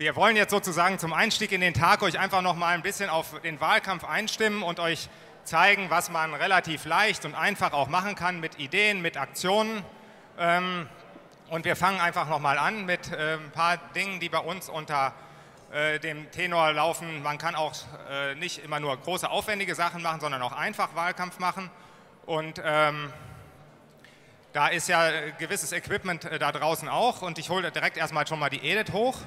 Wir wollen jetzt sozusagen zum Einstieg in den Tag euch einfach noch mal ein bisschen auf den Wahlkampf einstimmen und euch zeigen, was man relativ leicht und einfach auch machen kann mit Ideen, mit Aktionen. Ähm, und wir fangen einfach noch mal an mit äh, ein paar Dingen, die bei uns unter äh, dem Tenor laufen. Man kann auch äh, nicht immer nur große, aufwendige Sachen machen, sondern auch einfach Wahlkampf machen. Und ähm, da ist ja gewisses Equipment da draußen auch. Und ich hole direkt erstmal schon mal die Edith hoch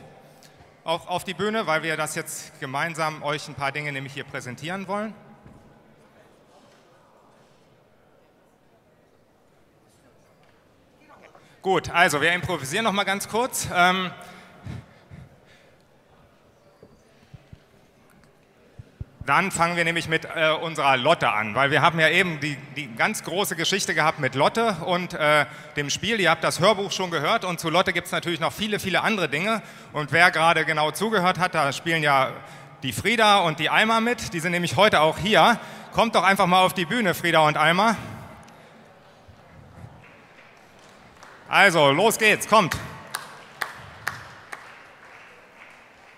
auf, auf die Bühne, weil wir das jetzt gemeinsam euch ein paar Dinge nämlich hier präsentieren wollen. Gut, also wir improvisieren noch mal ganz kurz. Ähm, Dann fangen wir nämlich mit äh, unserer Lotte an, weil wir haben ja eben die, die ganz große Geschichte gehabt mit Lotte und äh, dem Spiel. Ihr habt das Hörbuch schon gehört und zu Lotte gibt es natürlich noch viele, viele andere Dinge. Und wer gerade genau zugehört hat, da spielen ja die Frieda und die Alma mit. Die sind nämlich heute auch hier. Kommt doch einfach mal auf die Bühne, Frieda und Alma. Also, los geht's, kommt.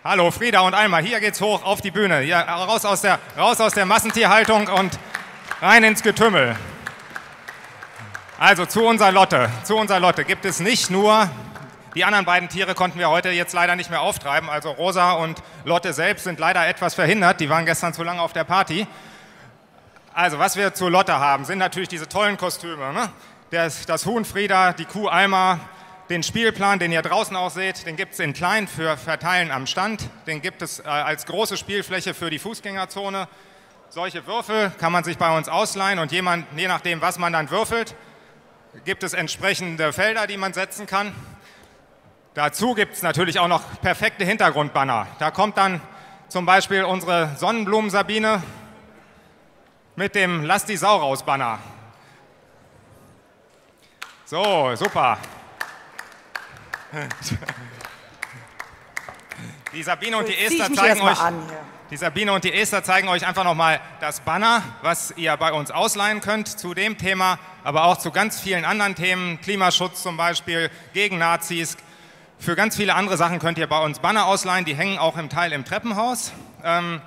Hallo, Frieda und Alma, hier geht's hoch auf die Bühne. Hier, raus, aus der, raus aus der Massentierhaltung und rein ins Getümmel. Also zu unserer Lotte. Zu unserer Lotte gibt es nicht nur, die anderen beiden Tiere konnten wir heute jetzt leider nicht mehr auftreiben. Also Rosa und Lotte selbst sind leider etwas verhindert. Die waren gestern zu lange auf der Party. Also was wir zu Lotte haben, sind natürlich diese tollen Kostüme. Ne? Das, das Huhn Frieda, die Kuh Alma, den Spielplan, den ihr draußen auch seht, den gibt es in klein für Verteilen am Stand. Den gibt es äh, als große Spielfläche für die Fußgängerzone. Solche Würfel kann man sich bei uns ausleihen und jemand, je nachdem, was man dann würfelt, gibt es entsprechende Felder, die man setzen kann. Dazu gibt es natürlich auch noch perfekte Hintergrundbanner. Da kommt dann zum Beispiel unsere Sonnenblumen-Sabine mit dem Lass die Sau raus Banner. So, super. Die Sabine und die Esther zeigen euch. Die Sabine und die Esther zeigen euch einfach nochmal das Banner, was ihr bei uns ausleihen könnt zu dem Thema, aber auch zu ganz vielen anderen Themen, Klimaschutz zum Beispiel, gegen Nazis. Für ganz viele andere Sachen könnt ihr bei uns Banner ausleihen, die hängen auch im Teil im Treppenhaus. Ähm,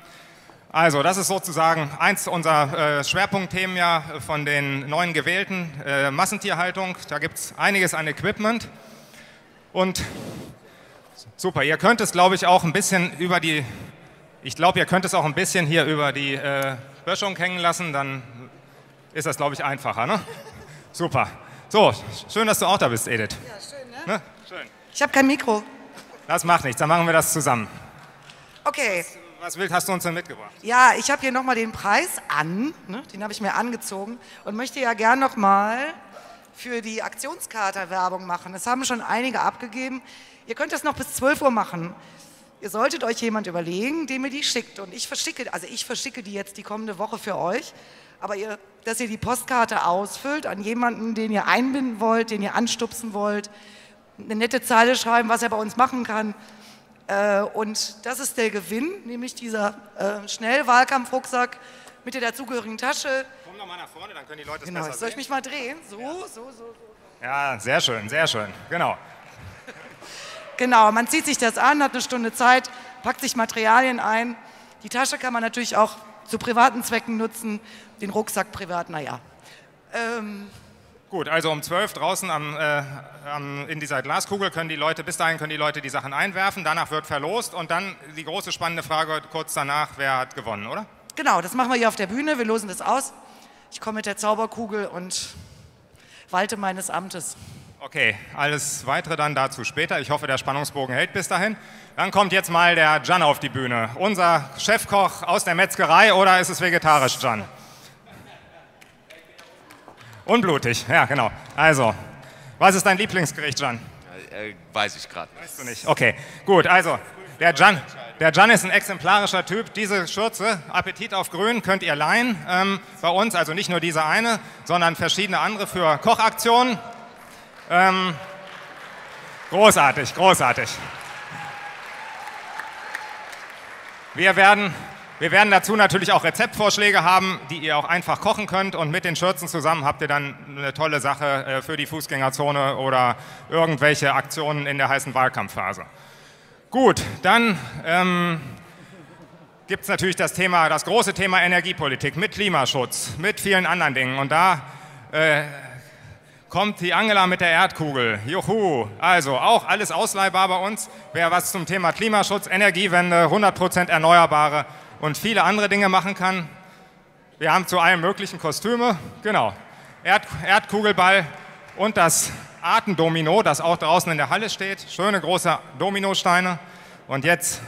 also, das ist sozusagen eins unserer äh, Schwerpunktthemen ja von den neuen gewählten äh, Massentierhaltung. Da gibt es einiges an Equipment. Und super, ihr könnt es, glaube ich, auch ein bisschen über die, ich glaube, ihr könnt es auch ein bisschen hier über die äh, Böschung hängen lassen, dann ist das, glaube ich, einfacher. Ne? Super. So, schön, dass du auch da bist, Edith. Ja, schön, ne? ne? Schön. Ich habe kein Mikro. Das macht nichts, dann machen wir das zusammen. Okay. Was, was hast du uns denn mitgebracht? Ja, ich habe hier nochmal den Preis an, ne? den habe ich mir angezogen und möchte ja gern nochmal für die Aktionskarte Werbung machen. Das haben schon einige abgegeben. Ihr könnt das noch bis 12 Uhr machen. Ihr solltet euch jemand überlegen, dem ihr die schickt. Und ich verschicke, also ich verschicke die jetzt die kommende Woche für euch. Aber ihr, dass ihr die Postkarte ausfüllt an jemanden, den ihr einbinden wollt, den ihr anstupsen wollt, eine nette Zeile schreiben, was er bei uns machen kann. Äh, und das ist der Gewinn, nämlich dieser äh, Schnellwahlkampfrucksack mit der dazugehörigen Tasche, mal nach vorne, dann können die Leute es genau. besser Soll ich mich mal drehen? So, ja. so, so, so. Ja, sehr schön, sehr schön. Genau. Genau, man zieht sich das an, hat eine Stunde Zeit, packt sich Materialien ein. Die Tasche kann man natürlich auch zu privaten Zwecken nutzen, den Rucksack privat, naja. Ähm, Gut, also um 12 draußen am, äh, am, in dieser Glaskugel können die Leute, bis dahin können die Leute die Sachen einwerfen, danach wird verlost und dann die große spannende Frage kurz danach, wer hat gewonnen, oder? Genau, das machen wir hier auf der Bühne, wir losen das aus. Ich komme mit der Zauberkugel und walte meines Amtes. Okay, alles weitere dann dazu später. Ich hoffe, der Spannungsbogen hält bis dahin. Dann kommt jetzt mal der Jan auf die Bühne. Unser Chefkoch aus der Metzgerei oder ist es vegetarisch, Jan? Unblutig, ja, genau. Also, was ist dein Lieblingsgericht, Jan? Äh, weiß ich gerade nicht. Weißt du nicht? Okay, gut. Also, der Jan, der Jan ist ein exemplarischer Typ. Diese Schürze, Appetit auf Grün, könnt ihr leihen ähm, bei uns. Also nicht nur diese eine, sondern verschiedene andere für Kochaktionen. Ähm, großartig, großartig. Wir werden, wir werden dazu natürlich auch Rezeptvorschläge haben, die ihr auch einfach kochen könnt. Und mit den Schürzen zusammen habt ihr dann eine tolle Sache äh, für die Fußgängerzone oder irgendwelche Aktionen in der heißen Wahlkampfphase. Gut, dann ähm, gibt es natürlich das Thema, das große Thema Energiepolitik mit Klimaschutz, mit vielen anderen Dingen. Und da äh, kommt die Angela mit der Erdkugel. Juhu! Also auch alles ausleihbar bei uns. Wer was zum Thema Klimaschutz, Energiewende, 100% Erneuerbare und viele andere Dinge machen kann. Wir haben zu allem möglichen Kostüme. Genau. Erd Erdkugelball und das Artendomino, das auch draußen in der Halle steht. Schöne große Dominosteine. Und jetzt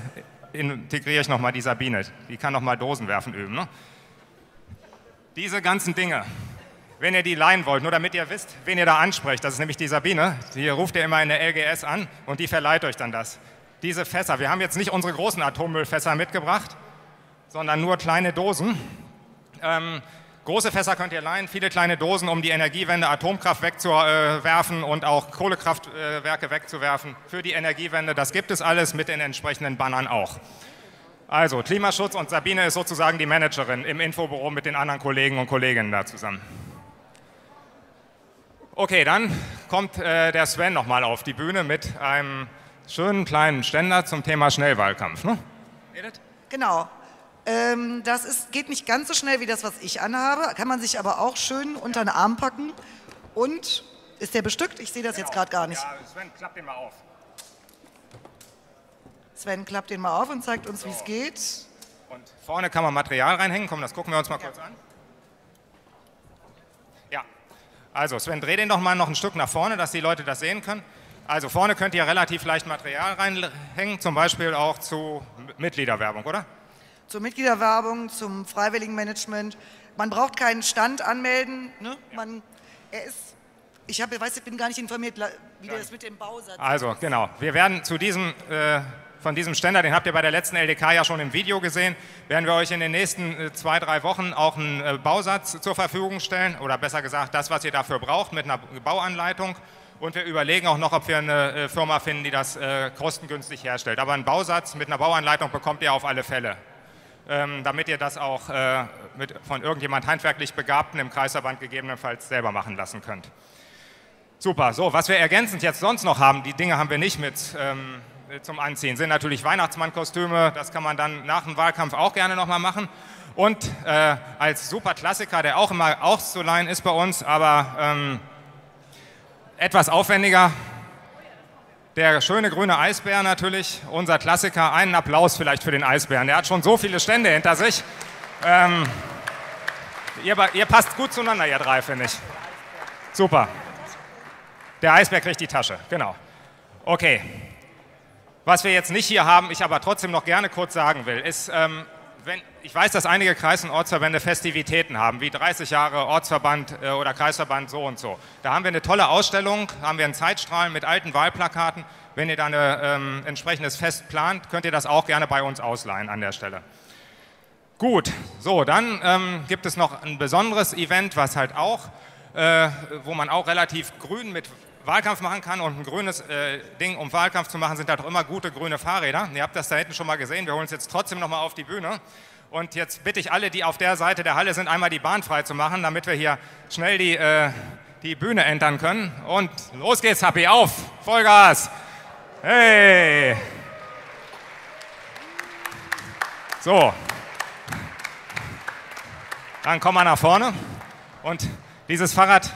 integriere ich nochmal die Sabine. Die kann nochmal Dosen werfen üben. Ne? Diese ganzen Dinge, wenn ihr die leihen wollt, nur damit ihr wisst, wen ihr da ansprecht, das ist nämlich die Sabine, die ruft ihr immer in der LGS an und die verleiht euch dann das. Diese Fässer, wir haben jetzt nicht unsere großen Atommüllfässer mitgebracht, sondern nur kleine Dosen. Ähm, große Fässer könnt ihr leihen, viele kleine Dosen, um die Energiewende, Atomkraft wegzuwerfen und auch Kohlekraftwerke wegzuwerfen für die Energiewende. Das gibt es alles mit den entsprechenden Bannern auch. Also Klimaschutz und Sabine ist sozusagen die Managerin im Infobüro mit den anderen Kollegen und Kolleginnen da zusammen. Okay, dann kommt äh, der Sven nochmal auf die Bühne mit einem schönen kleinen Ständer zum Thema Schnellwahlkampf. Ne? Genau. Ähm, das ist, geht nicht ganz so schnell wie das, was ich anhabe, kann man sich aber auch schön unter den Arm packen. Und ist der bestückt? Ich sehe das genau. jetzt gerade gar nicht. Ja, Sven, klapp den mal auf. Sven klappt den mal auf und zeigt uns, so. wie es geht. Und vorne kann man Material reinhängen. Komm, das gucken wir uns mal ja. kurz an. Ja, also Sven, dreh den doch mal noch ein Stück nach vorne, dass die Leute das sehen können. Also vorne könnt ihr relativ leicht Material reinhängen, zum Beispiel auch zu Mitgliederwerbung, oder? Zur Mitgliederwerbung, zum Freiwilligenmanagement. Man braucht keinen Stand anmelden. Ne? Ja. Man, er ist, ich, hab, weiß, ich bin gar nicht informiert, wie ja. das mit dem Bausatz Also genau, wir werden zu diesem, äh, von diesem Ständer, den habt ihr bei der letzten LDK ja schon im Video gesehen, werden wir euch in den nächsten äh, zwei, drei Wochen auch einen äh, Bausatz zur Verfügung stellen oder besser gesagt das, was ihr dafür braucht mit einer Bauanleitung und wir überlegen auch noch, ob wir eine äh, Firma finden, die das äh, kostengünstig herstellt. Aber einen Bausatz mit einer Bauanleitung bekommt ihr auf alle Fälle, damit ihr das auch äh, mit, von irgendjemand handwerklich Begabten im Kreisverband gegebenenfalls selber machen lassen könnt. Super, so, was wir ergänzend jetzt sonst noch haben, die Dinge haben wir nicht mit ähm, zum Anziehen, sind natürlich Weihnachtsmannkostüme, das kann man dann nach dem Wahlkampf auch gerne nochmal machen. Und äh, als super Klassiker, der auch immer auszuleihen ist bei uns, aber ähm, etwas aufwendiger. Der schöne grüne Eisbär natürlich, unser Klassiker. Einen Applaus vielleicht für den Eisbären. Der hat schon so viele Stände hinter sich. Ähm, ihr, ihr passt gut zueinander, ihr drei, finde ich. Super. Der Eisbär kriegt die Tasche, genau. Okay. Was wir jetzt nicht hier haben, ich aber trotzdem noch gerne kurz sagen will, ist, ähm, ich weiß, dass einige Kreis- und Ortsverbände Festivitäten haben, wie 30 Jahre Ortsverband äh, oder Kreisverband so und so. Da haben wir eine tolle Ausstellung, haben wir einen Zeitstrahl mit alten Wahlplakaten. Wenn ihr da ein ähm, entsprechendes Fest plant, könnt ihr das auch gerne bei uns ausleihen an der Stelle. Gut, so, dann ähm, gibt es noch ein besonderes Event, was halt auch, äh, wo man auch relativ grün mit Wahlkampf machen kann und ein grünes äh, Ding, um Wahlkampf zu machen, sind da doch immer gute grüne Fahrräder. Ihr habt das da hinten schon mal gesehen. Wir holen es jetzt trotzdem nochmal auf die Bühne. Und jetzt bitte ich alle, die auf der Seite der Halle sind, einmal die Bahn frei zu machen, damit wir hier schnell die, äh, die Bühne entern können. Und los geht's, Happy, auf! Vollgas! Hey! So. Dann kommen wir nach vorne. Und dieses Fahrrad.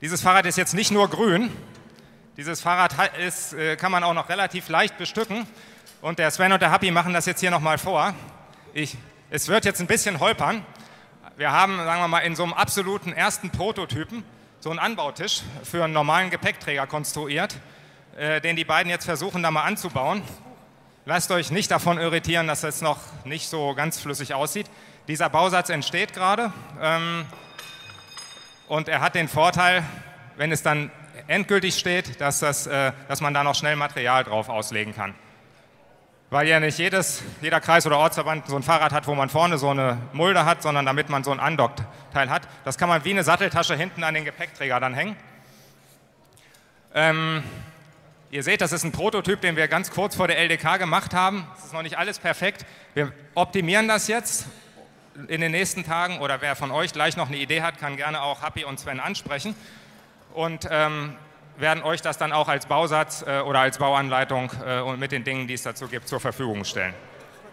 Dieses Fahrrad ist jetzt nicht nur grün, dieses Fahrrad ist, äh, kann man auch noch relativ leicht bestücken. Und der Sven und der Happy machen das jetzt hier nochmal vor. Ich, es wird jetzt ein bisschen holpern. Wir haben, sagen wir mal, in so einem absoluten ersten Prototypen so einen Anbautisch für einen normalen Gepäckträger konstruiert, äh, den die beiden jetzt versuchen, da mal anzubauen. Lasst euch nicht davon irritieren, dass es noch nicht so ganz flüssig aussieht. Dieser Bausatz entsteht gerade. Ähm, und er hat den Vorteil, wenn es dann endgültig steht, dass, das, äh, dass man da noch schnell Material drauf auslegen kann. Weil ja nicht jedes, jeder Kreis oder Ortsverband so ein Fahrrad hat, wo man vorne so eine Mulde hat, sondern damit man so ein Andockteil hat. Das kann man wie eine Satteltasche hinten an den Gepäckträger dann hängen. Ähm, ihr seht, das ist ein Prototyp, den wir ganz kurz vor der LDK gemacht haben. Es ist noch nicht alles perfekt. Wir optimieren das jetzt in den nächsten Tagen oder wer von euch gleich noch eine Idee hat, kann gerne auch Happy und Sven ansprechen. Und ähm, werden euch das dann auch als Bausatz äh, oder als Bauanleitung äh, und mit den Dingen, die es dazu gibt, zur Verfügung stellen.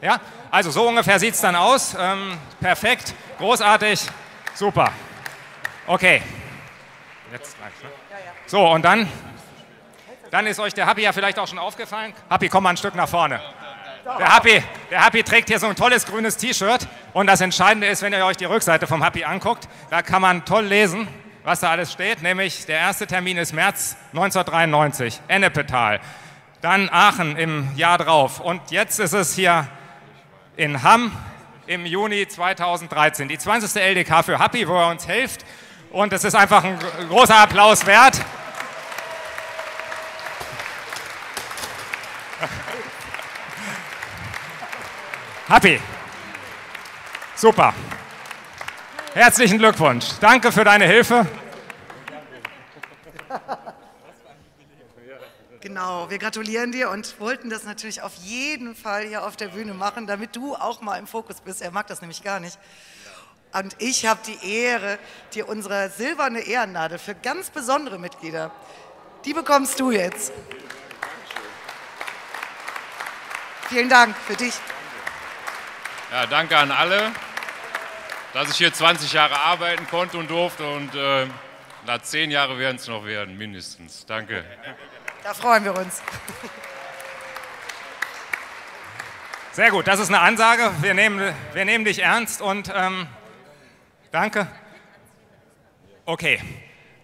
Ja, also so ungefähr sieht es dann aus. Ähm, perfekt, großartig, super. Okay. Jetzt ne? So, und dann, dann ist euch der Happy ja vielleicht auch schon aufgefallen. Happy, komm mal ein Stück nach vorne. Der Happy, der Happy trägt hier so ein tolles grünes T-Shirt und das Entscheidende ist, wenn ihr euch die Rückseite vom Happy anguckt, da kann man toll lesen, was da alles steht, nämlich der erste Termin ist März 1993, Ennepetal, dann Aachen im Jahr drauf und jetzt ist es hier in Hamm im Juni 2013, die 20. LDK für Happy, wo er uns hilft und es ist einfach ein großer Applaus wert. Happy. Super. Herzlichen Glückwunsch. Danke für deine Hilfe. Genau, wir gratulieren dir und wollten das natürlich auf jeden Fall hier auf der Bühne machen, damit du auch mal im Fokus bist. Er mag das nämlich gar nicht. Und ich habe die Ehre, dir unsere silberne Ehrennadel für ganz besondere Mitglieder, die bekommst du jetzt. Vielen Dank für dich. Ja, danke an alle, dass ich hier 20 Jahre arbeiten konnte und durfte und äh, nach 10 Jahren werden es noch werden, mindestens. Danke. Da freuen wir uns. Sehr gut, das ist eine Ansage. Wir nehmen, wir nehmen dich ernst und ähm, danke. Okay.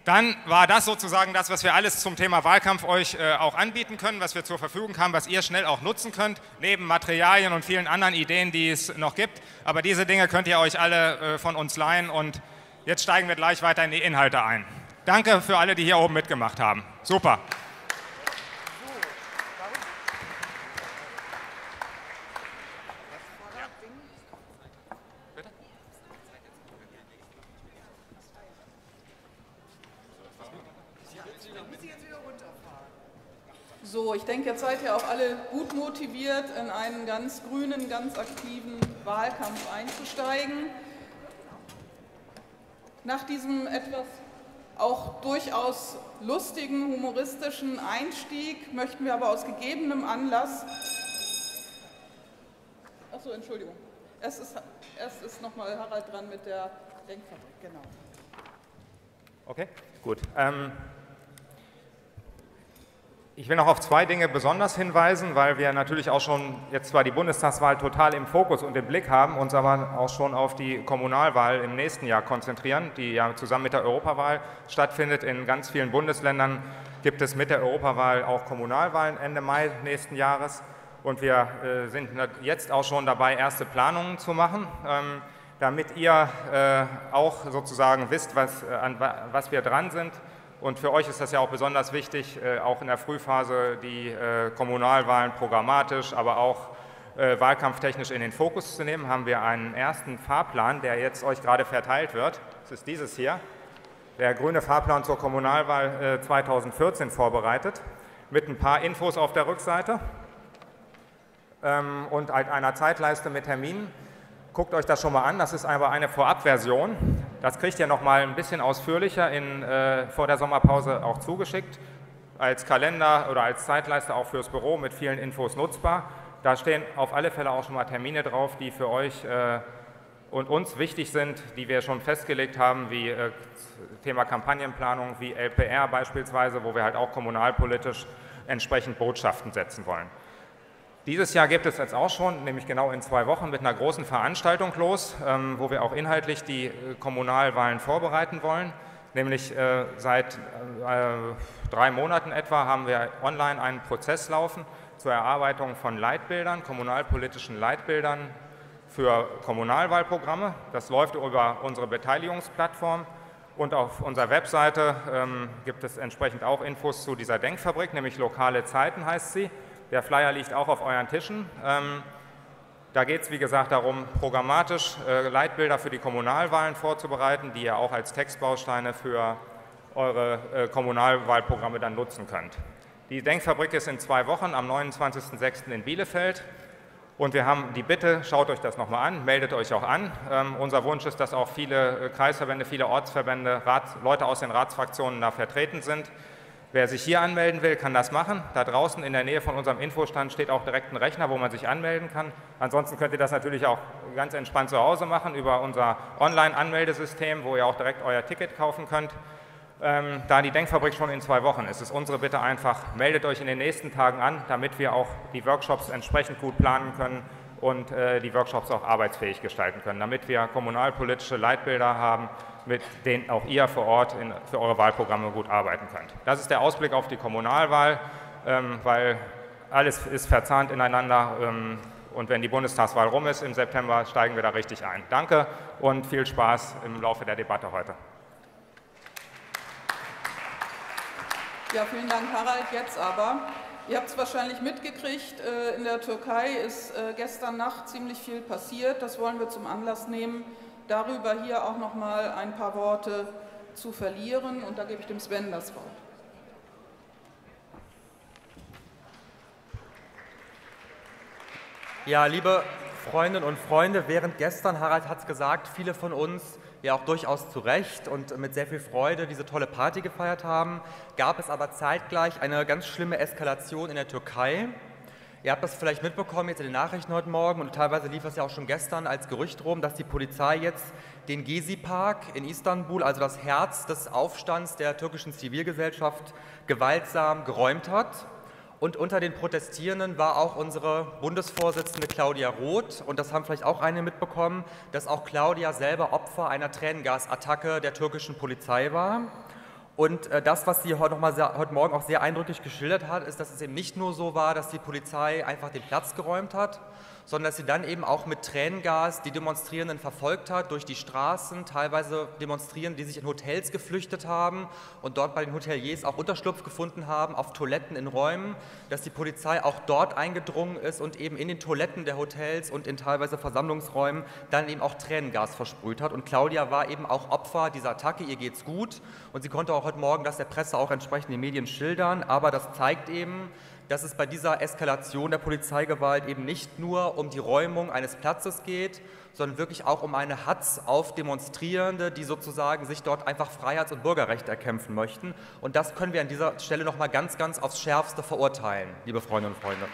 Dann war das sozusagen das, was wir alles zum Thema Wahlkampf euch äh, auch anbieten können, was wir zur Verfügung haben, was ihr schnell auch nutzen könnt, neben Materialien und vielen anderen Ideen, die es noch gibt. Aber diese Dinge könnt ihr euch alle äh, von uns leihen und jetzt steigen wir gleich weiter in die Inhalte ein. Danke für alle, die hier oben mitgemacht haben. Super. So, ich denke, jetzt seid ihr auch alle gut motiviert, in einen ganz grünen, ganz aktiven Wahlkampf einzusteigen. Nach diesem etwas auch durchaus lustigen, humoristischen Einstieg möchten wir aber aus gegebenem Anlass. Achso, Entschuldigung. Erst ist, erst ist nochmal Harald dran mit der Denkfabrik, genau. Okay, gut. Ähm ich will noch auf zwei Dinge besonders hinweisen, weil wir natürlich auch schon jetzt zwar die Bundestagswahl total im Fokus und im Blick haben, uns aber auch schon auf die Kommunalwahl im nächsten Jahr konzentrieren, die ja zusammen mit der Europawahl stattfindet. In ganz vielen Bundesländern gibt es mit der Europawahl auch Kommunalwahlen Ende Mai nächsten Jahres. Und wir äh, sind jetzt auch schon dabei, erste Planungen zu machen, ähm, damit ihr äh, auch sozusagen wisst, was, äh, an was wir dran sind und für euch ist das ja auch besonders wichtig, äh, auch in der Frühphase die äh, Kommunalwahlen programmatisch, aber auch äh, wahlkampftechnisch in den Fokus zu nehmen, haben wir einen ersten Fahrplan, der jetzt euch gerade verteilt wird. Das ist dieses hier, der grüne Fahrplan zur Kommunalwahl 2014 vorbereitet, mit ein paar Infos auf der Rückseite ähm, und halt einer Zeitleiste mit Terminen. Guckt euch das schon mal an, das ist aber eine Vorabversion. Das kriegt ihr noch mal ein bisschen ausführlicher in, äh, vor der Sommerpause auch zugeschickt, als Kalender oder als Zeitleiste auch fürs Büro mit vielen Infos nutzbar. Da stehen auf alle Fälle auch schon mal Termine drauf, die für euch äh, und uns wichtig sind, die wir schon festgelegt haben, wie äh, Thema Kampagnenplanung, wie LPR beispielsweise, wo wir halt auch kommunalpolitisch entsprechend Botschaften setzen wollen. Dieses Jahr gibt es jetzt auch schon, nämlich genau in zwei Wochen, mit einer großen Veranstaltung los, ähm, wo wir auch inhaltlich die äh, Kommunalwahlen vorbereiten wollen. Nämlich äh, seit äh, drei Monaten etwa haben wir online einen Prozess laufen zur Erarbeitung von Leitbildern, kommunalpolitischen Leitbildern für Kommunalwahlprogramme. Das läuft über unsere Beteiligungsplattform und auf unserer Webseite ähm, gibt es entsprechend auch Infos zu dieser Denkfabrik, nämlich lokale Zeiten heißt sie. Der Flyer liegt auch auf euren Tischen. Ähm, da geht es, wie gesagt, darum, programmatisch äh, Leitbilder für die Kommunalwahlen vorzubereiten, die ihr auch als Textbausteine für eure äh, Kommunalwahlprogramme dann nutzen könnt. Die Denkfabrik ist in zwei Wochen am 29.06. in Bielefeld. Und wir haben die Bitte, schaut euch das nochmal an, meldet euch auch an. Ähm, unser Wunsch ist, dass auch viele äh, Kreisverbände, viele Ortsverbände, Rats, Leute aus den Ratsfraktionen da vertreten sind. Wer sich hier anmelden will, kann das machen. Da draußen in der Nähe von unserem Infostand steht auch direkt ein Rechner, wo man sich anmelden kann. Ansonsten könnt ihr das natürlich auch ganz entspannt zu Hause machen über unser Online-Anmeldesystem, wo ihr auch direkt euer Ticket kaufen könnt. Ähm, da die Denkfabrik schon in zwei Wochen ist, ist unsere Bitte einfach, meldet euch in den nächsten Tagen an, damit wir auch die Workshops entsprechend gut planen können und äh, die Workshops auch arbeitsfähig gestalten können, damit wir kommunalpolitische Leitbilder haben, mit denen auch ihr vor Ort in, für eure Wahlprogramme gut arbeiten könnt. Das ist der Ausblick auf die Kommunalwahl, ähm, weil alles ist verzahnt ineinander ähm, und wenn die Bundestagswahl rum ist im September, steigen wir da richtig ein. Danke und viel Spaß im Laufe der Debatte heute. Ja, vielen Dank, Harald. Jetzt aber. Ihr habt es wahrscheinlich mitgekriegt, äh, in der Türkei ist äh, gestern Nacht ziemlich viel passiert. Das wollen wir zum Anlass nehmen, darüber hier auch noch mal ein paar Worte zu verlieren. Und da gebe ich dem Sven das Wort. Ja, liebe Freundinnen und Freunde, während gestern, Harald hat es gesagt, viele von uns ja auch durchaus zu Recht und mit sehr viel Freude diese tolle Party gefeiert haben, gab es aber zeitgleich eine ganz schlimme Eskalation in der Türkei. Ihr habt das vielleicht mitbekommen jetzt in den Nachrichten heute Morgen und teilweise lief es ja auch schon gestern als Gerücht rum, dass die Polizei jetzt den Gezi-Park in Istanbul, also das Herz des Aufstands der türkischen Zivilgesellschaft, gewaltsam geräumt hat. Und unter den Protestierenden war auch unsere Bundesvorsitzende Claudia Roth. Und das haben vielleicht auch einige mitbekommen, dass auch Claudia selber Opfer einer Tränengasattacke der türkischen Polizei war. Und äh, das, was sie heute, noch mal sehr, heute Morgen auch sehr eindrücklich geschildert hat, ist, dass es eben nicht nur so war, dass die Polizei einfach den Platz geräumt hat, sondern dass sie dann eben auch mit Tränengas die Demonstrierenden verfolgt hat durch die Straßen, teilweise Demonstrierende, die sich in Hotels geflüchtet haben und dort bei den Hoteliers auch Unterschlupf gefunden haben, auf Toiletten in Räumen, dass die Polizei auch dort eingedrungen ist und eben in den Toiletten der Hotels und in teilweise Versammlungsräumen dann eben auch Tränengas versprüht hat. Und Claudia war eben auch Opfer dieser Attacke, ihr geht's gut und sie konnte auch heute Morgen das der Presse auch entsprechend den Medien schildern, aber das zeigt eben, dass es bei dieser Eskalation der Polizeigewalt eben nicht nur um die Räumung eines Platzes geht, sondern wirklich auch um eine Hatz auf Demonstrierende, die sozusagen sich dort einfach Freiheits- und Bürgerrechte erkämpfen möchten. Und das können wir an dieser Stelle nochmal ganz, ganz aufs Schärfste verurteilen, liebe Freundinnen und Freunde.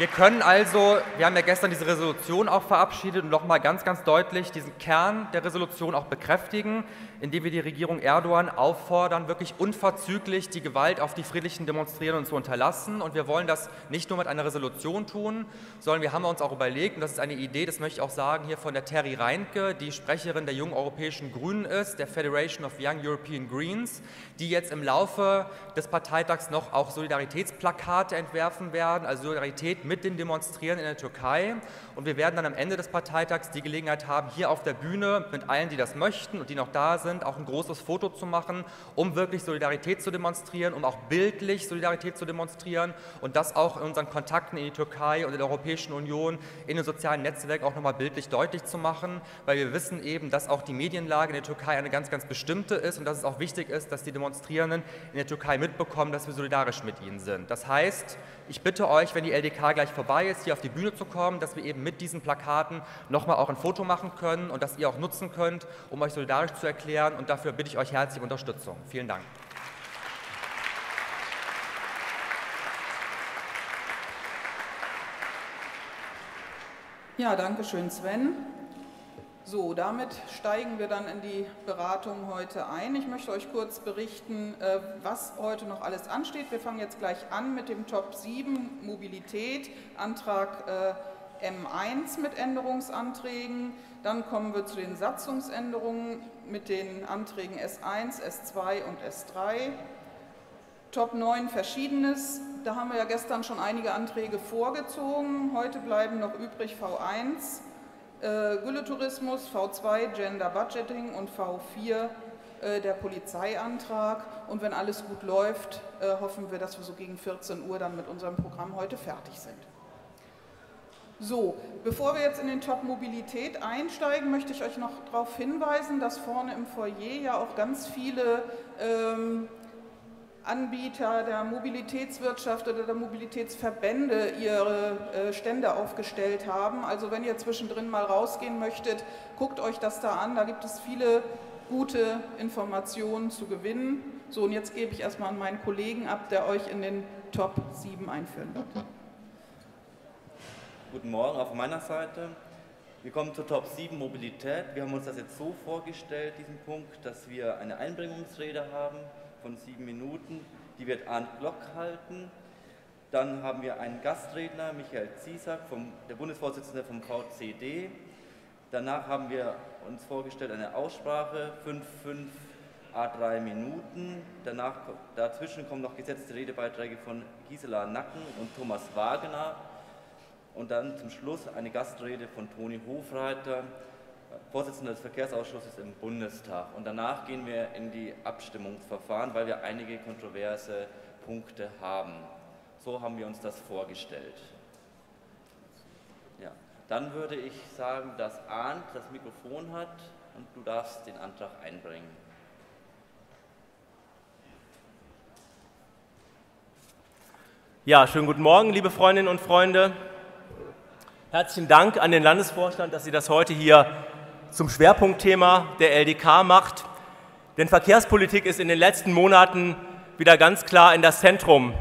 Wir können also, wir haben ja gestern diese Resolution auch verabschiedet und nochmal ganz, ganz deutlich diesen Kern der Resolution auch bekräftigen, indem wir die Regierung Erdogan auffordern, wirklich unverzüglich die Gewalt auf die friedlichen Demonstrierenden zu unterlassen. Und wir wollen das nicht nur mit einer Resolution tun, sondern wir haben uns auch überlegt, und das ist eine Idee, das möchte ich auch sagen, hier von der Terry Reintke, die Sprecherin der jungen europäischen Grünen ist, der Federation of Young European Greens, die jetzt im Laufe des Parteitags noch auch Solidaritätsplakate entwerfen werden, also Solidarität mit den Demonstrierenden in der Türkei. Und wir werden dann am Ende des Parteitags die Gelegenheit haben, hier auf der Bühne mit allen, die das möchten und die noch da sind, auch ein großes Foto zu machen, um wirklich Solidarität zu demonstrieren, um auch bildlich Solidarität zu demonstrieren und das auch in unseren Kontakten in die Türkei und in der Europäischen Union, in den sozialen Netzwerken auch nochmal bildlich deutlich zu machen, weil wir wissen eben, dass auch die Medienlage in der Türkei eine ganz, ganz bestimmte ist und dass es auch wichtig ist, dass die Demonstrierenden in der Türkei mitbekommen, dass wir solidarisch mit ihnen sind. Das heißt, ich bitte euch, wenn die LDK gleich vorbei ist, hier auf die Bühne zu kommen, dass wir eben mit diesen Plakaten nochmal auch ein Foto machen können und dass ihr auch nutzen könnt, um euch solidarisch zu erklären. Und dafür bitte ich euch herzlich Unterstützung. Vielen Dank. Ja, danke schön, Sven. So, damit steigen wir dann in die Beratung heute ein. Ich möchte euch kurz berichten, äh, was heute noch alles ansteht. Wir fangen jetzt gleich an mit dem Top 7 Mobilität, Antrag äh, M1 mit Änderungsanträgen. Dann kommen wir zu den Satzungsänderungen mit den Anträgen S1, S2 und S3. Top 9 Verschiedenes. Da haben wir ja gestern schon einige Anträge vorgezogen. Heute bleiben noch übrig V1 äh, Gülletourismus, V2 Gender Budgeting und V4 äh, der Polizeiantrag. Und wenn alles gut läuft, äh, hoffen wir, dass wir so gegen 14 Uhr dann mit unserem Programm heute fertig sind. So, bevor wir jetzt in den Top Mobilität einsteigen, möchte ich euch noch darauf hinweisen, dass vorne im Foyer ja auch ganz viele ähm, Anbieter der Mobilitätswirtschaft oder der Mobilitätsverbände ihre äh, Stände aufgestellt haben. Also wenn ihr zwischendrin mal rausgehen möchtet, guckt euch das da an. Da gibt es viele gute Informationen zu gewinnen. So, und jetzt gebe ich erstmal an meinen Kollegen ab, der euch in den Top 7 einführen wird. Guten Morgen von meiner Seite. Wir kommen zur Top 7 Mobilität. Wir haben uns das jetzt so vorgestellt, diesen Punkt, dass wir eine Einbringungsrede haben von sieben Minuten. Die wird Arndt Glock halten. Dann haben wir einen Gastredner, Michael Ziesack, vom, der Bundesvorsitzende vom VCD. Danach haben wir uns vorgestellt eine Aussprache, 5, 5 A3 Minuten. Danach, dazwischen kommen noch gesetzte Redebeiträge von Gisela Nacken und Thomas Wagner. Und dann zum Schluss eine Gastrede von Toni Hofreiter, Vorsitzender des Verkehrsausschusses im Bundestag. Und danach gehen wir in die Abstimmungsverfahren, weil wir einige kontroverse Punkte haben. So haben wir uns das vorgestellt. Ja. Dann würde ich sagen, dass Arndt das Mikrofon hat und du darfst den Antrag einbringen. Ja, schönen guten Morgen, liebe Freundinnen und Freunde. Herzlichen Dank an den Landesvorstand, dass Sie das heute hier zum Schwerpunktthema der LDK macht. Denn Verkehrspolitik ist in den letzten Monaten wieder ganz klar in das Zentrum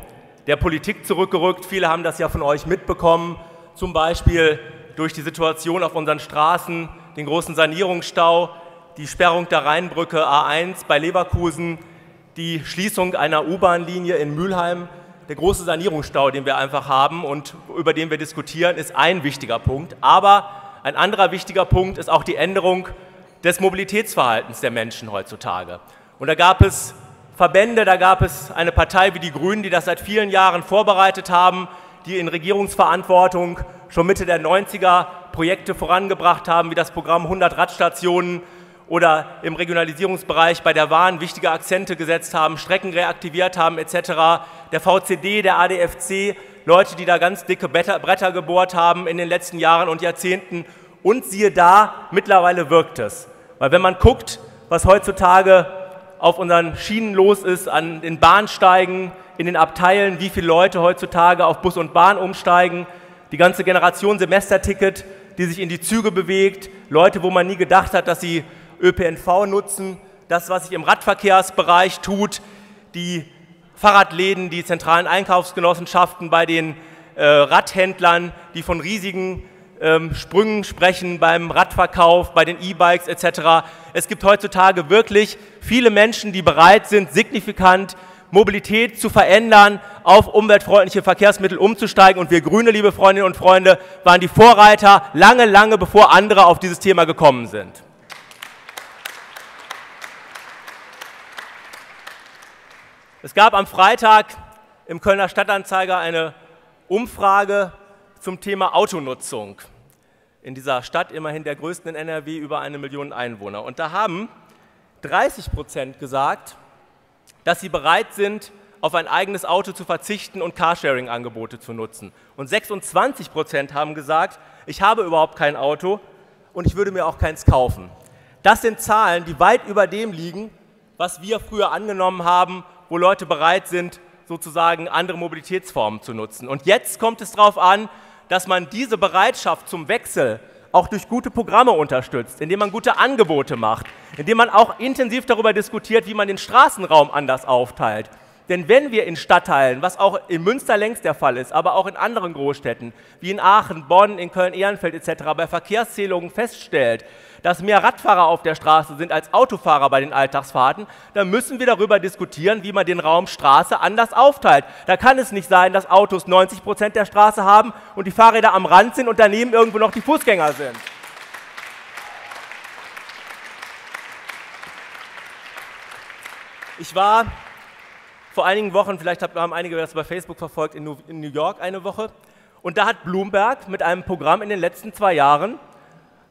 der Politik zurückgerückt. Viele haben das ja von euch mitbekommen, zum Beispiel durch die Situation auf unseren Straßen, den großen Sanierungsstau, die Sperrung der Rheinbrücke A1 bei Leverkusen, die Schließung einer U-Bahn-Linie in Mülheim der große Sanierungsstau, den wir einfach haben und über den wir diskutieren, ist ein wichtiger Punkt. Aber ein anderer wichtiger Punkt ist auch die Änderung des Mobilitätsverhaltens der Menschen heutzutage. Und da gab es Verbände, da gab es eine Partei wie die Grünen, die das seit vielen Jahren vorbereitet haben, die in Regierungsverantwortung schon Mitte der 90er Projekte vorangebracht haben, wie das Programm 100 Radstationen oder im Regionalisierungsbereich bei der Bahn wichtige Akzente gesetzt haben, Strecken reaktiviert haben etc. Der VCD, der ADFC, Leute, die da ganz dicke Bretter gebohrt haben in den letzten Jahren und Jahrzehnten. Und siehe da, mittlerweile wirkt es. Weil wenn man guckt, was heutzutage auf unseren Schienen los ist, an den Bahnsteigen, in den Abteilen, wie viele Leute heutzutage auf Bus und Bahn umsteigen, die ganze Generation Semesterticket, die sich in die Züge bewegt, Leute, wo man nie gedacht hat, dass sie ÖPNV nutzen, das, was sich im Radverkehrsbereich tut, die Fahrradläden, die zentralen Einkaufsgenossenschaften bei den äh, Radhändlern, die von riesigen ähm, Sprüngen sprechen beim Radverkauf, bei den E-Bikes etc. Es gibt heutzutage wirklich viele Menschen, die bereit sind, signifikant Mobilität zu verändern, auf umweltfreundliche Verkehrsmittel umzusteigen. Und wir Grüne, liebe Freundinnen und Freunde, waren die Vorreiter lange, lange bevor andere auf dieses Thema gekommen sind. Es gab am Freitag im Kölner Stadtanzeiger eine Umfrage zum Thema Autonutzung. In dieser Stadt immerhin der größten in NRW, über eine Million Einwohner. Und da haben 30 Prozent gesagt, dass sie bereit sind, auf ein eigenes Auto zu verzichten und Carsharing-Angebote zu nutzen. Und 26 Prozent haben gesagt, ich habe überhaupt kein Auto und ich würde mir auch keins kaufen. Das sind Zahlen, die weit über dem liegen, was wir früher angenommen haben wo Leute bereit sind, sozusagen andere Mobilitätsformen zu nutzen. Und jetzt kommt es darauf an, dass man diese Bereitschaft zum Wechsel auch durch gute Programme unterstützt, indem man gute Angebote macht, indem man auch intensiv darüber diskutiert, wie man den Straßenraum anders aufteilt. Denn wenn wir in Stadtteilen, was auch in Münster längst der Fall ist, aber auch in anderen Großstädten, wie in Aachen, Bonn, in Köln-Ehrenfeld etc., bei Verkehrszählungen feststellt, dass mehr Radfahrer auf der Straße sind als Autofahrer bei den Alltagsfahrten, dann müssen wir darüber diskutieren, wie man den Raum Straße anders aufteilt. Da kann es nicht sein, dass Autos 90 Prozent der Straße haben und die Fahrräder am Rand sind und daneben irgendwo noch die Fußgänger sind. Ich war vor einigen Wochen, vielleicht haben einige das bei Facebook verfolgt, in New York eine Woche. Und da hat Bloomberg mit einem Programm in den letzten zwei Jahren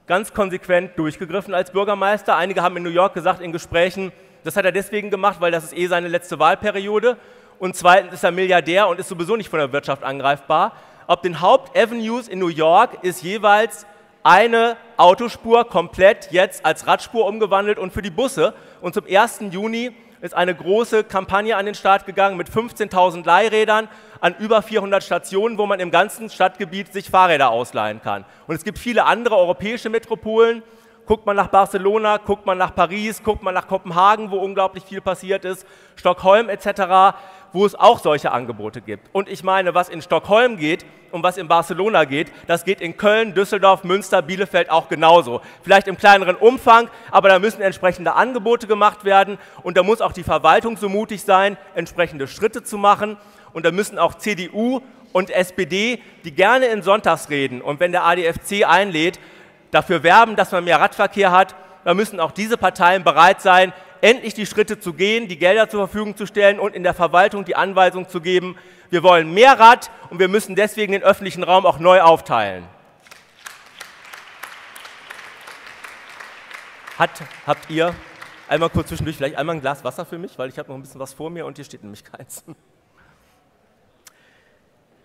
ganz konsequent durchgegriffen als Bürgermeister. Einige haben in New York gesagt in Gesprächen, das hat er deswegen gemacht, weil das ist eh seine letzte Wahlperiode. Und zweitens ist er Milliardär und ist sowieso nicht von der Wirtschaft angreifbar. Auf den Hauptavenues in New York ist jeweils eine Autospur komplett jetzt als Radspur umgewandelt und für die Busse. Und zum 1. Juni ist eine große Kampagne an den Start gegangen mit 15.000 Leihrädern an über 400 Stationen, wo man im ganzen Stadtgebiet sich Fahrräder ausleihen kann. Und es gibt viele andere europäische Metropolen. Guckt man nach Barcelona, guckt man nach Paris, guckt man nach Kopenhagen, wo unglaublich viel passiert ist, Stockholm etc., wo es auch solche Angebote gibt. Und ich meine, was in Stockholm geht und was in Barcelona geht, das geht in Köln, Düsseldorf, Münster, Bielefeld auch genauso. Vielleicht im kleineren Umfang, aber da müssen entsprechende Angebote gemacht werden und da muss auch die Verwaltung so mutig sein, entsprechende Schritte zu machen. Und da müssen auch CDU und SPD, die gerne in Sonntagsreden und wenn der ADFC einlädt, dafür werben, dass man mehr Radverkehr hat, da müssen auch diese Parteien bereit sein, endlich die Schritte zu gehen, die Gelder zur Verfügung zu stellen und in der Verwaltung die Anweisung zu geben, wir wollen mehr Rad und wir müssen deswegen den öffentlichen Raum auch neu aufteilen. Hat, habt ihr einmal kurz zwischendurch vielleicht einmal ein Glas Wasser für mich, weil ich habe noch ein bisschen was vor mir und hier steht nämlich keins.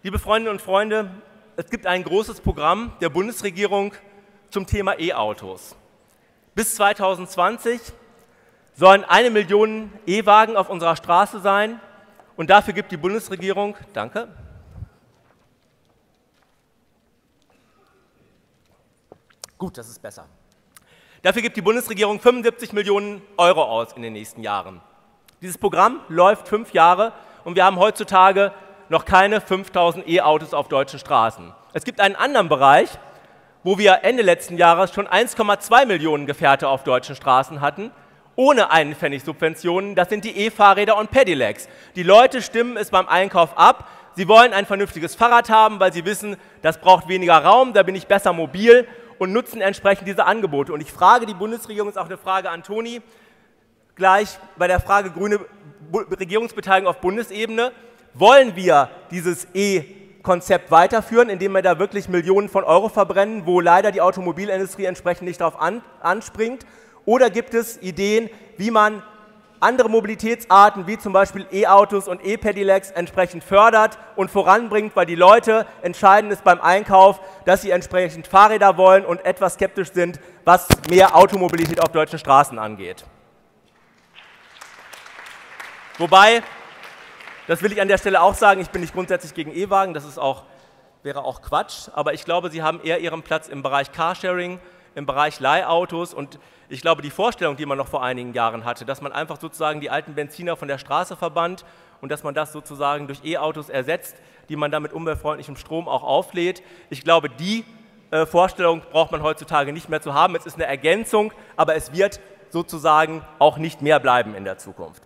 Liebe Freundinnen und Freunde, es gibt ein großes Programm der Bundesregierung zum Thema E-Autos. Bis 2020 sollen eine Million E-Wagen auf unserer Straße sein und dafür gibt die Bundesregierung, danke, gut, das ist besser. Dafür gibt die Bundesregierung 75 Millionen Euro aus in den nächsten Jahren. Dieses Programm läuft fünf Jahre und wir haben heutzutage noch keine 5000 E-Autos auf deutschen Straßen. Es gibt einen anderen Bereich, wo wir Ende letzten Jahres schon 1,2 Millionen Gefährte auf deutschen Straßen hatten, ohne einen Pfennig Subventionen. Das sind die E-Fahrräder und Pedelecs. Die Leute stimmen es beim Einkauf ab. Sie wollen ein vernünftiges Fahrrad haben, weil sie wissen, das braucht weniger Raum, da bin ich besser mobil und nutzen entsprechend diese Angebote. Und ich frage die Bundesregierung, ist auch eine Frage an Toni, gleich bei der Frage grüne Regierungsbeteiligung auf Bundesebene. Wollen wir dieses E Konzept weiterführen, indem wir da wirklich Millionen von Euro verbrennen, wo leider die Automobilindustrie entsprechend nicht darauf an, anspringt? Oder gibt es Ideen, wie man andere Mobilitätsarten wie zum Beispiel E-Autos und E-Pedelecs entsprechend fördert und voranbringt, weil die Leute entscheiden es beim Einkauf, dass sie entsprechend Fahrräder wollen und etwas skeptisch sind, was mehr Automobilität auf deutschen Straßen angeht. Wobei das will ich an der Stelle auch sagen. Ich bin nicht grundsätzlich gegen E-Wagen, das ist auch, wäre auch Quatsch. Aber ich glaube, sie haben eher ihren Platz im Bereich Carsharing, im Bereich Leihautos. Und ich glaube, die Vorstellung, die man noch vor einigen Jahren hatte, dass man einfach sozusagen die alten Benziner von der Straße verbannt und dass man das sozusagen durch E-Autos ersetzt, die man dann mit umweltfreundlichem Strom auch auflädt. Ich glaube, die äh, Vorstellung braucht man heutzutage nicht mehr zu haben. Es ist eine Ergänzung, aber es wird sozusagen auch nicht mehr bleiben in der Zukunft.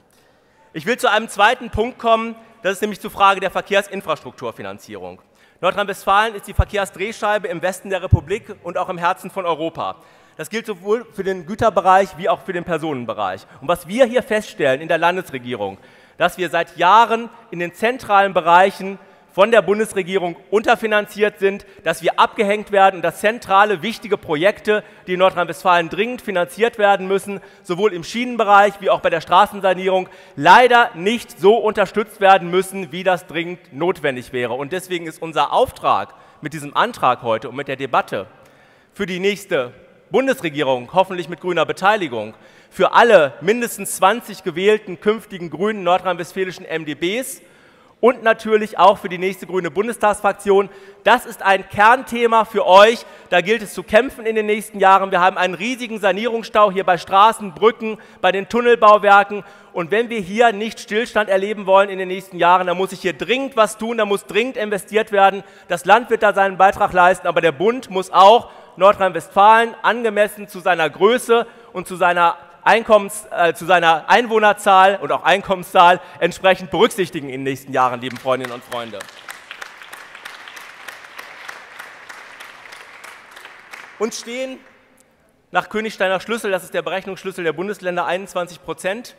Ich will zu einem zweiten Punkt kommen, das ist nämlich zur Frage der Verkehrsinfrastrukturfinanzierung. Nordrhein-Westfalen ist die Verkehrsdrehscheibe im Westen der Republik und auch im Herzen von Europa. Das gilt sowohl für den Güterbereich wie auch für den Personenbereich. Und was wir hier feststellen in der Landesregierung, dass wir seit Jahren in den zentralen Bereichen von der Bundesregierung unterfinanziert sind, dass wir abgehängt werden und dass zentrale, wichtige Projekte, die in Nordrhein-Westfalen dringend finanziert werden müssen, sowohl im Schienenbereich wie auch bei der Straßensanierung, leider nicht so unterstützt werden müssen, wie das dringend notwendig wäre. Und deswegen ist unser Auftrag mit diesem Antrag heute und mit der Debatte für die nächste Bundesregierung, hoffentlich mit grüner Beteiligung, für alle mindestens 20 gewählten künftigen grünen nordrhein-westfälischen MDBs, und natürlich auch für die nächste grüne Bundestagsfraktion. Das ist ein Kernthema für euch. Da gilt es zu kämpfen in den nächsten Jahren. Wir haben einen riesigen Sanierungsstau hier bei Straßen, Brücken, bei den Tunnelbauwerken. Und wenn wir hier nicht Stillstand erleben wollen in den nächsten Jahren, dann muss sich hier dringend was tun, da muss dringend investiert werden. Das Land wird da seinen Beitrag leisten, aber der Bund muss auch Nordrhein-Westfalen angemessen zu seiner Größe und zu seiner Einkommens, äh, zu seiner Einwohnerzahl und auch Einkommenszahl entsprechend berücksichtigen in den nächsten Jahren, lieben Freundinnen und Freunde. Uns stehen nach Königsteiner Schlüssel, das ist der Berechnungsschlüssel der Bundesländer, 21 Prozent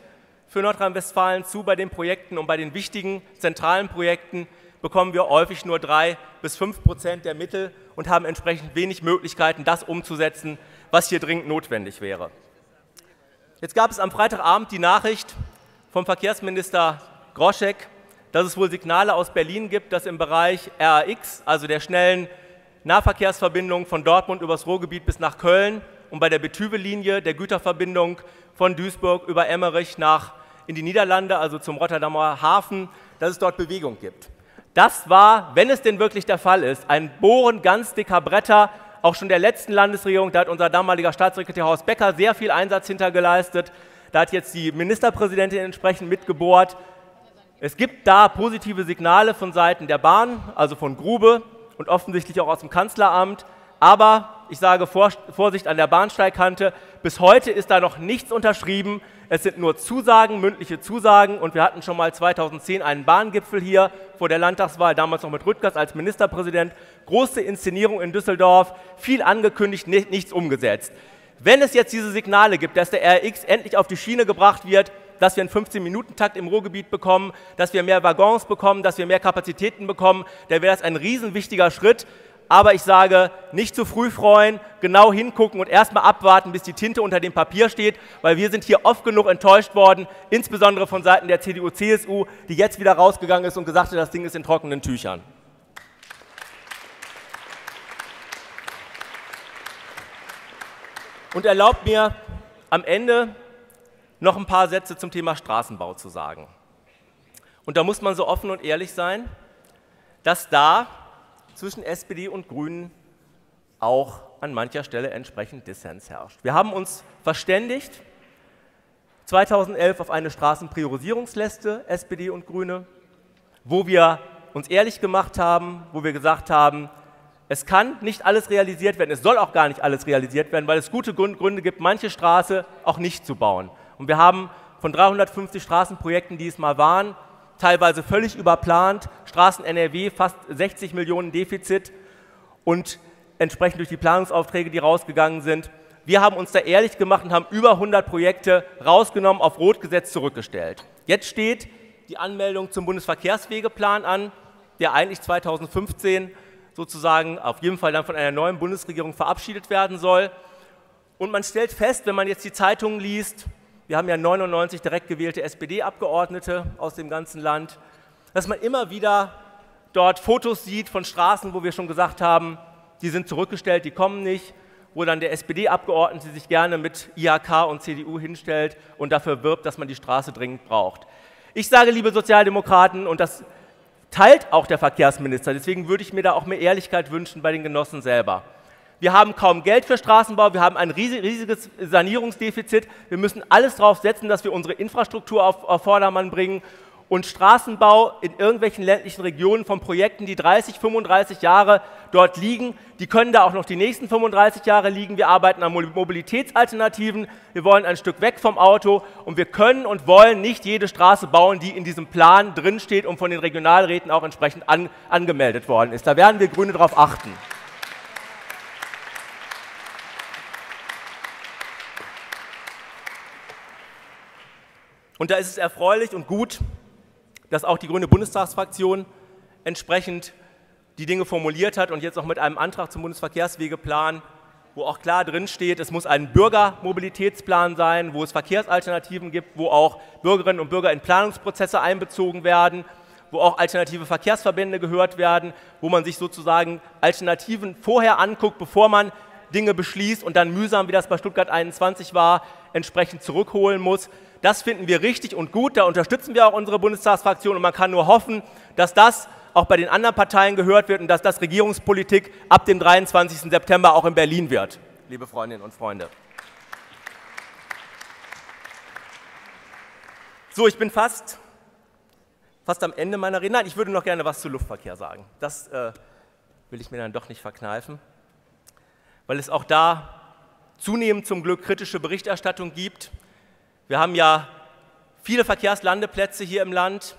für Nordrhein-Westfalen zu. Bei den Projekten und bei den wichtigen zentralen Projekten bekommen wir häufig nur drei bis fünf Prozent der Mittel und haben entsprechend wenig Möglichkeiten, das umzusetzen, was hier dringend notwendig wäre. Jetzt gab es am Freitagabend die Nachricht vom Verkehrsminister Groschek, dass es wohl Signale aus Berlin gibt, dass im Bereich RAX, also der schnellen Nahverkehrsverbindung von Dortmund übers Ruhrgebiet bis nach Köln und bei der Betüve-Linie der Güterverbindung von Duisburg über Emmerich nach in die Niederlande, also zum Rotterdamer Hafen, dass es dort Bewegung gibt. Das war, wenn es denn wirklich der Fall ist, ein Bohren ganz dicker Bretter, auch schon der letzten Landesregierung. Da hat unser damaliger Staatssekretär Horst Becker sehr viel Einsatz hintergeleistet. Da hat jetzt die Ministerpräsidentin entsprechend mitgebohrt. Es gibt da positive Signale von Seiten der Bahn, also von Grube und offensichtlich auch aus dem Kanzleramt. Aber ich sage Vorsicht an der Bahnsteigkante, bis heute ist da noch nichts unterschrieben. Es sind nur Zusagen, mündliche Zusagen. Und wir hatten schon mal 2010 einen Bahngipfel hier vor der Landtagswahl, damals noch mit Rüttgers als Ministerpräsident. Große Inszenierung in Düsseldorf, viel angekündigt, nichts umgesetzt. Wenn es jetzt diese Signale gibt, dass der RX endlich auf die Schiene gebracht wird, dass wir einen 15-Minuten-Takt im Ruhrgebiet bekommen, dass wir mehr Waggons bekommen, dass wir mehr Kapazitäten bekommen, dann wäre das ein riesenwichtiger Schritt. Aber ich sage, nicht zu früh freuen, genau hingucken und erstmal abwarten, bis die Tinte unter dem Papier steht, weil wir sind hier oft genug enttäuscht worden, insbesondere von Seiten der CDU-CSU, die jetzt wieder rausgegangen ist und gesagt hat, das Ding ist in trockenen Tüchern. Und erlaubt mir am Ende noch ein paar Sätze zum Thema Straßenbau zu sagen. Und da muss man so offen und ehrlich sein, dass da zwischen SPD und Grünen auch an mancher Stelle entsprechend Dissens herrscht. Wir haben uns verständigt 2011 auf eine Straßenpriorisierungsliste SPD und Grüne, wo wir uns ehrlich gemacht haben, wo wir gesagt haben, es kann nicht alles realisiert werden, es soll auch gar nicht alles realisiert werden, weil es gute Gründe gibt, manche Straße auch nicht zu bauen. Und wir haben von 350 Straßenprojekten, die es mal waren, teilweise völlig überplant, Straßen NRW fast 60 Millionen Defizit und entsprechend durch die Planungsaufträge, die rausgegangen sind. Wir haben uns da ehrlich gemacht und haben über 100 Projekte rausgenommen, auf Rot gesetzt, zurückgestellt. Jetzt steht die Anmeldung zum Bundesverkehrswegeplan an, der eigentlich 2015 sozusagen auf jeden Fall dann von einer neuen Bundesregierung verabschiedet werden soll. Und man stellt fest, wenn man jetzt die Zeitungen liest, wir haben ja 99 direkt gewählte SPD-Abgeordnete aus dem ganzen Land, dass man immer wieder dort Fotos sieht von Straßen, wo wir schon gesagt haben, die sind zurückgestellt, die kommen nicht, wo dann der SPD-Abgeordnete sich gerne mit IHK und CDU hinstellt und dafür wirbt, dass man die Straße dringend braucht. Ich sage, liebe Sozialdemokraten, und das teilt auch der Verkehrsminister. Deswegen würde ich mir da auch mehr Ehrlichkeit wünschen bei den Genossen selber. Wir haben kaum Geld für Straßenbau, wir haben ein riesiges Sanierungsdefizit. Wir müssen alles darauf setzen, dass wir unsere Infrastruktur auf, auf Vordermann bringen. Und Straßenbau in irgendwelchen ländlichen Regionen von Projekten, die 30, 35 Jahre dort liegen, die können da auch noch die nächsten 35 Jahre liegen. Wir arbeiten an Mobilitätsalternativen. Wir wollen ein Stück weg vom Auto und wir können und wollen nicht jede Straße bauen, die in diesem Plan drinsteht und von den Regionalräten auch entsprechend an, angemeldet worden ist. Da werden wir Grüne darauf achten. Und da ist es erfreulich und gut, dass auch die Grüne Bundestagsfraktion entsprechend die Dinge formuliert hat und jetzt auch mit einem Antrag zum Bundesverkehrswegeplan, wo auch klar drin steht, es muss ein Bürgermobilitätsplan sein, wo es Verkehrsalternativen gibt, wo auch Bürgerinnen und Bürger in Planungsprozesse einbezogen werden, wo auch alternative Verkehrsverbände gehört werden, wo man sich sozusagen Alternativen vorher anguckt, bevor man Dinge beschließt und dann mühsam, wie das bei Stuttgart 21 war, entsprechend zurückholen muss. Das finden wir richtig und gut, da unterstützen wir auch unsere Bundestagsfraktion und man kann nur hoffen, dass das auch bei den anderen Parteien gehört wird und dass das Regierungspolitik ab dem 23. September auch in Berlin wird, liebe Freundinnen und Freunde. So, ich bin fast, fast am Ende meiner Rede. Nein, ich würde noch gerne was zu Luftverkehr sagen. Das äh, will ich mir dann doch nicht verkneifen, weil es auch da zunehmend zum Glück kritische Berichterstattung gibt. Wir haben ja viele Verkehrslandeplätze hier im Land.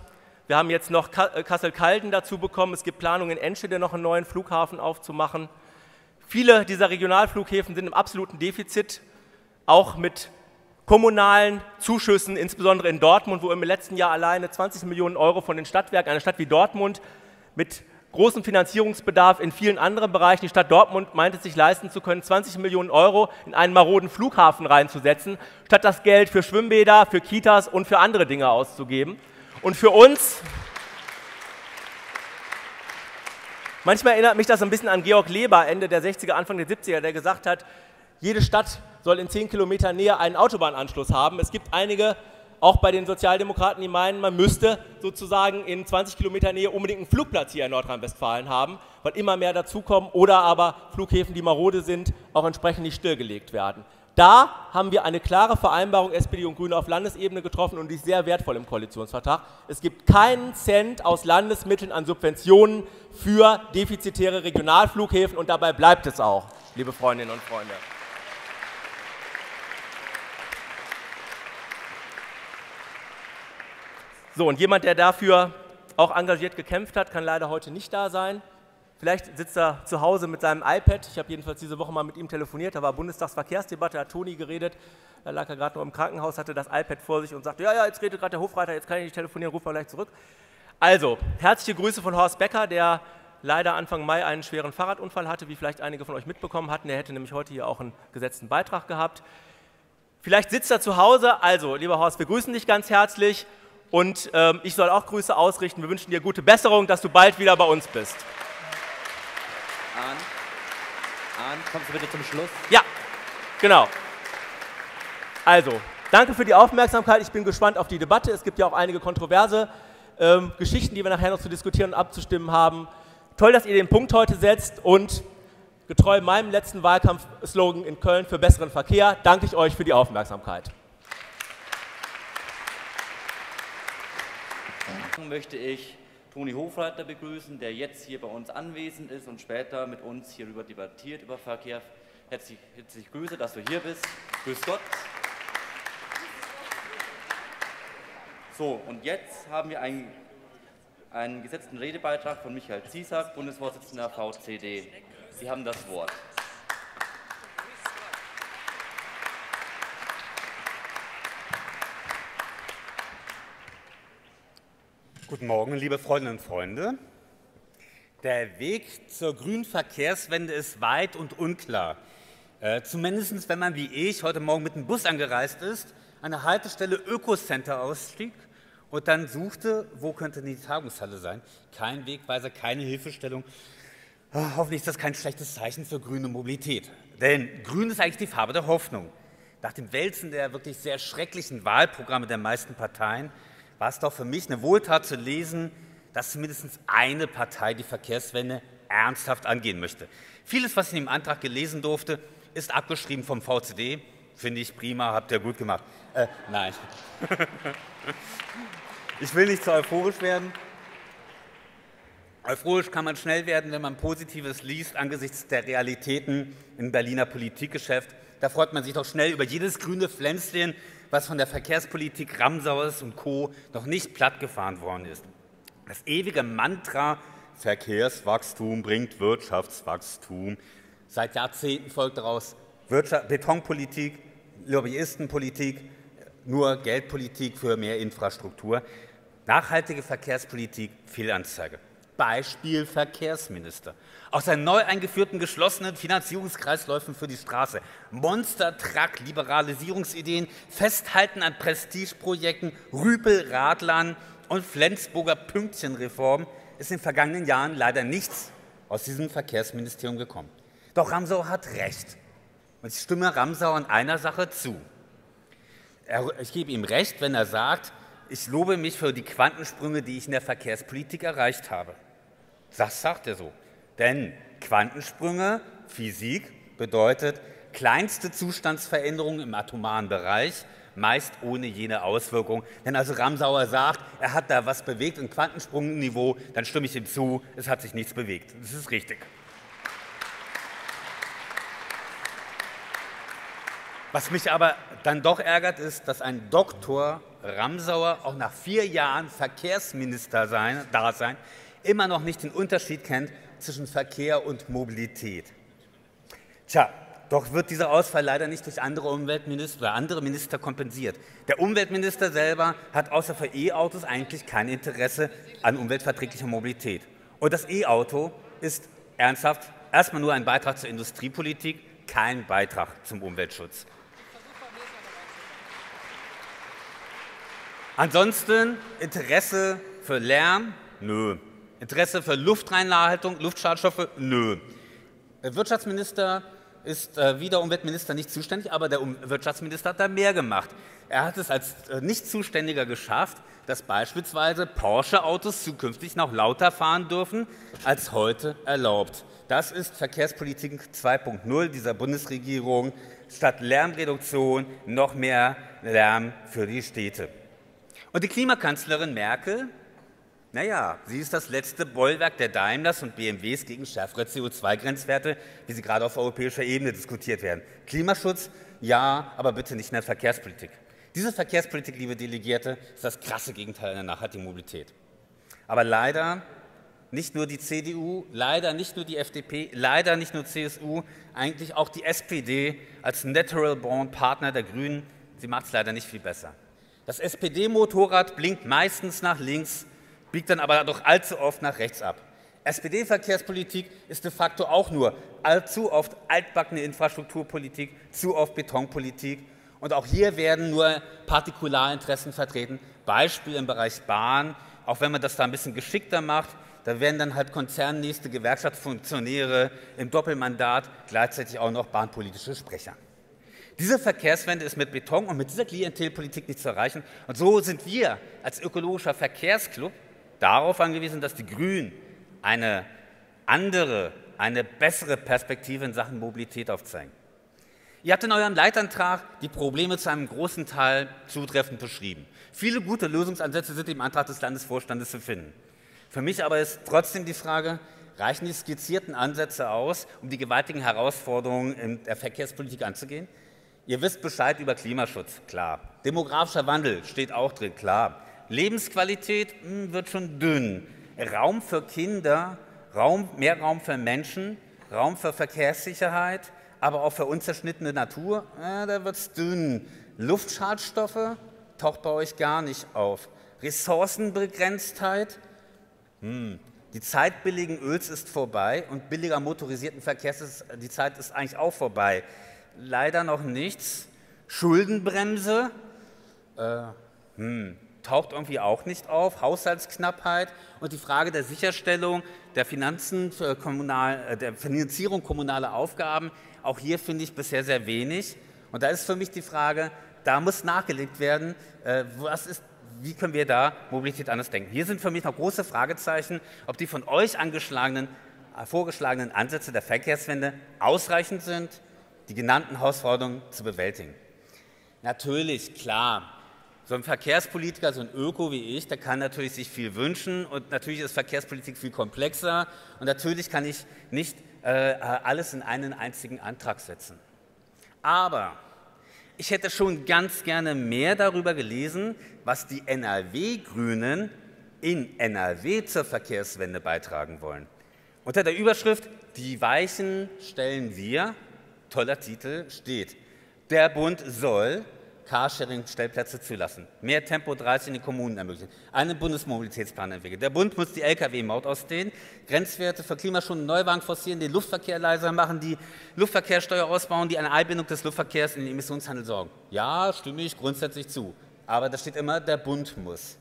Wir haben jetzt noch äh, Kassel-Calden dazu bekommen. Es gibt Planungen in Enschede noch einen neuen Flughafen aufzumachen. Viele dieser Regionalflughäfen sind im absoluten Defizit, auch mit kommunalen Zuschüssen, insbesondere in Dortmund, wo im letzten Jahr alleine 20 Millionen Euro von den Stadtwerken, einer Stadt wie Dortmund, mit großem Finanzierungsbedarf in vielen anderen Bereichen. Die Stadt Dortmund meint es sich leisten zu können, 20 Millionen Euro in einen maroden Flughafen reinzusetzen, statt das Geld für Schwimmbäder, für Kitas und für andere Dinge auszugeben. Und für uns, manchmal erinnert mich das ein bisschen an Georg Leber, Ende der 60er, Anfang der 70er, der gesagt hat, jede Stadt soll in 10 Kilometer Nähe einen Autobahnanschluss haben. Es gibt einige auch bei den Sozialdemokraten, die meinen, man müsste sozusagen in 20 Kilometer Nähe unbedingt einen Flugplatz hier in Nordrhein-Westfalen haben, weil immer mehr dazukommen oder aber Flughäfen, die marode sind, auch entsprechend nicht stillgelegt werden. Da haben wir eine klare Vereinbarung SPD und Grüne auf Landesebene getroffen und die ist sehr wertvoll im Koalitionsvertrag. Es gibt keinen Cent aus Landesmitteln an Subventionen für defizitäre Regionalflughäfen und dabei bleibt es auch, liebe Freundinnen und Freunde. So, und jemand, der dafür auch engagiert gekämpft hat, kann leider heute nicht da sein. Vielleicht sitzt er zu Hause mit seinem iPad. Ich habe jedenfalls diese Woche mal mit ihm telefoniert. Da war Bundestagsverkehrsdebatte, hat Toni geredet. Da lag er gerade noch im Krankenhaus, hatte das iPad vor sich und sagte: Ja, ja, jetzt redet gerade der Hofreiter, jetzt kann ich nicht telefonieren, ruf mal gleich zurück. Also, herzliche Grüße von Horst Becker, der leider Anfang Mai einen schweren Fahrradunfall hatte, wie vielleicht einige von euch mitbekommen hatten. Er hätte nämlich heute hier auch einen gesetzten Beitrag gehabt. Vielleicht sitzt er zu Hause. Also, lieber Horst, wir grüßen dich ganz herzlich und ähm, ich soll auch Grüße ausrichten. Wir wünschen dir gute Besserung, dass du bald wieder bei uns bist. Ahn, Ahn, kommst du bitte zum Schluss? Ja, genau. Also, danke für die Aufmerksamkeit. Ich bin gespannt auf die Debatte. Es gibt ja auch einige kontroverse ähm, Geschichten, die wir nachher noch zu diskutieren und abzustimmen haben. Toll, dass ihr den Punkt heute setzt und getreu meinem letzten Wahlkampfslogan in Köln für besseren Verkehr danke ich euch für die Aufmerksamkeit. Möchte ich Toni Hofreiter begrüßen, der jetzt hier bei uns anwesend ist und später mit uns hierüber debattiert, über Verkehr. Herzlich, herzlich Grüße, dass du hier bist. Grüß Gott. So, und jetzt haben wir einen, einen gesetzten Redebeitrag von Michael Ziesack, Bundesvorsitzender VCD. Sie haben das Wort. Guten Morgen, liebe Freundinnen und Freunde. Der Weg zur grünen Verkehrswende ist weit und unklar. Äh, zumindest wenn man wie ich heute Morgen mit dem Bus angereist ist, an der Haltestelle Ökocenter ausstieg und dann suchte, wo könnte die Tagungshalle sein. Kein Wegweiser, keine Hilfestellung. Oh, hoffentlich ist das kein schlechtes Zeichen für grüne Mobilität. Denn grün ist eigentlich die Farbe der Hoffnung. Nach dem Wälzen der wirklich sehr schrecklichen Wahlprogramme der meisten Parteien war es doch für mich eine Wohltat zu lesen, dass zumindest eine Partei die Verkehrswende ernsthaft angehen möchte. Vieles, was ich in dem Antrag gelesen durfte, ist abgeschrieben vom VCD. Finde ich prima, habt ihr gut gemacht. Äh, nein. ich will nicht zu euphorisch werden. Euphorisch kann man schnell werden, wenn man Positives liest angesichts der Realitäten im Berliner Politikgeschäft. Da freut man sich doch schnell über jedes grüne Pflänzchen, was von der Verkehrspolitik Ramsauers und Co. noch nicht plattgefahren worden ist. Das ewige Mantra Verkehrswachstum bringt Wirtschaftswachstum. Seit Jahrzehnten folgt daraus Wirtschaft, Betonpolitik, Lobbyistenpolitik, nur Geldpolitik für mehr Infrastruktur. Nachhaltige Verkehrspolitik, Fehlanzeige. Beispiel Verkehrsminister. Aus seinen neu eingeführten geschlossenen Finanzierungskreisläufen für die Straße, Monster-Truck, Liberalisierungsideen, Festhalten an Prestigeprojekten, Rüpel, Radlern und Flensburger Pünktchenreform ist in den vergangenen Jahren leider nichts aus diesem Verkehrsministerium gekommen. Doch Ramsau hat recht. Und ich stimme Ramsau an einer Sache zu. Ich gebe ihm recht, wenn er sagt, ich lobe mich für die Quantensprünge, die ich in der Verkehrspolitik erreicht habe. Das sagt er so. Denn Quantensprünge, Physik, bedeutet kleinste Zustandsveränderungen im atomaren Bereich, meist ohne jene Auswirkung. Wenn also Ramsauer sagt, er hat da was bewegt im Quantensprungniveau, dann stimme ich ihm zu, es hat sich nichts bewegt. Das ist richtig. Was mich aber dann doch ärgert, ist, dass ein Doktor Ramsauer auch nach vier Jahren Verkehrsminister sein, Dasein immer noch nicht den Unterschied kennt zwischen Verkehr und Mobilität. Tja, doch wird dieser Ausfall leider nicht durch andere Umweltminister oder andere Minister kompensiert. Der Umweltminister selber hat außer für E-Autos eigentlich kein Interesse an umweltverträglicher Mobilität. Und das E-Auto ist ernsthaft erstmal nur ein Beitrag zur Industriepolitik, kein Beitrag zum Umweltschutz. Ansonsten Interesse für Lärm? Nö. Interesse für Luftreinhaltung, Luftschadstoffe? Nö. Der Wirtschaftsminister ist äh, wie der Umweltminister nicht zuständig, aber der Wirtschaftsminister hat da mehr gemacht. Er hat es als äh, Nicht-Zuständiger geschafft, dass beispielsweise Porsche-Autos zukünftig noch lauter fahren dürfen, als heute erlaubt. Das ist Verkehrspolitik 2.0 dieser Bundesregierung. Statt Lärmreduktion noch mehr Lärm für die Städte. Und die Klimakanzlerin Merkel, naja, sie ist das letzte Bollwerk der Daimlers und BMWs gegen schärfere CO2-Grenzwerte, wie sie gerade auf europäischer Ebene diskutiert werden. Klimaschutz, ja, aber bitte nicht in der Verkehrspolitik. Diese Verkehrspolitik, liebe Delegierte, ist das krasse Gegenteil einer nachhaltigen Mobilität. Aber leider nicht nur die CDU, leider nicht nur die FDP, leider nicht nur CSU, eigentlich auch die SPD als Natural Born Partner der Grünen, sie macht es leider nicht viel besser. Das SPD-Motorrad blinkt meistens nach links, biegt dann aber doch allzu oft nach rechts ab. SPD-Verkehrspolitik ist de facto auch nur allzu oft altbackene Infrastrukturpolitik, zu oft Betonpolitik und auch hier werden nur Partikularinteressen vertreten. Beispiel im Bereich Bahn, auch wenn man das da ein bisschen geschickter macht, da werden dann halt konzernnächste Gewerkschaftsfunktionäre im Doppelmandat gleichzeitig auch noch bahnpolitische Sprecher. Diese Verkehrswende ist mit Beton und mit dieser Klientelpolitik nicht zu erreichen. Und so sind wir als ökologischer Verkehrsclub darauf angewiesen, dass die Grünen eine andere, eine bessere Perspektive in Sachen Mobilität aufzeigen. Ihr habt in eurem Leitantrag die Probleme zu einem großen Teil zutreffend beschrieben. Viele gute Lösungsansätze sind im Antrag des Landesvorstandes zu finden. Für mich aber ist trotzdem die Frage, reichen die skizzierten Ansätze aus, um die gewaltigen Herausforderungen in der Verkehrspolitik anzugehen? Ihr wisst Bescheid über Klimaschutz, klar. Demografischer Wandel steht auch drin, klar. Lebensqualität mh, hm, wird schon dünn. Raum für Kinder, Raum, mehr Raum für Menschen, Raum für Verkehrssicherheit, aber auch für unzerschnittene Natur, äh, da wird es dünn. Luftschadstoffe taucht bei euch gar nicht auf. Ressourcenbegrenztheit, hm. die Zeit billigen Öls ist vorbei und billiger motorisierten Verkehrs ist, die Zeit ist eigentlich auch vorbei. Leider noch nichts. Schuldenbremse, äh, hm, taucht irgendwie auch nicht auf. Haushaltsknappheit und die Frage der Sicherstellung der Finanzen für kommunal, äh, der Finanzierung kommunaler Aufgaben auch hier finde ich bisher sehr wenig. Und da ist für mich die Frage, da muss nachgelegt werden, äh, was ist, wie können wir da Mobilität anders denken. Hier sind für mich noch große Fragezeichen, ob die von euch angeschlagenen, äh, vorgeschlagenen Ansätze der Verkehrswende ausreichend sind, die genannten Herausforderungen zu bewältigen. Natürlich, klar, so ein Verkehrspolitiker, so ein Öko wie ich, der kann natürlich sich viel wünschen und natürlich ist Verkehrspolitik viel komplexer und natürlich kann ich nicht äh, alles in einen einzigen Antrag setzen. Aber ich hätte schon ganz gerne mehr darüber gelesen, was die NRW-Grünen in NRW zur Verkehrswende beitragen wollen. Unter der Überschrift Die Weichen stellen wir, toller Titel, steht, der Bund soll Carsharing-Stellplätze zulassen, mehr Tempo 30 in den Kommunen ermöglichen, einen Bundesmobilitätsplan entwickeln. Der Bund muss die Lkw-Maut ausdehnen, Grenzwerte für klimaschonende Neuwagen forcieren, den Luftverkehr leiser machen, die Luftverkehrssteuer ausbauen, die eine Einbindung des Luftverkehrs in den Emissionshandel sorgen. Ja, stimme ich grundsätzlich zu. Aber da steht immer, der Bund muss.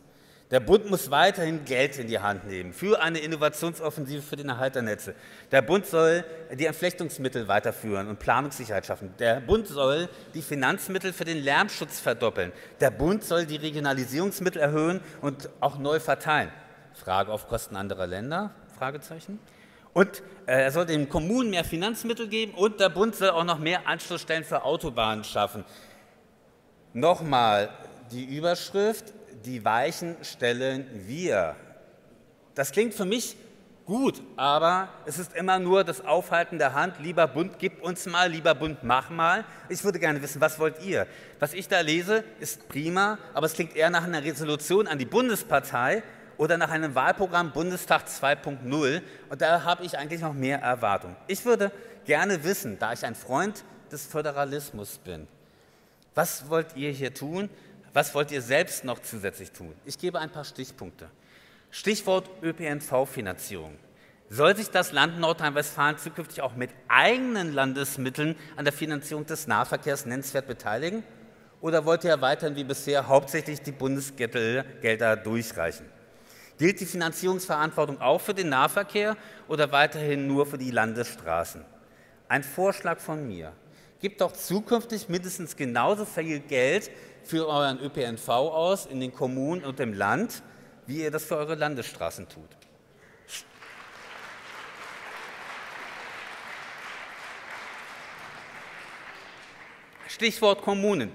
Der Bund muss weiterhin Geld in die Hand nehmen für eine Innovationsoffensive für den Erhalt der Netze. Der Bund soll die Entflechtungsmittel weiterführen und Planungssicherheit schaffen. Der Bund soll die Finanzmittel für den Lärmschutz verdoppeln. Der Bund soll die Regionalisierungsmittel erhöhen und auch neu verteilen. Frage auf Kosten anderer Länder? Fragezeichen. Und äh, er soll den Kommunen mehr Finanzmittel geben und der Bund soll auch noch mehr Anschlussstellen für Autobahnen schaffen. Nochmal die Überschrift, die Weichen stellen wir. Das klingt für mich gut, aber es ist immer nur das Aufhalten der Hand. Lieber Bund, gib uns mal, lieber Bund, mach mal. Ich würde gerne wissen, was wollt ihr? Was ich da lese, ist prima, aber es klingt eher nach einer Resolution an die Bundespartei oder nach einem Wahlprogramm Bundestag 2.0 und da habe ich eigentlich noch mehr Erwartung. Ich würde gerne wissen, da ich ein Freund des Föderalismus bin, was wollt ihr hier tun? Was wollt ihr selbst noch zusätzlich tun? Ich gebe ein paar Stichpunkte. Stichwort ÖPNV-Finanzierung. Soll sich das Land Nordrhein-Westfalen zukünftig auch mit eigenen Landesmitteln an der Finanzierung des Nahverkehrs nennenswert beteiligen? Oder wollt ihr weiterhin wie bisher hauptsächlich die Bundesgelder durchreichen? Gilt die Finanzierungsverantwortung auch für den Nahverkehr oder weiterhin nur für die Landesstraßen? ein Vorschlag von mir. Gebt doch zukünftig mindestens genauso viel Geld für euren ÖPNV aus in den Kommunen und im Land, wie ihr das für eure Landesstraßen tut. Stichwort Kommunen.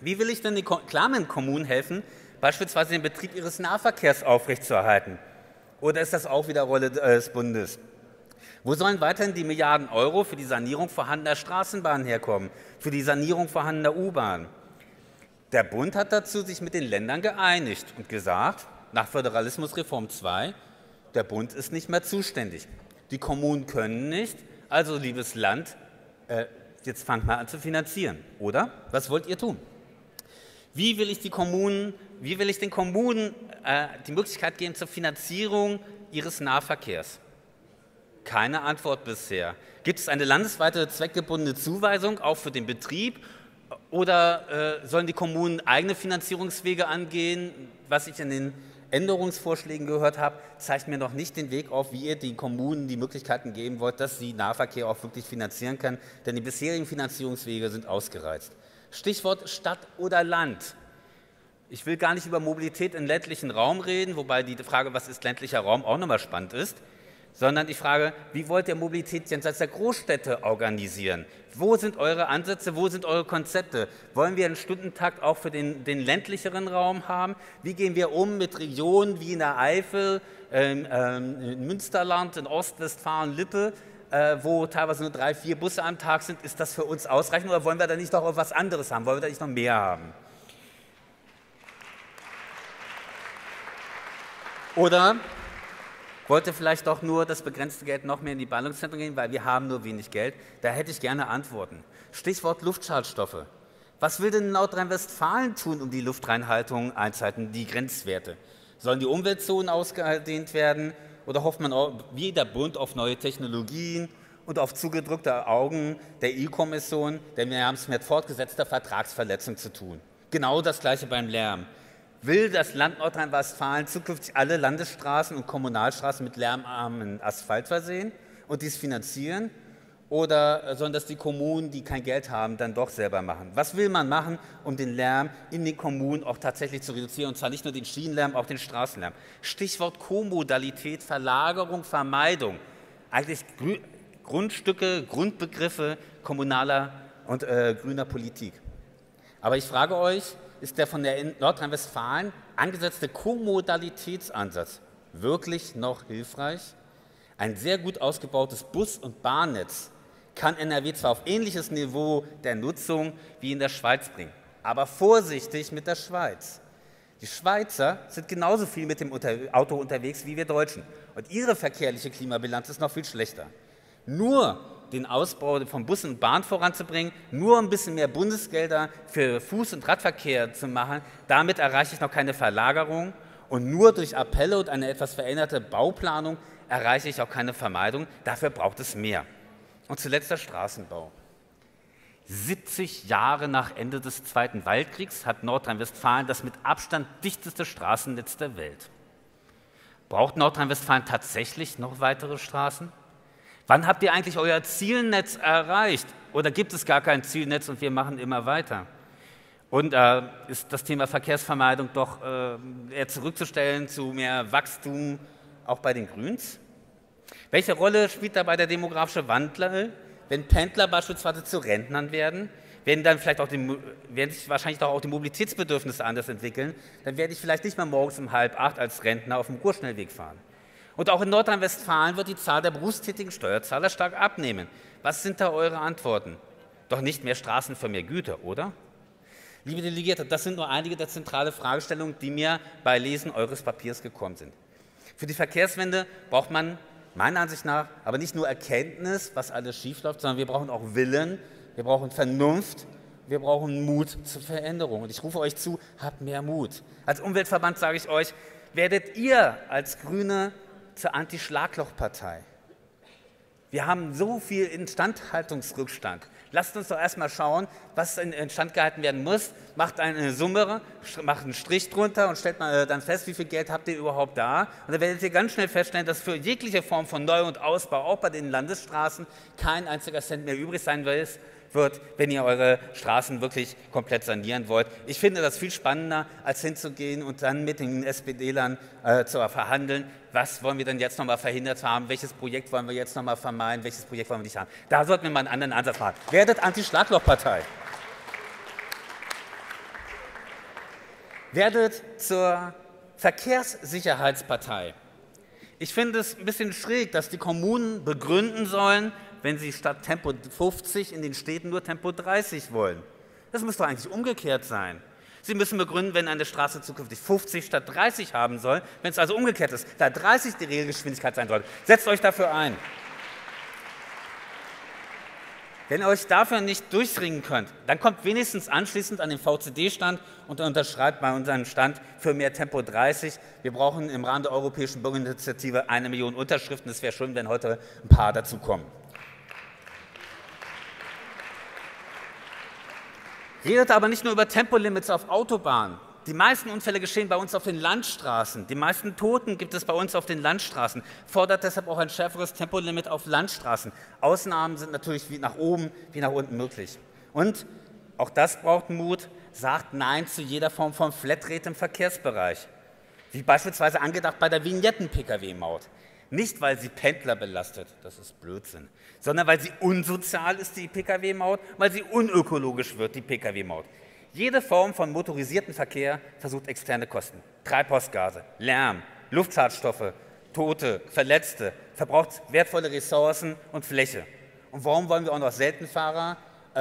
Wie will ich denn den kleinen Kommunen helfen, beispielsweise den Betrieb ihres Nahverkehrs aufrechtzuerhalten? Oder ist das auch wieder Rolle des Bundes? Wo sollen weiterhin die Milliarden Euro für die Sanierung vorhandener Straßenbahnen herkommen, für die Sanierung vorhandener U-Bahnen? Der Bund hat dazu sich mit den Ländern geeinigt und gesagt, nach Föderalismusreform 2, der Bund ist nicht mehr zuständig. Die Kommunen können nicht, also liebes Land, äh, jetzt fangt mal an zu finanzieren, oder? Was wollt ihr tun? Wie will ich, die Kommunen, wie will ich den Kommunen äh, die Möglichkeit geben zur Finanzierung ihres Nahverkehrs? Keine Antwort bisher. Gibt es eine landesweite zweckgebundene Zuweisung auch für den Betrieb oder äh, sollen die Kommunen eigene Finanzierungswege angehen? Was ich in den Änderungsvorschlägen gehört habe, zeigt mir noch nicht den Weg auf, wie ihr den Kommunen die Möglichkeiten geben wollt, dass sie Nahverkehr auch wirklich finanzieren können, denn die bisherigen Finanzierungswege sind ausgereizt. Stichwort Stadt oder Land. Ich will gar nicht über Mobilität im ländlichen Raum reden, wobei die Frage, was ist ländlicher Raum, auch nochmal spannend ist sondern ich frage, wie wollt ihr Mobilität jenseits der Großstädte organisieren? Wo sind eure Ansätze, wo sind eure Konzepte? Wollen wir einen Stundentakt auch für den, den ländlicheren Raum haben? Wie gehen wir um mit Regionen wie in der Eifel, ähm, ähm, in Münsterland, in Ostwestfalen, Lippe, äh, wo teilweise nur drei, vier Busse am Tag sind? Ist das für uns ausreichend oder wollen wir da nicht noch etwas anderes haben? Wollen wir da nicht noch mehr haben? Oder wollte vielleicht doch nur das begrenzte Geld noch mehr in die Ballungszentren gehen, weil wir haben nur wenig Geld. Da hätte ich gerne Antworten. Stichwort Luftschadstoffe. Was will denn Nordrhein-Westfalen tun, um die Luftreinhaltung einzuhalten, die Grenzwerte? Sollen die Umweltzonen ausgedehnt werden oder hofft man wie der Bund auf neue Technologien und auf zugedrückte Augen der EU-Kommission, denn wir haben es mit fortgesetzter Vertragsverletzung zu tun. Genau das Gleiche beim Lärm. Will das Land Nordrhein-Westfalen zukünftig alle Landesstraßen und Kommunalstraßen mit lärmarmen Asphalt versehen und dies finanzieren? Oder sollen das die Kommunen, die kein Geld haben, dann doch selber machen? Was will man machen, um den Lärm in den Kommunen auch tatsächlich zu reduzieren? Und zwar nicht nur den Schienenlärm, auch den Straßenlärm. Stichwort Komodalität, Verlagerung, Vermeidung. Eigentlich Grundstücke, Grundbegriffe kommunaler und äh, grüner Politik. Aber ich frage euch, ist der von der Nordrhein-Westfalen angesetzte Komodalitätsansatz wirklich noch hilfreich? Ein sehr gut ausgebautes Bus- und Bahnnetz kann NRW zwar auf ähnliches Niveau der Nutzung wie in der Schweiz bringen, aber vorsichtig mit der Schweiz. Die Schweizer sind genauso viel mit dem Auto unterwegs wie wir Deutschen und ihre verkehrliche Klimabilanz ist noch viel schlechter. Nur den Ausbau von Bussen und Bahn voranzubringen, nur ein bisschen mehr Bundesgelder für Fuß- und Radverkehr zu machen, damit erreiche ich noch keine Verlagerung und nur durch Appelle und eine etwas veränderte Bauplanung erreiche ich auch keine Vermeidung. Dafür braucht es mehr. Und zuletzt der Straßenbau. 70 Jahre nach Ende des Zweiten Weltkriegs hat Nordrhein-Westfalen das mit Abstand dichteste Straßennetz der Welt. Braucht Nordrhein-Westfalen tatsächlich noch weitere Straßen? Wann habt ihr eigentlich euer Zielnetz erreicht? Oder gibt es gar kein Zielnetz und wir machen immer weiter? Und äh, ist das Thema Verkehrsvermeidung doch äh, eher zurückzustellen zu mehr Wachstum auch bei den Grüns? Welche Rolle spielt dabei der demografische Wandel, wenn Pendler beispielsweise zu Rentnern werden? Werden dann vielleicht auch die, werden sich wahrscheinlich auch die Mobilitätsbedürfnisse anders entwickeln? Dann werde ich vielleicht nicht mehr morgens um halb acht als Rentner auf dem Ruhrschnellweg fahren. Und auch in Nordrhein-Westfalen wird die Zahl der berufstätigen Steuerzahler stark abnehmen. Was sind da eure Antworten? Doch nicht mehr Straßen für mehr Güter, oder? Liebe Delegierte, das sind nur einige der zentralen Fragestellungen, die mir bei Lesen eures Papiers gekommen sind. Für die Verkehrswende braucht man meiner Ansicht nach aber nicht nur Erkenntnis, was alles schiefläuft, sondern wir brauchen auch Willen, wir brauchen Vernunft, wir brauchen Mut zur Veränderung. Und ich rufe euch zu, habt mehr Mut. Als Umweltverband sage ich euch, werdet ihr als Grüne zur Anti-Schlaglochpartei. Wir haben so viel Instandhaltungsrückstand. Lasst uns doch erstmal schauen, was instand gehalten werden muss. Macht eine Summe, macht einen Strich drunter und stellt mal äh, dann fest, wie viel Geld habt ihr überhaupt da. Und dann werdet ihr ganz schnell feststellen, dass für jegliche Form von Neu- und Ausbau, auch bei den Landesstraßen, kein einziger Cent mehr übrig sein wird wird, wenn ihr eure Straßen wirklich komplett sanieren wollt. Ich finde das viel spannender, als hinzugehen und dann mit den SPD-Lern äh, zu verhandeln, was wollen wir denn jetzt nochmal verhindert haben, welches Projekt wollen wir jetzt nochmal vermeiden, welches Projekt wollen wir nicht haben. Da sollten wir mal einen anderen Ansatz machen. Werdet Anti-Schlaglochpartei. Werdet zur Verkehrssicherheitspartei. Ich finde es ein bisschen schräg, dass die Kommunen begründen sollen, wenn sie statt Tempo 50 in den Städten nur Tempo 30 wollen. Das müsste eigentlich umgekehrt sein. Sie müssen begründen, wenn eine Straße zukünftig 50 statt 30 haben soll, wenn es also umgekehrt ist, da 30 die Regelgeschwindigkeit sein soll. Setzt euch dafür ein. Wenn ihr euch dafür nicht durchringen könnt, dann kommt wenigstens anschließend an den VCD-Stand und unterschreibt bei unserem Stand für mehr Tempo 30. Wir brauchen im Rahmen der Europäischen Bürgerinitiative eine Million Unterschriften. Es wäre schön, wenn heute ein paar dazukommen. Redet aber nicht nur über Tempolimits auf Autobahnen. Die meisten Unfälle geschehen bei uns auf den Landstraßen. Die meisten Toten gibt es bei uns auf den Landstraßen. Fordert deshalb auch ein schärferes Tempolimit auf Landstraßen. Ausnahmen sind natürlich wie nach oben wie nach unten möglich. Und auch das braucht Mut. Sagt Nein zu jeder Form von Flatrate im Verkehrsbereich. Wie beispielsweise angedacht bei der Vignetten-Pkw-Maut. Nicht, weil sie Pendler belastet, das ist Blödsinn, sondern weil sie unsozial ist, die Pkw-Maut, weil sie unökologisch wird, die Pkw-Maut. Jede Form von motorisierten Verkehr versucht externe Kosten. Treibhausgase, Lärm, Luftschadstoffe, Tote, Verletzte, verbraucht wertvolle Ressourcen und Fläche. Und warum wollen wir auch noch Seltenfahrer, äh,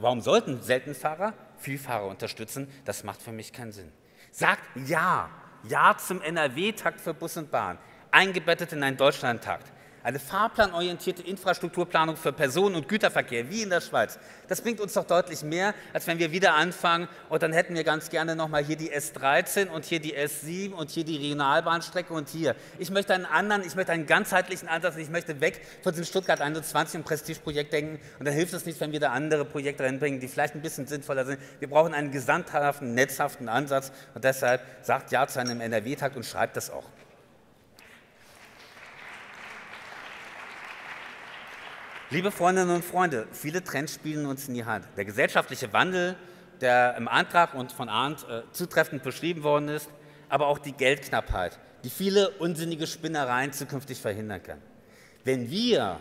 warum sollten Seltenfahrer Vielfahrer unterstützen? Das macht für mich keinen Sinn. Sagt Ja, Ja zum NRW-Takt für Bus und Bahn eingebettet in einen Deutschlandtakt. Eine fahrplanorientierte Infrastrukturplanung für Personen- und Güterverkehr, wie in der Schweiz. Das bringt uns doch deutlich mehr, als wenn wir wieder anfangen und dann hätten wir ganz gerne nochmal hier die S13 und hier die S7 und hier die Regionalbahnstrecke und hier. Ich möchte einen anderen, ich möchte einen ganzheitlichen Ansatz, ich möchte weg von diesem Stuttgart 21 und Prestigeprojekt denken und dann hilft es nicht, wenn wir da andere Projekte reinbringen, die vielleicht ein bisschen sinnvoller sind. Wir brauchen einen gesamthaften, netzhaften Ansatz und deshalb sagt Ja zu einem NRW-Takt und schreibt das auch. Liebe Freundinnen und Freunde, viele Trends spielen uns in die Hand. Der gesellschaftliche Wandel, der im Antrag und von Arndt äh, zutreffend beschrieben worden ist, aber auch die Geldknappheit, die viele unsinnige Spinnereien zukünftig verhindern kann. Wenn wir,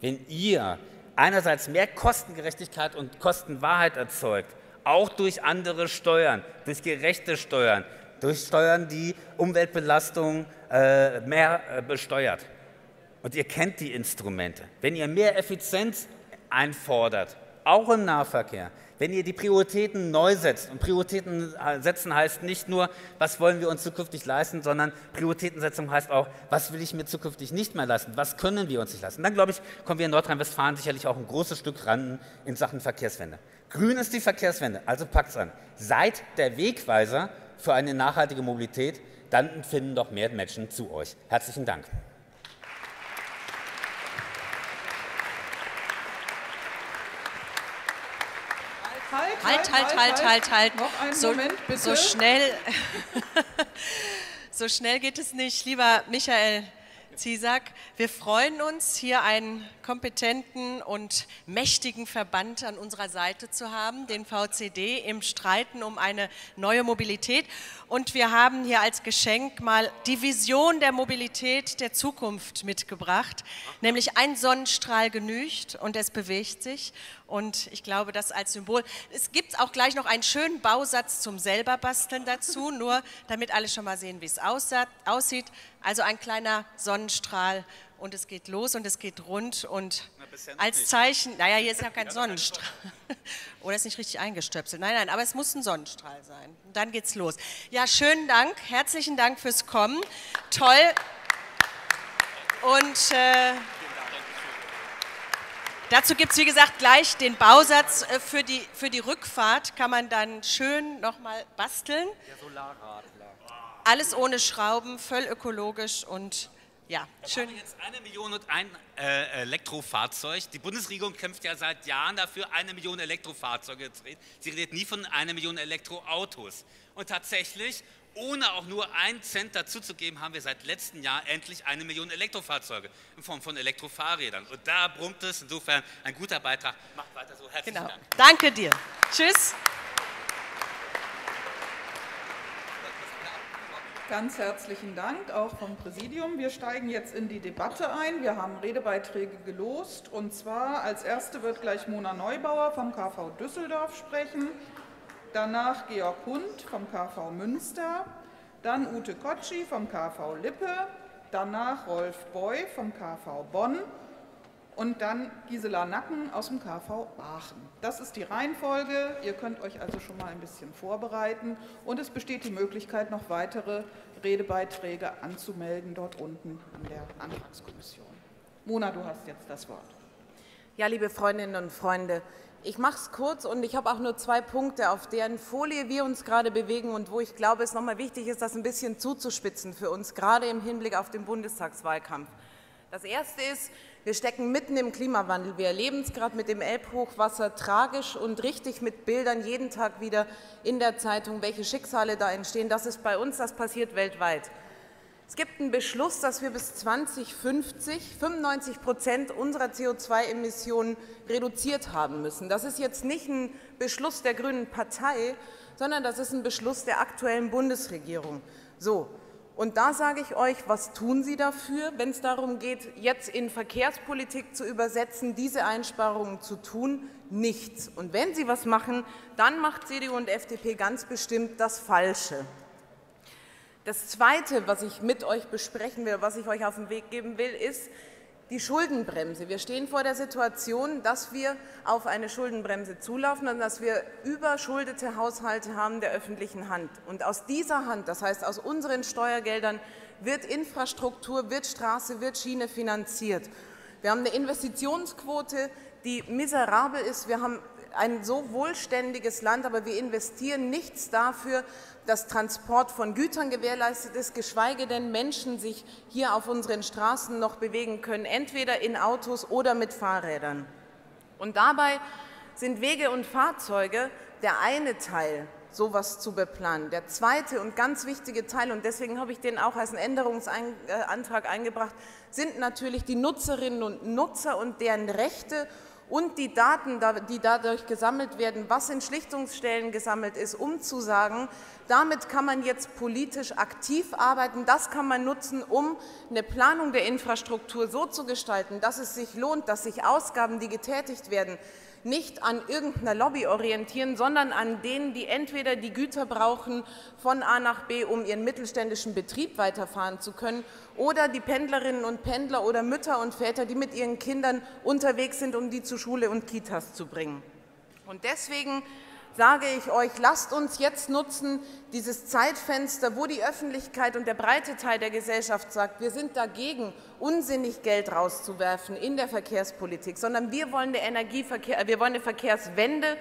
wenn ihr einerseits mehr Kostengerechtigkeit und Kostenwahrheit erzeugt, auch durch andere Steuern, durch gerechte Steuern, durch Steuern, die Umweltbelastung äh, mehr äh, besteuert, und ihr kennt die Instrumente. Wenn ihr mehr Effizienz einfordert, auch im Nahverkehr, wenn ihr die Prioritäten neu setzt, und Prioritäten setzen heißt nicht nur, was wollen wir uns zukünftig leisten, sondern Prioritätensetzung heißt auch, was will ich mir zukünftig nicht mehr leisten, was können wir uns nicht leisten. Dann, glaube ich, kommen wir in Nordrhein-Westfalen sicherlich auch ein großes Stück ran in Sachen Verkehrswende. Grün ist die Verkehrswende, also packt es an. Seid der Wegweiser für eine nachhaltige Mobilität, dann finden doch mehr Menschen zu euch. Herzlichen Dank. Halt, halt, halt, halt, halt. So, Moment. So schnell, so schnell geht es nicht. Lieber Michael Ziesack, wir freuen uns, hier einen kompetenten und mächtigen Verband an unserer Seite zu haben, den VCD, im Streiten um eine neue Mobilität. Und wir haben hier als Geschenk mal die Vision der Mobilität der Zukunft mitgebracht, nämlich ein Sonnenstrahl genügt und es bewegt sich. Und ich glaube, das als Symbol. Es gibt auch gleich noch einen schönen Bausatz zum selberbasteln dazu, nur damit alle schon mal sehen, wie es aussieht. Also ein kleiner Sonnenstrahl und es geht los und es geht rund und als Zeichen, naja, hier ist ja kein Sonnenstrahl. Oder ist nicht richtig eingestöpselt. Nein, nein, aber es muss ein Sonnenstrahl sein. Und dann geht's los. Ja, schönen Dank, herzlichen Dank fürs Kommen. Toll. Und äh, dazu gibt es, wie gesagt, gleich den Bausatz äh, für die, für die Rückfahrt. Kann man dann schön nochmal basteln. Der Solarradler. Alles ohne Schrauben, voll ökologisch und Ja, schön. Wir jetzt eine Million und ein äh, Elektrofahrzeug. Die Bundesregierung kämpft ja seit Jahren dafür, eine Million Elektrofahrzeuge zu reden. Sie redet nie von einer Million Elektroautos. Und tatsächlich, ohne auch nur einen Cent dazuzugeben, haben wir seit letztem Jahr endlich eine Million Elektrofahrzeuge in Form von Elektrofahrrädern. Und da brummt es. Insofern ein guter Beitrag. Macht weiter so. Herzlichen Genau. Dank. Danke dir. Tschüss. Ganz herzlichen Dank auch vom Präsidium. Wir steigen jetzt in die Debatte ein. Wir haben Redebeiträge gelost. Und zwar als erste wird gleich Mona Neubauer vom KV Düsseldorf sprechen, danach Georg Hund vom KV Münster, dann Ute Kotschi vom KV Lippe, danach Rolf Boy vom KV Bonn und dann Gisela Nacken aus dem KV Aachen. Das ist die Reihenfolge. Ihr könnt euch also schon mal ein bisschen vorbereiten und es besteht die Möglichkeit, noch weitere Redebeiträge anzumelden dort unten an der Antragskommission. Mona, du hast jetzt das Wort. Ja, liebe Freundinnen und Freunde, ich mache es kurz und ich habe auch nur zwei Punkte, auf deren Folie wir uns gerade bewegen und wo ich glaube, es nochmal wichtig ist, das ein bisschen zuzuspitzen für uns, gerade im Hinblick auf den Bundestagswahlkampf. Das erste ist, wir stecken mitten im Klimawandel. Wir erleben es gerade mit dem Elbhochwasser tragisch und richtig mit Bildern jeden Tag wieder in der Zeitung, welche Schicksale da entstehen. Das ist bei uns, das passiert weltweit. Es gibt einen Beschluss, dass wir bis 2050 95 Prozent unserer CO2-Emissionen reduziert haben müssen. Das ist jetzt nicht ein Beschluss der Grünen Partei, sondern das ist ein Beschluss der aktuellen Bundesregierung. So, und da sage ich euch, was tun Sie dafür, wenn es darum geht, jetzt in Verkehrspolitik zu übersetzen, diese Einsparungen zu tun? Nichts. Und wenn Sie was machen, dann macht CDU und FDP ganz bestimmt das Falsche. Das Zweite, was ich mit euch besprechen will, was ich euch auf den Weg geben will, ist die Schuldenbremse. Wir stehen vor der Situation, dass wir auf eine Schuldenbremse zulaufen und dass wir überschuldete Haushalte haben der öffentlichen Hand. Und aus dieser Hand, das heißt aus unseren Steuergeldern, wird Infrastruktur, wird Straße, wird Schiene finanziert. Wir haben eine Investitionsquote, die miserabel ist. Wir haben ein so wohlständiges Land, aber wir investieren nichts dafür, dass Transport von Gütern gewährleistet ist, geschweige denn Menschen sich hier auf unseren Straßen noch bewegen können, entweder in Autos oder mit Fahrrädern. Und dabei sind Wege und Fahrzeuge der eine Teil, sowas zu beplanen. Der zweite und ganz wichtige Teil, und deswegen habe ich den auch als einen Änderungsantrag eingebracht, sind natürlich die Nutzerinnen und Nutzer und deren Rechte und die Daten, die dadurch gesammelt werden, was in Schlichtungsstellen gesammelt ist, um zu sagen, damit kann man jetzt politisch aktiv arbeiten, das kann man nutzen, um eine Planung der Infrastruktur so zu gestalten, dass es sich lohnt, dass sich Ausgaben, die getätigt werden, nicht an irgendeiner Lobby orientieren, sondern an denen, die entweder die Güter brauchen von A nach B, um ihren mittelständischen Betrieb weiterfahren zu können, oder die Pendlerinnen und Pendler oder Mütter und Väter, die mit ihren Kindern unterwegs sind, um die zu Schule und Kitas zu bringen. Und deswegen sage ich euch, lasst uns jetzt nutzen, dieses Zeitfenster, wo die Öffentlichkeit und der breite Teil der Gesellschaft sagt, wir sind dagegen, unsinnig Geld rauszuwerfen in der Verkehrspolitik, sondern wir wollen eine, Energieverkehr, wir wollen eine Verkehrswende,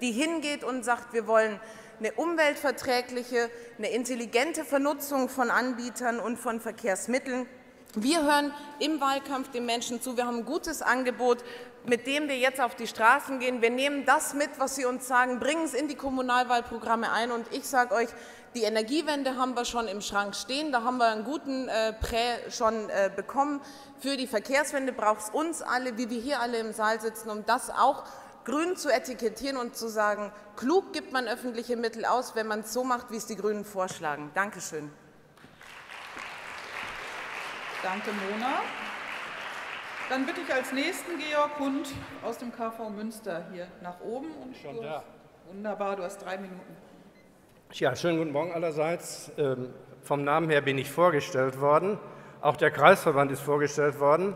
die hingeht und sagt, wir wollen eine umweltverträgliche, eine intelligente Vernutzung von Anbietern und von Verkehrsmitteln. Wir hören im Wahlkampf den Menschen zu. Wir haben ein gutes Angebot, mit dem wir jetzt auf die Straßen gehen. Wir nehmen das mit, was Sie uns sagen, bringen es in die Kommunalwahlprogramme ein. Und ich sage euch, die Energiewende haben wir schon im Schrank stehen. Da haben wir einen guten äh, Prä schon äh, bekommen. Für die Verkehrswende braucht es uns alle, wie wir hier alle im Saal sitzen, um das auch grün zu etikettieren und zu sagen, klug gibt man öffentliche Mittel aus, wenn man es so macht, wie es die Grünen vorschlagen. Dankeschön. Danke, Mona. Dann bitte ich als nächsten Georg Hund aus dem KV Münster hier nach oben. Und Schon du- da. Wunderbar, du hast drei Minuten. Ja, schönen guten Morgen allerseits. Ähm, Vom Namen her bin ich vorgestellt worden. Auch der Kreisverband ist vorgestellt worden.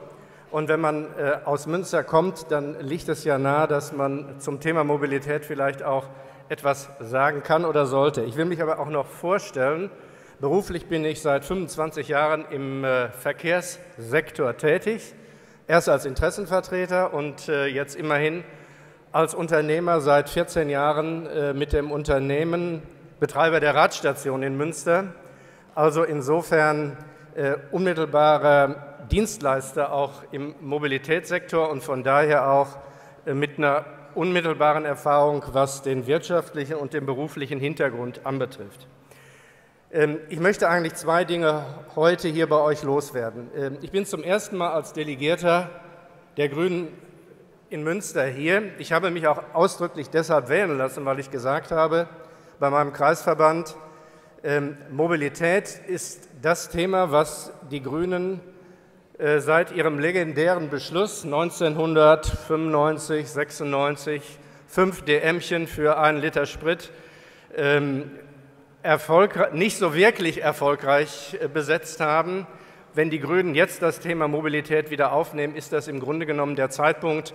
Und wenn man äh, aus Münster kommt, dann liegt es ja nahe, dass man zum Thema Mobilität vielleicht auch etwas sagen kann oder sollte. Ich will mich aber auch noch vorstellen. Beruflich bin ich seit 25 Jahren im äh, Verkehrssektor tätig. Erst als Interessenvertreter und äh, jetzt immerhin als Unternehmer seit 14 Jahren äh, mit dem Unternehmen Betreiber der Radstation in Münster. Also insofern äh, unmittelbarer Dienstleister auch im Mobilitätssektor und von daher auch mit einer unmittelbaren Erfahrung, was den wirtschaftlichen und den beruflichen Hintergrund anbetrifft. Ähm, ich möchte eigentlich zwei Dinge heute hier bei euch loswerden. Ähm, ich bin zum ersten Mal als Delegierter der Grünen in Münster hier. Ich habe mich auch ausdrücklich deshalb wählen lassen, weil ich gesagt habe, bei meinem Kreisverband, ähm, Mobilität ist das Thema, was die Grünen äh, seit ihrem legendären Beschluss 1995, 96, fünf DMchen für einen Liter Sprit, nicht so wirklich erfolgreich äh, besetzt haben. Wenn die Grünen jetzt das Thema Mobilität wieder aufnehmen, ist das im Grunde genommen der Zeitpunkt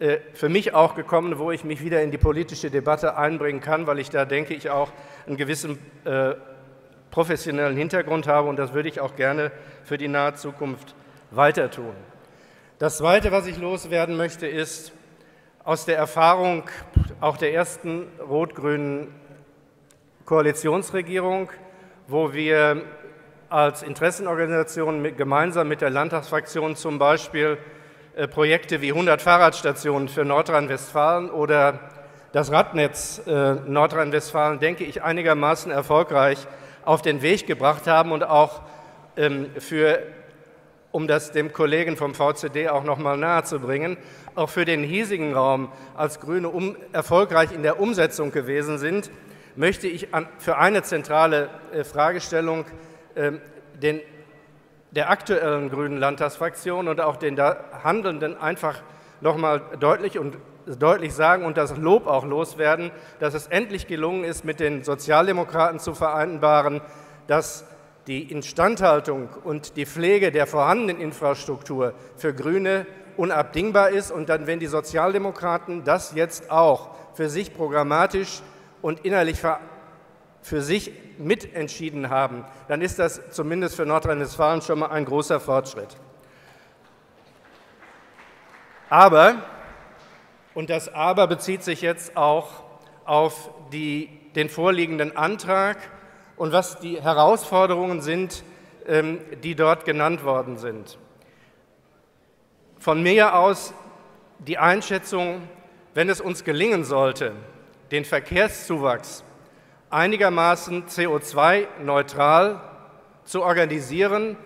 äh, für mich auch gekommen, wo ich mich wieder in die politische Debatte einbringen kann, weil ich da, denke ich, auch einen gewissen professionellen Hintergrund habe und das würde ich auch gerne für die nahe Zukunft weiter tun. Das Zweite, was ich loswerden möchte, ist aus der Erfahrung auch der ersten rot-grünen Koalitionsregierung, wo wir als Interessenorganisation gemeinsam mit der Landtagsfraktion zum Beispiel äh, Projekte wie 100 Fahrradstationen für Nordrhein-Westfalen oder das Radnetz äh, Nordrhein-Westfalen, denke ich, einigermaßen erfolgreich auf den Weg gebracht haben und auch ähm, für um das dem Kollegen vom VCD auch noch mal nahezubringen, auch für den hiesigen Raum als Grüne um, erfolgreich in der Umsetzung gewesen sind, möchte ich an, für eine zentrale äh, Fragestellung äh, den, der aktuellen Grünen Landtagsfraktion und auch den da Handelnden einfach noch mal deutlich und deutlich sagen und das Lob auch loswerden, dass es endlich gelungen ist, mit den Sozialdemokraten zu vereinbaren, dass die Instandhaltung und die Pflege der vorhandenen Infrastruktur für Grüne unabdingbar ist. Und dann, wenn die Sozialdemokraten das jetzt auch für sich programmatisch und innerlich für sich mitentschieden haben, dann ist das zumindest für Nordrhein-Westfalen schon mal ein großer Fortschritt. Aber, und das Aber bezieht sich jetzt auch auf die, den vorliegenden Antrag, und was die Herausforderungen sind, ähm, die dort genannt worden sind. Von mir aus die Einschätzung, wenn es uns gelingen sollte, den Verkehrszuwachs einigermaßen CO2-neutral zu organisieren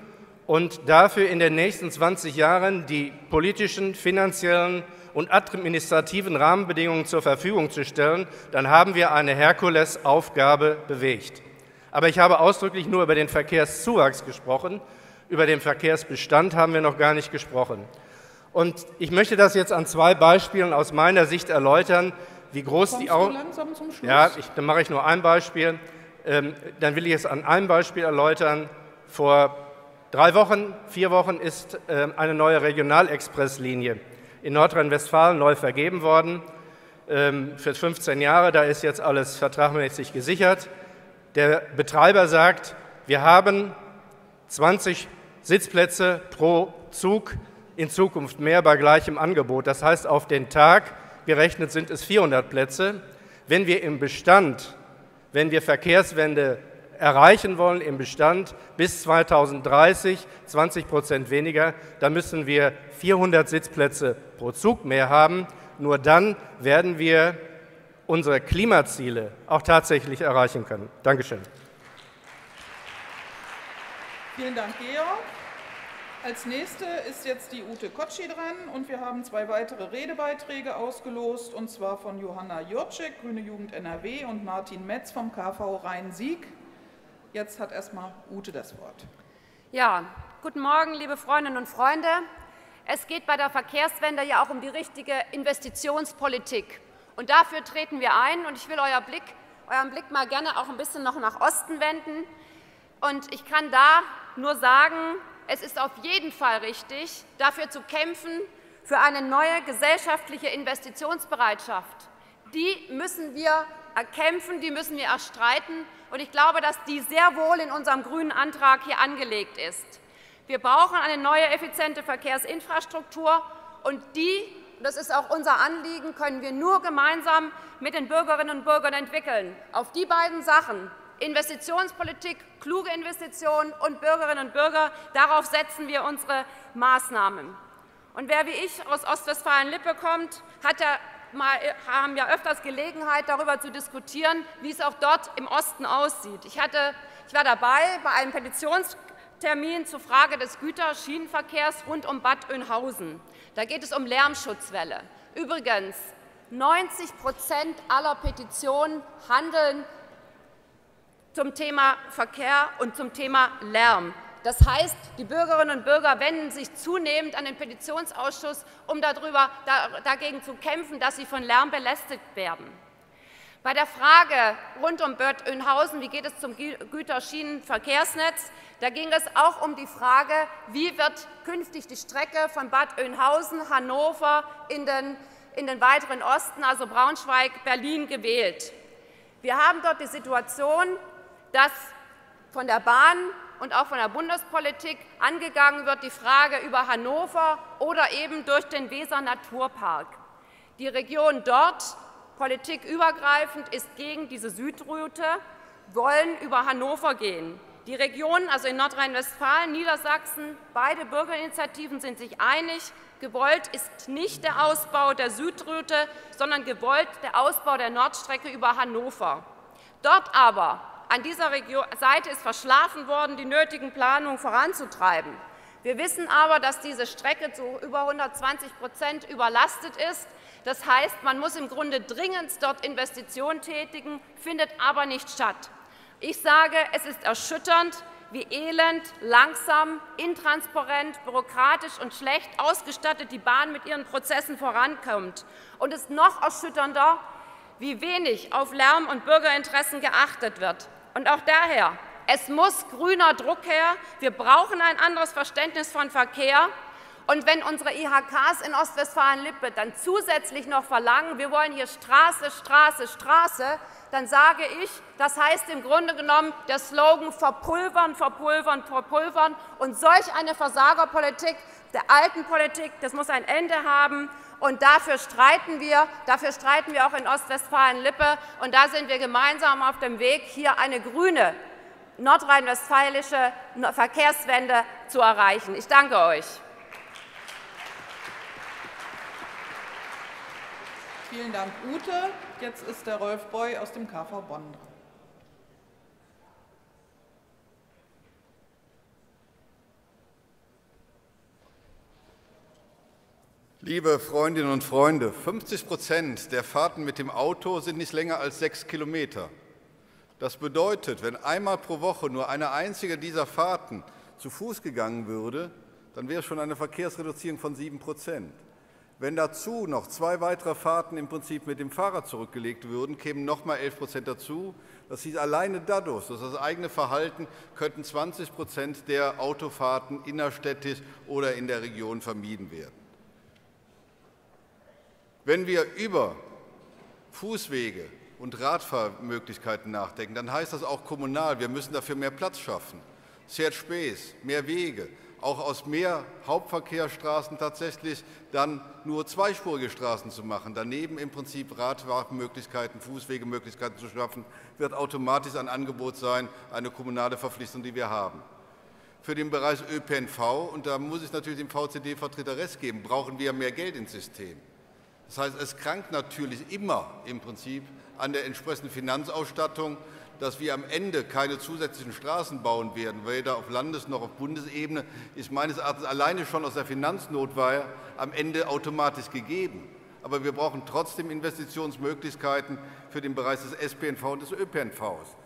und dafür in den nächsten 20 Jahren die politischen, finanziellen und administrativen Rahmenbedingungen zur Verfügung zu stellen, dann haben wir eine Herkulesaufgabe bewegt. Aber ich habe ausdrücklich nur über den Verkehrszuwachs gesprochen. Über den Verkehrsbestand haben wir noch gar nicht gesprochen. Und ich möchte das jetzt an zwei Beispielen aus meiner Sicht erläutern, wie groß Kommst die auch. Ja, ich, dann mache ich nur ein Beispiel. Ähm, dann will ich es an einem Beispiel erläutern. Vor drei Wochen, vier Wochen ist äh, eine neue Regionalexpresslinie in Nordrhein-Westfalen neu vergeben worden. Ähm, für 15 Jahre, da ist jetzt alles vertragmäßig gesichert. Der Betreiber sagt, wir haben 20 Sitzplätze pro Zug, in Zukunft mehr bei gleichem Angebot. Das heißt, auf den Tag gerechnet sind es 400 Plätze. Wenn wir im Bestand, wenn wir Verkehrswende erreichen wollen im Bestand bis 2030 20 Prozent weniger, dann müssen wir 400 Sitzplätze pro Zug mehr haben. Nur dann werden wir unsere Klimaziele auch tatsächlich erreichen können. Dankeschön. Vielen Dank, Georg. Als nächste ist jetzt die Ute Kotschi dran und wir haben zwei weitere Redebeiträge ausgelost und zwar von Johanna Jurczyk, Grüne Jugend NRW und Martin Metz vom KV Rhein-Sieg. Jetzt hat erstmal Ute das Wort. Ja, guten Morgen, liebe Freundinnen und Freunde. Es geht bei der Verkehrswende ja auch um die richtige Investitionspolitik. Und dafür treten wir ein. Und ich will euer Blick, euren Blick mal gerne auch ein bisschen noch nach Osten wenden. Und ich kann da nur sagen, es ist auf jeden Fall richtig, dafür zu kämpfen, für eine neue gesellschaftliche Investitionsbereitschaft. Die müssen wir erkämpfen, die müssen wir erstreiten. Und ich glaube, dass die sehr wohl in unserem grünen Antrag hier angelegt ist. Wir brauchen eine neue effiziente Verkehrsinfrastruktur und die das ist auch unser Anliegen, können wir nur gemeinsam mit den Bürgerinnen und Bürgern entwickeln. Auf die beiden Sachen Investitionspolitik, kluge Investitionen und Bürgerinnen und Bürger, darauf setzen wir unsere Maßnahmen. Und wer wie ich aus Ostwestfalen-Lippe kommt, hat ja mal, haben ja öfters Gelegenheit, darüber zu diskutieren, wie es auch dort im Osten aussieht. Ich, hatte, ich war dabei bei einem Petitionstermin zur Frage des Güterschienenverkehrs rund um Bad Oeynhausen. Da geht es um Lärmschutzwelle. Übrigens, 90 Prozent aller Petitionen handeln zum Thema Verkehr und zum Thema Lärm. Das heißt, die Bürgerinnen und Bürger wenden sich zunehmend an den Petitionsausschuss, um darüber, dagegen zu kämpfen, dass sie von Lärm belästigt werden. Bei der Frage rund um Bad Oeynhausen, wie geht es zum Güterschienenverkehrsnetz, da ging es auch um die Frage, wie wird künftig die Strecke von Bad Oeynhausen, Hannover in den, in den weiteren Osten, also Braunschweig, Berlin, gewählt. Wir haben dort die Situation, dass von der Bahn und auch von der Bundespolitik angegangen wird, die Frage über Hannover oder eben durch den Weser Naturpark. Die Region dort, politikübergreifend, ist gegen diese Südroute, wollen über Hannover gehen. Die Regionen, also in Nordrhein-Westfalen, Niedersachsen, beide Bürgerinitiativen sind sich einig, gewollt ist nicht der Ausbau der Südroute, sondern gewollt der Ausbau der Nordstrecke über Hannover. Dort aber an dieser Seite ist verschlafen worden, die nötigen Planungen voranzutreiben. Wir wissen aber, dass diese Strecke zu über 120 Prozent überlastet ist. Das heißt, man muss im Grunde dringend dort Investitionen tätigen, findet aber nicht statt. Ich sage, es ist erschütternd, wie elend, langsam, intransparent, bürokratisch und schlecht ausgestattet die Bahn mit ihren Prozessen vorankommt. Und es ist noch erschütternder, wie wenig auf Lärm und Bürgerinteressen geachtet wird. Und auch daher, es muss grüner Druck her. Wir brauchen ein anderes Verständnis von Verkehr. Und wenn unsere IHKs in Ostwestfalen-Lippe dann zusätzlich noch verlangen, wir wollen hier Straße, Straße, Straße, dann sage ich, das heißt im Grunde genommen der Slogan verpulvern, verpulvern, verpulvern. Und solch eine Versagerpolitik der alten Politik, das muss ein Ende haben. Und dafür streiten wir, dafür streiten wir auch in Ostwestfalen-Lippe. Und da sind wir gemeinsam auf dem Weg, hier eine grüne nordrhein-westfälische Verkehrswende zu erreichen. Ich danke euch. Vielen Dank, Ute. Jetzt ist der Rolf Boy aus dem KV Bonn dran. Liebe Freundinnen und Freunde, 50 Prozent der Fahrten mit dem Auto sind nicht länger als sechs Kilometer. Das bedeutet, wenn einmal pro Woche nur eine einzige dieser Fahrten zu Fuß gegangen würde, dann wäre schon eine Verkehrsreduzierung von sieben Prozent. Wenn dazu noch zwei weitere Fahrten im Prinzip mit dem Fahrrad zurückgelegt würden, kämen noch mal 11 Prozent dazu. Das hieß alleine dadurch, dass das eigene Verhalten könnten 20 Prozent der Autofahrten innerstädtisch oder in der Region vermieden werden. Wenn wir über Fußwege und Radfahrmöglichkeiten nachdenken, dann heißt das auch kommunal, wir müssen dafür mehr Platz schaffen. Sehr Späß, mehr Wege, auch aus mehr Hauptverkehrsstraßen tatsächlich dann nur zweispurige Straßen zu machen, daneben im Prinzip Radfahrmöglichkeiten, Fußwegemöglichkeiten zu schaffen, wird automatisch ein Angebot sein, eine kommunale Verpflichtung, die wir haben. Für den Bereich ÖPNV, und da muss ich natürlich dem VCD-Vertreter Rest geben, brauchen wir mehr Geld ins System. Das heißt, es krankt natürlich immer im Prinzip an der entsprechenden Finanzausstattung, dass wir am Ende keine zusätzlichen Straßen bauen werden, weder auf Landes- noch auf Bundesebene, ist meines Erachtens alleine schon aus der Finanznotwehr am Ende automatisch gegeben. Aber wir brauchen trotzdem Investitionsmöglichkeiten für den Bereich des SPNV und des ÖPNVs.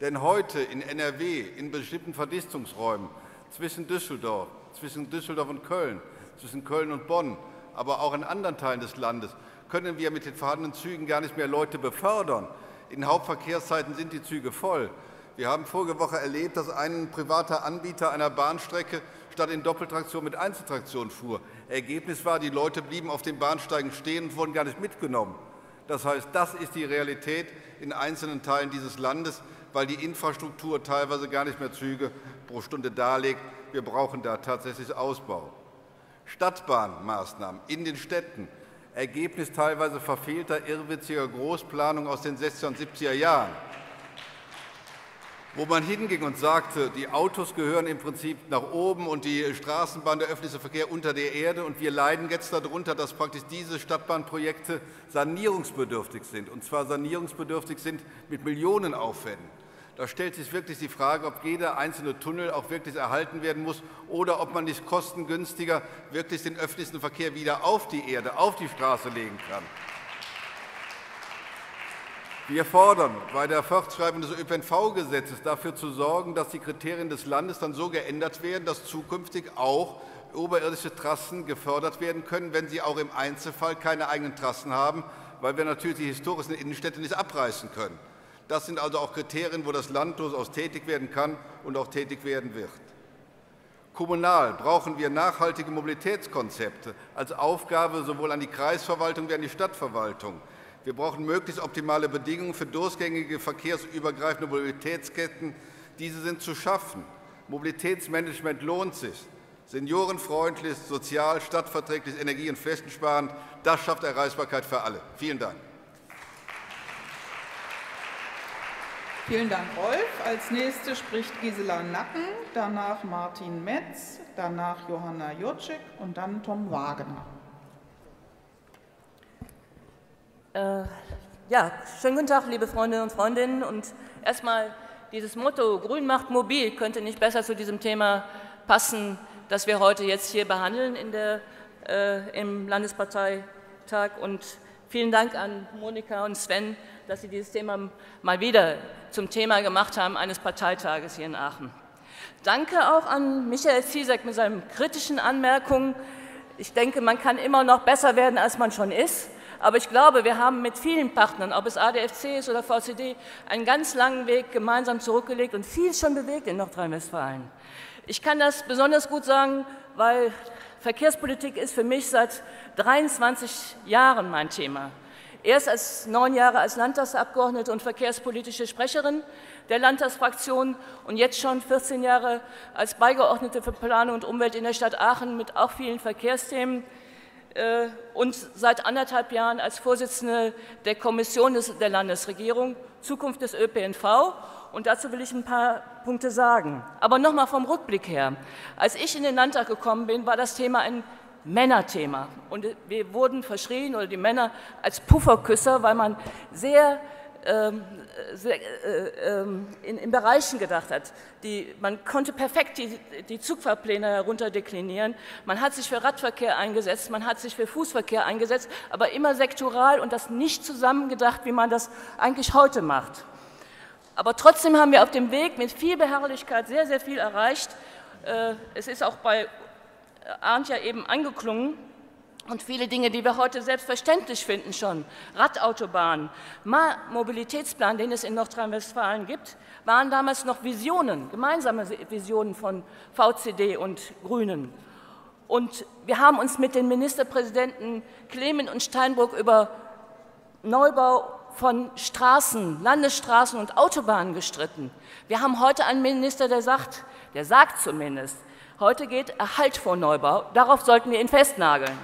Denn heute in NRW, in bestimmten Verdichtungsräumen zwischen Düsseldorf, zwischen Düsseldorf und Köln, zwischen Köln und Bonn, aber auch in anderen Teilen des Landes können wir mit den vorhandenen Zügen gar nicht mehr Leute befördern. In Hauptverkehrszeiten sind die Züge voll. Wir haben vorige Woche erlebt, dass ein privater Anbieter einer Bahnstrecke statt in Doppeltraktion mit Einzeltraktion fuhr. Ergebnis war, die Leute blieben auf den Bahnsteigen stehen und wurden gar nicht mitgenommen. Das heißt, das ist die Realität in einzelnen Teilen dieses Landes, weil die Infrastruktur teilweise gar nicht mehr Züge pro Stunde darlegt. Wir brauchen da tatsächlich Ausbau. Stadtbahnmaßnahmen in den Städten, Ergebnis teilweise verfehlter, irrwitziger Großplanung aus den 60er und 70er Jahren. wo man hinging und sagte, die Autos gehören im Prinzip nach oben und die Straßenbahn, der öffentliche Verkehr unter der Erde und wir leiden jetzt darunter, dass praktisch diese Stadtbahnprojekte sanierungsbedürftig sind und zwar sanierungsbedürftig sind mit Millionenaufwänden. Da stellt sich wirklich die Frage, ob jeder einzelne Tunnel auch wirklich erhalten werden muss oder ob man nicht kostengünstiger wirklich den öffentlichen Verkehr wieder auf die Erde, auf die Straße legen kann. Wir fordern bei der Fortschreibung des ÖPNV-Gesetzes dafür zu sorgen, dass die Kriterien des Landes dann so geändert werden, dass zukünftig auch oberirdische Trassen gefördert werden können, wenn sie auch im Einzelfall keine eigenen Trassen haben, weil wir natürlich die historischen Innenstädte nicht abreißen können. Das sind also auch Kriterien, wo das Land durchaus tätig werden kann und auch tätig werden wird. Kommunal brauchen wir nachhaltige Mobilitätskonzepte als Aufgabe sowohl an die Kreisverwaltung wie an die Stadtverwaltung. Wir brauchen möglichst optimale Bedingungen für durchgängige verkehrsübergreifende Mobilitätsketten. Diese sind zu schaffen. Mobilitätsmanagement lohnt sich. Seniorenfreundlich, sozial, stadtverträglich, energie- und flächensparend. Das schafft Erreichbarkeit für alle. Vielen Dank. Vielen Dank, Rolf. Als nächste spricht Gisela Nacken, danach Martin Metz, danach Johanna Jurczyk und dann Tom Wagner. Äh, ja, schönen guten Tag, liebe Freundinnen und Freundinnen. Und erstmal dieses Motto Grün macht mobil könnte nicht besser zu diesem Thema passen, das wir heute jetzt hier behandeln in der, äh, im Landesparteitag. Und vielen Dank an Monika und Sven, dass Sie dieses Thema mal wieder zum Thema gemacht haben eines Parteitages hier in Aachen. Danke auch an Michael Ziesek mit seinen kritischen Anmerkungen. Ich denke, man kann immer noch besser werden, als man schon ist. Aber ich glaube, wir haben mit vielen Partnern, ob es ADFC ist oder VCD, einen ganz langen Weg gemeinsam zurückgelegt und viel schon bewegt in Nordrhein-Westfalen. Ich kann das besonders gut sagen, weil Verkehrspolitik ist für mich seit 23 Jahren mein Thema. Erst als neun Jahre als Landtagsabgeordnete und verkehrspolitische Sprecherin der Landtagsfraktion und jetzt schon 14 Jahre als Beigeordnete für Planung und Umwelt in der Stadt Aachen mit auch vielen Verkehrsthemen. Äh, und seit anderthalb Jahren als Vorsitzende der Kommission der Landesregierung Zukunft des ÖPNV. Und dazu will ich ein paar Punkte sagen. Aber nochmal vom Rückblick her. Als ich in den Landtag gekommen bin, war das Thema ein Männerthema. Und wir wurden verschrien, oder die Männer, als Pufferküsser, weil man sehr ähm, äh, ähm, in, in, Bereichen gedacht hat. Die, man konnte perfekt die, die Zugfahrpläne herunterdeklinieren. Man hat sich für Radverkehr eingesetzt, man hat sich für Fußverkehr eingesetzt, aber immer sektoral und das nicht zusammengedacht, wie man das eigentlich heute macht. Aber trotzdem haben wir auf dem Weg mit viel Beharrlichkeit sehr, sehr viel erreicht. Äh, es ist auch bei Arndt ja eben angeklungen. Und viele Dinge, die wir heute selbstverständlich finden schon, Radautobahn, Mobilitätsplan, den es in Nordrhein-Westfalen gibt, waren damals noch Visionen, gemeinsame Visionen von VCD und Grünen. Und wir haben uns mit den Ministerpräsidenten Clement und Steinbrück über Neubau von Straßen, Landesstraßen und Autobahnen gestritten. Wir haben heute einen Minister, der sagt, der sagt zumindest, heute geht Erhalt vor Neubau. Darauf sollten wir ihn festnageln.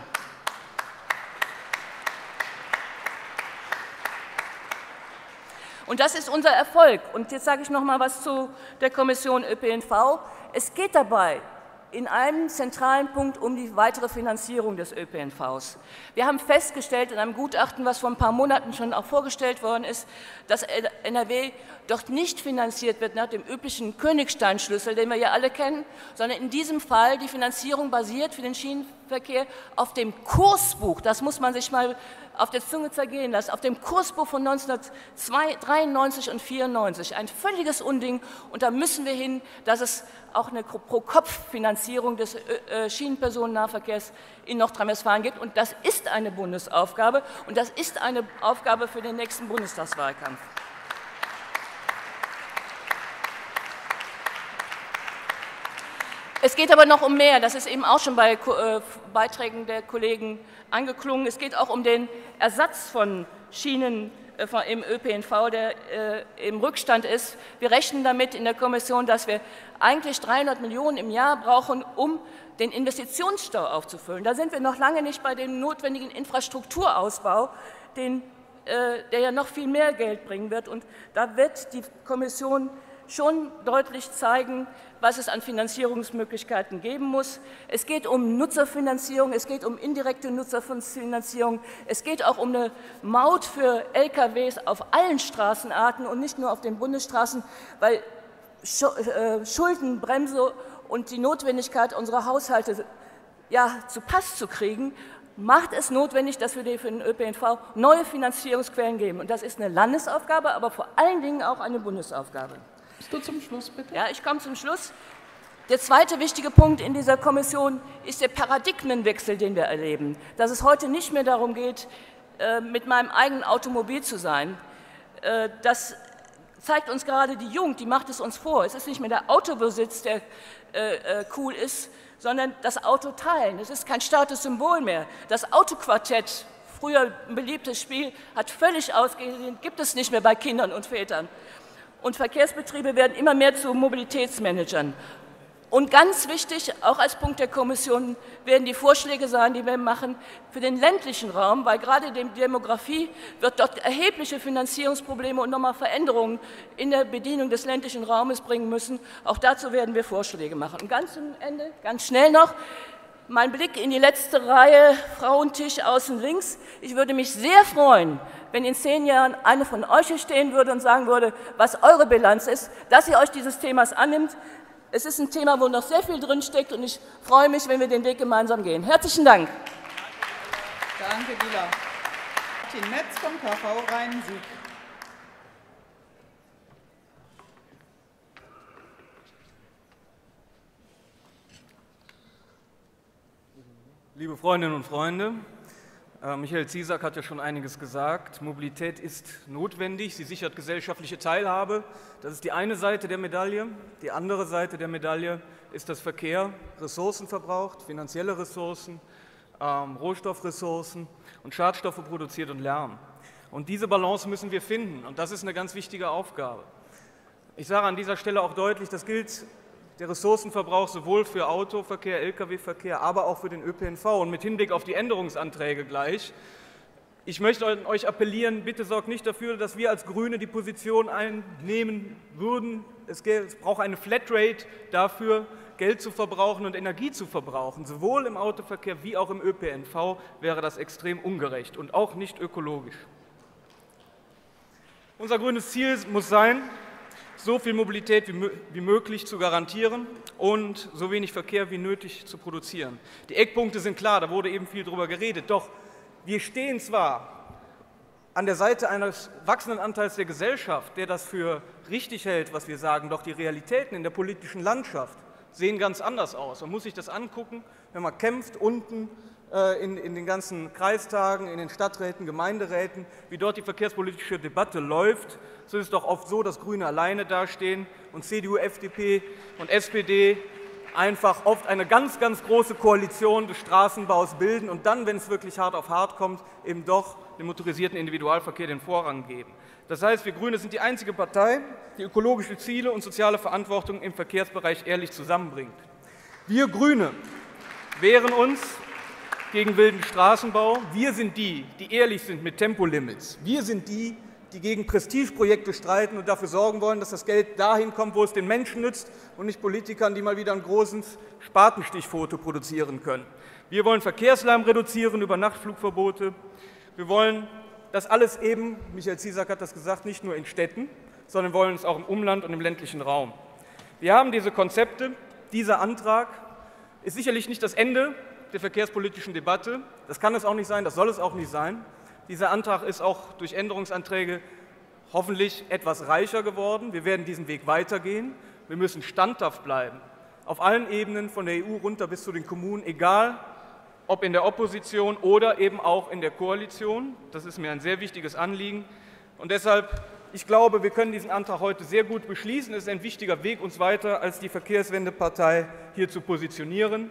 Und das ist unser Erfolg. Und jetzt sage ich noch mal was zu der Kommission ÖPNV. Es geht dabei in einem zentralen Punkt um die weitere Finanzierung des ÖPNVs. Wir haben festgestellt in einem Gutachten, was vor ein paar Monaten schon auch vorgestellt worden ist, dass NRW dort nicht finanziert wird nach dem üblichen Königstein-Schlüssel, den wir ja alle kennen, sondern in diesem Fall die Finanzierung basiert für den Schienenverkehr auf dem Kursbuch. Das muss man sich mal auf der Zunge zergehen lassen, auf dem Kursbuch von 1993 und 94. Ein völliges Unding. Und da müssen wir hin, dass es auch eine Pro-Kopf-Finanzierung des äh, äh, Schienenpersonennahverkehrs in Nordrhein-Westfalen gibt. Und das ist eine Bundesaufgabe und das ist eine Aufgabe für den nächsten Bundestagswahlkampf. Es geht aber noch um mehr, das ist eben auch schon bei äh, Beiträgen der Kollegen angeklungen. Es geht auch um den Ersatz von Schienen äh, im ÖPNV, der äh, im Rückstand ist. Wir rechnen damit in der Kommission, dass wir eigentlich 300 Millionen im Jahr brauchen, um den Investitionsstau aufzufüllen. Da sind wir noch lange nicht bei dem notwendigen Infrastrukturausbau, den, äh, der ja noch viel mehr Geld bringen wird. Und da wird die Kommission schon deutlich zeigen, was es an Finanzierungsmöglichkeiten geben muss. Es geht um Nutzerfinanzierung, es geht um indirekte Nutzerfinanzierung, es geht auch um eine Maut für LKWs auf allen Straßenarten und nicht nur auf den Bundesstraßen, weil äh, Schuldenbremse und die Notwendigkeit unserer Haushalte ja, zu Pass zu kriegen, macht es notwendig, dass wir für den ÖPNV neue Finanzierungsquellen geben. Und das ist eine Landesaufgabe, aber vor allen Dingen auch eine Bundesaufgabe. Bist du zum Schluss, bitte? Ja, ich komme zum Schluss. Der zweite wichtige Punkt in dieser Kommission ist der Paradigmenwechsel, den wir erleben. Dass es heute nicht mehr darum geht, äh, mit meinem eigenen Automobil zu sein. Äh, das zeigt uns gerade die Jugend, die macht es uns vor. Es ist nicht mehr der Autobesitz, der äh, cool ist, sondern das Auto teilen. Es ist kein Statussymbol mehr. Das Autoquartett, früher ein beliebtes Spiel, hat völlig ausgegeben, gibt es nicht mehr bei Kindern und Vätern. Und Verkehrsbetriebe werden immer mehr zu Mobilitätsmanagern. Und ganz wichtig, auch als Punkt der Kommission, werden die Vorschläge sein, die wir machen für den ländlichen Raum, weil gerade die Demografie wird dort erhebliche Finanzierungsprobleme und nochmal Veränderungen in der Bedienung des ländlichen Raumes bringen müssen. Auch dazu werden wir Vorschläge machen. Und ganz am Ende, ganz schnell noch, mein Blick in die letzte Reihe, Frauentisch außen links. Ich würde mich sehr freuen, wenn in zehn Jahren eine von euch hier stehen würde und sagen würde, was eure Bilanz ist, dass ihr euch dieses Themas annimmt. Es ist ein Thema, wo noch sehr viel drinsteckt und ich freue mich, wenn wir den Weg gemeinsam gehen. Herzlichen Dank. Danke, Gila. Martin Metz vom KV Rhein-Sieg. Liebe Freundinnen und Freunde, äh, Michael Ziesack hat ja schon einiges gesagt. Mobilität ist notwendig, sie sichert gesellschaftliche Teilhabe. Das ist die eine Seite der Medaille. Die andere Seite der Medaille ist das Verkehr, Ressourcen verbraucht, finanzielle Ressourcen, ähm, Rohstoffressourcen und Schadstoffe produziert und Lärm. Und diese Balance müssen wir finden und das ist eine ganz wichtige Aufgabe. Ich sage an dieser Stelle auch deutlich, das gilt der Ressourcenverbrauch sowohl für Autoverkehr, Lkw-Verkehr, aber auch für den ÖPNV. Und mit Hinblick auf die Änderungsanträge gleich. Ich möchte an euch appellieren, bitte sorgt nicht dafür, dass wir als Grüne die Position einnehmen würden, es, braucht eine Flatrate dafür, Geld zu verbrauchen und Energie zu verbrauchen. Sowohl im Autoverkehr wie auch im ÖPNV wäre das extrem ungerecht und auch nicht ökologisch. Unser grünes Ziel muss sein, so viel Mobilität wie, wie, möglich zu garantieren und so wenig Verkehr wie nötig zu produzieren. Die Eckpunkte sind klar, da wurde eben viel darüber geredet. Doch wir stehen zwar an der Seite eines wachsenden Anteils der Gesellschaft, der das für richtig hält, was wir sagen, doch die Realitäten in der politischen Landschaft sehen ganz anders aus. Man muss sich das angucken, wenn man kämpft unten in, in, den ganzen Kreistagen, in den Stadträten, Gemeinderäten, wie dort die verkehrspolitische Debatte läuft, so ist es doch oft so, dass Grüne alleine dastehen und CDU, FDP und SPD einfach oft eine ganz, ganz große Koalition des Straßenbaus bilden und dann, wenn es wirklich hart auf hart kommt, eben doch dem motorisierten Individualverkehr den Vorrang geben. Das heißt, wir Grüne sind die einzige Partei, die ökologische Ziele und soziale Verantwortung im Verkehrsbereich ehrlich zusammenbringt. Wir Grüne wehren uns gegen wilden Straßenbau. Wir sind die, die ehrlich sind mit Tempolimits. Wir sind die, die gegen Prestigeprojekte streiten und dafür sorgen wollen, dass das Geld dahin kommt, wo es den Menschen nützt und nicht Politikern, die mal wieder ein großes Spatenstichfoto produzieren können. Wir wollen Verkehrslärm reduzieren über Nachtflugverbote. Wir wollen das alles eben, Michael Ziesack hat das gesagt, nicht nur in Städten, sondern wollen es auch im Umland und im ländlichen Raum. Wir haben diese Konzepte. Dieser Antrag ist sicherlich nicht das Ende der verkehrspolitischen Debatte. Das kann es auch nicht sein, das soll es auch nicht sein. Dieser Antrag ist auch durch Änderungsanträge hoffentlich etwas reicher geworden. Wir werden diesen Weg weitergehen. Wir müssen standhaft bleiben, auf allen Ebenen, von der EU runter bis zu den Kommunen, egal ob in der Opposition oder eben auch in der Koalition. Das ist mir ein sehr wichtiges Anliegen. Und deshalb, ich glaube, wir können diesen Antrag heute sehr gut beschließen. Es ist ein wichtiger Weg, uns weiter als die Verkehrswendepartei hier zu positionieren.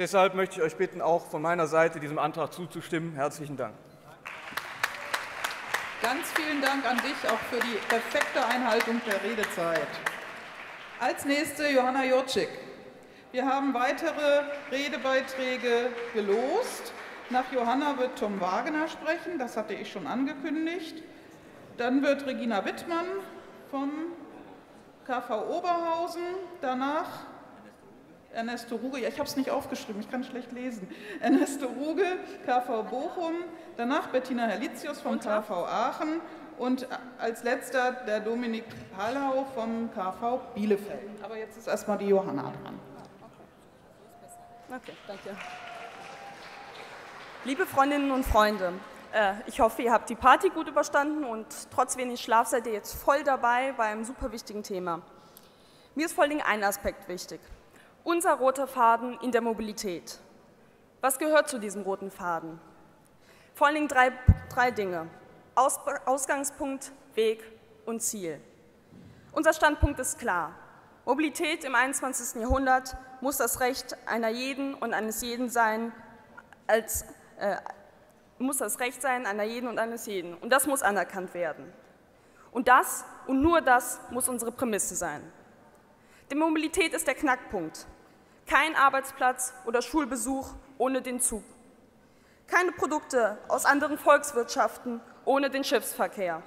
Deshalb möchte ich euch bitten, auch von meiner Seite diesem Antrag zuzustimmen. Herzlichen Dank. Ganz vielen Dank an dich auch für die perfekte Einhaltung der Redezeit. Als nächste Johanna Jurczyk. Wir haben weitere Redebeiträge gelost. Nach Johanna wird Tom Wagner sprechen, das hatte ich schon angekündigt. Dann wird Regina Wittmann vom KV Oberhausen, danach Ernesto Ruge, ja, ich habe es nicht aufgeschrieben, ich kann schlecht lesen. Ernesto Ruge, KV Bochum, danach Bettina Herlitius vom KV Aachen und als letzter der Dominik Pallau vom KV Bielefeld. Aber jetzt ist erstmal die Johanna dran. Okay, danke. Liebe Freundinnen und Freunde, äh, ich hoffe, ihr habt die Party gut überstanden und trotz wenig Schlaf seid ihr jetzt voll dabei bei einem super wichtigen Thema. Mir ist vor allem ein Aspekt wichtig. Unser roter Faden in der Mobilität. Was gehört zu diesem roten Faden? Vor allen Dingen drei, drei Dinge. Aus, Ausgangspunkt, Weg und Ziel. Unser Standpunkt ist klar. Mobilität im 21. Jahrhundert muss das Recht einer jeden und eines jeden sein, als, äh, muss das Recht sein einer jeden und eines jeden. Und das muss anerkannt werden. Und das und nur das muss unsere Prämisse sein. Die Mobilität ist der Knackpunkt. Kein Arbeitsplatz oder Schulbesuch ohne den Zug. Keine Produkte aus anderen Volkswirtschaften ohne den Schiffsverkehr.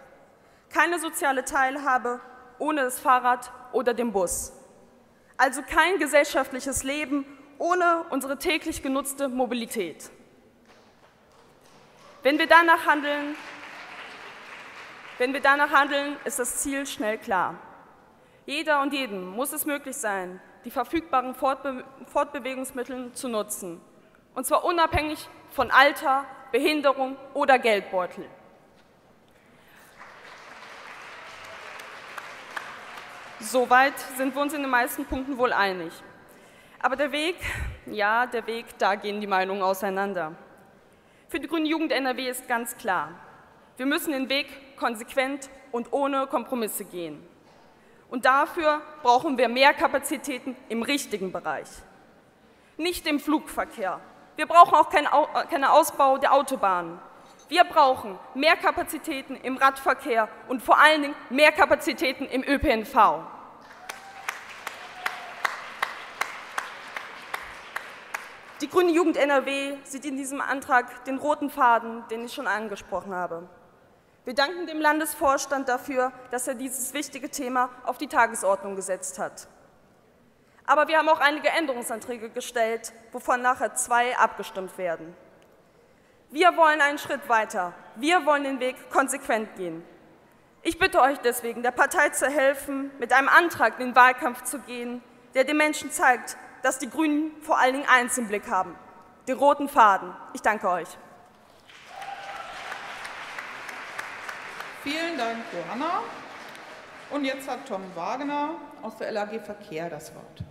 Keine soziale Teilhabe ohne das Fahrrad oder den Bus. Also kein gesellschaftliches Leben ohne unsere täglich genutzte Mobilität. Wenn wir danach handeln, wenn wir danach handeln, ist das Ziel schnell klar. Jeder und jedem muss es möglich sein, die verfügbaren Fortbe Fortbewegungsmittel zu nutzen. Und zwar unabhängig von Alter, Behinderung oder Geldbeutel. Soweit sind wir uns in den meisten Punkten wohl einig. Aber der Weg, ja, der Weg, da gehen die Meinungen auseinander. Für die Grüne Jugend NRW ist ganz klar, wir müssen den Weg konsequent und ohne Kompromisse gehen. Und dafür brauchen wir mehr Kapazitäten im richtigen Bereich. Nicht im Flugverkehr. Wir brauchen auch keinen kein Ausbau der Autobahnen. Wir brauchen mehr Kapazitäten im Radverkehr und vor allen Dingen mehr Kapazitäten im ÖPNV. Die Grüne Jugend NRW sieht in diesem Antrag den roten Faden, den ich schon angesprochen habe. Wir danken dem Landesvorstand dafür, dass er dieses wichtige Thema auf die Tagesordnung gesetzt hat. Aber wir haben auch einige Änderungsanträge gestellt, wovon nachher zwei abgestimmt werden. Wir wollen einen Schritt weiter. Wir wollen den Weg konsequent gehen. Ich bitte euch deswegen, der Partei zu helfen, mit einem Antrag in den Wahlkampf zu gehen, der den Menschen zeigt, dass die Grünen vor allen Dingen eins im Blick haben, den roten Faden. Ich danke euch. Vielen Dank, Johanna. Und jetzt hat Tom Wagner aus der LAG Verkehr das Wort.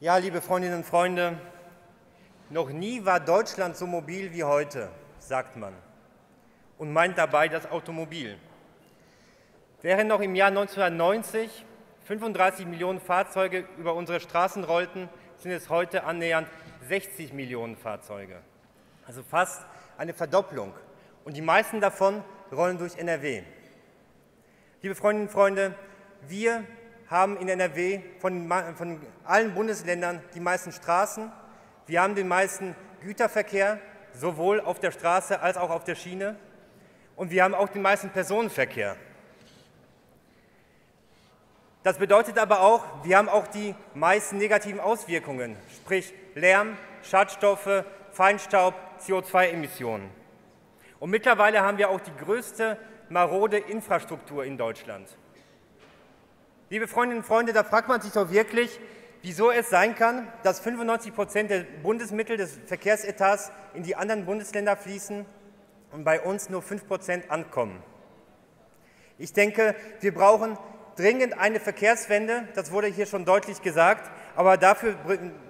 Ja, liebe Freundinnen und Freunde, noch nie war Deutschland so mobil wie heute, sagt man und meint dabei das Automobil. Während noch im Jahr 1990 35 Millionen Fahrzeuge über unsere Straßen rollten, sind es heute annähernd 60 Millionen Fahrzeuge. Also fast eine Verdopplung. Und die meisten davon rollen durch NRW. Liebe Freundinnen und Freunde, wir haben in NRW von, von allen Bundesländern die meisten Straßen. Wir haben den meisten Güterverkehr, sowohl auf der Straße als auch auf der Schiene und wir haben auch den meisten Personenverkehr. Das bedeutet aber auch, wir haben auch die meisten negativen Auswirkungen, sprich Lärm, Schadstoffe, Feinstaub, CO2-Emissionen. Und mittlerweile haben wir auch die größte marode Infrastruktur in Deutschland. Liebe Freundinnen und Freunde, da fragt man sich doch wirklich, wieso es sein kann, dass 95 Prozent der Bundesmittel des Verkehrsetats in die anderen Bundesländer fließen und bei uns nur 5% ankommen. Ich denke, wir brauchen dringend eine Verkehrswende, das wurde hier schon deutlich gesagt, aber dafür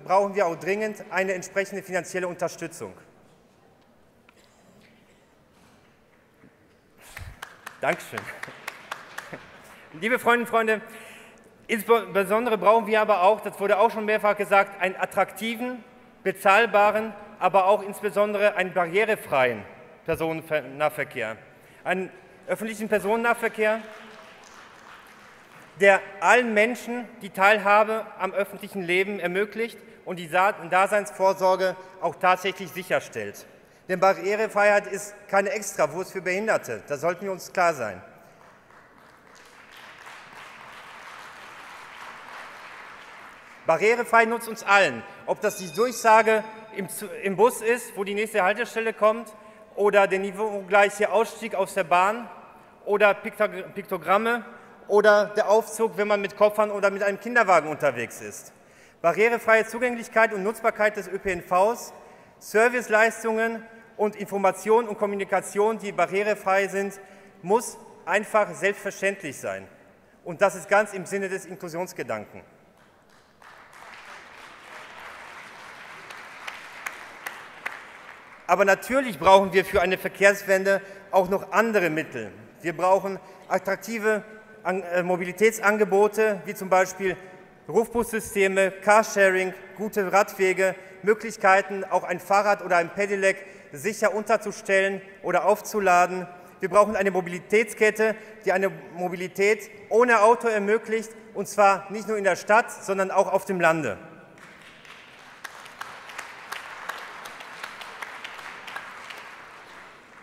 brauchen wir auch dringend eine entsprechende finanzielle Unterstützung. Dankeschön. Liebe Freundinnen und Freunde, insbesondere brauchen wir aber auch, das wurde auch schon mehrfach gesagt, einen attraktiven, bezahlbaren, aber auch insbesondere einen barrierefreien Personennahverkehr. Einen öffentlichen Personennahverkehr, der allen Menschen die Teilhabe am öffentlichen Leben ermöglicht und die Daseinsvorsorge auch tatsächlich sicherstellt. Denn Barrierefreiheit ist keine Extrawurst für Behinderte, da sollten wir uns klar sein. Barrierefrei nutzt uns allen, ob das die Durchsage im, im Bus ist, wo die nächste Haltestelle kommt, oder der niveaugleiche Ausstieg aus der Bahn oder Piktogramme oder der Aufzug, wenn man mit Koffern oder mit einem Kinderwagen unterwegs ist. Barrierefreie Zugänglichkeit und Nutzbarkeit des ÖPNVs, Serviceleistungen und Information und Kommunikation, die barrierefrei sind, muss einfach selbstverständlich sein. Und das ist ganz im Sinne des Inklusionsgedanken. Aber natürlich brauchen wir für eine Verkehrswende auch noch andere Mittel. Wir brauchen attraktive äh, Mobilitätsangebote, wie zum Beispiel Rufbussysteme, Carsharing, gute Radwege, Möglichkeiten, auch ein Fahrrad oder ein Pedelec sicher unterzustellen oder aufzuladen. Wir brauchen eine Mobilitätskette, die eine Mobilität ohne Auto ermöglicht, und zwar nicht nur in der Stadt, sondern auch auf dem Lande.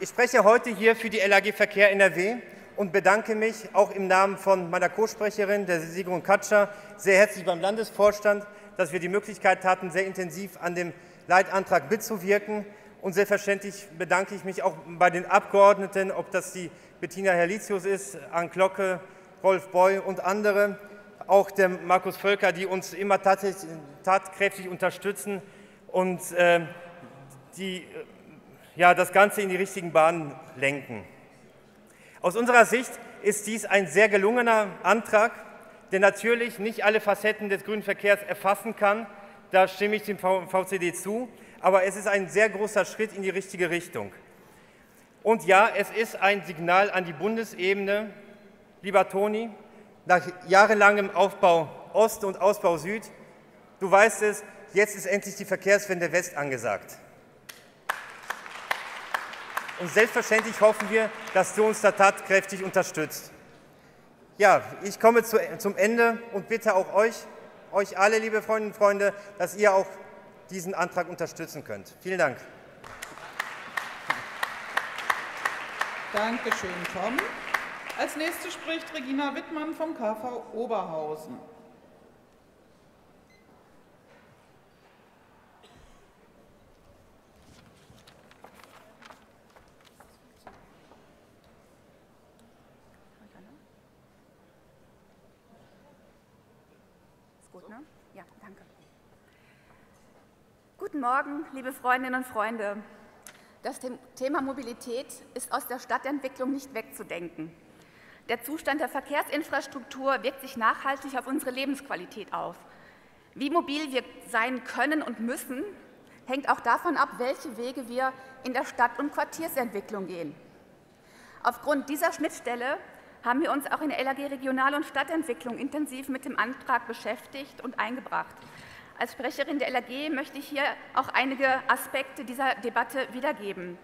Ich spreche heute hier für die LAG Verkehr NRW und bedanke mich auch im Namen von meiner Co-Sprecherin, der Sigrun Katscher, sehr herzlich beim Landesvorstand, dass wir die Möglichkeit hatten, sehr intensiv an dem Leitantrag mitzuwirken. Und selbstverständlich bedanke ich mich auch bei den Abgeordneten, ob das die Bettina Herlitius ist, Ann Glocke, Rolf Boy und andere, auch der Markus Völker, die uns immer tatkräftig unterstützen und äh, die ja, das Ganze in die richtigen Bahnen lenken. Aus unserer Sicht ist dies ein sehr gelungener Antrag, der natürlich nicht alle Facetten des grünen Verkehrs erfassen kann. Da stimme ich dem VCD zu. Aber es ist ein sehr großer Schritt in die richtige Richtung. Und ja, es ist ein Signal an die Bundesebene, lieber Toni, nach jahrelangem Aufbau Ost und Ausbau Süd, du weißt es, jetzt ist endlich die Verkehrswende West angesagt. Und selbstverständlich hoffen wir, dass du uns da tatkräftig unterstützt. Ja, ich komme zu, zum Ende und bitte auch euch, euch alle, liebe Freundinnen und Freunde, dass ihr auch diesen Antrag unterstützen könnt. Vielen Dank. Dankeschön, Tom. Als nächste spricht Regina Wittmann vom KV Oberhausen. Guten Morgen, liebe Freundinnen und Freunde. Das Thema Mobilität ist aus der Stadtentwicklung nicht wegzudenken. Der Zustand der Verkehrsinfrastruktur wirkt sich nachhaltig auf unsere Lebensqualität auf. Wie mobil wir sein können und müssen, hängt auch davon ab, welche Wege wir in der Stadt- und Quartiersentwicklung gehen. Aufgrund dieser Schnittstelle haben wir uns auch in der LAG Regional- und Stadtentwicklung intensiv mit dem Antrag beschäftigt und eingebracht. Als Sprecherin der LAG möchte ich hier auch einige Aspekte dieser Debatte wiedergeben.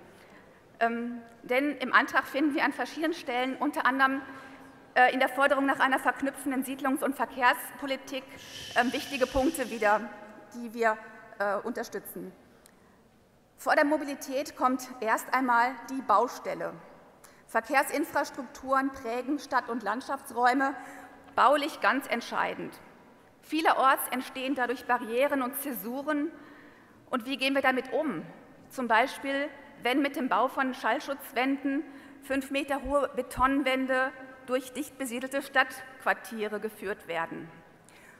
Ähm, denn im Antrag finden wir an verschiedenen Stellen unter anderem äh, in der Forderung nach einer verknüpfenden Siedlungs- und Verkehrspolitik äh, wichtige Punkte wieder, die wir äh, unterstützen. Vor der Mobilität kommt erst einmal die Baustelle. Verkehrsinfrastrukturen prägen Stadt- und Landschaftsräume baulich ganz entscheidend. Vielerorts entstehen dadurch Barrieren und Zäsuren. Und wie gehen wir damit um? Zum Beispiel, wenn mit dem Bau von Schallschutzwänden fünf Meter hohe Betonwände durch dicht besiedelte Stadtquartiere geführt werden.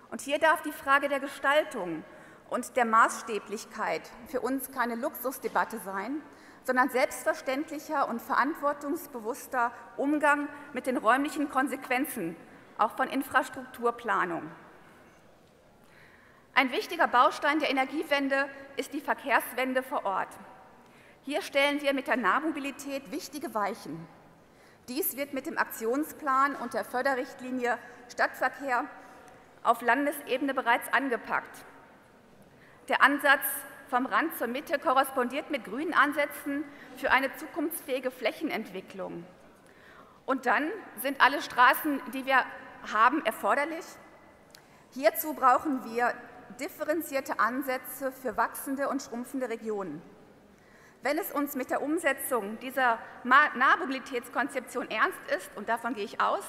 Und hier darf die Frage der Gestaltung und der Maßstäblichkeit für uns keine Luxusdebatte sein, sondern selbstverständlicher und verantwortungsbewusster Umgang mit den räumlichen Konsequenzen, auch von Infrastrukturplanung. Ein wichtiger Baustein der Energiewende ist die Verkehrswende vor Ort. Hier stellen wir mit der Nahmobilität wichtige Weichen. Dies wird mit dem Aktionsplan und der Förderrichtlinie Stadtverkehr auf Landesebene bereits angepackt. Der Ansatz vom Rand zur Mitte korrespondiert mit grünen Ansätzen für eine zukunftsfähige Flächenentwicklung. Und dann sind alle Straßen, die wir haben, erforderlich. Hierzu brauchen wir differenzierte Ansätze für wachsende und schrumpfende Regionen. Wenn es uns mit der Umsetzung dieser Nahmobilitätskonzeption ernst ist, und davon gehe ich aus,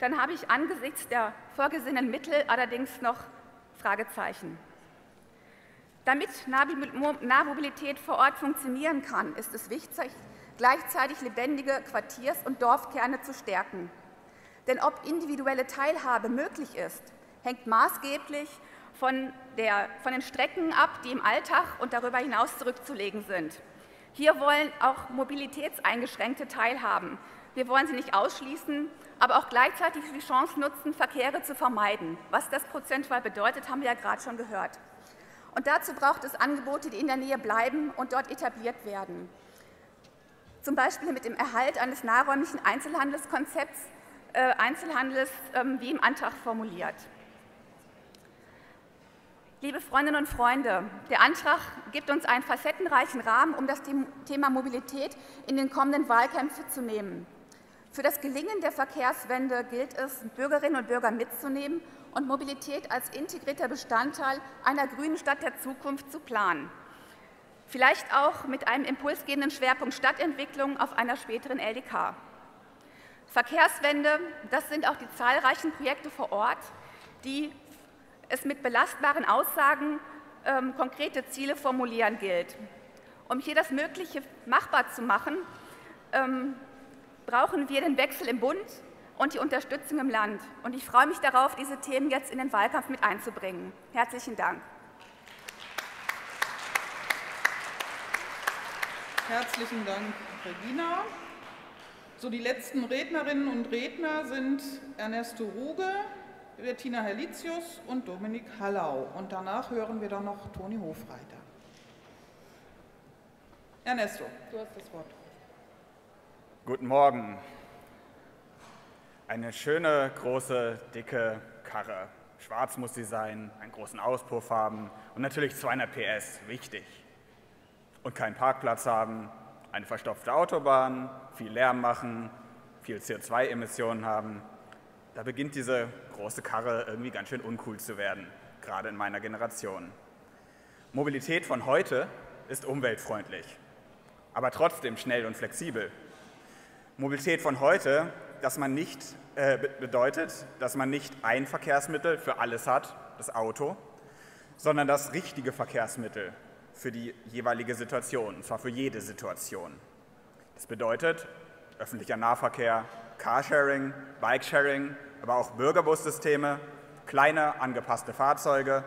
dann habe ich angesichts der vorgesehenen Mittel allerdings noch Fragezeichen. Damit Nahmobilität vor Ort funktionieren kann, ist es wichtig, gleichzeitig lebendige Quartiers- und Dorfkerne zu stärken. Denn ob individuelle Teilhabe möglich ist, hängt maßgeblich von, der, von den Strecken ab, die im Alltag und darüber hinaus zurückzulegen sind. Hier wollen auch Mobilitätseingeschränkte teilhaben. Wir wollen sie nicht ausschließen, aber auch gleichzeitig die Chance nutzen, Verkehre zu vermeiden. Was das prozentual bedeutet, haben wir ja gerade schon gehört. Und dazu braucht es Angebote, die in der Nähe bleiben und dort etabliert werden. Zum Beispiel mit dem Erhalt eines nahräumlichen Einzelhandelskonzepts, äh, Einzelhandels äh, wie im Antrag formuliert. Liebe Freundinnen und Freunde, der Antrag gibt uns einen facettenreichen Rahmen, um das Thema Mobilität in den kommenden Wahlkämpfen zu nehmen. Für das Gelingen der Verkehrswende gilt es, Bürgerinnen und Bürger mitzunehmen und Mobilität als integrierter Bestandteil einer grünen Stadt der Zukunft zu planen. Vielleicht auch mit einem impulsgebenden Schwerpunkt Stadtentwicklung auf einer späteren LDK. Verkehrswende, das sind auch die zahlreichen Projekte vor Ort, die es mit belastbaren Aussagen ähm, konkrete Ziele formulieren gilt. Um hier das Mögliche machbar zu machen, ähm, brauchen wir den Wechsel im Bund und die Unterstützung im Land. Und ich freue mich darauf, diese Themen jetzt in den Wahlkampf mit einzubringen. Herzlichen Dank. Herzlichen Dank, Regina. So, die letzten Rednerinnen und Redner sind Ernesto Ruge, Bettina Helitius und Dominik Hallau. Und danach hören wir dann noch Toni Hofreiter. Ernesto, du hast das Wort. Guten Morgen. Eine schöne, große, dicke Karre. Schwarz muss sie sein, einen großen Auspuff haben und natürlich 200 PS, wichtig. Und keinen Parkplatz haben, eine verstopfte Autobahn, viel Lärm machen, viel CO2-Emissionen haben. Da beginnt diese große Karre irgendwie ganz schön uncool zu werden, gerade in meiner Generation. Mobilität von heute ist umweltfreundlich, aber trotzdem schnell und flexibel. Mobilität von heute dass man nicht, äh, bedeutet, dass man nicht ein Verkehrsmittel für alles hat, das Auto, sondern das richtige Verkehrsmittel für die jeweilige Situation, und zwar für jede Situation. Das bedeutet öffentlicher Nahverkehr, Carsharing, Bikesharing, aber auch Bürgerbussysteme, kleine angepasste Fahrzeuge,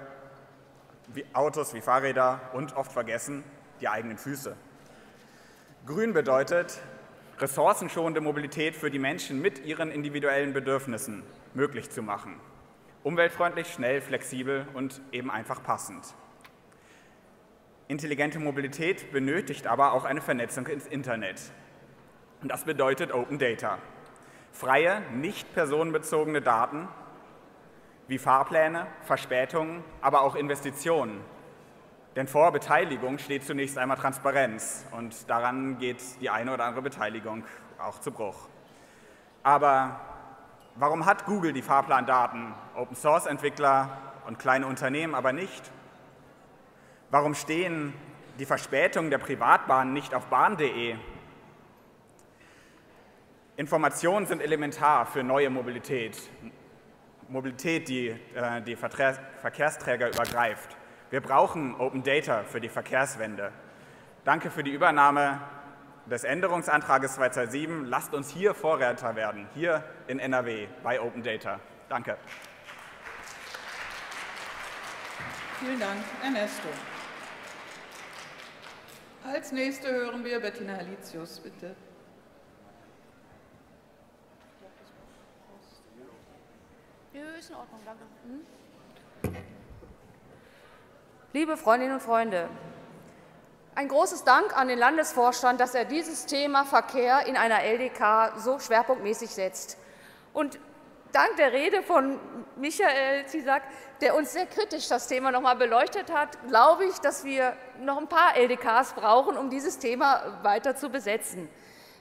wie Autos wie Fahrräder und oft vergessen die eigenen Füße. Grün bedeutet ressourcenschonende Mobilität für die Menschen mit ihren individuellen Bedürfnissen möglich zu machen. Umweltfreundlich, schnell, flexibel und eben einfach passend. Intelligente Mobilität benötigt aber auch eine Vernetzung ins Internet. Und das bedeutet Open Data. Freie, nicht personenbezogene Daten wie Fahrpläne, Verspätungen, aber auch Investitionen denn vor Beteiligung steht zunächst einmal Transparenz und daran geht die eine oder andere Beteiligung auch zu Bruch. Aber warum hat Google die Fahrplandaten, Open-Source-Entwickler und kleine Unternehmen aber nicht? Warum stehen die Verspätungen der Privatbahnen nicht auf bahn.de? Informationen sind elementar für neue Mobilität, Mobilität, die äh, die Verkehrsträger übergreift. Wir brauchen Open Data für die Verkehrswende. Danke für die Übernahme des Änderungsantrages 227. Lasst uns hier Vorreiter werden, hier in NRW bei Open Data. Danke. Vielen Dank, Ernesto. Als nächste hören wir Bettina Halitius, bitte. Ist in Ordnung, danke. Hm? Liebe Freundinnen und Freunde, ein großes Dank an den Landesvorstand, dass er dieses Thema Verkehr in einer LDK so schwerpunktmäßig setzt. Und dank der Rede von Michael Ziesack, der uns sehr kritisch das Thema noch einmal beleuchtet hat, glaube ich, dass wir noch ein paar LDKs brauchen, um dieses Thema weiter zu besetzen.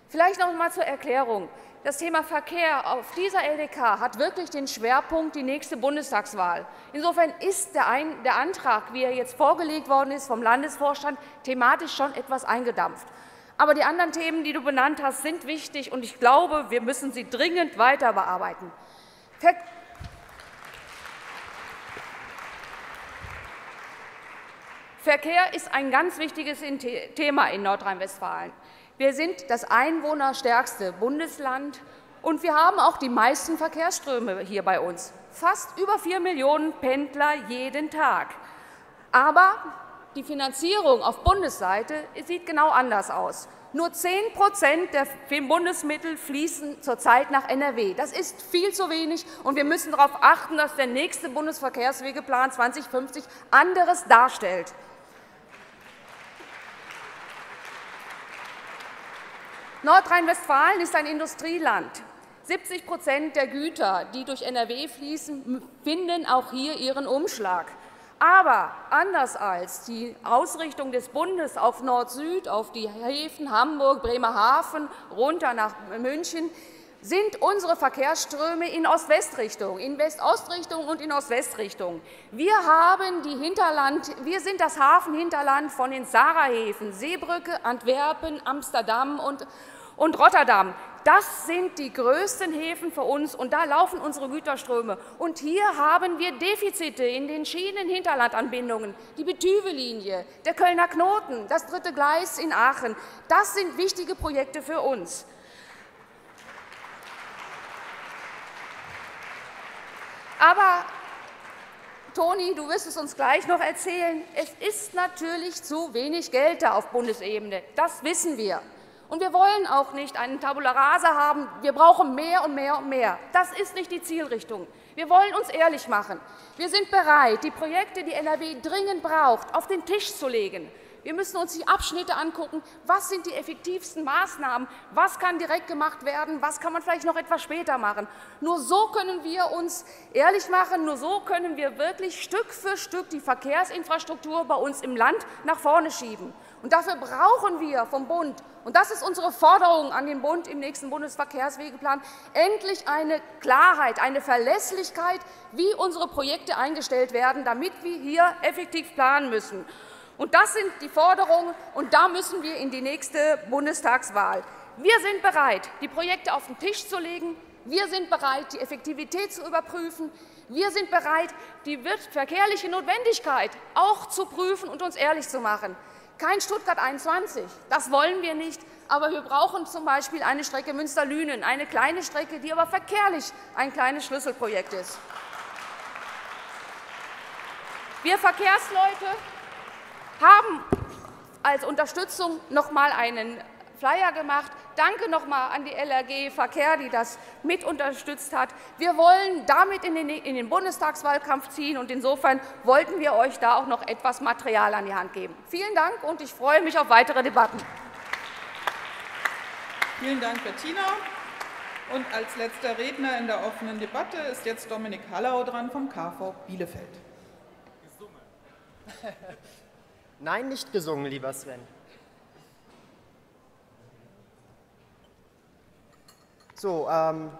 Vielleicht noch einmal zur Erklärung. Das Thema Verkehr auf dieser LDK hat wirklich den Schwerpunkt die nächste Bundestagswahl. Insofern ist der, Ein der Antrag, wie er jetzt vorgelegt worden ist vom Landesvorstand, thematisch schon etwas eingedampft. Aber die anderen Themen, die du benannt hast, sind wichtig, und ich glaube, wir müssen sie dringend weiter bearbeiten. Ver Verkehr ist ein ganz wichtiges Thema in Nordrhein-Westfalen. Wir sind das einwohnerstärkste Bundesland und wir haben auch die meisten Verkehrsströme hier bei uns. Fast über vier Millionen Pendler jeden Tag. Aber die Finanzierung auf Bundesseite sieht genau anders aus. Nur 10 Prozent der Bundesmittel fließen zurzeit nach NRW. Das ist viel zu wenig, und wir müssen darauf achten, dass der nächste Bundesverkehrswegeplan 2050 anderes darstellt. Nordrhein-Westfalen ist ein Industrieland. 70 Prozent der Güter, die durch NRW fließen, finden auch hier ihren Umschlag. Aber anders als die Ausrichtung des Bundes auf Nord-Süd, auf die Häfen Hamburg, Bremerhaven, runter nach München, sind unsere Verkehrsströme in Ost-West-Richtung, in West-Ost-Richtung und in Ost-West-Richtung. Wir wir sind das Hafenhinterland von den Sarahäfen, Seebrücke, Antwerpen, Amsterdam und und Rotterdam. Das sind die größten Häfen für uns und da laufen unsere Güterströme. Und hier haben wir Defizite in den Schienen-Hinterlandanbindungen. Die Betüve-Linie, der Kölner Knoten, das dritte Gleis in Aachen. Das sind wichtige Projekte für uns. Aber Toni, du wirst es uns gleich noch erzählen, es ist natürlich zu wenig Geld da auf Bundesebene. Das wissen wir. Und wir wollen auch nicht einen Tabula Rasa haben, wir brauchen mehr und mehr und mehr. Das ist nicht die Zielrichtung. Wir wollen uns ehrlich machen. Wir sind bereit, die Projekte, die NRW dringend braucht, auf den Tisch zu legen. Wir müssen uns die Abschnitte angucken. Was sind die effektivsten Maßnahmen? Was kann direkt gemacht werden? Was kann man vielleicht noch etwas später machen? Nur so können wir uns ehrlich machen. Nur so können wir wirklich Stück für Stück die Verkehrsinfrastruktur bei uns im Land nach vorne schieben. Und dafür brauchen wir vom Bund, und das ist unsere Forderung an den Bund im nächsten Bundesverkehrswegeplan, endlich eine Klarheit, eine Verlässlichkeit, wie unsere Projekte eingestellt werden, damit wir hier effektiv planen müssen. Und das sind die Forderungen, und da müssen wir in die nächste Bundestagswahl. Wir sind bereit, die Projekte auf den Tisch zu legen. Wir sind bereit, die Effektivität zu überprüfen. Wir sind bereit, die verkehrliche Notwendigkeit auch zu prüfen und uns ehrlich zu machen. Kein Stuttgart 21, das wollen wir nicht. Aber wir brauchen zum Beispiel eine Strecke Münster-Lünen, eine kleine Strecke, die aber verkehrlich ein kleines Schlüsselprojekt ist. Wir Verkehrsleute haben als Unterstützung noch mal einen Flyer gemacht. Danke nochmal an die LRG Verkehr, die das mit unterstützt hat. Wir wollen damit in den, in den, Bundestagswahlkampf ziehen und insofern wollten wir euch da auch noch etwas Material an die Hand geben. Vielen Dank und ich freue mich auf weitere Debatten. Vielen Dank, Bettina. Und als letzter Redner in der offenen Debatte ist jetzt Dominik Hallau dran vom KV Bielefeld. Nein, nicht gesungen, lieber Sven. So, ähm,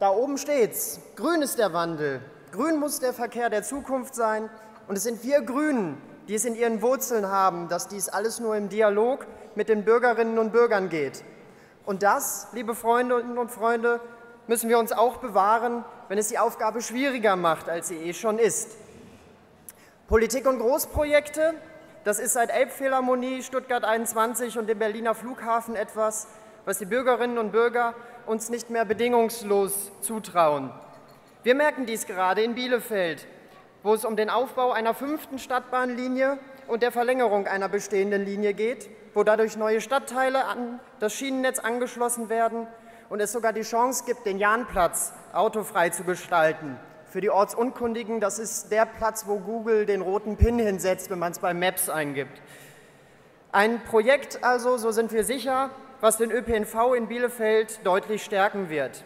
da oben steht's. Grün ist der Wandel. Grün muss der Verkehr der Zukunft sein. Und es sind wir Grünen, die es in ihren Wurzeln haben, dass dies alles nur im Dialog mit den Bürgerinnen und Bürgern geht. Und das, liebe Freundinnen und Freunde, müssen wir uns auch bewahren, wenn es die Aufgabe schwieriger macht, als sie eh schon ist. Politik und Großprojekte, das ist seit Elbphilharmonie, Stuttgart 21 und dem Berliner Flughafen etwas, was die Bürgerinnen und Bürger uns nicht mehr bedingungslos zutrauen. Wir merken dies gerade in Bielefeld, wo es um den Aufbau einer fünften Stadtbahnlinie und der Verlängerung einer bestehenden Linie geht, wo dadurch neue Stadtteile an das Schienennetz angeschlossen werden und es sogar die Chance gibt, den Jahnplatz autofrei zu gestalten. Für die Ortsunkundigen, das ist der Platz, wo Google den roten Pin hinsetzt, wenn man es bei Maps eingibt. Ein Projekt also, so sind wir sicher, was den ÖPNV in Bielefeld deutlich stärken wird.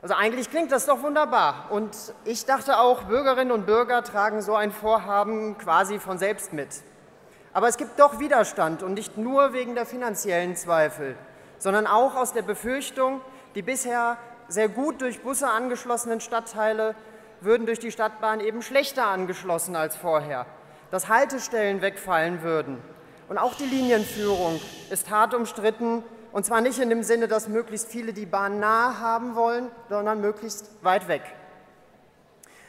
Also eigentlich klingt das doch wunderbar. Und ich dachte auch, Bürgerinnen und Bürger tragen so ein Vorhaben quasi von selbst mit. Aber es gibt doch Widerstand und nicht nur wegen der finanziellen Zweifel, sondern auch aus der Befürchtung, die bisher sehr gut durch Busse angeschlossenen Stadtteile würden durch die Stadtbahn eben schlechter angeschlossen als vorher, dass Haltestellen wegfallen würden. Und auch die Linienführung ist hart umstritten, und zwar nicht in dem Sinne, dass möglichst viele die Bahn nahe haben wollen, sondern möglichst weit weg.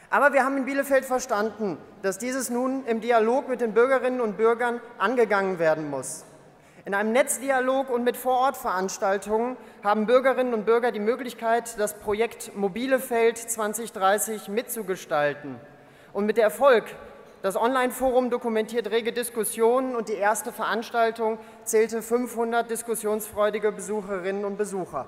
Aber wir haben in Bielefeld verstanden, dass dieses nun im Dialog mit den Bürgerinnen und Bürgern angegangen werden muss. In einem Netzdialog und mit Vorortveranstaltungen haben Bürgerinnen und Bürger die Möglichkeit, das Projekt Mobile Feld 2030 mitzugestalten. Und mit Erfolg. Das Online-Forum dokumentiert rege Diskussionen und die erste Veranstaltung zählte 500 diskussionsfreudige Besucherinnen und Besucher.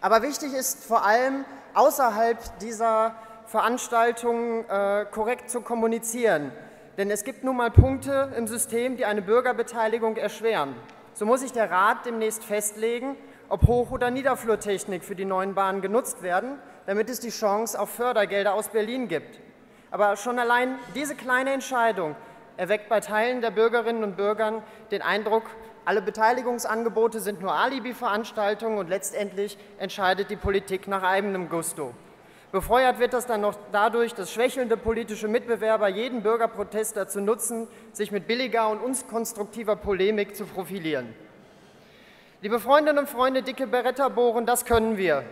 Aber wichtig ist vor allem, außerhalb dieser Veranstaltungen äh, korrekt zu kommunizieren. Denn es gibt nun mal Punkte im System, die eine Bürgerbeteiligung erschweren. So muss sich der Rat demnächst festlegen, ob Hoch- oder Niederflurtechnik für die neuen Bahnen genutzt werden, damit es die Chance auf Fördergelder aus Berlin gibt. Aber schon allein diese kleine Entscheidung erweckt bei Teilen der Bürgerinnen und Bürger den Eindruck, alle Beteiligungsangebote sind nur Alibi-Veranstaltungen und letztendlich entscheidet die Politik nach eigenem Gusto. Befeuert wird das dann noch dadurch, dass schwächelnde politische Mitbewerber jeden Bürgerprotest dazu nutzen, sich mit billiger und unkonstruktiver Polemik zu profilieren. Liebe Freundinnen und Freunde, dicke Beretta bohren, das können wir.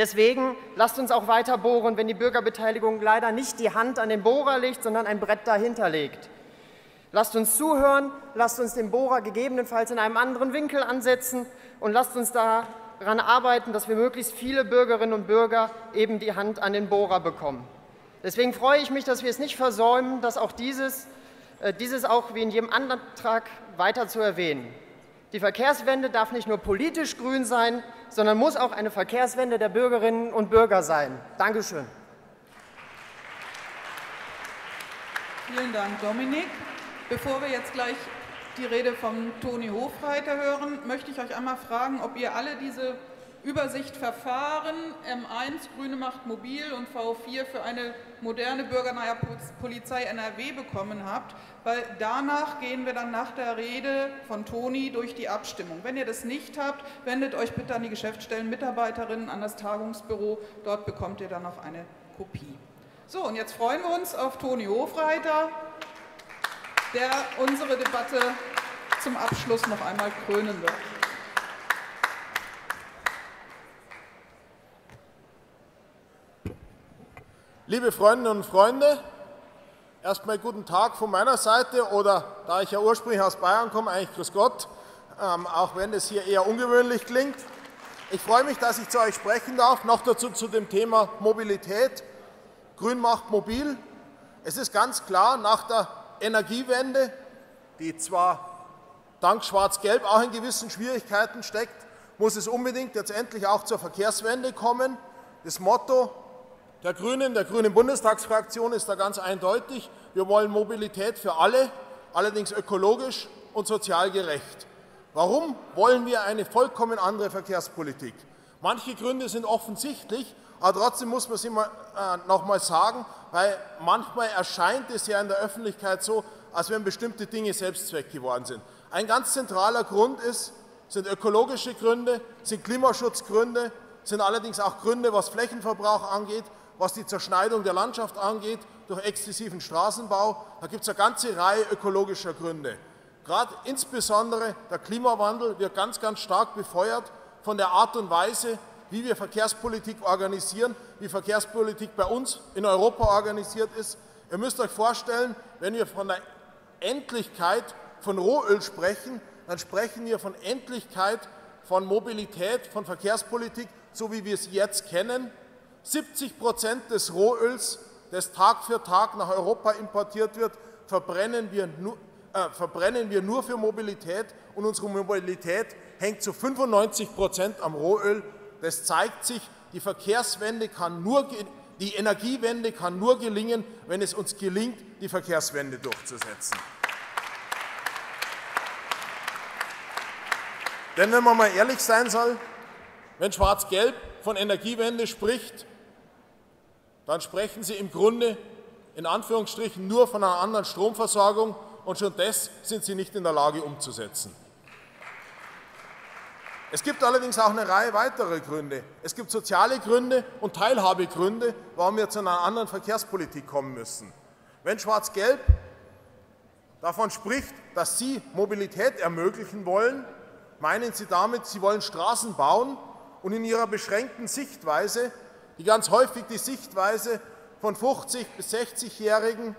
Deswegen lasst uns auch weiter bohren, wenn die Bürgerbeteiligung leider nicht die Hand an den Bohrer legt, sondern ein Brett dahinter legt. Lasst uns zuhören, lasst uns den Bohrer gegebenenfalls in einem anderen Winkel ansetzen und lasst uns da daran arbeiten, dass wir möglichst viele Bürgerinnen und Bürger eben die Hand an den Bohrer bekommen. Deswegen freue ich mich, dass wir es nicht versäumen, dass auch dieses, äh, dieses auch wie in jedem anderen Antrag weiter zu erwähnen. Die Verkehrswende darf nicht nur politisch grün sein, sondern muss auch eine Verkehrswende der Bürgerinnen und Bürger sein. Dankeschön. Vielen Dank, Dominik. Bevor wir jetzt gleich die Rede von Toni Hofreiter hören, möchte ich euch einmal fragen, ob ihr alle diese Übersichtverfahren M1 Grüne Macht Mobil und V4 für eine moderne bürgernahe Polizei NRW bekommen habt, weil danach gehen wir dann nach der Rede von Toni durch die Abstimmung. Wenn ihr das nicht habt, wendet euch bitte an die Geschäftsstellenmitarbeiterinnen, an das Tagungsbüro, dort bekommt ihr dann noch eine Kopie. So, und jetzt freuen wir uns auf Toni Hofreiter, der unsere Debatte zum Abschluss noch einmal krönen wird. Liebe Freundinnen und Freunde, erstmal guten Tag von meiner Seite oder da ich ja ursprünglich aus Bayern komme, eigentlich Grüß Gott, ähm, auch wenn es hier eher ungewöhnlich klingt. Ich freue mich, dass ich zu euch sprechen darf, noch dazu zu dem Thema Mobilität. Grün macht mobil. Es ist ganz klar, nach der Energiewende, die zwar dank Schwarz-Gelb auch in gewissen Schwierigkeiten steckt, muss es unbedingt jetzt endlich auch zur Verkehrswende kommen. Das Motto der Grünen, der Grünen Bundestagsfraktion ist da ganz eindeutig. Wir wollen Mobilität für alle, allerdings ökologisch und sozial gerecht. Warum wollen wir eine vollkommen andere Verkehrspolitik? Manche Gründe sind offensichtlich, aber trotzdem muss man sie mal, äh, noch mal sagen, weil manchmal erscheint es ja in der Öffentlichkeit so, als wenn bestimmte Dinge Selbstzweck geworden sind. Ein ganz zentraler Grund ist, sind ökologische Gründe, sind Klimaschutzgründe, sind allerdings auch Gründe, was Flächenverbrauch angeht, was die Zerschneidung der Landschaft angeht, durch exzessiven Straßenbau. Da gibt es eine ganze Reihe ökologischer Gründe. Gerade insbesondere der Klimawandel wird ganz, ganz stark befeuert von der Art und Weise, wie wir Verkehrspolitik organisieren, wie Verkehrspolitik bei uns in Europa organisiert ist. Ihr müsst euch vorstellen, wenn wir von der Endlichkeit von Rohöl sprechen, dann sprechen wir von Endlichkeit von Mobilität, von Verkehrspolitik, so wie wir es jetzt kennen. 70 Prozent des Rohöls, das Tag für Tag nach Europa importiert wird, verbrennen wir, nur, äh, verbrennen wir nur für Mobilität und unsere Mobilität hängt zu 95 Prozent am Rohöl das zeigt sich, die Verkehrswende kann nur, die Energiewende kann nur gelingen, wenn es uns gelingt, die Verkehrswende durchzusetzen. Denn wenn man mal ehrlich sein soll, wenn Schwarz-Gelb von Energiewende spricht, dann sprechen sie im Grunde in Anführungsstrichen nur von einer anderen Stromversorgung und schon das sind sie nicht in der Lage umzusetzen. Es gibt allerdings auch eine Reihe weiterer Gründe. Es gibt soziale Gründe und Teilhabegründe, warum wir zu einer anderen Verkehrspolitik kommen müssen. Wenn Schwarz-Gelb davon spricht, dass Sie Mobilität ermöglichen wollen, meinen Sie damit, Sie wollen Straßen bauen und in Ihrer beschränkten Sichtweise, die ganz häufig die Sichtweise von 50- bis 60-jährigen,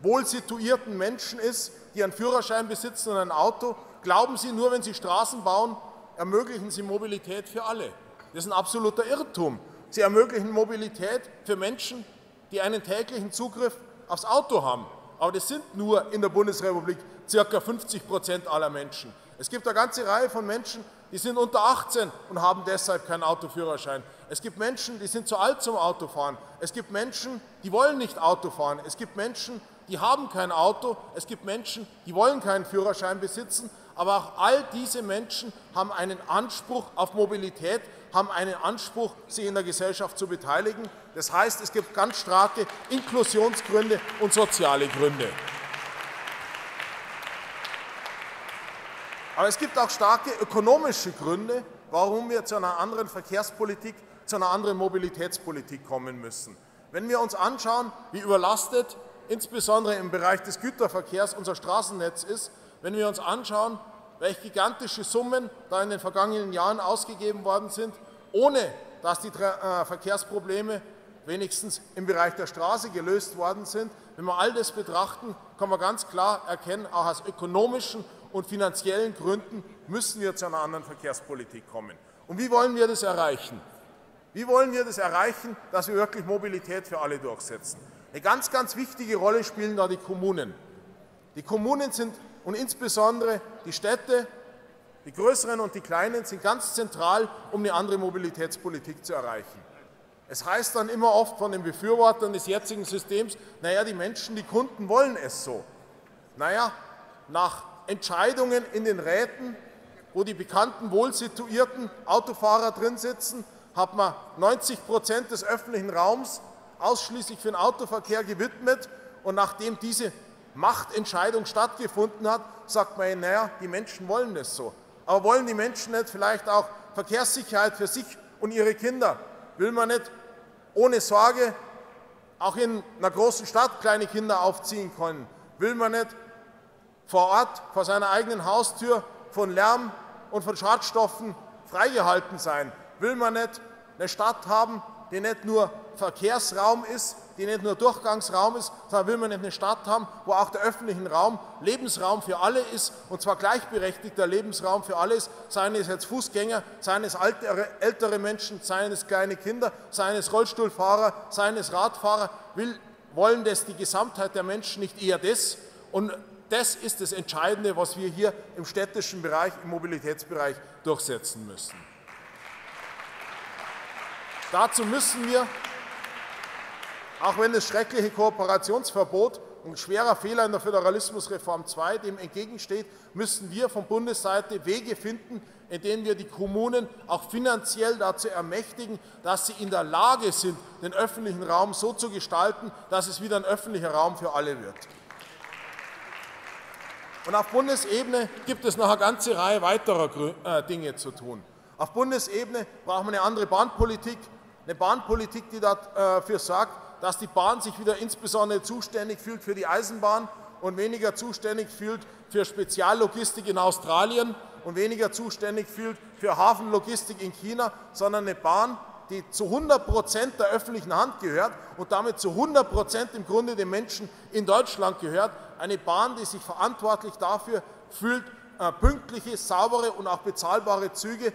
wohlsituierten Menschen ist, die einen Führerschein besitzen und ein Auto, glauben Sie, nur wenn Sie Straßen bauen, ermöglichen Sie Mobilität für alle. Das ist ein absoluter Irrtum. Sie ermöglichen Mobilität für Menschen, die einen täglichen Zugriff aufs Auto haben. Aber das sind nur in der Bundesrepublik ca. 50 Prozent aller Menschen. Es gibt eine ganze Reihe von Menschen, die sind unter 18 und haben deshalb keinen Autoführerschein. Es gibt Menschen, die sind zu alt zum Autofahren. Es gibt Menschen, die wollen nicht Auto fahren. Es gibt Menschen, die haben kein Auto. Es gibt Menschen, die wollen keinen Führerschein besitzen. Aber auch all diese Menschen haben einen Anspruch auf Mobilität, haben einen Anspruch, sich in der Gesellschaft zu beteiligen. Das heißt, es gibt ganz starke Inklusionsgründe und soziale Gründe. Aber es gibt auch starke ökonomische Gründe, warum wir zu einer anderen Verkehrspolitik, zu einer anderen Mobilitätspolitik kommen müssen. Wenn wir uns anschauen, wie überlastet insbesondere im Bereich des Güterverkehrs unser Straßennetz ist, wenn wir uns anschauen, welche gigantische Summen da in den vergangenen Jahren ausgegeben worden sind, ohne dass die äh, Verkehrsprobleme wenigstens im Bereich der Straße gelöst worden sind. Wenn wir all das betrachten, kann man ganz klar erkennen, auch aus ökonomischen und finanziellen Gründen müssen wir zu einer anderen Verkehrspolitik kommen. Und wie wollen wir das erreichen? Wie wollen wir das erreichen, dass wir wirklich Mobilität für alle durchsetzen? Eine ganz, ganz wichtige Rolle spielen da die Kommunen. Die Kommunen sind und insbesondere die Städte, die größeren und die kleinen, sind ganz zentral, um eine andere Mobilitätspolitik zu erreichen. Es heißt dann immer oft von den Befürwortern des jetzigen Systems, naja, die Menschen, die Kunden wollen es so. Naja, nach Entscheidungen in den Räten, wo die bekannten wohlsituierten Autofahrer drin sitzen, hat man 90 Prozent des öffentlichen Raums ausschließlich für den Autoverkehr gewidmet. Und nachdem diese Machtentscheidung stattgefunden hat, sagt man, naja, die Menschen wollen das so. Aber wollen die Menschen nicht vielleicht auch Verkehrssicherheit für sich und ihre Kinder? Will man nicht ohne Sorge auch in einer großen Stadt kleine Kinder aufziehen können? Will man nicht vor Ort, vor seiner eigenen Haustür von Lärm und von Schadstoffen freigehalten sein? Will man nicht eine Stadt haben, die nicht nur Verkehrsraum ist, die nicht nur Durchgangsraum ist, sondern will man nicht eine Stadt haben, wo auch der öffentliche Raum Lebensraum für alle ist, und zwar gleichberechtigter Lebensraum für alle ist, seien es jetzt Fußgänger, seien es ältere, ältere Menschen, seien es kleine Kinder, seien es Rollstuhlfahrer, seien es Radfahrer, will, wollen das die Gesamtheit der Menschen nicht eher das? Und das ist das Entscheidende, was wir hier im städtischen Bereich, im Mobilitätsbereich durchsetzen müssen. Dazu müssen wir auch wenn das schreckliche Kooperationsverbot ein schwerer Fehler in der Föderalismusreform II dem entgegensteht, müssen wir von Bundesseite Wege finden, in denen wir die Kommunen auch finanziell dazu ermächtigen, dass sie in der Lage sind, den öffentlichen Raum so zu gestalten, dass es wieder ein öffentlicher Raum für alle wird. Und auf Bundesebene gibt es noch eine ganze Reihe weiterer äh, Dinge zu tun. Auf Bundesebene brauchen wir eine andere Bahnpolitik, eine Bahnpolitik, die dafür sorgt, dass die Bahn sich wieder insbesondere zuständig fühlt für die Eisenbahn und weniger zuständig fühlt für Speziallogistik in Australien und weniger zuständig fühlt für Hafenlogistik in China, sondern eine Bahn, die zu 100 Prozent der öffentlichen Hand gehört und damit zu 100 Prozent im Grunde den Menschen in Deutschland gehört. Eine Bahn, die sich verantwortlich dafür fühlt, äh, pünktliche, saubere und auch bezahlbare Züge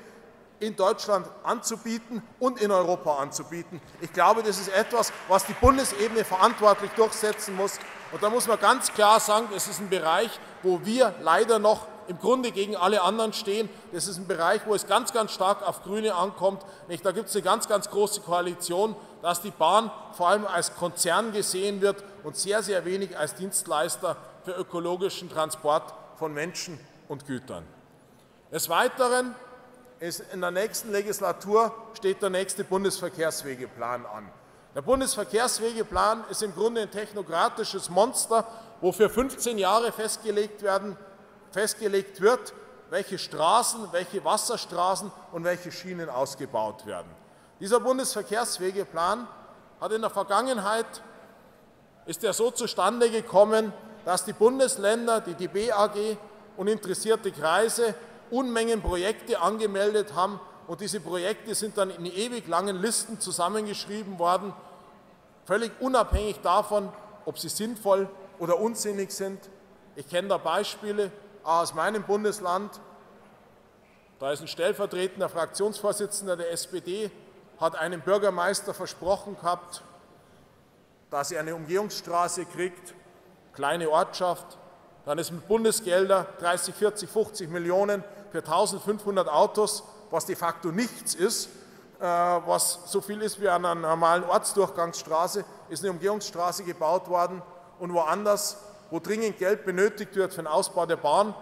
in Deutschland anzubieten und in Europa anzubieten. Ich glaube, das ist etwas, was die Bundesebene verantwortlich durchsetzen muss. Und da muss man ganz klar sagen, es ist ein Bereich, wo wir leider noch im Grunde gegen alle anderen stehen. Das ist ein Bereich, wo es ganz, ganz stark auf Grüne ankommt. Da gibt es eine ganz, ganz große Koalition, dass die Bahn vor allem als Konzern gesehen wird und sehr, sehr wenig als Dienstleister für ökologischen Transport von Menschen und Gütern. Des Weiteren in der nächsten Legislatur steht der nächste Bundesverkehrswegeplan an. Der Bundesverkehrswegeplan ist im Grunde ein technokratisches Monster, wo für 15 Jahre festgelegt, werden, festgelegt wird, welche Straßen, welche Wasserstraßen und welche Schienen ausgebaut werden. Dieser Bundesverkehrswegeplan hat in der Vergangenheit ist er so zustande gekommen, dass die Bundesländer, die DB AG und interessierte Kreise Unmengen Projekte angemeldet haben und diese Projekte sind dann in ewig langen Listen zusammengeschrieben worden, völlig unabhängig davon, ob sie sinnvoll oder unsinnig sind. Ich kenne da Beispiele aus meinem Bundesland. Da ist ein stellvertretender Fraktionsvorsitzender der SPD, hat einem Bürgermeister versprochen gehabt, dass er eine Umgehungsstraße kriegt, kleine Ortschaft. Dann ist mit Bundesgelder 30, 40, 50 Millionen für 1500 Autos, was de facto nichts ist, äh, was so viel ist wie an einer normalen Ortsdurchgangsstraße, ist eine Umgehungsstraße gebaut worden und woanders, wo dringend Geld benötigt wird für den Ausbau der Bahn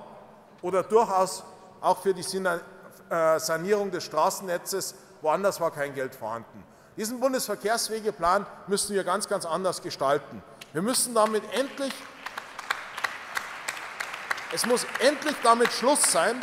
oder durchaus auch für die äh, Sanierung des Straßennetzes, woanders war kein Geld vorhanden. Diesen Bundesverkehrswegeplan müssen wir ganz, ganz anders gestalten. Wir müssen damit endlich, es muss endlich damit Schluss sein,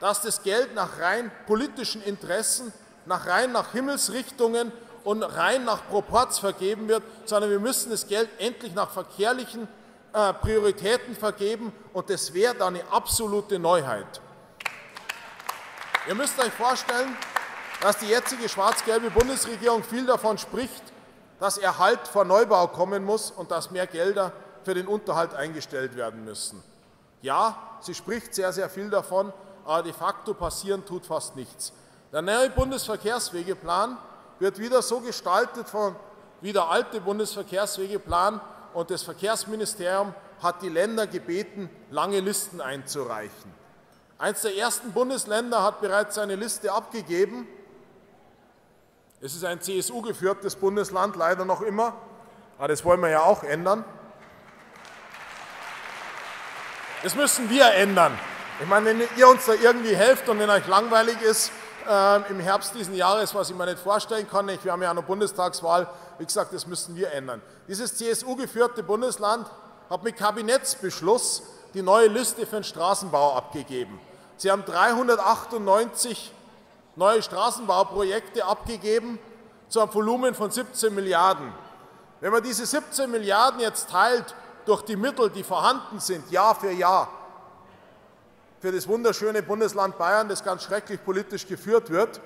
dass das Geld nach rein politischen Interessen, nach rein nach Himmelsrichtungen und rein nach Proports vergeben wird, sondern wir müssen das Geld endlich nach verkehrlichen äh, Prioritäten vergeben und das wäre dann eine absolute Neuheit. Ihr müsst euch vorstellen, dass die jetzige schwarz-gelbe Bundesregierung viel davon spricht, dass Erhalt vor Neubau kommen muss und dass mehr Gelder für den Unterhalt eingestellt werden müssen. Ja, sie spricht sehr, sehr viel davon, aber de facto passieren tut fast nichts. Der neue Bundesverkehrswegeplan wird wieder so gestaltet von, wie der alte Bundesverkehrswegeplan und das Verkehrsministerium hat die Länder gebeten, lange Listen einzureichen. Eines der ersten Bundesländer hat bereits seine Liste abgegeben es ist ein CSU-geführtes Bundesland, leider noch immer. Aber das wollen wir ja auch ändern. Das müssen wir ändern. Ich meine, wenn ihr uns da irgendwie helft und wenn euch langweilig ist äh, im Herbst diesen Jahres, was ich mir nicht vorstellen kann, ich, wir haben ja eine Bundestagswahl, wie gesagt, das müssen wir ändern. Dieses CSU-geführte Bundesland hat mit Kabinettsbeschluss die neue Liste für den Straßenbau abgegeben. Sie haben 398 neue Straßenbauprojekte abgegeben zu einem Volumen von 17 Milliarden. Wenn man diese 17 Milliarden jetzt teilt durch die Mittel, die vorhanden sind, Jahr für Jahr, für das wunderschöne Bundesland Bayern, das ganz schrecklich politisch geführt wird,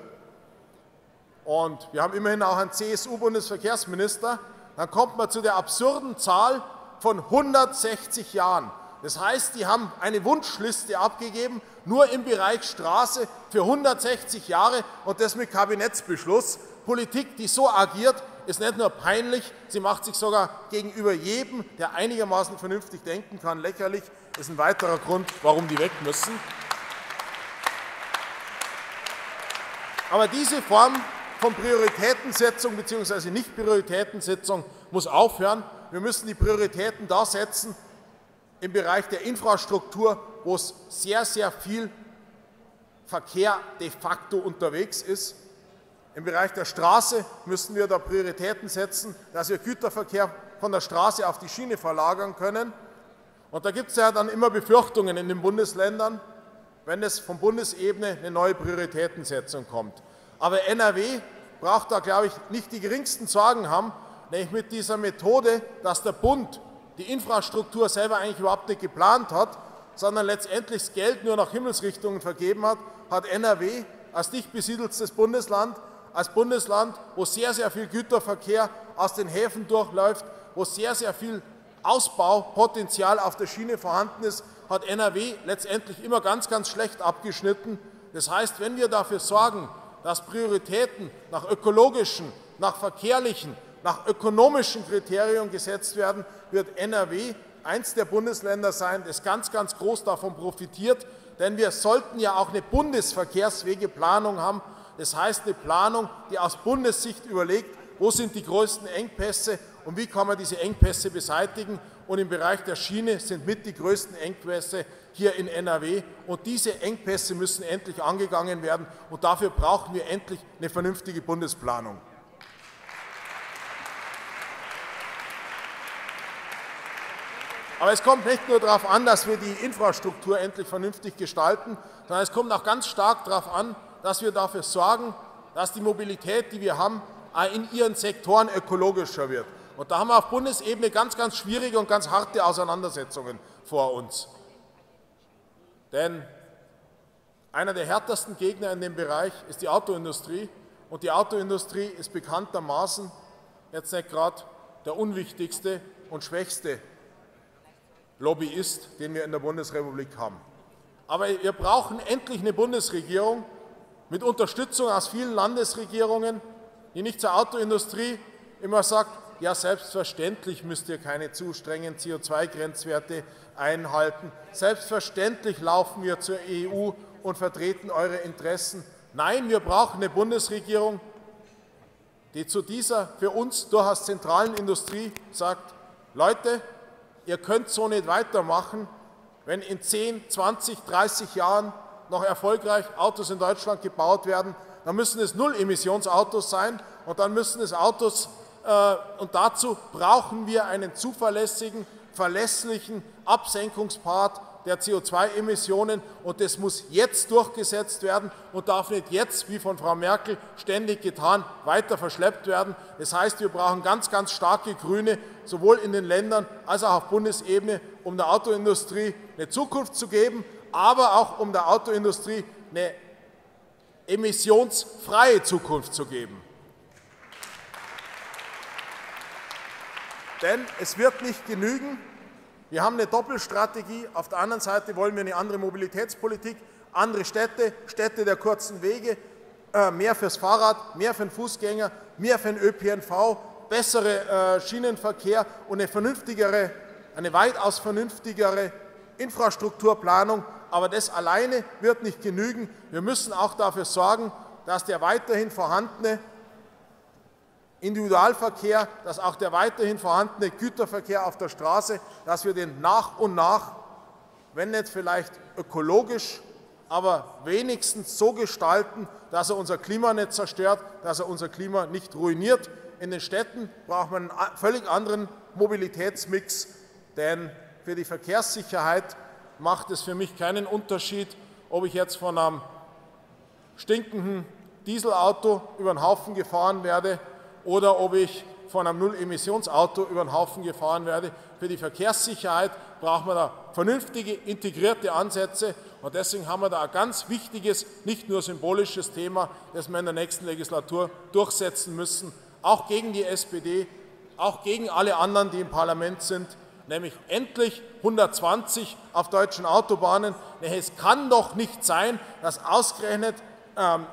und wir haben immerhin auch einen CSU-Bundesverkehrsminister, dann kommt man zu der absurden Zahl von 160 Jahren. Das heißt, die haben eine Wunschliste abgegeben, nur im Bereich Straße für 160 Jahre und das mit Kabinettsbeschluss. Politik, die so agiert, ist nicht nur peinlich, sie macht sich sogar gegenüber jedem, der einigermaßen vernünftig denken kann, lächerlich. Das ist ein weiterer Grund, warum die weg müssen. Aber diese Form von Prioritätensetzung bzw. Nicht-Prioritätensetzung muss aufhören. Wir müssen die Prioritäten da setzen, im Bereich der Infrastruktur, wo es sehr, sehr viel Verkehr de facto unterwegs ist. Im Bereich der Straße müssen wir da Prioritäten setzen, dass wir Güterverkehr von der Straße auf die Schiene verlagern können. Und da gibt es ja dann immer Befürchtungen in den Bundesländern, wenn es von Bundesebene eine neue Prioritätensetzung kommt. Aber NRW braucht da, glaube ich, nicht die geringsten Sorgen haben, nämlich mit dieser Methode, dass der Bund die Infrastruktur selber eigentlich überhaupt nicht geplant hat, sondern letztendlich das Geld nur nach Himmelsrichtungen vergeben hat, hat NRW als dicht besiedeltes Bundesland, als Bundesland, wo sehr, sehr viel Güterverkehr aus den Häfen durchläuft, wo sehr, sehr viel Ausbaupotenzial auf der Schiene vorhanden ist, hat NRW letztendlich immer ganz, ganz schlecht abgeschnitten. Das heißt, wenn wir dafür sorgen, dass Prioritäten nach ökologischen, nach verkehrlichen, nach ökonomischen Kriterien gesetzt werden, wird NRW eins der Bundesländer sein, das ganz, ganz groß davon profitiert. Denn wir sollten ja auch eine Bundesverkehrswegeplanung haben. Das heißt eine Planung, die aus Bundessicht überlegt, wo sind die größten Engpässe und wie kann man diese Engpässe beseitigen. Und im Bereich der Schiene sind mit die größten Engpässe hier in NRW. Und diese Engpässe müssen endlich angegangen werden. Und dafür brauchen wir endlich eine vernünftige Bundesplanung. Aber es kommt nicht nur darauf an, dass wir die Infrastruktur endlich vernünftig gestalten, sondern es kommt auch ganz stark darauf an, dass wir dafür sorgen, dass die Mobilität, die wir haben, in ihren Sektoren ökologischer wird. Und da haben wir auf Bundesebene ganz, ganz schwierige und ganz harte Auseinandersetzungen vor uns. Denn einer der härtesten Gegner in dem Bereich ist die Autoindustrie. Und die Autoindustrie ist bekanntermaßen jetzt nicht gerade der unwichtigste und schwächste Lobbyist, den wir in der Bundesrepublik haben. Aber wir brauchen endlich eine Bundesregierung mit Unterstützung aus vielen Landesregierungen, die nicht zur Autoindustrie immer sagt, ja selbstverständlich müsst ihr keine zu strengen CO2-Grenzwerte einhalten, selbstverständlich laufen wir zur EU und vertreten eure Interessen. Nein, wir brauchen eine Bundesregierung, die zu dieser für uns durchaus zentralen Industrie sagt, Leute, ihr könnt so nicht weitermachen, wenn in 10, 20, 30 Jahren noch erfolgreich Autos in Deutschland gebaut werden, dann müssen es Null-Emissionsautos sein und dann müssen es Autos, äh, und dazu brauchen wir einen zuverlässigen, verlässlichen Absenkungspart der CO2-Emissionen und das muss jetzt durchgesetzt werden und darf nicht jetzt, wie von Frau Merkel ständig getan, weiter verschleppt werden. Das heißt, wir brauchen ganz, ganz starke Grüne, sowohl in den Ländern als auch auf Bundesebene, um der Autoindustrie eine Zukunft zu geben, aber auch um der Autoindustrie eine emissionsfreie Zukunft zu geben. Denn es wird nicht genügen, wir haben eine Doppelstrategie. Auf der anderen Seite wollen wir eine andere Mobilitätspolitik, andere Städte, Städte der kurzen Wege, äh, mehr fürs Fahrrad, mehr für den Fußgänger, mehr für den ÖPNV, bessere äh, Schienenverkehr und eine vernünftigere, eine weitaus vernünftigere Infrastrukturplanung. Aber das alleine wird nicht genügen. Wir müssen auch dafür sorgen, dass der weiterhin vorhandene Individualverkehr, dass auch der weiterhin vorhandene Güterverkehr auf der Straße, dass wir den nach und nach, wenn nicht vielleicht ökologisch, aber wenigstens so gestalten, dass er unser Klima nicht zerstört, dass er unser Klima nicht ruiniert. In den Städten braucht man einen völlig anderen Mobilitätsmix, denn für die Verkehrssicherheit macht es für mich keinen Unterschied, ob ich jetzt von einem stinkenden Dieselauto über den Haufen gefahren werde oder ob ich von einem Null-Emissionsauto über den Haufen gefahren werde. Für die Verkehrssicherheit braucht man da vernünftige, integrierte Ansätze. Und deswegen haben wir da ein ganz wichtiges, nicht nur symbolisches Thema, das wir in der nächsten Legislatur durchsetzen müssen, auch gegen die SPD, auch gegen alle anderen, die im Parlament sind, nämlich endlich 120 auf deutschen Autobahnen. Es kann doch nicht sein, dass ausgerechnet ähm,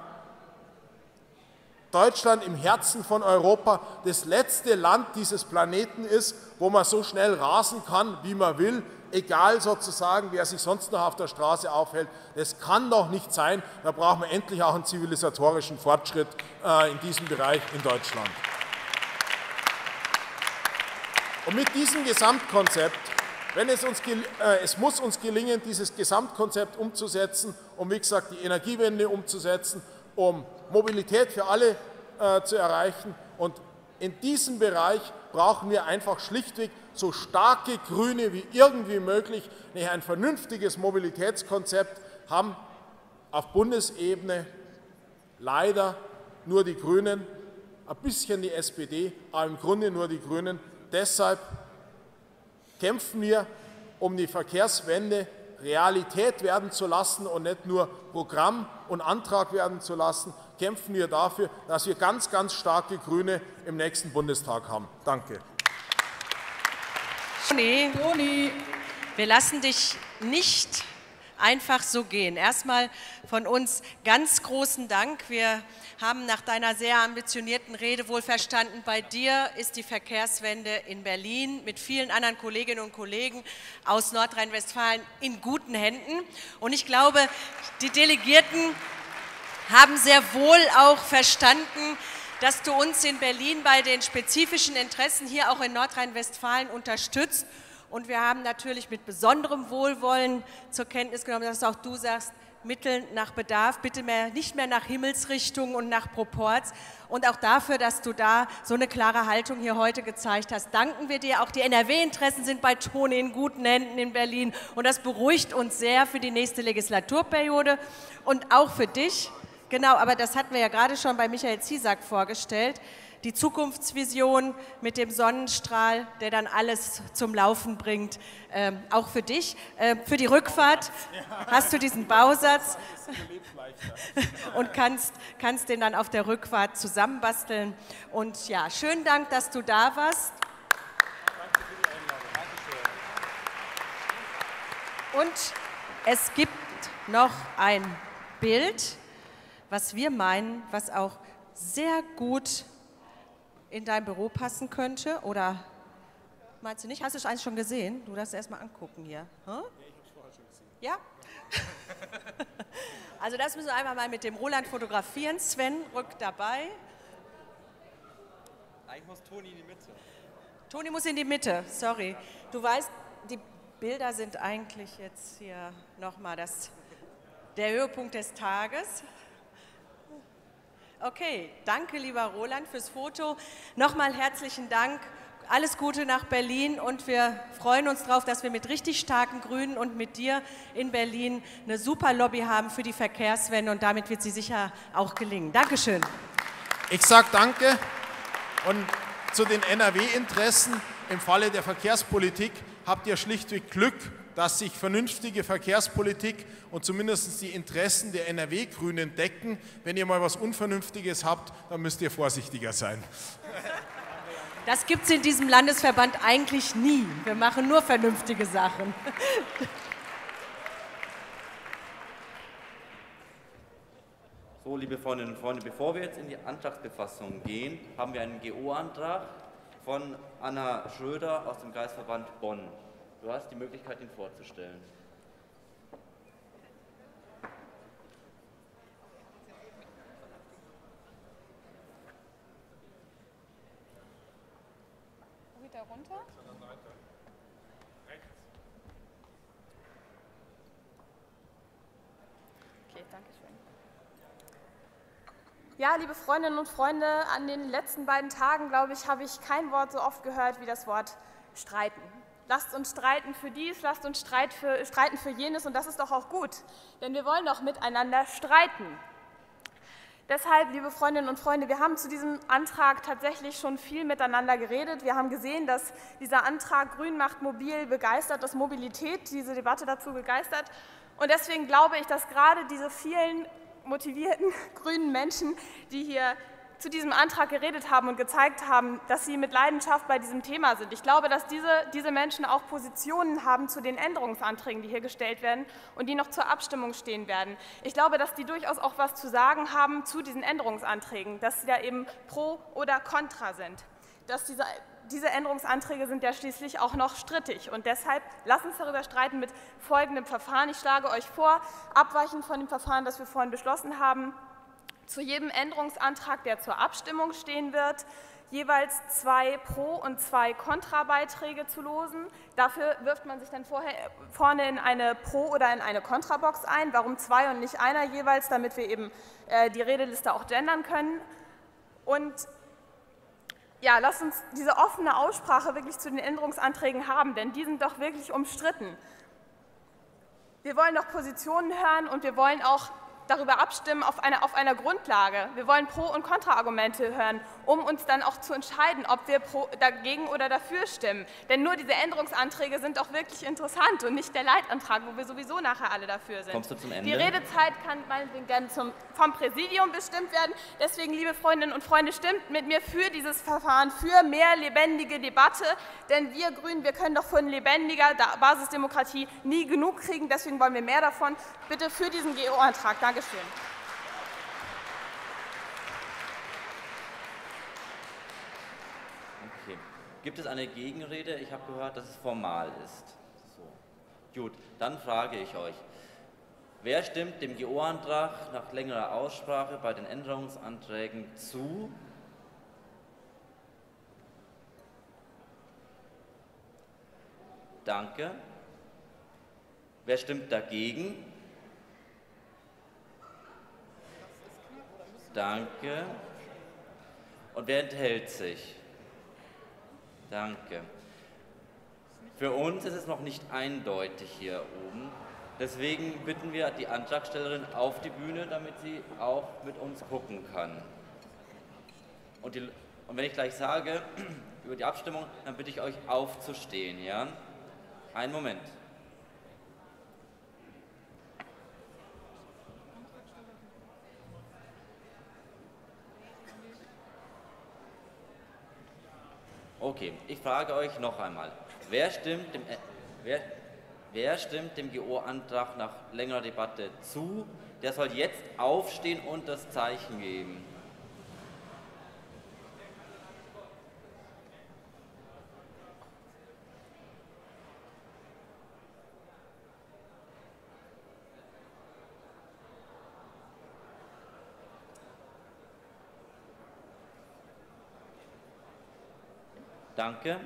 Deutschland im Herzen von Europa das letzte Land dieses Planeten ist, wo man so schnell rasen kann, wie man will, egal sozusagen, wer sich sonst noch auf der Straße aufhält. Das kann doch nicht sein. Da brauchen wir endlich auch einen zivilisatorischen Fortschritt äh, in diesem Bereich in Deutschland. Und mit diesem Gesamtkonzept, wenn es, uns, äh, es muss uns gelingen, dieses Gesamtkonzept umzusetzen, um wie gesagt die Energiewende umzusetzen, um Mobilität für alle äh, zu erreichen. Und in diesem Bereich brauchen wir einfach schlichtweg so starke Grüne wie irgendwie möglich. Ein vernünftiges Mobilitätskonzept haben auf Bundesebene leider nur die Grünen, ein bisschen die SPD, aber im Grunde nur die Grünen. Deshalb kämpfen wir um die Verkehrswende Realität werden zu lassen und nicht nur Programm und Antrag werden zu lassen, kämpfen wir dafür, dass wir ganz, ganz starke Grüne im nächsten Bundestag haben. Danke. Toni, wir lassen dich nicht einfach so gehen. Erstmal von uns ganz großen Dank. Wir haben nach deiner sehr ambitionierten Rede wohl verstanden, bei dir ist die Verkehrswende in Berlin mit vielen anderen Kolleginnen und Kollegen aus Nordrhein-Westfalen in guten Händen. Und ich glaube, die Delegierten haben sehr wohl auch verstanden, dass du uns in Berlin bei den spezifischen Interessen hier auch in Nordrhein-Westfalen unterstützt. Und wir haben natürlich mit besonderem Wohlwollen zur Kenntnis genommen, dass auch du sagst, Mitteln nach Bedarf, bitte mehr, nicht mehr nach Himmelsrichtung und nach Proports. Und auch dafür, dass du da so eine klare Haltung hier heute gezeigt hast, danken wir dir. Auch die NRW-Interessen sind bei Toni in guten Händen in Berlin. Und das beruhigt uns sehr für die nächste Legislaturperiode und auch für dich. Genau, aber das hatten wir ja gerade schon bei Michael Ziesack vorgestellt die Zukunftsvision mit dem Sonnenstrahl, der dann alles zum Laufen bringt. Ähm, auch für dich. Ähm, für die Rückfahrt hast du diesen Bausatz und kannst, kannst den dann auf der Rückfahrt zusammenbasteln. Und ja, schönen Dank, dass du da warst. Und es gibt noch ein Bild, was wir meinen, was auch sehr gut in dein Büro passen könnte? Oder meinst du nicht? Hast du es eigentlich schon gesehen? Du darfst erst mal angucken hier. Hm? Ja, ich habe es vorher schon gesehen. Ja? also das müssen wir einmal mal mit dem Roland fotografieren. Sven rückt dabei. Eigentlich muss Toni in die Mitte. Toni muss in die Mitte, sorry. Du weißt, die Bilder sind eigentlich jetzt hier nochmal der Höhepunkt des Tages. Okay, danke lieber Roland fürs Foto. Nochmal herzlichen Dank. Alles Gute nach Berlin und wir freuen uns darauf, dass wir mit richtig starken Grünen und mit dir in Berlin eine super Lobby haben für die Verkehrswende und damit wird sie sicher auch gelingen. Dankeschön. Ich sage danke und zu den NRW-Interessen im Falle der Verkehrspolitik habt ihr schlichtweg Glück, dass sich vernünftige Verkehrspolitik und zumindest die Interessen der NRW-Grünen decken. Wenn ihr mal was Unvernünftiges habt, dann müsst ihr vorsichtiger sein. Das gibt es in diesem Landesverband eigentlich nie. Wir machen nur vernünftige Sachen. So, liebe Freundinnen und Freunde, bevor wir jetzt in die Antragsbefassung gehen, haben wir einen GO-Antrag von Anna Schröder aus dem Kreisverband Bonn. Du hast die Möglichkeit, ihn vorzustellen. Wo geht er runter? Okay, danke schön. Ja, liebe Freundinnen und Freunde, an den letzten beiden Tagen, glaube ich, habe ich kein Wort so oft gehört wie das Wort streiten. Lasst uns streiten für dies, lasst uns Streit für, streiten für jenes und das ist doch auch gut, denn wir wollen doch miteinander streiten. Deshalb, liebe Freundinnen und Freunde, wir haben zu diesem Antrag tatsächlich schon viel miteinander geredet. Wir haben gesehen, dass dieser Antrag Grün macht mobil begeistert, dass Mobilität diese Debatte dazu begeistert. Und deswegen glaube ich, dass gerade diese vielen motivierten grünen Menschen, die hier zu diesem Antrag geredet haben und gezeigt haben, dass sie mit Leidenschaft bei diesem Thema sind. Ich glaube, dass diese, diese Menschen auch Positionen haben zu den Änderungsanträgen, die hier gestellt werden und die noch zur Abstimmung stehen werden. Ich glaube, dass die durchaus auch was zu sagen haben zu diesen Änderungsanträgen, dass sie da eben pro oder contra sind. Dass diese, diese Änderungsanträge sind ja schließlich auch noch strittig. Und deshalb lasst uns darüber streiten mit folgendem Verfahren. Ich schlage euch vor, abweichend von dem Verfahren, das wir vorhin beschlossen haben, zu jedem Änderungsantrag, der zur Abstimmung stehen wird, jeweils zwei Pro- und zwei Kontrabeiträge zu losen. Dafür wirft man sich dann vorher, vorne in eine Pro- oder in eine Kontrabox ein. Warum zwei und nicht einer jeweils, damit wir eben äh, die Redeliste auch gendern können. Und ja, lasst uns diese offene Aussprache wirklich zu den Änderungsanträgen haben, denn die sind doch wirklich umstritten. Wir wollen doch Positionen hören und wir wollen auch darüber abstimmen auf einer, auf einer Grundlage. Wir wollen Pro- und Kontraargumente hören, um uns dann auch zu entscheiden, ob wir pro, dagegen oder dafür stimmen. Denn nur diese Änderungsanträge sind auch wirklich interessant und nicht der Leitantrag, wo wir sowieso nachher alle dafür sind. Kommst du zum Ende? Die Redezeit kann meinetwegen gerne vom Präsidium bestimmt werden. Deswegen, liebe Freundinnen und Freunde, stimmt mit mir für dieses Verfahren, für mehr lebendige Debatte. Denn wir Grünen, wir können doch von lebendiger Basisdemokratie nie genug kriegen. Deswegen wollen wir mehr davon. Bitte für diesen GO-Antrag. Danke. Dankeschön. Okay. Gibt es eine Gegenrede? Ich habe gehört, dass es formal ist. So. Gut, dann frage ich euch. Wer stimmt dem GO-Antrag nach längerer Aussprache bei den Änderungsanträgen zu? Danke. Wer stimmt dagegen? Danke. Und wer enthält sich? Danke. Für uns ist es noch nicht eindeutig hier oben. Deswegen bitten wir die Antragstellerin auf die Bühne, damit sie auch mit uns gucken kann. Und, die, und wenn ich gleich sage über die Abstimmung, dann bitte ich euch aufzustehen. Ja? Einen Moment. Okay, ich frage euch noch einmal. Wer stimmt dem, äh, wer, wer stimmt dem GO-Antrag nach längerer Debatte zu? Der soll jetzt aufstehen und das Zeichen geben. Danke.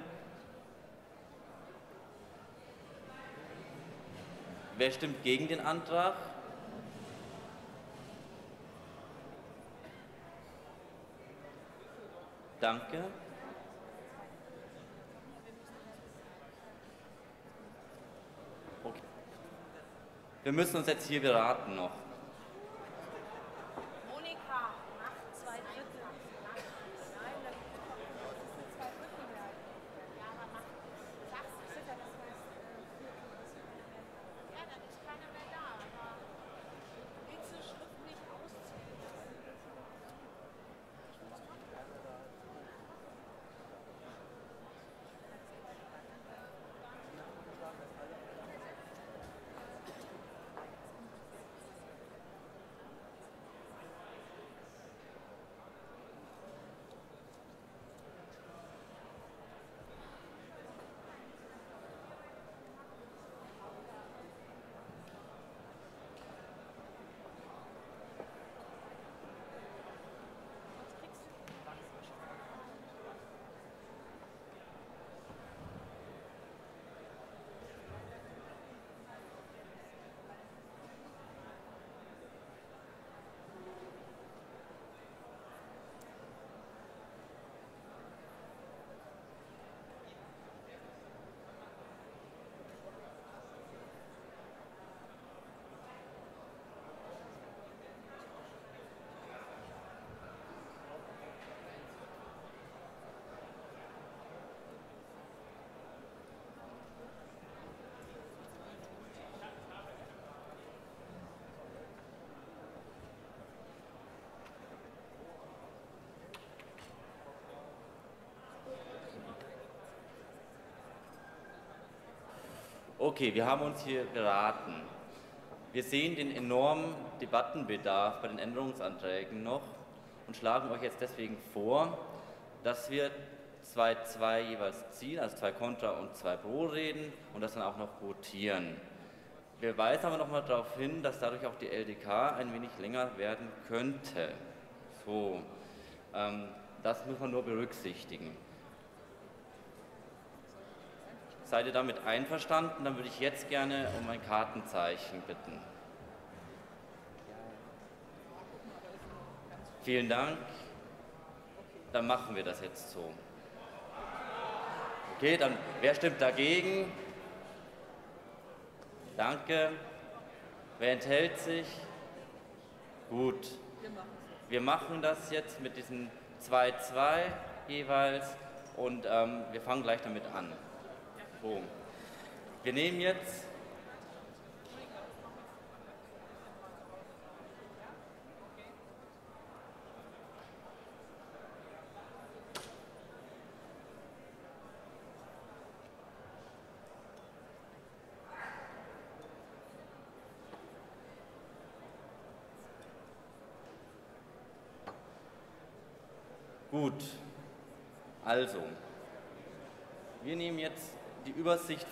Wer stimmt gegen den Antrag? Danke. Okay. Wir müssen uns jetzt hier beraten noch. Okay, wir haben uns hier beraten. Wir sehen den enormen Debattenbedarf bei den Änderungsanträgen noch und schlagen euch jetzt deswegen vor, dass wir zwei, zwei jeweils ziehen, also zwei Kontra und zwei Pro reden und das dann auch noch votieren. Wir weisen aber nochmal darauf hin, dass dadurch auch die LDK ein wenig länger werden könnte. So, ähm, das muss man nur berücksichtigen. Seid ihr damit einverstanden? Dann würde ich jetzt gerne um ein Kartenzeichen bitten. Vielen Dank. Dann machen wir das jetzt so. Okay, dann wer stimmt dagegen? Danke. Wer enthält sich? Gut. Wir machen das jetzt mit diesen 2-2 jeweils und ähm, wir fangen gleich damit an. Boom. Wir nehmen jetzt Gut, also, wir nehmen jetzt die Übersicht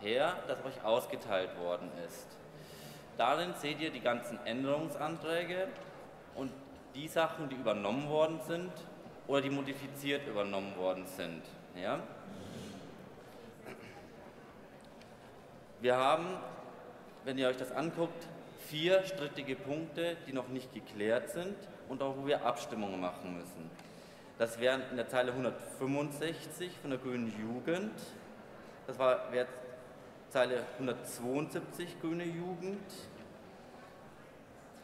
her, das euch ausgeteilt worden ist. Darin seht ihr die ganzen Änderungsanträge und die Sachen, die übernommen worden sind oder die modifiziert übernommen worden sind. Ja? Wir haben, wenn ihr euch das anguckt, vier strittige Punkte, die noch nicht geklärt sind und auch wo wir Abstimmungen machen müssen. Das wären in der Zeile 165 von der Grünen Jugend, das wäre Zeile 172 Grüne Jugend,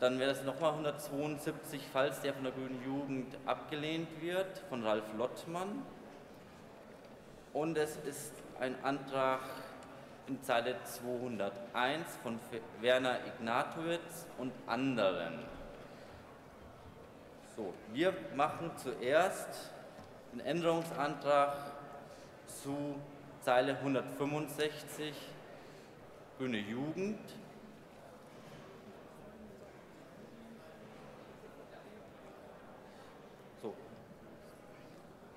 dann wäre das nochmal 172, falls der von der Grünen Jugend abgelehnt wird, von Ralf Lottmann. Und es ist ein Antrag in Zeile 201 von Werner Ignatowitz und anderen. So, wir machen zuerst einen Änderungsantrag zu Zeile 165 Grüne Jugend. So.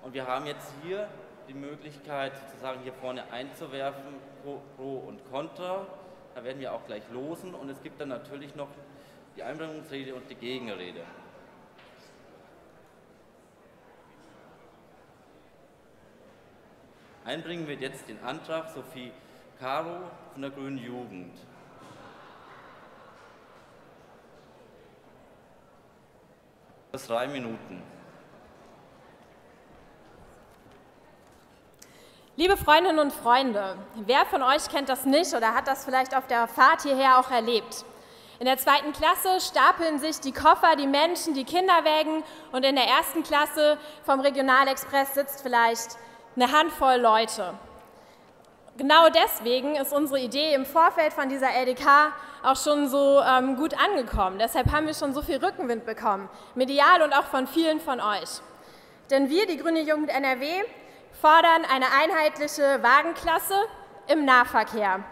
Und wir haben jetzt hier die Möglichkeit, sozusagen hier vorne einzuwerfen, Pro, Pro und Contra. Da werden wir auch gleich losen und es gibt dann natürlich noch die Einbringungsrede und die Gegenrede. Einbringen wird jetzt den Antrag Sophie Caro von der Grünen Jugend. Das drei Minuten. Liebe Freundinnen und Freunde, wer von euch kennt das nicht oder hat das vielleicht auf der Fahrt hierher auch erlebt? In der zweiten Klasse stapeln sich die Koffer, die Menschen, die Kinderwägen und in der ersten Klasse vom Regionalexpress sitzt vielleicht eine Handvoll Leute. Genau deswegen ist unsere Idee im Vorfeld von dieser LDK auch schon so ähm, gut angekommen. Deshalb haben wir schon so viel Rückenwind bekommen, medial und auch von vielen von euch. Denn wir, die Grüne Jugend NRW, fordern eine einheitliche Wagenklasse im Nahverkehr.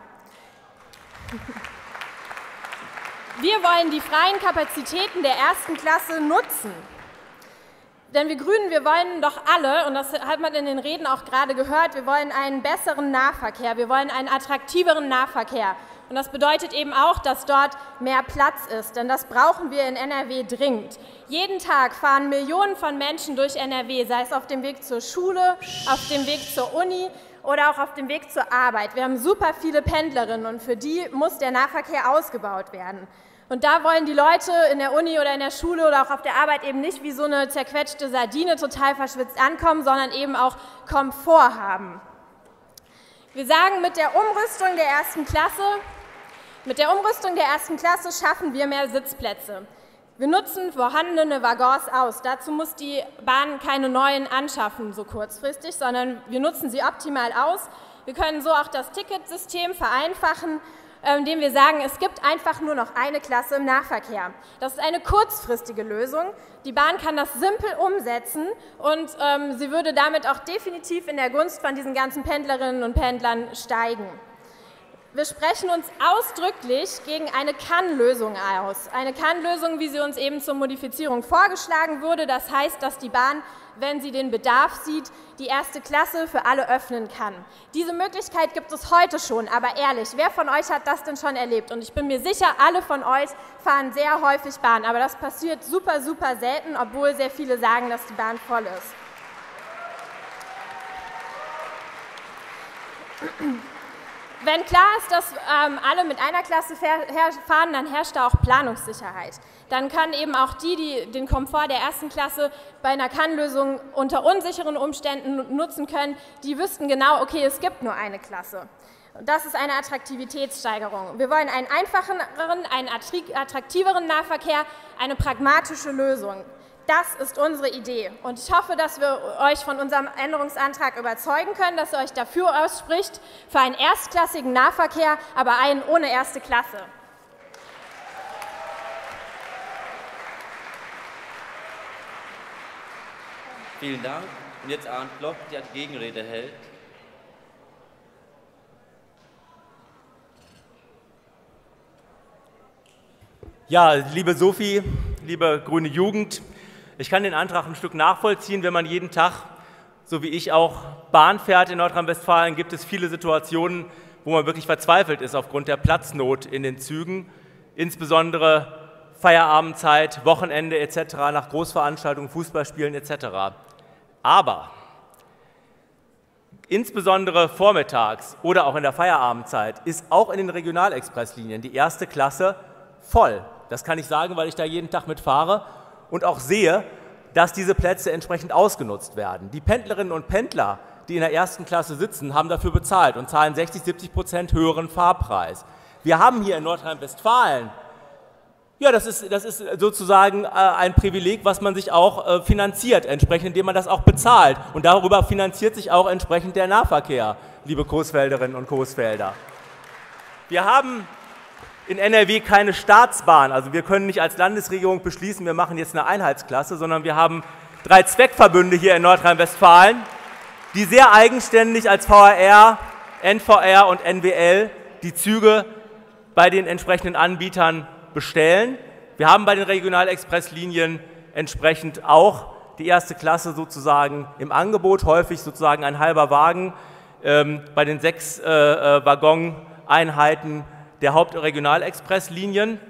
Wir wollen die freien Kapazitäten der ersten Klasse nutzen. Denn wir Grünen, wir wollen doch alle, und das hat man in den Reden auch gerade gehört, wir wollen einen besseren Nahverkehr, wir wollen einen attraktiveren Nahverkehr. Und das bedeutet eben auch, dass dort mehr Platz ist, denn das brauchen wir in NRW dringend. Jeden Tag fahren Millionen von Menschen durch NRW, sei es auf dem Weg zur Schule, auf dem Weg zur Uni oder auch auf dem Weg zur Arbeit. Wir haben super viele Pendlerinnen und für die muss der Nahverkehr ausgebaut werden. Und da wollen die Leute in der Uni oder in der Schule oder auch auf der Arbeit eben nicht wie so eine zerquetschte Sardine total verschwitzt ankommen, sondern eben auch Komfort haben. Wir sagen mit der Umrüstung der ersten Klasse, mit der Umrüstung der ersten Klasse schaffen wir mehr Sitzplätze. Wir nutzen vorhandene Waggons aus. Dazu muss die Bahn keine neuen anschaffen, so kurzfristig, sondern wir nutzen sie optimal aus. Wir können so auch das Ticketsystem vereinfachen, indem wir sagen, es gibt einfach nur noch eine Klasse im Nahverkehr. Das ist eine kurzfristige Lösung. Die Bahn kann das simpel umsetzen und ähm, sie würde damit auch definitiv in der Gunst von diesen ganzen Pendlerinnen und Pendlern steigen. Wir sprechen uns ausdrücklich gegen eine Kann-Lösung aus. Eine Kann-Lösung, wie sie uns eben zur Modifizierung vorgeschlagen wurde. Das heißt, dass die Bahn, wenn sie den Bedarf sieht, die erste Klasse für alle öffnen kann. Diese Möglichkeit gibt es heute schon, aber ehrlich, wer von euch hat das denn schon erlebt? Und ich bin mir sicher, alle von euch fahren sehr häufig Bahn, aber das passiert super, super selten, obwohl sehr viele sagen, dass die Bahn voll ist. Wenn klar ist, dass ähm, alle mit einer Klasse fahren, dann herrscht da auch Planungssicherheit. Dann kann eben auch die, die den Komfort der ersten Klasse bei einer Kannlösung unter unsicheren Umständen nutzen können, die wüssten genau, okay, es gibt nur eine Klasse. Das ist eine Attraktivitätssteigerung. Wir wollen einen einfacheren, einen attraktiveren Nahverkehr, eine pragmatische Lösung. Das ist unsere Idee. Und ich hoffe, dass wir euch von unserem Änderungsantrag überzeugen können, dass ihr euch dafür ausspricht, für einen erstklassigen Nahverkehr, aber einen ohne erste Klasse. Vielen Dank. Und jetzt Arndt Block, der die Gegenrede hält. Ja, liebe Sophie, liebe grüne Jugend, ich kann den Antrag ein Stück nachvollziehen, wenn man jeden Tag, so wie ich auch, Bahn fährt in Nordrhein-Westfalen, gibt es viele Situationen, wo man wirklich verzweifelt ist aufgrund der Platznot in den Zügen, insbesondere Feierabendzeit, Wochenende etc., nach Großveranstaltungen, Fußballspielen etc. Aber insbesondere vormittags oder auch in der Feierabendzeit ist auch in den Regionalexpresslinien die erste Klasse voll. Das kann ich sagen, weil ich da jeden Tag mitfahre und auch sehe, dass diese Plätze entsprechend ausgenutzt werden. Die Pendlerinnen und Pendler, die in der ersten Klasse sitzen, haben dafür bezahlt und zahlen 60, 70 Prozent höheren Fahrpreis. Wir haben hier in Nordrhein-Westfalen ja, das ist, das ist sozusagen äh, ein Privileg, was man sich auch äh, finanziert, entsprechend, indem man das auch bezahlt. Und darüber finanziert sich auch entsprechend der Nahverkehr, liebe Coesfelderinnen und Coesfelder. Wir haben in NRW keine Staatsbahn. Also wir können nicht als Landesregierung beschließen, wir machen jetzt eine Einheitsklasse, sondern wir haben drei Zweckverbünde hier in Nordrhein-Westfalen, die sehr eigenständig als VRR, NVR und NWL die Züge bei den entsprechenden Anbietern bestellen. Wir haben bei den Regionalexpresslinien entsprechend auch die erste Klasse sozusagen im Angebot, häufig sozusagen ein halber Wagen ähm, bei den sechs äh, äh, Waggoneinheiten der Hauptregionalexpresslinien.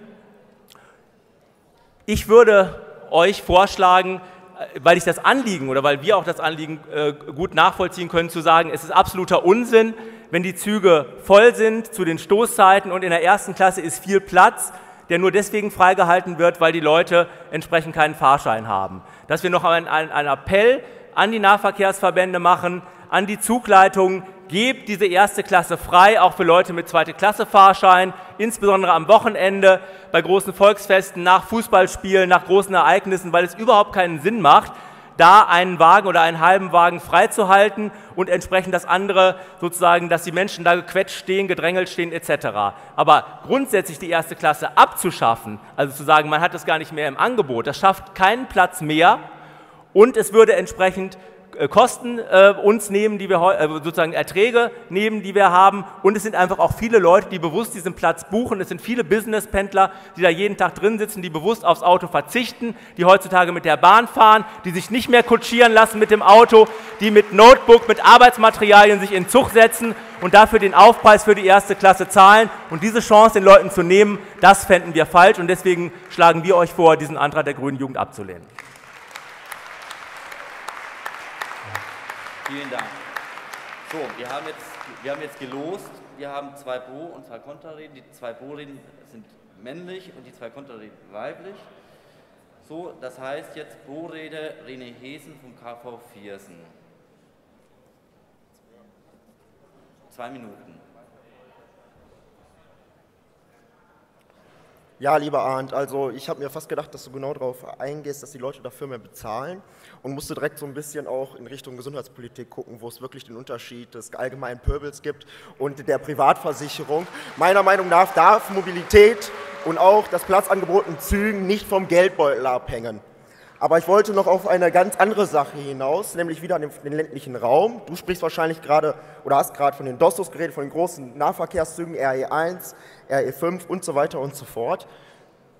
Ich würde euch vorschlagen, äh, weil ich das Anliegen oder weil wir auch das Anliegen äh, gut nachvollziehen können, zu sagen, es ist absoluter Unsinn, wenn die Züge voll sind zu den Stoßzeiten und in der ersten Klasse ist viel Platz, der nur deswegen freigehalten wird, weil die Leute entsprechend keinen Fahrschein haben. Dass wir noch einen, einen Appell an die Nahverkehrsverbände machen, an die Zugleitungen, gebt diese erste Klasse frei, auch für Leute mit zweite Klasse Fahrschein, insbesondere am Wochenende, bei großen Volksfesten, nach Fußballspielen, nach großen Ereignissen, weil es überhaupt keinen Sinn macht, da einen Wagen oder einen halben Wagen freizuhalten und entsprechend das andere sozusagen, dass die Menschen da gequetscht stehen, gedrängelt stehen etc. Aber grundsätzlich die erste Klasse abzuschaffen, also zu sagen, man hat das gar nicht mehr im Angebot, das schafft keinen Platz mehr und es würde entsprechend Kosten äh, uns nehmen, die wir äh, sozusagen Erträge nehmen, die wir haben. Und es sind einfach auch viele Leute, die bewusst diesen Platz buchen. Es sind viele Business-Pendler, die da jeden Tag drin sitzen, die bewusst aufs Auto verzichten, die heutzutage mit der Bahn fahren, die sich nicht mehr kutschieren lassen mit dem Auto, die mit Notebook, mit Arbeitsmaterialien sich in Zug setzen und dafür den Aufpreis für die erste Klasse zahlen. Und diese Chance den Leuten zu nehmen, das fänden wir falsch. Und deswegen schlagen wir euch vor, diesen Antrag der Grünen Jugend abzulehnen. Vielen Dank. So, wir haben jetzt, wir haben jetzt gelost. Wir haben zwei Pro- und zwei Kontrareden. Die zwei Pro-Reden sind männlich und die zwei Kontrareden weiblich. So, das heißt jetzt Pro-Rede René Hesen vom KV Viersen. Zwei Minuten. Ja, lieber Arndt, also ich habe mir fast gedacht, dass du genau darauf eingehst, dass die Leute dafür mehr bezahlen und musste direkt so ein bisschen auch in Richtung Gesundheitspolitik gucken, wo es wirklich den Unterschied des allgemeinen Pöbels gibt und der Privatversicherung. Meiner Meinung nach darf Mobilität und auch das Platzangebot in Zügen nicht vom Geldbeutel abhängen. Aber ich wollte noch auf eine ganz andere Sache hinaus, nämlich wieder an den, den ländlichen Raum. Du sprichst wahrscheinlich gerade oder hast gerade von den DOSTOS geredet, von den großen Nahverkehrszügen RE1, RE5 und so weiter und so fort.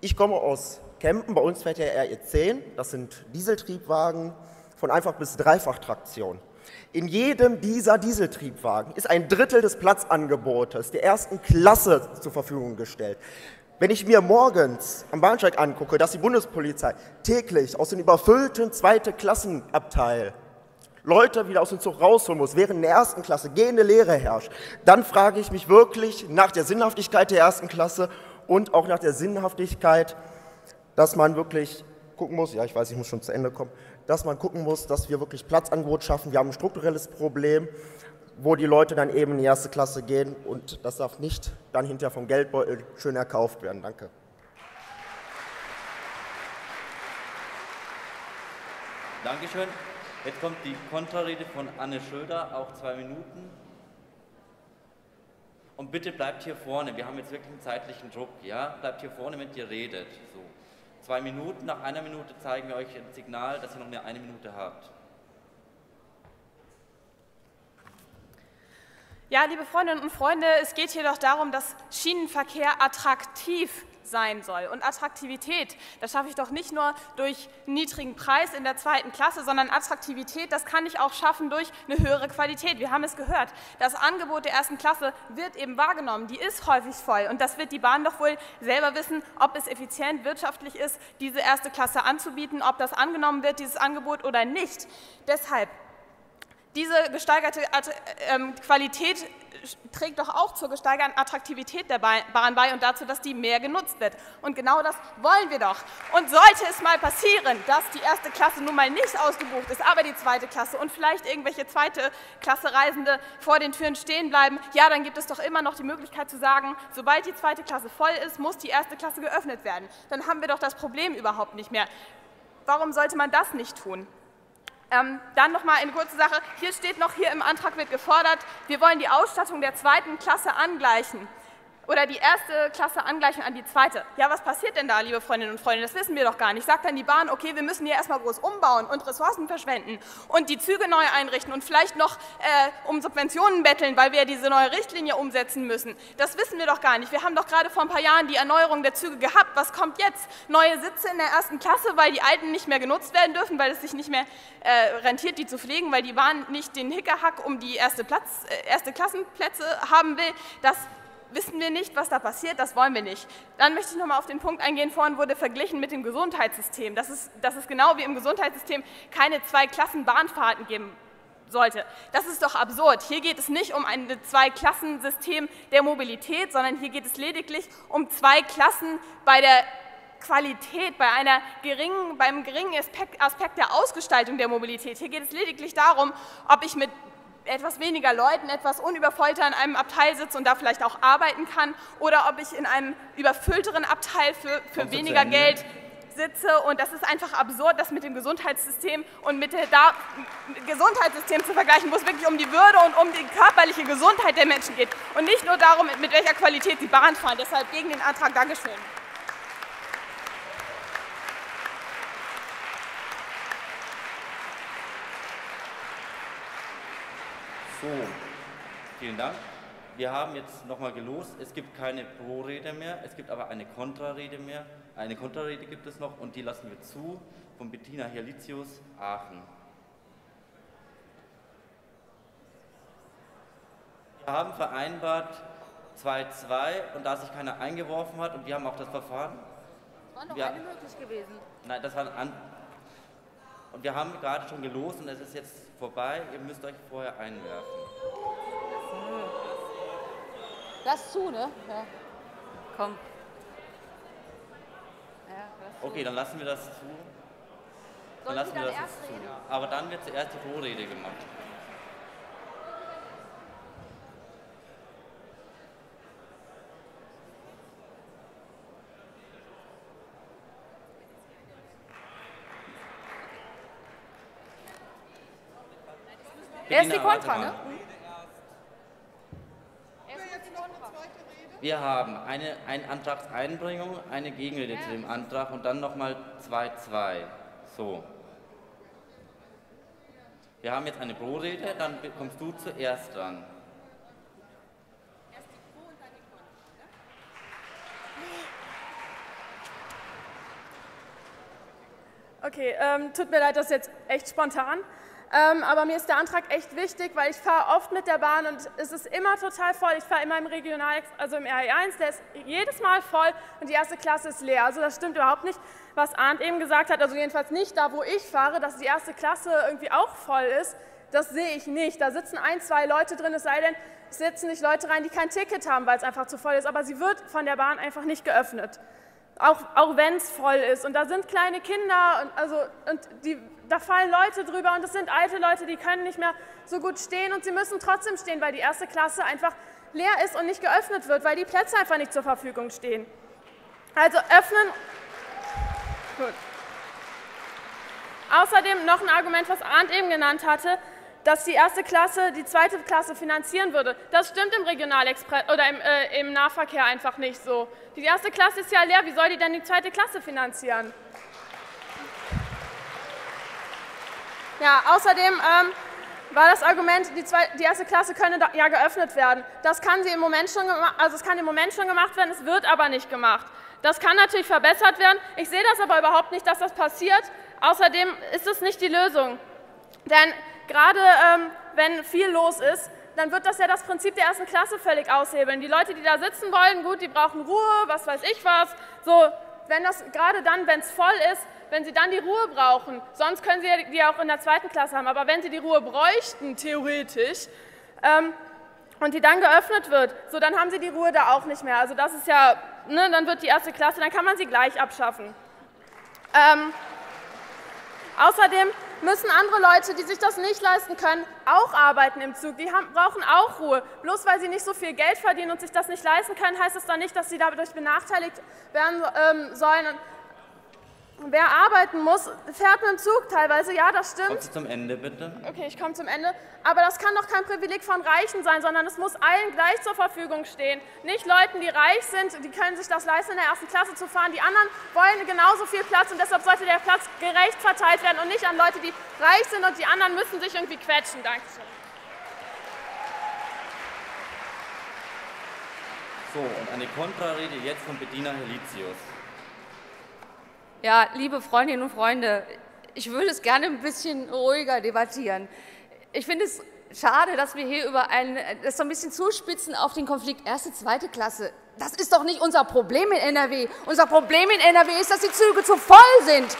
Ich komme aus Kempen, bei uns fährt der RE10, das sind Dieseltriebwagen von Einfach- bis Dreifachtraktion. In jedem dieser Dieseltriebwagen ist ein Drittel des Platzangebotes der ersten Klasse zur Verfügung gestellt. Wenn ich mir morgens am Bahnsteig angucke, dass die Bundespolizei täglich aus dem überfüllten zweite Klassenabteil Leute wieder aus dem Zug rausholen muss, während in der ersten Klasse gehende Lehre herrscht, dann frage ich mich wirklich nach der Sinnhaftigkeit der ersten Klasse und auch nach der Sinnhaftigkeit, dass man wirklich gucken muss, ja, ich weiß, ich muss schon zu Ende kommen, dass man gucken muss, dass wir wirklich Platzangebot schaffen. Wir haben ein strukturelles Problem wo die Leute dann eben in die erste Klasse gehen und das darf nicht dann hinterher vom Geldbeutel schön erkauft werden. Danke. Dankeschön. Jetzt kommt die Kontrarede von Anne Schröder, auch zwei Minuten. Und bitte bleibt hier vorne, wir haben jetzt wirklich einen zeitlichen Druck, ja? Bleibt hier vorne, wenn ihr redet. So. Zwei Minuten, nach einer Minute zeigen wir euch ein Signal, dass ihr noch mehr eine Minute habt. Ja, liebe Freundinnen und Freunde, es geht hier doch darum, dass Schienenverkehr attraktiv sein soll. Und Attraktivität, das schaffe ich doch nicht nur durch niedrigen Preis in der zweiten Klasse, sondern Attraktivität, das kann ich auch schaffen durch eine höhere Qualität. Wir haben es gehört, das Angebot der ersten Klasse wird eben wahrgenommen, die ist häufig voll. Und das wird die Bahn doch wohl selber wissen, ob es effizient, wirtschaftlich ist, diese erste Klasse anzubieten, ob das angenommen wird, dieses Angebot oder nicht. Deshalb Diese gesteigerte ähm, Qualität trägt doch auch zur gesteigerten Attraktivität der Bahn bei und dazu, dass die mehr genutzt wird. Und genau das wollen wir doch. Und sollte es mal passieren, dass die erste Klasse nun mal nicht ausgebucht ist, aber die zweite Klasse und vielleicht irgendwelche zweite Klasse Reisende vor den Türen stehen bleiben, ja, dann gibt es doch immer noch die Möglichkeit zu sagen, sobald die zweite Klasse voll ist, muss die erste Klasse geöffnet werden. Dann haben wir doch das Problem überhaupt nicht mehr. Warum sollte man das nicht tun? Ähm, dann noch mal eine kurze Sache. Hier steht noch, hier im Antrag wird gefordert, wir wollen die Ausstattung der zweiten Klasse angleichen oder die erste Klasse angleichen an die zweite. Ja, was passiert denn da, liebe Freundinnen und Freunde? Das wissen wir doch gar nicht. Sagt dann die Bahn, okay, wir müssen hier erstmal groß umbauen und Ressourcen verschwenden und die Züge neu einrichten und vielleicht noch äh, um Subventionen betteln, weil wir diese neue Richtlinie umsetzen müssen. Das wissen wir doch gar nicht. Wir haben doch gerade vor ein paar Jahren die Erneuerung der Züge gehabt. Was kommt jetzt? Neue Sitze in der ersten Klasse, weil die alten nicht mehr genutzt werden dürfen, weil es sich nicht mehr äh, rentiert, die zu pflegen, weil die Bahn nicht den Hickerhack um die erste, Platz, äh, erste Klassenplätze haben will. Das wissen wir nicht, was da passiert, das wollen wir nicht. Dann möchte ich noch mal auf den Punkt eingehen, vorhin wurde verglichen mit dem Gesundheitssystem. Das ist, das ist genau wie im Gesundheitssystem keine zwei Klassen Bahnfahrten geben sollte. Das ist doch absurd. Hier geht es nicht um ein Zwei-Klassensystem der Mobilität, sondern hier geht es lediglich um zwei Klassen bei der Qualität, bei einer geringen, beim geringen Aspekt, Aspekt der Ausgestaltung der Mobilität. Hier geht es lediglich darum, ob ich mit etwas weniger Leuten etwas unübervollter in einem Abteil sitze und da vielleicht auch arbeiten kann oder ob ich in einem überfüllteren Abteil für, für weniger Geld sitze und das ist einfach absurd, das mit dem Gesundheitssystem und mit dem Gesundheitssystem zu vergleichen, wo es wirklich um die Würde und um die körperliche Gesundheit der Menschen geht und nicht nur darum, mit welcher Qualität sie Bahn fahren. Deshalb gegen den Antrag Dankeschön. So, vielen Dank. Wir haben jetzt nochmal gelost. Es gibt keine Pro-Rede mehr, es gibt aber eine Kontrarede mehr. Eine Kontrarede gibt es noch und die lassen wir zu von Bettina Herlitius, Aachen. Wir haben vereinbart 2-2 und da sich keiner eingeworfen hat und wir haben auch das Verfahren. Das war noch wir, eine möglich gewesen. Nein, das war ein und wir haben gerade schon gelost und es ist jetzt vorbei. Ihr müsst euch vorher einwerfen. Das ist zu, ne? Ja. Komm. Ja, okay, dann lassen wir das zu. Dann lassen wir das jetzt zu. Aber dann wird zuerst die Vorrede gemacht. Er ist die Kontra, ne? Wir haben eine, eine Antragseinbringung, eine Gegenrede zu dem Antrag und dann nochmal 2-2. So. Wir haben jetzt eine Pro-Rede, dann kommst du zuerst dran. Okay, ähm, tut mir leid, das ist jetzt echt spontan. Ähm, aber mir ist der Antrag echt wichtig, weil ich fahre oft mit der Bahn und es ist immer total voll. Ich fahre immer im Regional, also im RE1, der ist jedes Mal voll und die erste Klasse ist leer. Also das stimmt überhaupt nicht, was Arndt eben gesagt hat. Also jedenfalls nicht da, wo ich fahre, dass die erste Klasse irgendwie auch voll ist. Das sehe ich nicht. Da sitzen ein, zwei Leute drin, es sei denn, es sitzen nicht Leute rein, die kein Ticket haben, weil es einfach zu voll ist. Aber sie wird von der Bahn einfach nicht geöffnet auch, auch wenn es voll ist. Und da sind kleine Kinder und, also, und die, da fallen Leute drüber und es sind alte Leute, die können nicht mehr so gut stehen und sie müssen trotzdem stehen, weil die erste Klasse einfach leer ist und nicht geöffnet wird, weil die Plätze einfach nicht zur Verfügung stehen. Also öffnen. Gut. Außerdem noch ein Argument, was Arndt eben genannt hatte, dass die erste Klasse die zweite Klasse finanzieren würde. Das stimmt im Regionalexpress oder im, äh, im Nahverkehr einfach nicht so. Die erste Klasse ist ja leer, wie soll die denn die zweite Klasse finanzieren? Ja, außerdem ähm, war das Argument, die, zwei, die, erste Klasse könne da, ja geöffnet werden. Das kann, sie im Moment schon, also es kann im Moment schon gemacht werden, es wird aber nicht gemacht. Das kann natürlich verbessert werden. Ich sehe das aber überhaupt nicht, dass das passiert. Außerdem ist es nicht die Lösung. Denn gerade ähm, wenn viel los ist, dann wird das ja das Prinzip der ersten Klasse völlig aushebeln. Die Leute, die da sitzen wollen, gut, die brauchen Ruhe, was weiß ich was. So, wenn das, gerade dann, wenn es voll ist, wenn Sie dann die Ruhe brauchen, sonst können Sie die auch in der zweiten Klasse haben, aber wenn Sie die Ruhe bräuchten, theoretisch, ähm, und die dann geöffnet wird, so dann haben Sie die Ruhe da auch nicht mehr. Also das ist ja, ne, dann wird die erste Klasse, dann kann man sie gleich abschaffen. Ähm, außerdem müssen andere Leute, die sich das nicht leisten können, auch arbeiten im Zug. Die haben, brauchen auch Ruhe. Bloß weil sie nicht so viel Geld verdienen und sich das nicht leisten können, heißt es doch nicht, dass sie dadurch benachteiligt werden ähm, sollen. Wer arbeiten muss, fährt mit dem Zug teilweise, ja, das stimmt. Kommt zum Ende, bitte. Okay, ich komme zum Ende. Aber das kann doch kein Privileg von Reichen sein, sondern es muss allen gleich zur Verfügung stehen. Nicht Leuten, die reich sind, die können sich das leisten, in der ersten Klasse zu fahren. Die anderen wollen genauso viel Platz und deshalb sollte der Platz gerecht verteilt werden und nicht an Leute, die reich sind und die anderen müssen sich irgendwie quetschen. Dankeschön. So, und eine Kontrarede jetzt von Bediener Helitius. Ja, liebe Freundinnen und Freunde, ich würde es gerne ein bisschen ruhiger debattieren. Ich finde es schade, dass wir hier über ein, das so ein bisschen zuspitzen auf den Konflikt erste, zweite Klasse. Das ist doch nicht unser Problem in NRW. Unser Problem in NRW ist, dass die Züge zu voll sind.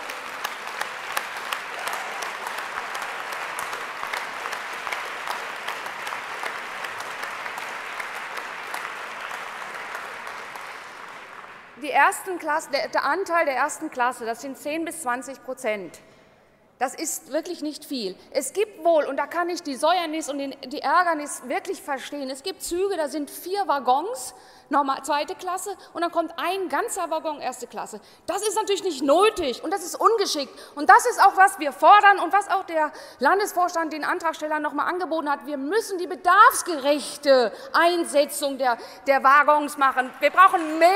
Ersten Klasse, der, der, Anteil der ersten Klasse, das sind 10 bis 20 Prozent. Das ist wirklich nicht viel. Es gibt wohl, und da kann ich die Säuernis und die Ärgernis wirklich verstehen, es gibt Züge, da sind vier Waggons, normal, zweite Klasse, und dann kommt ein ganzer Waggon, erste Klasse. Das ist natürlich nicht nötig und das ist ungeschickt. Und das ist auch, was wir fordern und was auch der Landesvorstand den Antragstellern noch mal angeboten hat. Wir müssen die bedarfsgerechte Einsetzung der, der Waggons machen. Wir brauchen mehr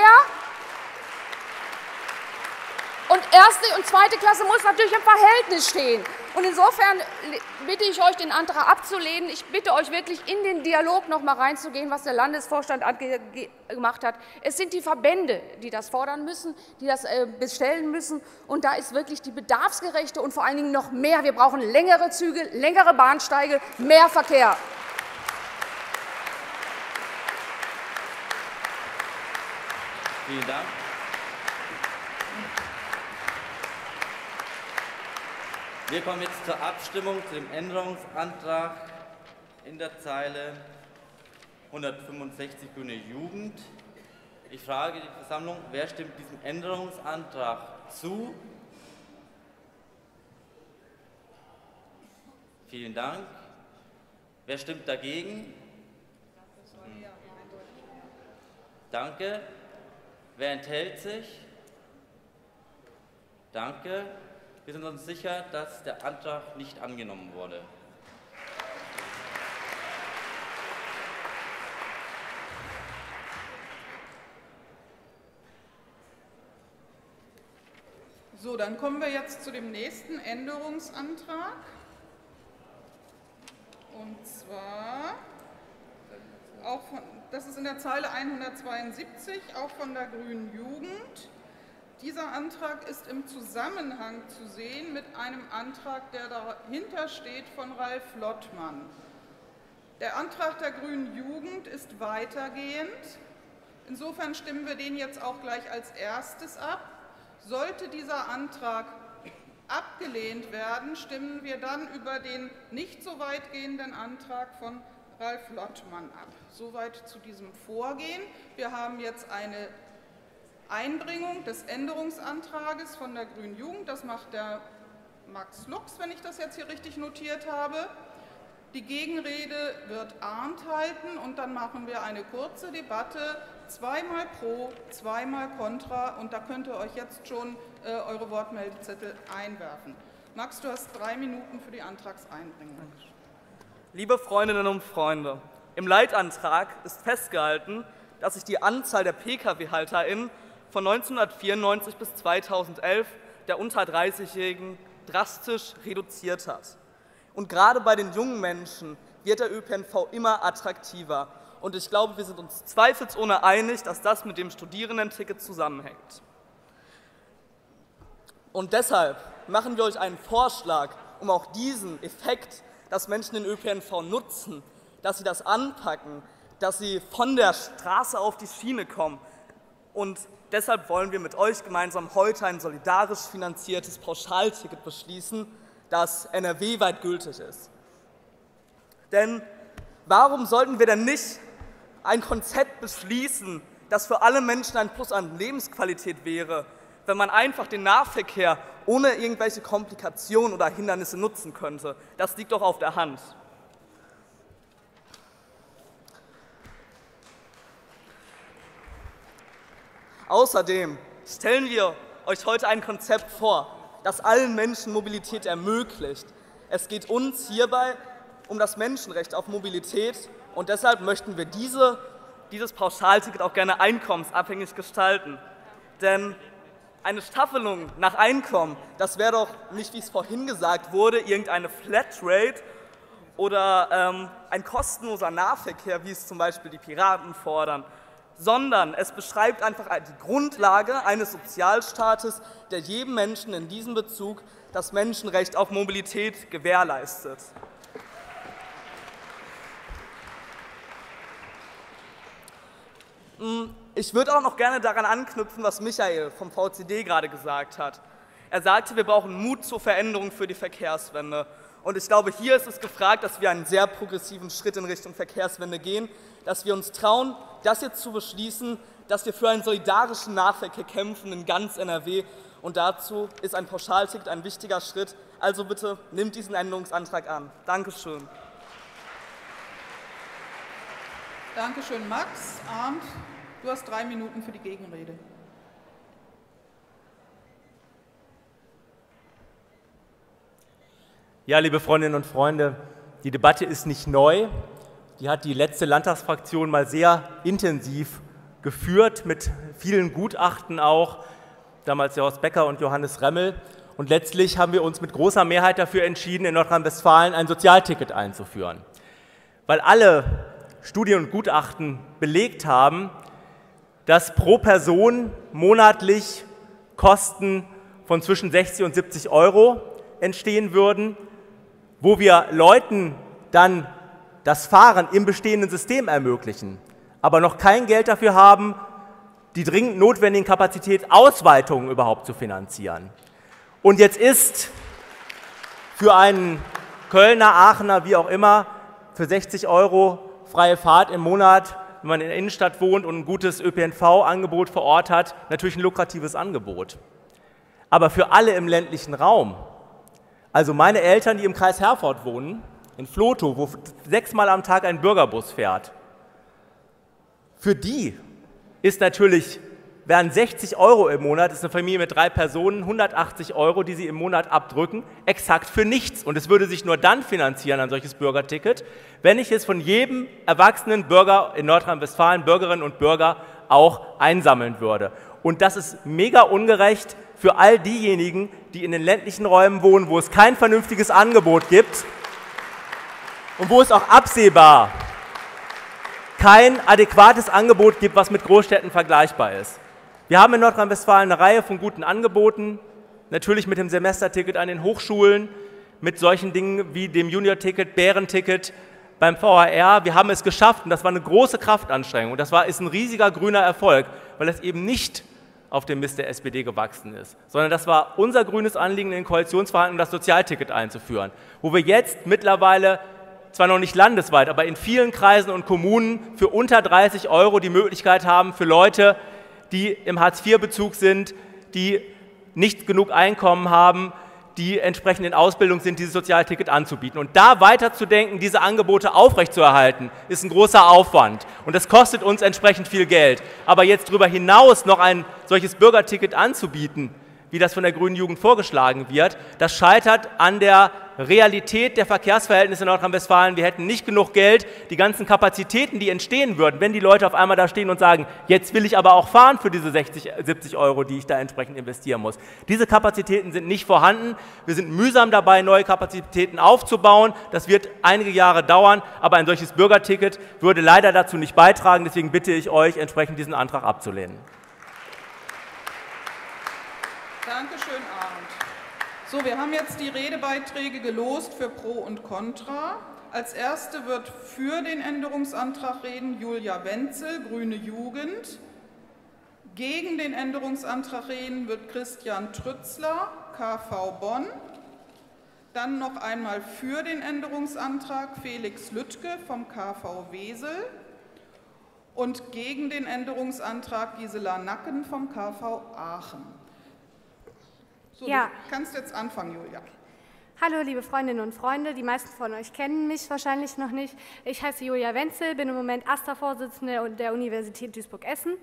und erste und zweite Klasse muss natürlich im Verhältnis stehen. Und insofern bitte ich euch, den Antrag abzulehnen. Ich bitte euch wirklich, in den Dialog noch mal reinzugehen, was der Landesvorstand gemacht hat. Es sind die Verbände, die das fordern müssen, die das äh, bestellen müssen. Und da ist wirklich die bedarfsgerechte und vor allen Dingen noch mehr. Wir brauchen längere Züge, längere Bahnsteige, mehr Verkehr. Vielen Dank. Wir kommen jetzt zur Abstimmung zu dem Änderungsantrag in der Zeile 165 Grüne Jugend. Ich frage die Versammlung, wer stimmt diesem Änderungsantrag zu? Vielen Dank. Wer stimmt dagegen? Danke. Wer enthält sich? Danke. Wir sind uns sicher, dass der Antrag nicht angenommen wurde. So, dann kommen wir jetzt zu dem nächsten Änderungsantrag. Und zwar, auch von, das ist in der Zeile 172, auch von der Grünen Jugend. Dieser Antrag ist im Zusammenhang zu sehen mit einem Antrag, der dahinter steht von Ralf Lottmann. Der Antrag der Grünen Jugend ist weitergehend. Insofern stimmen wir den jetzt auch gleich als erstes ab. Sollte dieser Antrag abgelehnt werden, stimmen wir dann über den nicht so weitgehenden Antrag von Ralf Lottmann ab. Soweit zu diesem Vorgehen. Wir haben jetzt eine Einbringung des Änderungsantrages von der Grünen Jugend. Das macht der Max Lux, wenn ich das jetzt hier richtig notiert habe. Die Gegenrede wird Arndt halten und dann machen wir eine kurze Debatte, zweimal pro, zweimal contra und da könnt ihr euch jetzt schon äh, eure Wortmeldezettel einwerfen. Max, du hast drei Minuten für die Antragseinbringung. Liebe Freundinnen und Freunde, im Leitantrag ist festgehalten, dass sich die Anzahl der Pkw-HalterInnen von 1994 bis 2011 der unter 30-Jährigen drastisch reduziert hat. Und gerade bei den jungen Menschen wird der ÖPNV immer attraktiver. Und ich glaube, wir sind uns zweifelsohne einig, dass das mit dem Studierendenticket zusammenhängt. Und deshalb machen wir euch einen Vorschlag, um auch diesen Effekt, dass Menschen den ÖPNV nutzen, dass sie das anpacken, dass sie von der Straße auf die Schiene kommen und deshalb wollen wir mit euch gemeinsam heute ein solidarisch finanziertes Pauschalticket beschließen, das NRW-weit gültig ist. Denn warum sollten wir denn nicht ein Konzept beschließen, das für alle Menschen ein Plus an Lebensqualität wäre, wenn man einfach den Nahverkehr ohne irgendwelche Komplikationen oder Hindernisse nutzen könnte? Das liegt doch auf der Hand. Außerdem stellen wir euch heute ein Konzept vor, das allen Menschen Mobilität ermöglicht. Es geht uns hierbei um das Menschenrecht auf Mobilität und deshalb möchten wir diese, dieses Pauschalticket auch gerne einkommensabhängig gestalten. Denn eine Staffelung nach Einkommen, das wäre doch nicht, wie es vorhin gesagt wurde, irgendeine Flatrate oder ähm, ein kostenloser Nahverkehr, wie es zum Beispiel die Piraten fordern, sondern es beschreibt einfach die Grundlage eines Sozialstaates, der jedem Menschen in diesem Bezug das Menschenrecht auf Mobilität gewährleistet. Hm, ich würde auch noch gerne daran anknüpfen, was Michael vom VCD gerade gesagt hat. Er sagte, wir brauchen Mut zur Veränderung für die Verkehrswende. Und ich glaube, hier ist es gefragt, dass wir einen sehr progressiven Schritt in Richtung Verkehrswende gehen, dass wir uns trauen, das jetzt zu beschließen, dass wir für einen solidarischen Nahverkehr kämpfen in ganz NRW. Und dazu ist ein Pauschalticket ein wichtiger Schritt. Also bitte nimmt diesen Änderungsantrag an. Dankeschön. Dankeschön, Max. Arndt, du hast drei Minuten für die Gegenrede. Ja, liebe Freundinnen und Freunde, die Debatte ist nicht neu. Die hat die letzte Landtagsfraktion mal sehr intensiv geführt, mit vielen Gutachten auch, damals Horst Becker und Johannes Remmel. Und letztlich haben wir uns mit großer Mehrheit dafür entschieden, in Nordrhein-Westfalen ein Sozialticket einzuführen. Weil alle Studien und Gutachten belegt haben, dass pro Person monatlich Kosten von zwischen 60 und 70 Euro entstehen würden wo wir Leuten dann das Fahren im bestehenden System ermöglichen, aber noch kein Geld dafür haben, die dringend notwendigen Kapazitätsausweitungen überhaupt zu finanzieren. Und jetzt ist für einen Kölner, Aachener, wie auch immer, für 60 Euro freie Fahrt im Monat, wenn man in der Innenstadt wohnt und ein gutes ÖPNV-Angebot vor Ort hat, natürlich ein lukratives Angebot. Aber für alle im ländlichen Raum also meine Eltern, die im Kreis Herford wohnen, in Floto, wo sechsmal am Tag ein Bürgerbus fährt, für die ist natürlich, wären 60 Euro im Monat, das ist eine Familie mit drei Personen, 180 Euro, die sie im Monat abdrücken, exakt für nichts. Und es würde sich nur dann finanzieren, ein solches Bürgerticket, wenn ich es von jedem erwachsenen Bürger in Nordrhein-Westfalen, Bürgerinnen und Bürger, auch einsammeln würde. Und das ist mega ungerecht für all diejenigen, die in den ländlichen Räumen wohnen, wo es kein vernünftiges Angebot gibt und wo es auch absehbar kein adäquates Angebot gibt, was mit Großstädten vergleichbar ist. Wir haben in Nordrhein-Westfalen eine Reihe von guten Angeboten, natürlich mit dem Semesterticket an den Hochschulen, mit solchen Dingen wie dem Junior-Ticket, Bärenticket beim VHR. Wir haben es geschafft und das war eine große Kraftanstrengung das war, ist ein riesiger grüner Erfolg, weil es eben nicht auf dem Mist der SPD gewachsen ist, sondern das war unser grünes Anliegen in den Koalitionsverhandlungen, das Sozialticket einzuführen, wo wir jetzt mittlerweile zwar noch nicht landesweit, aber in vielen Kreisen und Kommunen für unter 30 Euro die Möglichkeit haben, für Leute, die im Hartz-IV-Bezug sind, die nicht genug Einkommen haben, die entsprechend in Ausbildung sind, dieses Sozialticket anzubieten. Und da weiterzudenken, diese Angebote aufrechtzuerhalten, ist ein großer Aufwand. Und das kostet uns entsprechend viel Geld. Aber jetzt darüber hinaus noch ein solches Bürgerticket anzubieten, wie das von der Grünen Jugend vorgeschlagen wird, das scheitert an der Realität der Verkehrsverhältnisse in Nordrhein-Westfalen. Wir hätten nicht genug Geld, die ganzen Kapazitäten, die entstehen würden, wenn die Leute auf einmal da stehen und sagen, jetzt will ich aber auch fahren für diese 60, 70 Euro, die ich da entsprechend investieren muss. Diese Kapazitäten sind nicht vorhanden. Wir sind mühsam dabei, neue Kapazitäten aufzubauen. Das wird einige Jahre dauern, aber ein solches Bürgerticket würde leider dazu nicht beitragen. Deswegen bitte ich euch, entsprechend diesen Antrag abzulehnen. Dankeschön, Arndt. So, wir haben jetzt die Redebeiträge gelost für Pro und Contra. Als erste wird für den Änderungsantrag reden Julia Wenzel, Grüne Jugend. Gegen den Änderungsantrag reden wird Christian Trützler, KV Bonn. Dann noch einmal für den Änderungsantrag Felix Lüttke vom KV Wesel und gegen den Änderungsantrag Gisela Nacken vom KV Aachen. So, Ja. Du kannst jetzt anfangen, Julia. Hallo, liebe Freundinnen und Freunde. Die meisten von euch kennen mich wahrscheinlich noch nicht. Ich heiße Julia Wenzel, bin im Moment AStA-Vorsitzende der Universität Duisburg-Essen.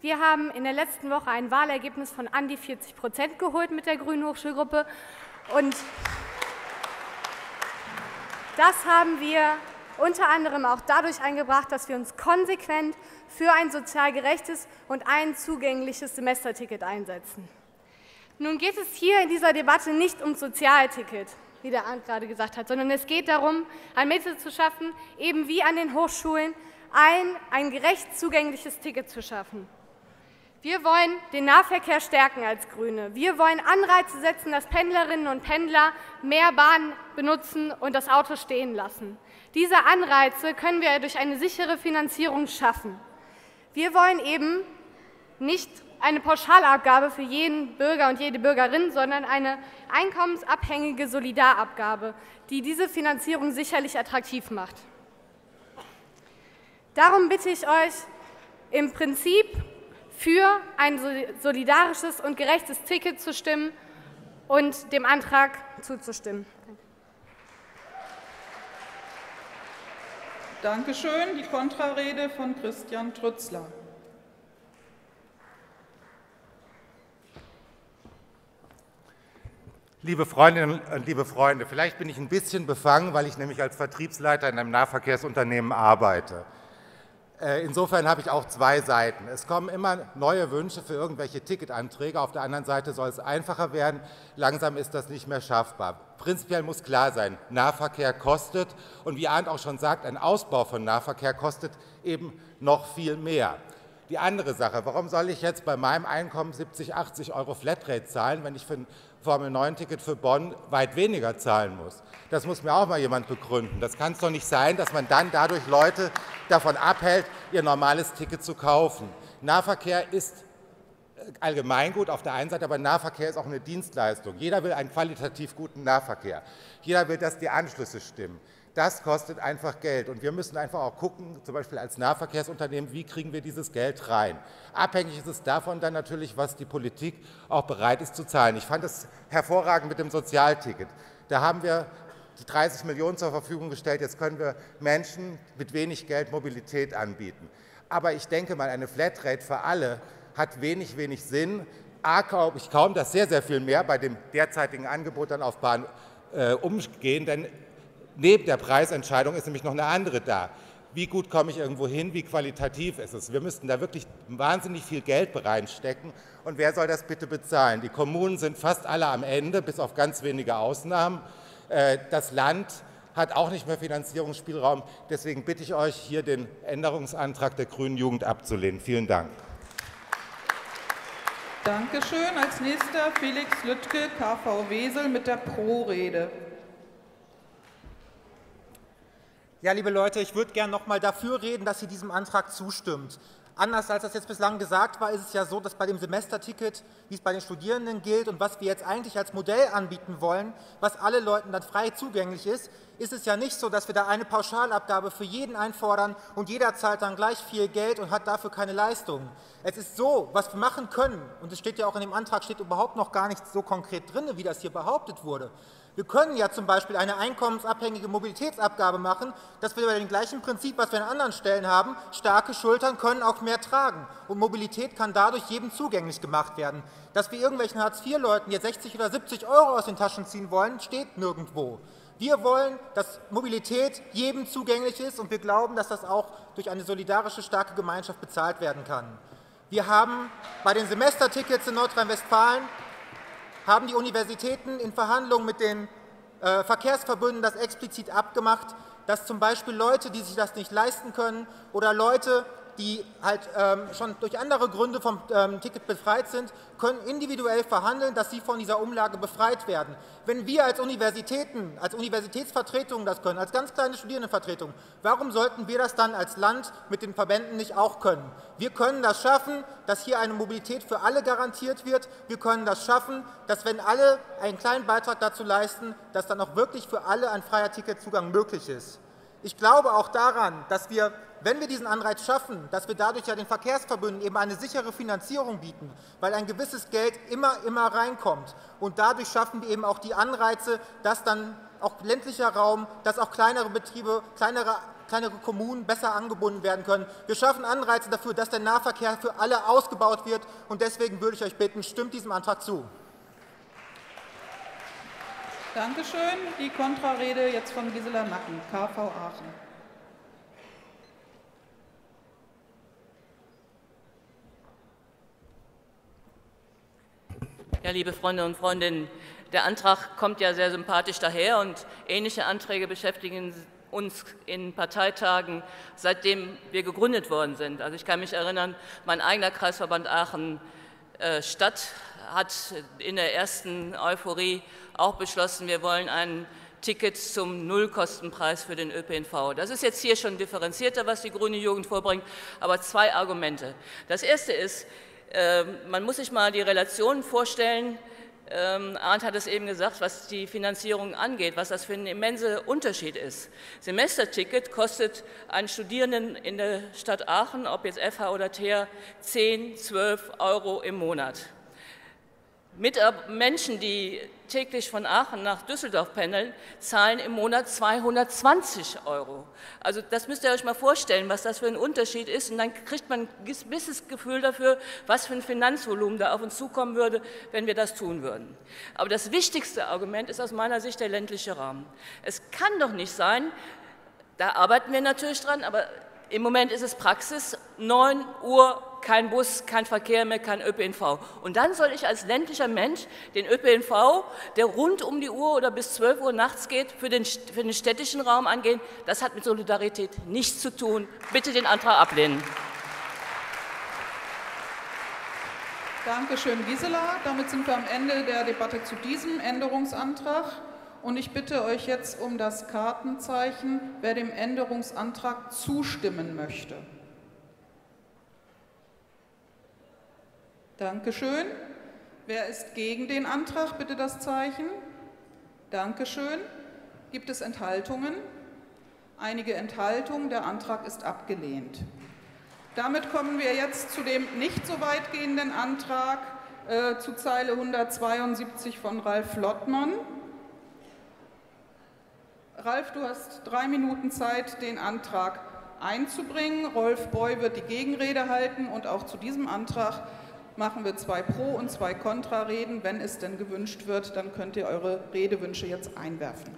Wir haben in der letzten Woche ein Wahlergebnis von an die 40 Prozent geholt mit der Grünen Hochschulgruppe. Und das haben wir unter anderem auch dadurch eingebracht, dass wir uns konsequent für ein sozial gerechtes und ein zugängliches Semesterticket einsetzen. Nun geht es hier in dieser Debatte nicht ums Sozialticket, wie der Arndt gerade gesagt hat, sondern es geht darum, ein Mittel zu schaffen, eben wie an den Hochschulen, ein, ein gerecht zugängliches Ticket zu schaffen. Wir wollen den Nahverkehr stärken als Grüne. Wir wollen Anreize setzen, dass Pendlerinnen und Pendler mehr Bahn benutzen und das Auto stehen lassen. Diese Anreize können wir durch eine sichere Finanzierung schaffen. Wir wollen eben nicht eine Pauschalabgabe für jeden Bürger und jede Bürgerin, sondern eine einkommensabhängige Solidarabgabe, die diese Finanzierung sicherlich attraktiv macht. Darum bitte ich euch im Prinzip für ein solidarisches und gerechtes Ticket zu stimmen und dem Antrag zuzustimmen. Dankeschön. Die Kontrarede von Christian Trützler. Liebe Freundinnen und liebe Freunde, vielleicht bin ich ein bisschen befangen, weil ich nämlich als Vertriebsleiter in einem Nahverkehrsunternehmen arbeite. Äh, Insofern habe ich auch zwei Seiten. Es kommen immer neue Wünsche für irgendwelche Ticketanträge. Auf der anderen Seite soll es einfacher werden. Langsam ist das nicht mehr schaffbar. Prinzipiell muss klar sein, Nahverkehr kostet. Und wie Arndt auch schon sagt, ein Ausbau von Nahverkehr kostet eben noch viel mehr. Die andere Sache, warum soll ich jetzt bei meinem Einkommen 70, 80 Euro Flatrate zahlen, wenn ich für ein Formel-9-Ticket für Bonn weit weniger zahlen muss? Das muss mir auch mal jemand begründen. Das kann es doch nicht sein, dass man dann dadurch Leute davon abhält, ihr normales Ticket zu kaufen. Nahverkehr ist Allgemeingut auf der einen Seite, aber Nahverkehr ist auch eine Dienstleistung. Jeder will einen qualitativ guten Nahverkehr. Jeder will, dass die Anschlüsse stimmen. Das kostet einfach Geld. Und wir müssen einfach auch gucken, zum Beispiel als Nahverkehrsunternehmen, wie kriegen wir dieses Geld rein. Abhängig ist es davon dann natürlich, was die Politik auch bereit ist zu zahlen. Ich fand es hervorragend mit dem Sozialticket. Da haben wir die 30 Millionen zur Verfügung gestellt. Jetzt können wir Menschen mit wenig Geld Mobilität anbieten. Aber ich denke mal, eine Flatrate für alle hat wenig, wenig Sinn. A, glaube ich kaum, dass sehr, sehr viel mehr bei dem derzeitigen Angebot dann auf Bahn äh, umgehen, denn neben der Preisentscheidung ist nämlich noch eine andere da. Wie gut komme ich irgendwo hin, wie qualitativ ist es? Wir müssten da wirklich wahnsinnig viel Geld reinstecken. Und wer soll das bitte bezahlen? Die Kommunen sind fast alle am Ende, bis auf ganz wenige Ausnahmen. Äh, Das Land hat auch nicht mehr Finanzierungsspielraum. Deswegen bitte ich euch, hier den Änderungsantrag der Grünen Jugend abzulehnen. Vielen Dank. Dankeschön. Als nächster Felix Lüttke, KV Wesel mit der Pro-Rede. Ja, liebe Leute, ich würde gerne noch mal dafür reden, dass ihr diesem Antrag zustimmt. Anders als das jetzt bislang gesagt war, ist es ja so, dass bei dem Semesterticket, wie es bei den Studierenden gilt und was wir jetzt eigentlich als Modell anbieten wollen, was alle Leuten dann frei zugänglich ist, ist es ja nicht so, dass wir da eine Pauschalabgabe für jeden einfordern und jeder zahlt dann gleich viel Geld und hat dafür keine Leistung. Es ist so, was wir machen können, und es steht ja auch in dem Antrag, steht überhaupt noch gar nicht so konkret drin, wie das hier behauptet wurde. Wir können ja zum Beispiel eine einkommensabhängige Mobilitätsabgabe machen, dass wir bei dem gleichen Prinzip, was wir an anderen Stellen haben, starke Schultern können auch mehr tragen. Und Mobilität kann dadurch jedem zugänglich gemacht werden. Dass wir irgendwelchen Hartz-IV-Leuten jetzt 60 oder 70 Euro aus den Taschen ziehen wollen, steht nirgendwo. Wir wollen, dass Mobilität jedem zugänglich ist und wir glauben, dass das auch durch eine solidarische, starke Gemeinschaft bezahlt werden kann. Wir haben bei den Semestertickets in Nordrhein-Westfalen haben die Universitäten in Verhandlungen mit den äh, Verkehrsverbünden das explizit abgemacht, dass zum Beispiel Leute, die sich das nicht leisten können oder Leute, die halt ähm, schon durch andere Gründe vom ähm, Ticket befreit sind, können individuell verhandeln, dass sie von dieser Umlage befreit werden. Wenn wir als Universitäten, als Universitätsvertretungen das können, als ganz kleine Studierendenvertretungen, warum sollten wir das dann als Land mit den Verbänden nicht auch können? Wir können das schaffen, dass hier eine Mobilität für alle garantiert wird. Wir können das schaffen, dass wenn alle einen kleinen Beitrag dazu leisten, dass dann auch wirklich für alle ein freier Ticketzugang möglich ist. Ich glaube auch daran, dass wir, wenn wir diesen Anreiz schaffen, dass wir dadurch ja den Verkehrsverbünden eben eine sichere Finanzierung bieten, weil ein gewisses Geld immer, immer reinkommt. Und dadurch schaffen wir eben auch die Anreize, dass dann auch ländlicher Raum, dass auch kleinere Betriebe, kleinere kleinere Kommunen besser angebunden werden können. Wir schaffen Anreize dafür, dass der Nahverkehr für alle ausgebaut wird. Und deswegen würde ich euch bitten, stimmt diesem Antrag zu. Dankeschön. Die Kontrarede jetzt von Gisela Nacken, KV Aachen. Ja, liebe Freunde und Freundinnen, der Antrag kommt ja sehr sympathisch daher und ähnliche Anträge beschäftigen uns in Parteitagen, seitdem wir gegründet worden sind. Also ich kann mich erinnern, mein eigener Kreisverband Aachen äh, Stadt hat in der ersten Euphorie auch beschlossen, wir wollen ein Ticket zum Nullkostenpreis für den ÖPNV. Das ist jetzt hier schon differenzierter, was die grüne Jugend vorbringt, aber zwei Argumente. Das erste ist, ähm, man muss sich mal die Relationen vorstellen, ähm, Arndt hat es eben gesagt, was die Finanzierung angeht, was das für ein immenser Unterschied ist. Semesterticket kostet einen Studierenden in der Stadt Aachen, ob jetzt FH oder TH, 10, 12 Euro im Monat. Mit Menschen, die täglich von Aachen nach Düsseldorf pendeln, zahlen im Monat 220 Euro. Also das müsst ihr euch mal vorstellen, was das für ein Unterschied ist. Und dann kriegt man ein gewisses Gefühl dafür, was für ein Finanzvolumen da auf uns zukommen würde, wenn wir das tun würden. Aber das wichtigste Argument ist aus meiner Sicht der ländliche Rahmen. Es kann doch nicht sein, da arbeiten wir natürlich dran, aber im Moment ist es Praxis, 9 Uhr kein Bus, kein Verkehr mehr, kein ÖPNV. Und dann soll ich als ländlicher Mensch den ÖPNV, der rund um die Uhr oder bis 12 Uhr nachts geht, für den, für den städtischen Raum angehen. Das hat mit Solidarität nichts zu tun. Bitte den Antrag ablehnen. Danke schön, Gisela. Damit sind wir am Ende der Debatte zu diesem Änderungsantrag. Und ich bitte euch jetzt um das Kartenzeichen, wer dem Änderungsantrag zustimmen möchte. Dankeschön. Wer ist gegen den Antrag? Bitte das Zeichen. Dankeschön. Gibt es Enthaltungen? Einige Enthaltungen. Der Antrag ist abgelehnt. Damit kommen wir jetzt zu dem nicht so weitgehenden Antrag äh, zu Zeile 172 von Ralf Lottmann. Ralf, du hast drei Minuten Zeit, den Antrag einzubringen. Rolf Boy wird die Gegenrede halten und auch zu diesem Antrag machen wir zwei Pro- und zwei Kontrareden. Wenn es denn gewünscht wird, dann könnt ihr eure Redewünsche jetzt einwerfen.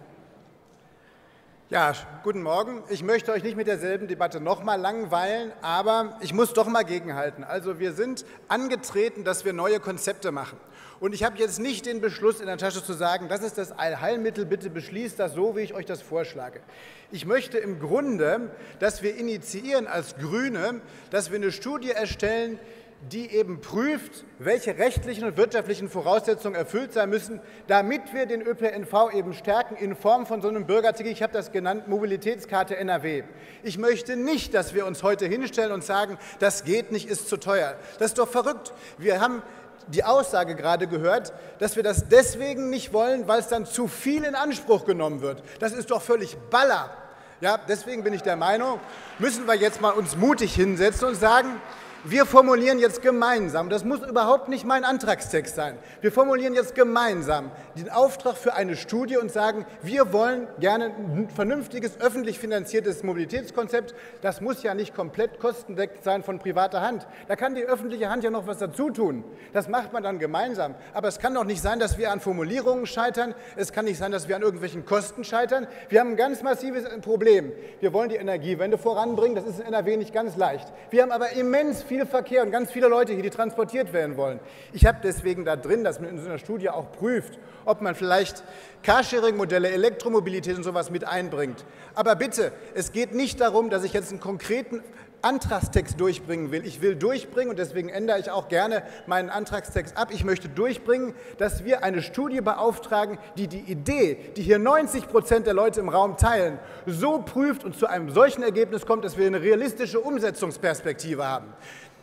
Ja, guten Morgen. Ich möchte euch nicht mit derselben Debatte nochmal langweilen, aber ich muss doch mal gegenhalten. Also wir sind angetreten, dass wir neue Konzepte machen. Und ich habe jetzt nicht den Beschluss in der Tasche zu sagen, das ist das Allheilmittel, bitte beschließt das so, wie ich euch das vorschlage. Ich möchte im Grunde, dass wir initiieren als Grüne, dass wir eine Studie erstellen, die eben prüft, welche rechtlichen und wirtschaftlichen Voraussetzungen erfüllt sein müssen, damit wir den ÖPNV eben stärken in Form von so einem Bürgerticket. Ich habe das genannt, Mobilitätskarte NRW. Ich möchte nicht, dass wir uns heute hinstellen und sagen, das geht nicht, ist zu teuer. Das ist doch verrückt. Wir haben die Aussage gerade gehört, dass wir das deswegen nicht wollen, weil es dann zu viel in Anspruch genommen wird. Das ist doch völlig Baller. Ja, deswegen bin ich der Meinung, müssen wir jetzt mal uns mutig hinsetzen und sagen, wir formulieren jetzt gemeinsam, das muss überhaupt nicht mein Antragstext sein, wir formulieren jetzt gemeinsam den Auftrag für eine Studie und sagen, wir wollen gerne ein vernünftiges, öffentlich finanziertes Mobilitätskonzept. Das muss ja nicht komplett kostendeckend sein von privater Hand. Da kann die öffentliche Hand ja noch was dazu tun. Das macht man dann gemeinsam. Aber es kann doch nicht sein, dass wir an Formulierungen scheitern. Es kann nicht sein, dass wir an irgendwelchen Kosten scheitern. Wir haben ein ganz massives Problem. Wir wollen die Energiewende voranbringen. Das ist in NRW nicht ganz leicht. Wir haben aber immens viel Verkehr und ganz viele Leute hier, die transportiert werden wollen. Ich habe deswegen da drin, dass man in so einer Studie auch prüft, ob man vielleicht Carsharing-Modelle, Elektromobilität und sowas mit einbringt. Aber bitte, es geht nicht darum, dass ich jetzt einen konkreten Antragstext durchbringen will. Ich will durchbringen, und deswegen ändere ich auch gerne meinen Antragstext ab, ich möchte durchbringen, dass wir eine Studie beauftragen, die die Idee, die hier 90 Prozent der Leute im Raum teilen, so prüft und zu einem solchen Ergebnis kommt, dass wir eine realistische Umsetzungsperspektive haben.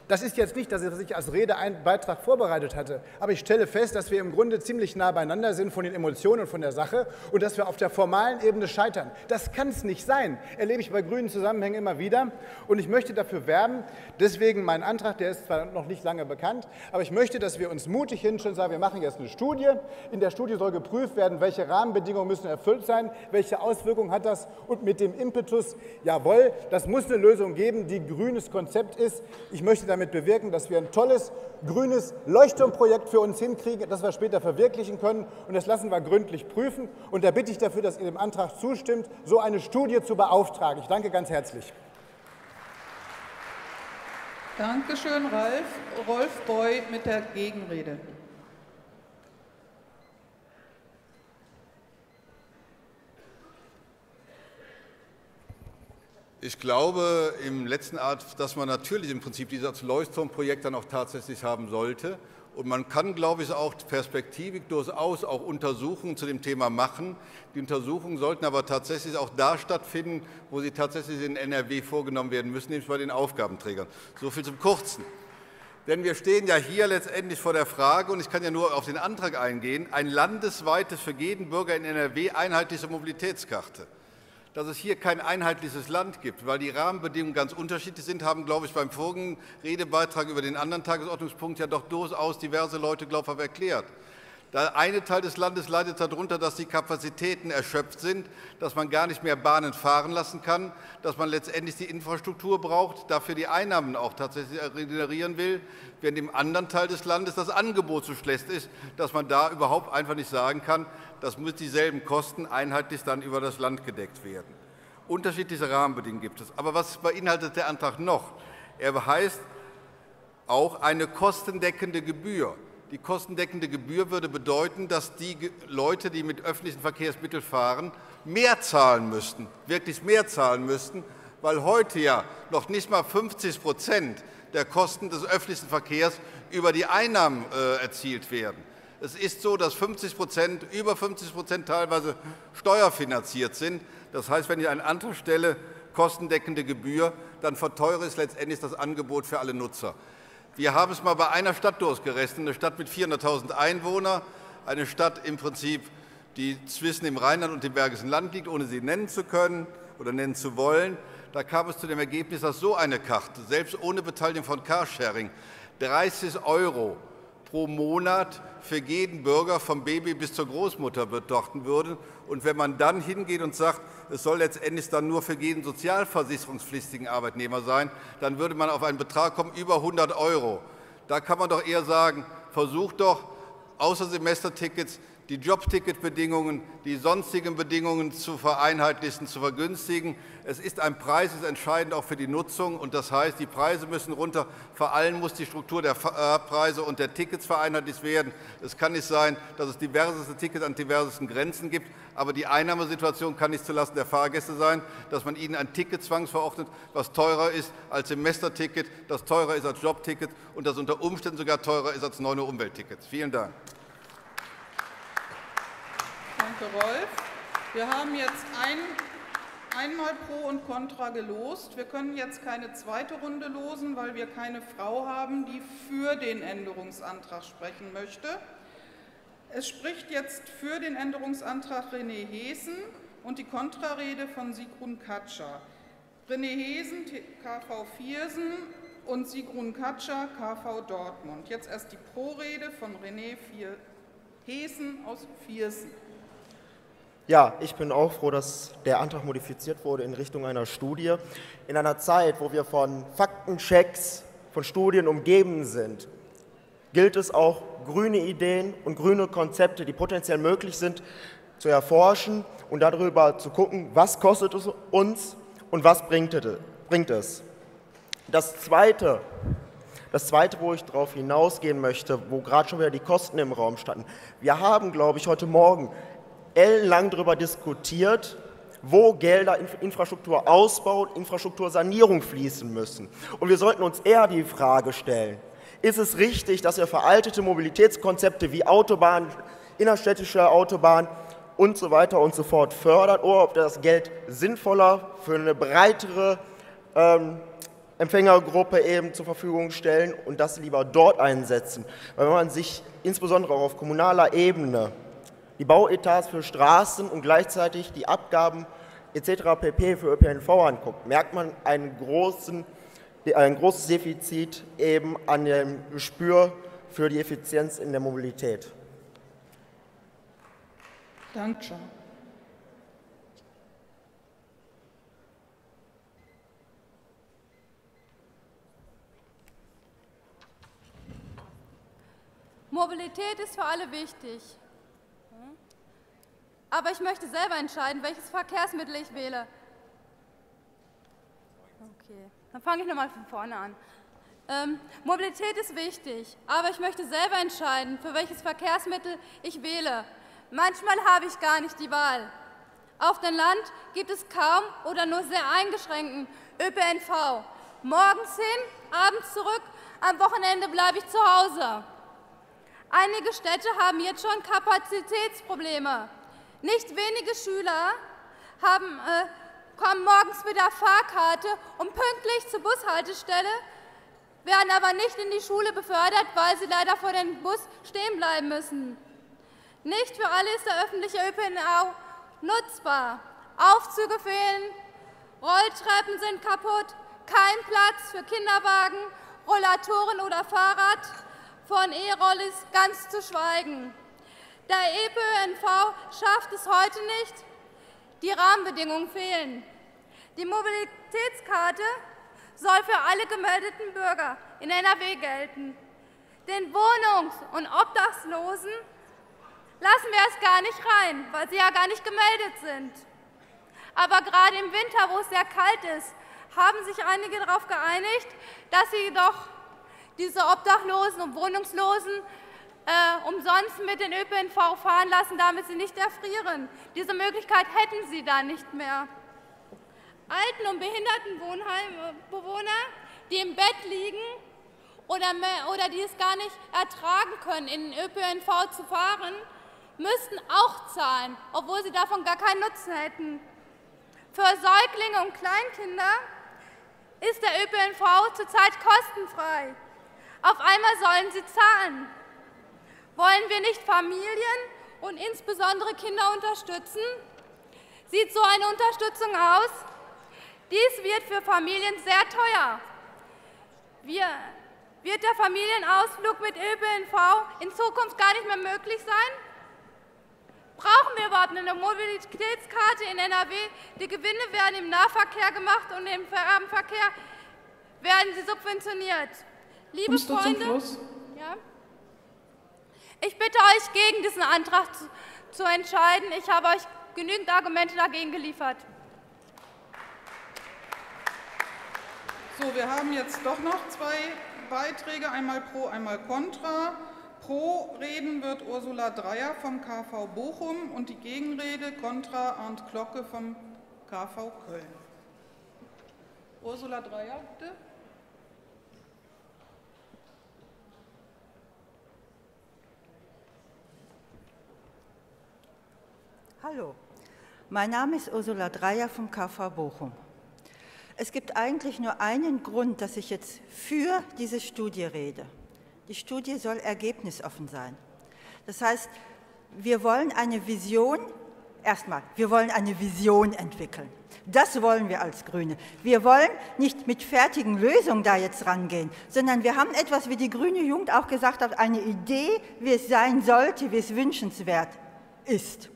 Das ist jetzt nicht, dass ich als Rede einen Beitrag vorbereitet hatte, aber ich stelle fest, dass wir im Grunde ziemlich nah beieinander sind von den Emotionen und von der Sache und dass wir auf der formalen Ebene scheitern. Das kann es nicht sein, erlebe ich bei grünen Zusammenhängen immer wieder und ich möchte dafür werben, deswegen mein Antrag, der ist zwar noch nicht lange bekannt, aber ich möchte, dass wir uns mutig hinstellen und sagen, wir machen jetzt eine Studie. In der Studie soll geprüft werden, welche Rahmenbedingungen müssen erfüllt sein, welche Auswirkungen hat das und mit dem Impetus, jawohl, das muss eine Lösung geben, die grünes Konzept ist. Ich möchte damit bewirken, dass wir ein tolles grünes Leuchtturmprojekt für uns hinkriegen, das wir später verwirklichen können. Und das lassen wir gründlich prüfen. Und da bitte ich dafür, dass ihr dem Antrag zustimmt, so eine Studie zu beauftragen. Ich danke ganz herzlich. Dankeschön, Ralf. Rolf Boy mit der Gegenrede. Ich glaube im letzten Art, dass man natürlich im Prinzip dieses Leuchtturmprojekt dann auch tatsächlich haben sollte. Und man kann, glaube ich, auch perspektivisch durchaus auch Untersuchungen zu dem Thema machen. Die Untersuchungen sollten aber tatsächlich auch da stattfinden, wo sie tatsächlich in NRW vorgenommen werden müssen, nämlich bei den Aufgabenträgern. So viel zum Kurzen. Denn wir stehen ja hier letztendlich vor der Frage, und ich kann ja nur auf den Antrag eingehen, ein landesweites für jeden Bürger in NRW einheitliche Mobilitätskarte dass es hier kein einheitliches Land gibt, weil die Rahmenbedingungen ganz unterschiedlich sind, haben, glaube ich, beim vorigen Redebeitrag über den anderen Tagesordnungspunkt ja doch durchaus diverse Leute, glaube ich, erklärt. Der eine Teil des Landes leidet darunter, dass die Kapazitäten erschöpft sind, dass man gar nicht mehr Bahnen fahren lassen kann, dass man letztendlich die Infrastruktur braucht, dafür die Einnahmen auch tatsächlich generieren will, während im anderen Teil des Landes das Angebot so schlecht ist, dass man da überhaupt einfach nicht sagen kann, das muss dieselben Kosten einheitlich dann über das Land gedeckt werden. Unterschiedliche Rahmenbedingungen gibt es. Aber was beinhaltet der Antrag noch? Er heißt auch eine kostendeckende Gebühr. Die kostendeckende Gebühr würde bedeuten, dass die Leute, die mit öffentlichen Verkehrsmitteln fahren, mehr zahlen müssten, wirklich mehr zahlen müssten, weil heute ja noch nicht mal 50 Prozent der Kosten des öffentlichen Verkehrs über die Einnahmen äh, erzielt werden. Es ist so, dass 50 Prozent, über 50 Prozent teilweise steuerfinanziert sind. Das heißt, wenn ich einen Antrag stelle, kostendeckende Gebühr, dann verteure ich letztendlich das Angebot für alle Nutzer. Wir haben es mal bei einer Stadt durchgerechnet, eine Stadt mit 400.000 Einwohnern, eine Stadt im Prinzip, die zwischen dem Rheinland und dem Bergischen Land liegt, ohne sie nennen zu können oder nennen zu wollen. Da kam es zu dem Ergebnis, dass so eine Karte, selbst ohne Beteiligung von Carsharing, 30 Euro pro Monat für jeden Bürger vom Baby bis zur Großmutter betrachten würde. Und wenn man dann hingeht und sagt, es soll letztendlich dann nur für jeden sozialversicherungspflichtigen Arbeitnehmer sein, dann würde man auf einen Betrag kommen über 100 Euro. Da kann man doch eher sagen, versucht doch außer Semestertickets die Jobticketbedingungen, die sonstigen Bedingungen zu vereinheitlichen, zu vergünstigen. Es ist ein Preis, ist entscheidend auch für die Nutzung. Und das heißt, die Preise müssen runter. Vor allem muss die Struktur der äh, Preise und der Tickets vereinheitlicht werden. Es kann nicht sein, dass es diverseste Tickets an diversesten Grenzen gibt. Aber die Einnahmesituation kann nicht zulasten der Fahrgäste sein, dass man ihnen ein Ticket zwangsverordnet, was teurer ist als Semesterticket, das teurer ist als Jobticket und das unter Umständen sogar teurer ist als neue Umwelttickets. Vielen Dank. Danke, Rolf. Wir haben jetzt ein, einmal Pro und Contra gelost. Wir können jetzt keine zweite Runde losen, weil wir keine Frau haben, die für den Änderungsantrag sprechen möchte. Es spricht jetzt für den Änderungsantrag René Hesen und die Kontrarede von Sigrun Katscher. René Hesen, KV Viersen und Sigrun Katscher, KV Dortmund. Jetzt erst die Pro-Rede von René Hesen aus Viersen. Ja, ich bin auch froh, dass der Antrag modifiziert wurde in Richtung einer Studie. In einer Zeit, wo wir von Faktenchecks, von Studien umgeben sind, gilt es auch, grüne Ideen und grüne Konzepte, die potenziell möglich sind, zu erforschen und darüber zu gucken, was kostet es uns und was bringt es. Das Zweite, das Zweite, wo ich darauf hinausgehen möchte, wo gerade schon wieder die Kosten im Raum standen. Wir haben, glaube ich, heute Morgen ellenlang darüber diskutiert, wo Gelder in Infrastrukturausbau und Infrastruktursanierung fließen müssen. Und wir sollten uns eher die Frage stellen, ist es richtig, dass wir veraltete Mobilitätskonzepte wie Autobahn, innerstädtische Autobahn und so weiter und so fort fördern oder ob das Geld sinnvoller für eine breitere ähm, Empfängergruppe eben zur Verfügung stellen und das lieber dort einsetzen. Weil wenn man sich insbesondere auch auf kommunaler Ebene die Bauetats für Straßen und gleichzeitig die Abgaben etc. pp. für ÖPNV anguckt, merkt man einen großen, ein großes Defizit eben an dem Gespür für die Effizienz in der Mobilität. Danke. Mobilität ist für alle wichtig. Aber ich möchte selber entscheiden, welches Verkehrsmittel ich wähle. Okay, dann fange ich nochmal von vorne an. Ähm, Mobilität ist wichtig, aber ich möchte selber entscheiden, für welches Verkehrsmittel ich wähle. Manchmal habe ich gar nicht die Wahl. Auf dem Land gibt es kaum oder nur sehr eingeschränkten ÖPNV. Morgens hin, abends zurück, am Wochenende bleibe ich zu Hause. Einige Städte haben jetzt schon Kapazitätsprobleme. Nicht wenige Schüler haben, äh, kommen morgens mit der Fahrkarte und pünktlich zur Bushaltestelle, werden aber nicht in die Schule befördert, weil sie leider vor dem Bus stehen bleiben müssen. Nicht für alle ist der öffentliche ÖPNV nutzbar. Aufzüge fehlen, Rolltreppen sind kaputt, kein Platz für Kinderwagen, Rollatoren oder Fahrrad, von E-Rollis ganz zu schweigen. Der ÖPNV schafft es heute nicht, die Rahmenbedingungen fehlen. Die Mobilitätskarte soll für alle gemeldeten Bürger in NRW gelten. Den Wohnungs- und Obdachlosen lassen wir es gar nicht rein, weil sie ja gar nicht gemeldet sind. Aber gerade im Winter, wo es sehr kalt ist, haben sich einige darauf geeinigt, dass sie doch diese Obdachlosen und Wohnungslosen äh, umsonst mit den ÖPNV fahren lassen, damit sie nicht erfrieren. Diese Möglichkeit hätten sie da nicht mehr. Alten- und Behindertenbewohner, die im Bett liegen oder, oder die es gar nicht ertragen können, in den ÖPNV zu fahren, müssten auch zahlen, obwohl sie davon gar keinen Nutzen hätten. Für Säuglinge und Kleinkinder ist der ÖPNV zurzeit kostenfrei. Auf einmal sollen sie zahlen. Wollen wir nicht Familien und insbesondere Kinder unterstützen? Sieht so eine Unterstützung aus? Dies wird für Familien sehr teuer. Wir, wird der Familienausflug mit ÖPNV in Zukunft gar nicht mehr möglich sein? Brauchen wir überhaupt eine Mobilitätskarte in NRW? Die Gewinne werden im Nahverkehr gemacht und im Fernverkehr werden sie subventioniert. Liebe Kommst Freunde? Ja? Ich bitte euch, gegen diesen Antrag zu, zu entscheiden. Ich habe euch genügend Argumente dagegen geliefert. So, wir haben jetzt doch noch zwei Beiträge, einmal pro, einmal contra. Pro reden wird Ursula Dreier vom KV Bochum und die Gegenrede contra Arndt Glocke vom KV Köln. Ursula Dreier, bitte. Hallo, mein Name ist Ursula Dreier vom KV Bochum. Es gibt eigentlich nur einen Grund, dass ich jetzt für diese Studie rede. Die Studie soll ergebnisoffen sein. Das heißt, wir wollen eine Vision, erstmal, wir wollen eine Vision entwickeln. Das wollen wir als Grüne. Wir wollen nicht mit fertigen Lösungen da jetzt rangehen, sondern wir haben etwas, wie die grüne Jugend auch gesagt hat, eine Idee, wie es sein sollte, wie es wünschenswert ist.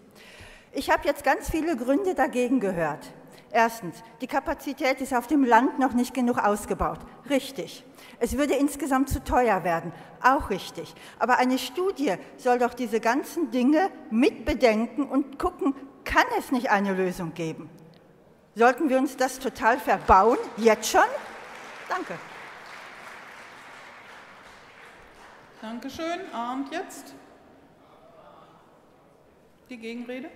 Ich habe jetzt ganz viele Gründe dagegen gehört. Erstens, die Kapazität ist auf dem Land noch nicht genug ausgebaut. Richtig. Es würde insgesamt zu teuer werden. Auch richtig. Aber eine Studie soll doch diese ganzen Dinge mitbedenken und gucken, kann es nicht eine Lösung geben? Sollten wir uns das total verbauen? Jetzt schon? Danke. Dankeschön. Arndt jetzt. Die Gegenrede.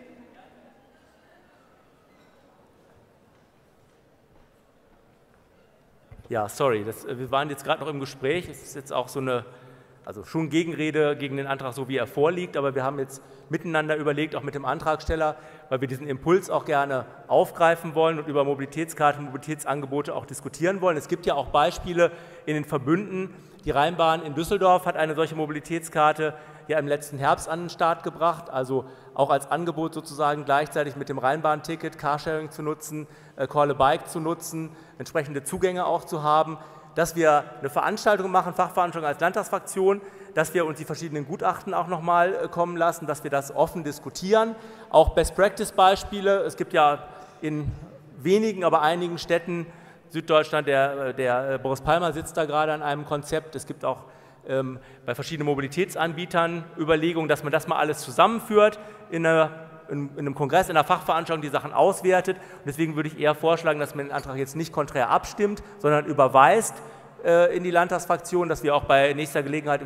Ja, sorry, das, wir waren jetzt gerade noch im Gespräch. Es ist jetzt auch so eine, also schon Gegenrede gegen den Antrag, so wie er vorliegt, aber wir haben jetzt miteinander überlegt, auch mit dem Antragsteller, weil wir diesen Impuls auch gerne aufgreifen wollen und über Mobilitätskarten, Mobilitätsangebote auch diskutieren wollen. Es gibt ja auch Beispiele in den Verbünden. Die Rheinbahn in Düsseldorf hat eine solche Mobilitätskarte ja im letzten Herbst an den Start gebracht, also auch als Angebot sozusagen gleichzeitig mit dem Rheinbahnticket Carsharing zu nutzen, äh, Call a Bike zu nutzen, entsprechende Zugänge auch zu haben, dass wir eine Veranstaltung machen, Fachveranstaltung als Landtagsfraktion, dass wir uns die verschiedenen Gutachten auch nochmal äh, kommen lassen, dass wir das offen diskutieren. Auch Best-Practice-Beispiele. Es gibt ja in wenigen, aber einigen Städten Süddeutschland, der, äh, der Boris Palmer sitzt da gerade an einem Konzept. Es gibt auch ähm, bei verschiedenen Mobilitätsanbietern Überlegungen, dass man das mal alles zusammenführt in, eine, in, in einem Kongress, in einer Fachveranstaltung die Sachen auswertet. Und deswegen würde ich eher vorschlagen, dass man den Antrag jetzt nicht konträr abstimmt, sondern überweist äh, in die Landtagsfraktion, dass wir auch bei nächster Gelegenheit,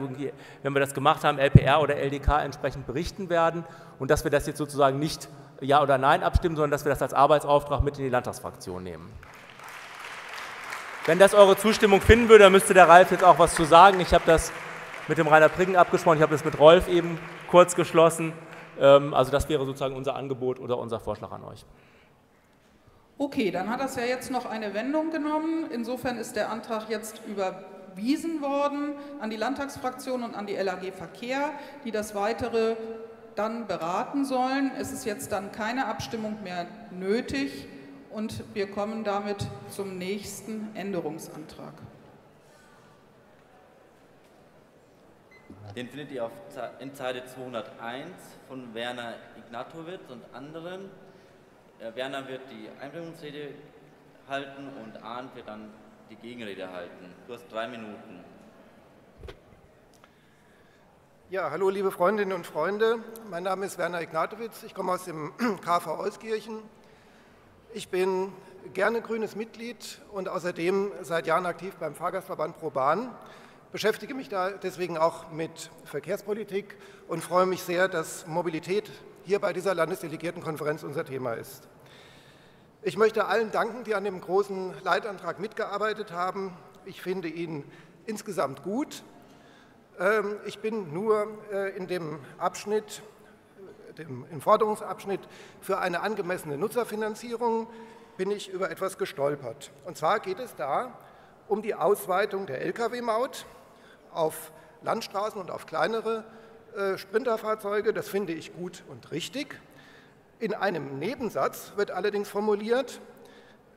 wenn wir das gemacht haben, LPR oder LDK entsprechend berichten werden und dass wir das jetzt sozusagen nicht Ja oder Nein abstimmen, sondern dass wir das als Arbeitsauftrag mit in die Landtagsfraktion nehmen. Wenn das eure Zustimmung finden würde, dann müsste der Ralf jetzt auch was zu sagen. Ich habe das mit dem Rainer Priggen abgesprochen, ich habe das mit Rolf eben kurz geschlossen. Ähm, also das wäre sozusagen unser Angebot oder unser Vorschlag an euch. Okay, dann hat das ja jetzt noch eine Wendung genommen. Insofern ist der Antrag jetzt überwiesen worden an die Landtagsfraktion und an die LAG Verkehr, die das Weitere dann beraten sollen. Es ist jetzt dann keine Abstimmung mehr nötig und wir kommen damit zum nächsten Änderungsantrag. Den findet ihr auf Endseite 201 von Werner Ignatowitz und anderen. Äh, Werner wird die Einbringungsrede halten und Arndt wird dann die Gegenrede halten. Du hast drei Minuten. Ja, hallo liebe Freundinnen und Freunde. Mein Name ist Werner Ignatowitz. Ich komme aus dem KV Euskirchen. Ich bin gerne grünes Mitglied und außerdem seit Jahren aktiv beim Fahrgastverband ProBahn. Beschäftige mich da deswegen auch mit Verkehrspolitik und freue mich sehr, dass Mobilität hier bei dieser Landesdelegiertenkonferenz unser Thema ist. Ich möchte allen danken, die an dem großen Leitantrag mitgearbeitet haben. Ich finde ihn insgesamt gut. Ähm, ich bin nur äh, in dem Abschnitt, im Forderungsabschnitt für eine angemessene Nutzerfinanzierung bin ich über etwas gestolpert. Und zwar geht es da um die Ausweitung der Lkw-Maut auf Landstraßen und auf kleinere äh, Sprinterfahrzeuge. Das finde ich gut und richtig. In einem Nebensatz wird allerdings formuliert,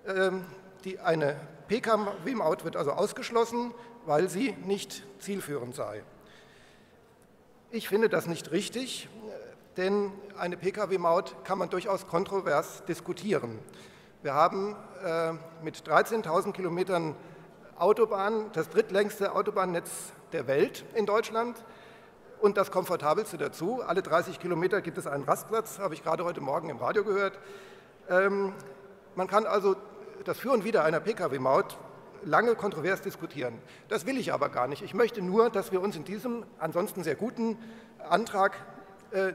ähm, die, eine Pkw-Maut wird also ausgeschlossen, weil sie nicht zielführend sei. Ich finde das nicht richtig, denn eine Pkw-Maut kann man durchaus kontrovers diskutieren. Wir haben äh, mit 13.000 Kilometern Autobahn das drittlängste Autobahnnetz der Welt in Deutschland und das komfortabelste dazu. Alle 30 Kilometer gibt es einen Rastplatz, habe ich gerade heute Morgen im Radio gehört. Ähm, man kann also das Für und Wider einer Pkw-Maut lange kontrovers diskutieren. Das will ich aber gar nicht. Ich möchte nur, dass wir uns in diesem ansonsten sehr guten Antrag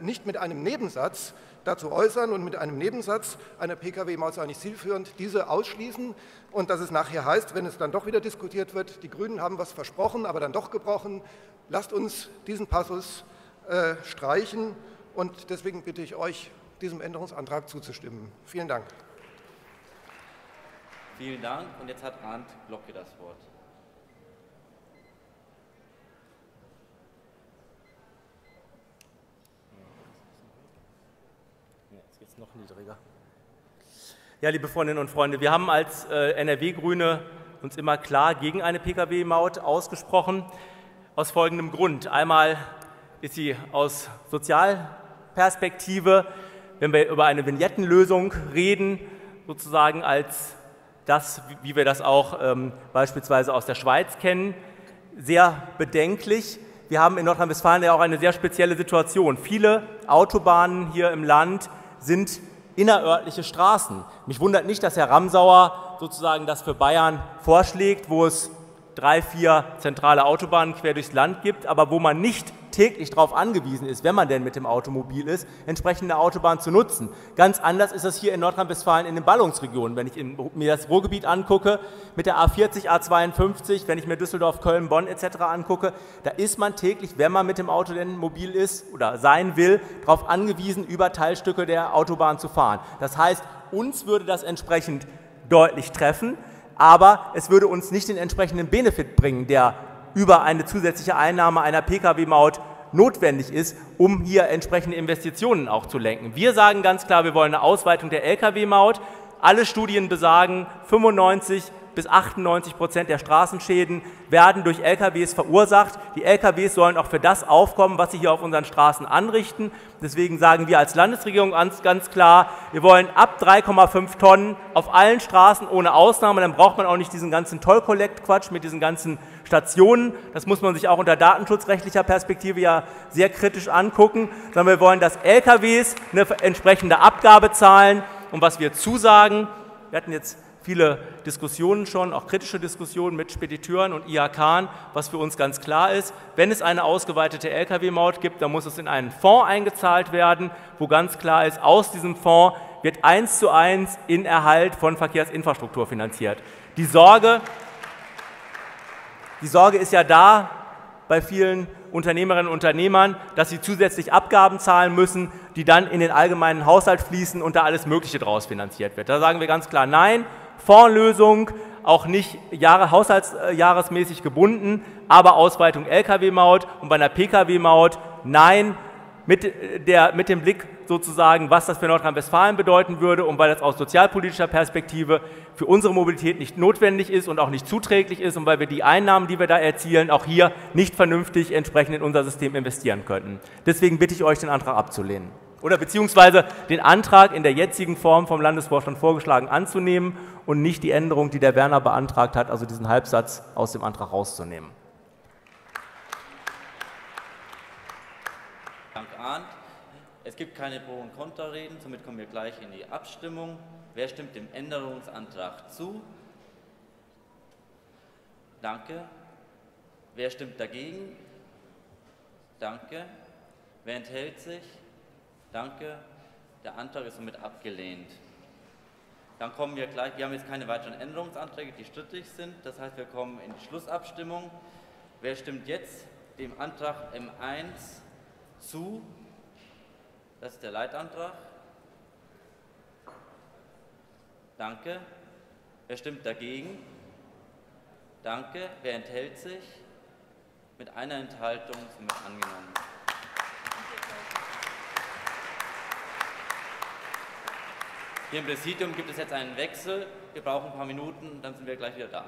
nicht mit einem Nebensatz dazu äußern und mit einem Nebensatz, eine Pkw-Maut sei nicht zielführend, diese ausschließen und dass es nachher heißt, wenn es dann doch wieder diskutiert wird, die Grünen haben was versprochen, aber dann doch gebrochen, lasst uns diesen Passus äh, streichen und deswegen bitte ich euch, diesem Änderungsantrag zuzustimmen. Vielen Dank. Vielen Dank und jetzt hat Arndt Glocke das Wort. Es noch niedriger. Ja, liebe Freundinnen und Freunde, wir haben als äh, NRW-Grüne uns immer klar gegen eine Pkw-Maut ausgesprochen, aus folgendem Grund. Einmal ist sie aus Sozialperspektive, wenn wir über eine Vignettenlösung reden, sozusagen als das, wie wir das auch ähm, beispielsweise aus der Schweiz kennen, sehr bedenklich. Wir haben in Nordrhein-Westfalen ja auch eine sehr spezielle Situation. Viele Autobahnen hier im Land sind innerörtliche Straßen. Mich wundert nicht, dass Herr Ramsauer sozusagen das für Bayern vorschlägt, wo es drei, vier zentrale Autobahnen quer durchs Land gibt, aber wo man nicht täglich darauf angewiesen ist, wenn man denn mit dem Automobil ist, entsprechende Autobahn zu nutzen. Ganz anders ist das hier in Nordrhein-Westfalen in den Ballungsregionen. Wenn ich mir das Ruhrgebiet angucke, mit der A40, A52, wenn ich mir Düsseldorf, Köln, Bonn etc. angucke, da ist man täglich, wenn man mit dem Auto denn mobil ist oder sein will, darauf angewiesen, über Teilstücke der Autobahn zu fahren. Das heißt, uns würde das entsprechend deutlich treffen aber es würde uns nicht den entsprechenden Benefit bringen, der über eine zusätzliche Einnahme einer Pkw-Maut notwendig ist, um hier entsprechende Investitionen auch zu lenken. Wir sagen ganz klar, wir wollen eine Ausweitung der Lkw-Maut. Alle Studien besagen, 95 bis 98 Prozent der Straßenschäden werden durch LKWs verursacht. Die LKWs sollen auch für das aufkommen, was sie hier auf unseren Straßen anrichten. Deswegen sagen wir als Landesregierung ganz, ganz klar, wir wollen ab 3,5 Tonnen auf allen Straßen ohne Ausnahme. Dann braucht man auch nicht diesen ganzen Toll-Collect-Quatsch mit diesen ganzen Stationen. Das muss man sich auch unter datenschutzrechtlicher Perspektive ja sehr kritisch angucken, sondern wir wollen, dass LKWs eine entsprechende Abgabe zahlen. Und was wir zusagen, wir hatten jetzt viele Diskussionen schon, auch kritische Diskussionen mit Spediteuren und IHK, was für uns ganz klar ist. Wenn es eine ausgeweitete Lkw-Maut gibt, dann muss es in einen Fonds eingezahlt werden, wo ganz klar ist, aus diesem Fonds wird eins zu eins in Erhalt von Verkehrsinfrastruktur finanziert. Die Sorge, die Sorge ist ja da bei vielen Unternehmerinnen und Unternehmern, dass sie zusätzlich Abgaben zahlen müssen, die dann in den allgemeinen Haushalt fließen und da alles Mögliche daraus finanziert wird. Da sagen wir ganz klar Nein. Fondslösung, auch nicht Jahre, haushaltsjahresmäßig gebunden, aber Ausweitung Lkw-Maut und bei einer Pkw-Maut nein, mit, der, mit dem Blick sozusagen, was das für Nordrhein-Westfalen bedeuten würde und weil das aus sozialpolitischer Perspektive für unsere Mobilität nicht notwendig ist und auch nicht zuträglich ist und weil wir die Einnahmen, die wir da erzielen, auch hier nicht vernünftig entsprechend in unser System investieren könnten. Deswegen bitte ich euch, den Antrag abzulehnen oder beziehungsweise den Antrag in der jetzigen Form vom Landesvorstand vorgeschlagen anzunehmen und nicht die Änderung, die der Werner beantragt hat, also diesen Halbsatz aus dem Antrag rauszunehmen. Danke, Arndt. Es gibt keine Pro- und Kontrareden, somit kommen wir gleich in die Abstimmung. Wer stimmt dem Änderungsantrag zu? Danke. Wer stimmt dagegen? Danke. Wer enthält sich? Danke. Der Antrag ist somit abgelehnt. Dann kommen wir gleich, wir haben jetzt keine weiteren Änderungsanträge, die strittig sind. Das heißt, wir kommen in die Schlussabstimmung. Wer stimmt jetzt dem Antrag M1 zu? Das ist der Leitantrag. Danke. Wer stimmt dagegen? Danke. Wer enthält sich? Mit einer Enthaltung somit angenommen. Hier im Präsidium gibt es jetzt einen Wechsel. Wir brauchen ein paar Minuten, dann sind wir gleich wieder da.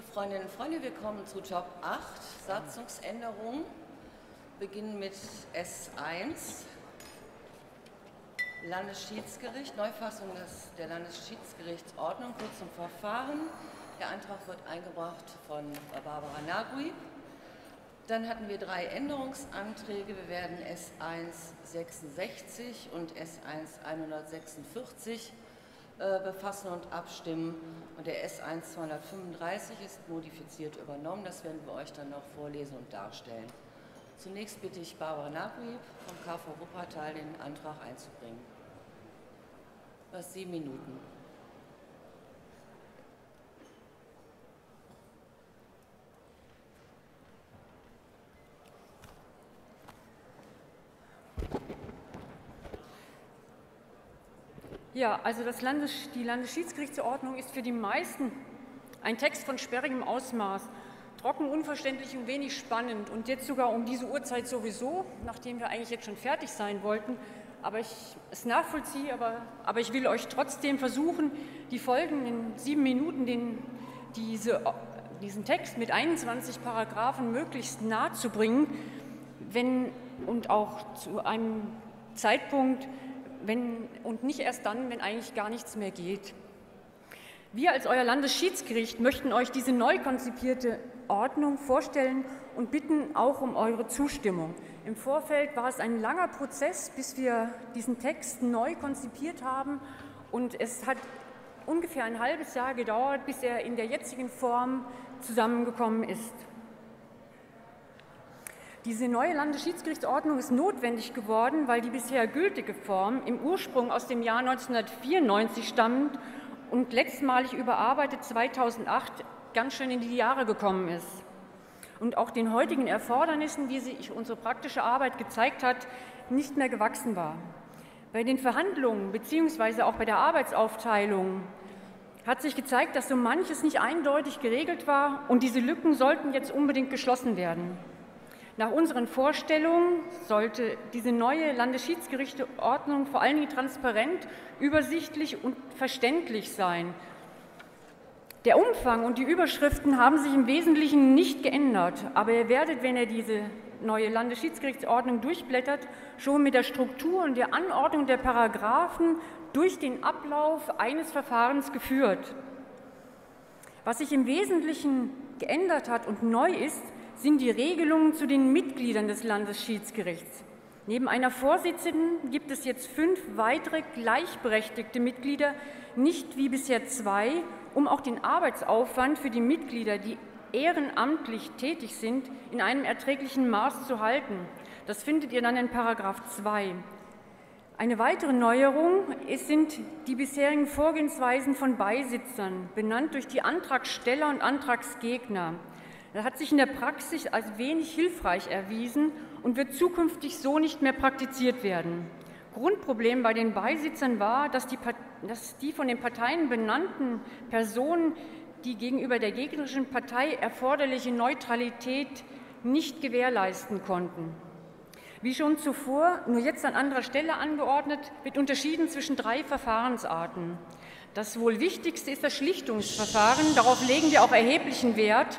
Liebe Freundinnen und Freunde, wir kommen zu Job 8, Satzungsänderung. Beginnen mit S1, Landesschiedsgericht, Neufassung des, der Landesschiedsgerichtsordnung, kurz zum Verfahren. Der Antrag wird eingebracht von Barbara Nagui. Dann hatten wir drei Änderungsanträge. Wir werden S1 66 und S1 146 äh, befassen und abstimmen. Und der S1 235 ist modifiziert übernommen. Das werden wir euch dann noch vorlesen und darstellen. Zunächst bitte ich Barbara Nagui vom KV Wuppertal, den Antrag einzubringen. Hast sieben Minuten. Ja, also Landes die Landesschiedsgerichtsordnung ist für die meisten ein Text von sperrigem Ausmaß. trocken, unverständlich und wenig spannend. Und jetzt sogar um diese Uhrzeit sowieso, nachdem wir eigentlich jetzt schon fertig sein wollten. Aber ich es nachvollziehe, aber, aber ich will euch trotzdem versuchen, die folgenden sieben Minuten den, diese, diesen Text mit 21 Paragraphen möglichst nahe zu bringen, wenn, und auch zu einem Zeitpunkt, wenn, und nicht erst dann, wenn eigentlich gar nichts mehr geht. Wir als euer Landesschiedsgericht möchten euch diese neu konzipierte Ordnung vorstellen und bitten auch um eure Zustimmung. Im Vorfeld war es ein langer Prozess, bis wir diesen Text neu konzipiert haben und es hat ungefähr ein halbes Jahr gedauert, bis er in der jetzigen Form zusammengekommen ist. Diese neue Landesschiedsgerichtsordnung ist notwendig geworden, weil die bisher gültige Form im Ursprung aus dem Jahr 1994 stammt und letztmalig überarbeitet 2008 ganz schön in die Jahre gekommen ist und auch den heutigen Erfordernissen, wie sich unsere praktische Arbeit gezeigt hat, nicht mehr gewachsen war. Bei den Verhandlungen bzw. auch bei der Arbeitsaufteilung hat sich gezeigt, dass so manches nicht eindeutig geregelt war und diese Lücken sollten jetzt unbedingt geschlossen werden. Nach unseren Vorstellungen sollte diese neue Landesschiedsgerichteordnung vor allen Dingen transparent, übersichtlich und verständlich sein. Der Umfang und die Überschriften haben sich im Wesentlichen nicht geändert, aber ihr werdet, wenn ihr diese neue Landesschiedsgerichtsordnung durchblättert, schon mit der Struktur und der Anordnung der Paragraphen durch den Ablauf eines Verfahrens geführt. Was sich im Wesentlichen geändert hat und neu ist, sind die Regelungen zu den Mitgliedern des Landesschiedsgerichts. Neben einer Vorsitzenden gibt es jetzt fünf weitere gleichberechtigte Mitglieder, nicht wie bisher zwei, um auch den Arbeitsaufwand für die Mitglieder, die ehrenamtlich tätig sind, in einem erträglichen Maß zu halten. Das findet ihr dann in Paragraph 2. Eine weitere Neuerung sind die bisherigen Vorgehensweisen von Beisitzern, benannt durch die Antragsteller und Antragsgegner. Das hat sich in der Praxis als wenig hilfreich erwiesen und wird zukünftig so nicht mehr praktiziert werden. Grundproblem bei den Beisitzern war, dass die, dass die von den Parteien benannten Personen die gegenüber der gegnerischen Partei erforderliche Neutralität nicht gewährleisten konnten. Wie schon zuvor, nur jetzt an anderer Stelle angeordnet, wird unterschieden zwischen drei Verfahrensarten. Das wohl wichtigste ist das Schlichtungsverfahren. Darauf legen wir auch erheblichen Wert.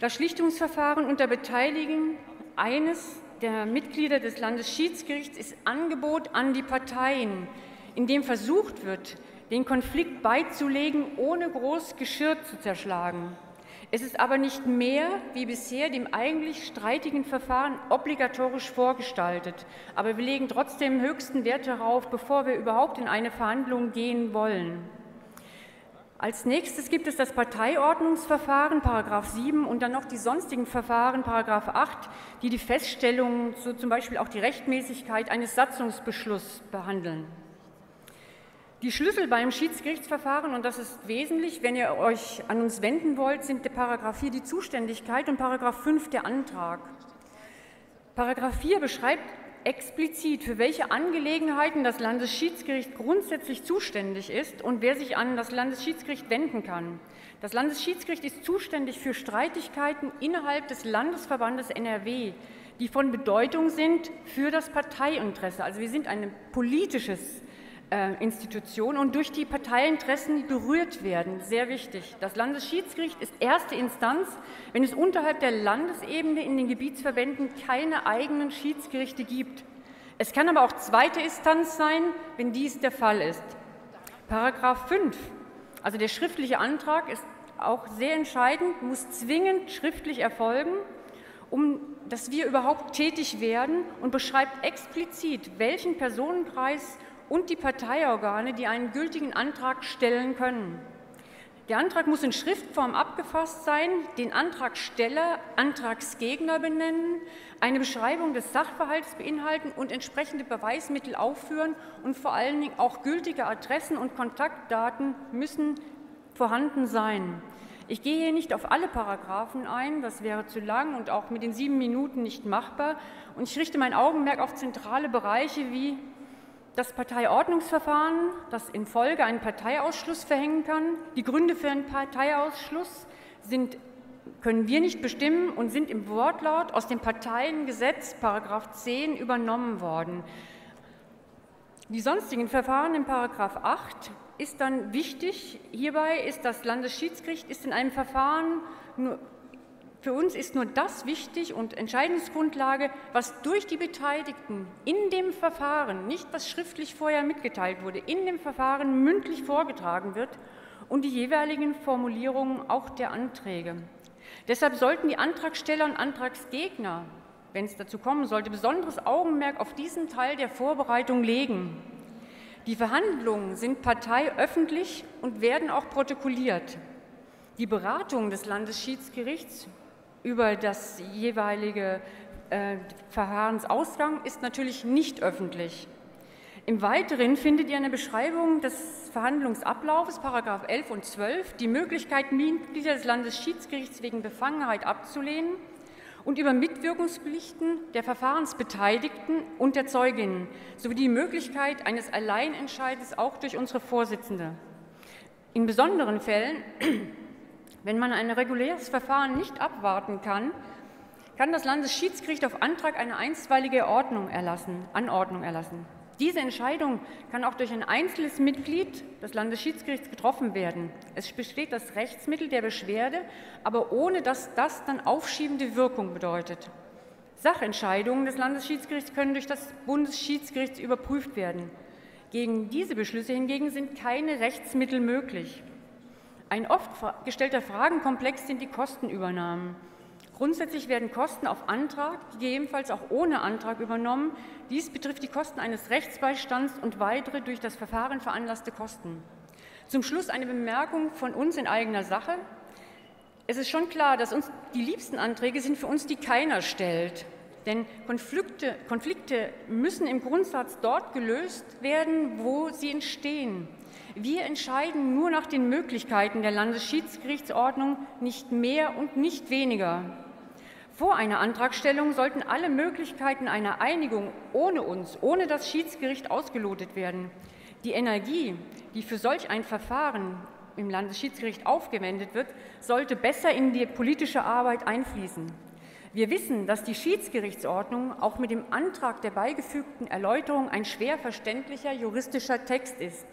Das Schlichtungsverfahren unter Beteiligung eines der Mitglieder des Landesschiedsgerichts ist Angebot an die Parteien, in dem versucht wird, den Konflikt beizulegen, ohne groß Geschirr zu zerschlagen. Es ist aber nicht mehr wie bisher dem eigentlich streitigen Verfahren obligatorisch vorgestaltet. Aber wir legen trotzdem höchsten Wert darauf, bevor wir überhaupt in eine Verhandlung gehen wollen. Als nächstes gibt es das Parteiordnungsverfahren, Paragraph 7, und dann noch die sonstigen Verfahren, Paragraph 8, die die Feststellung, so zum Beispiel auch die Rechtmäßigkeit eines Satzungsbeschlusses behandeln. Die Schlüssel beim Schiedsgerichtsverfahren, und das ist wesentlich, wenn ihr euch an uns wenden wollt, sind der Paragraph 4 die Zuständigkeit und Paragraph 5 der Antrag. Paragraph 4 beschreibt explizit, für welche Angelegenheiten das Landesschiedsgericht grundsätzlich zuständig ist und wer sich an das Landesschiedsgericht wenden kann. Das Landesschiedsgericht ist zuständig für Streitigkeiten innerhalb des Landesverbandes NRW, die von Bedeutung sind für das Parteiinteresse. Also wir sind ein politisches Institution und durch die Parteiinteressen berührt werden. Sehr wichtig. Das Landesschiedsgericht ist erste Instanz, wenn es unterhalb der Landesebene in den Gebietsverbänden keine eigenen Schiedsgerichte gibt. Es kann aber auch zweite Instanz sein, wenn dies der Fall ist. Paragraph 5, also der schriftliche Antrag ist auch sehr entscheidend, muss zwingend schriftlich erfolgen, um dass wir überhaupt tätig werden und beschreibt explizit, welchen Personenkreis und die Parteiorgane, die einen gültigen Antrag stellen können. Der Antrag muss in Schriftform abgefasst sein, den Antragsteller, Antragsgegner benennen, eine Beschreibung des Sachverhalts beinhalten und entsprechende Beweismittel aufführen und vor allen Dingen auch gültige Adressen und Kontaktdaten müssen vorhanden sein. Ich gehe hier nicht auf alle Paragraphen ein, das wäre zu lang und auch mit den sieben Minuten nicht machbar. Und ich richte mein Augenmerk auf zentrale Bereiche wie das Parteiordnungsverfahren, das in Folge einen Parteiausschluss verhängen kann. Die Gründe für einen Parteiausschluss sind können wir nicht bestimmen und sind im Wortlaut aus dem Parteiengesetz Paragraph 10 übernommen worden. Die sonstigen Verfahren in Paragraph 8 ist dann wichtig. Hierbei ist das Landesschiedsgericht ist in einem Verfahren nur für uns ist nur das wichtig und Entscheidungsgrundlage, was durch die Beteiligten in dem Verfahren, nicht was schriftlich vorher mitgeteilt wurde, in dem Verfahren mündlich vorgetragen wird und die jeweiligen Formulierungen auch der Anträge. Deshalb sollten die Antragsteller und Antragsgegner, wenn es dazu kommen sollte, besonderes Augenmerk auf diesen Teil der Vorbereitung legen. Die Verhandlungen sind parteiöffentlich und werden auch protokolliert. Die Beratung des Landesschiedsgerichts über das jeweilige äh, Verfahrensausgang ist natürlich nicht öffentlich. Im Weiteren findet ihr eine Beschreibung des Verhandlungsablaufes, Paragraph 11 und 12, die Möglichkeit, Mitglieder des Landesschiedsgerichts wegen Befangenheit abzulehnen und über Mitwirkungspflichten der Verfahrensbeteiligten und der Zeuginnen sowie die Möglichkeit eines Alleinentscheides auch durch unsere Vorsitzende. In besonderen Fällen wenn man ein reguläres Verfahren nicht abwarten kann, kann das Landesschiedsgericht auf Antrag eine einstweilige Ordnung erlassen, Anordnung erlassen. Diese Entscheidung kann auch durch ein einzelnes Mitglied des Landesschiedsgerichts getroffen werden. Es besteht das Rechtsmittel der Beschwerde, aber ohne dass das dann aufschiebende Wirkung bedeutet. Sachentscheidungen des Landesschiedsgerichts können durch das Bundesschiedsgericht überprüft werden. Gegen diese Beschlüsse hingegen sind keine Rechtsmittel möglich. Ein oft gestellter Fragenkomplex sind die Kostenübernahmen. Grundsätzlich werden Kosten auf Antrag, gegebenenfalls auch ohne Antrag übernommen. Dies betrifft die Kosten eines Rechtsbeistands und weitere durch das Verfahren veranlasste Kosten. Zum Schluss eine Bemerkung von uns in eigener Sache. Es ist schon klar, dass uns die liebsten Anträge sind für uns, die keiner stellt. Denn Konflikte, Konflikte müssen im Grundsatz dort gelöst werden, wo sie entstehen. Wir entscheiden nur nach den Möglichkeiten der Landesschiedsgerichtsordnung, nicht mehr und nicht weniger. Vor einer Antragstellung sollten alle Möglichkeiten einer Einigung ohne uns, ohne das Schiedsgericht ausgelotet werden. Die Energie, die für solch ein Verfahren im Landesschiedsgericht aufgewendet wird, sollte besser in die politische Arbeit einfließen. Wir wissen, dass die Schiedsgerichtsordnung auch mit dem Antrag der beigefügten Erläuterung ein schwer verständlicher juristischer Text ist.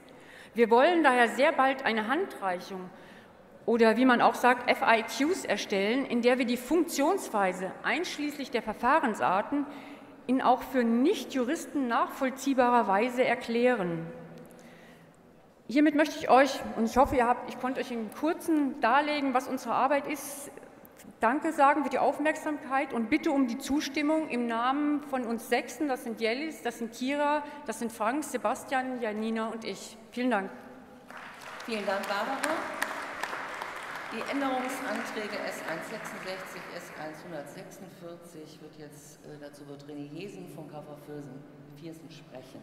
Wir wollen daher sehr bald eine Handreichung oder wie man auch sagt, FIQs erstellen, in der wir die Funktionsweise einschließlich der Verfahrensarten in auch für Nichtjuristen nachvollziehbarer Weise erklären. Hiermit möchte ich euch, und ich hoffe, ihr habt, ich konnte euch in kurzen darlegen, was unsere Arbeit ist, Danke sagen für die Aufmerksamkeit und bitte um die Zustimmung im Namen von uns Sechsen. Das sind Jellis, das sind Kira, das sind Frank, Sebastian, Janina und ich. Vielen Dank. Vielen Dank, Barbara. Die Änderungsanträge S166, S146 wird jetzt, äh, dazu wird René Hesen von KV Viersen sprechen.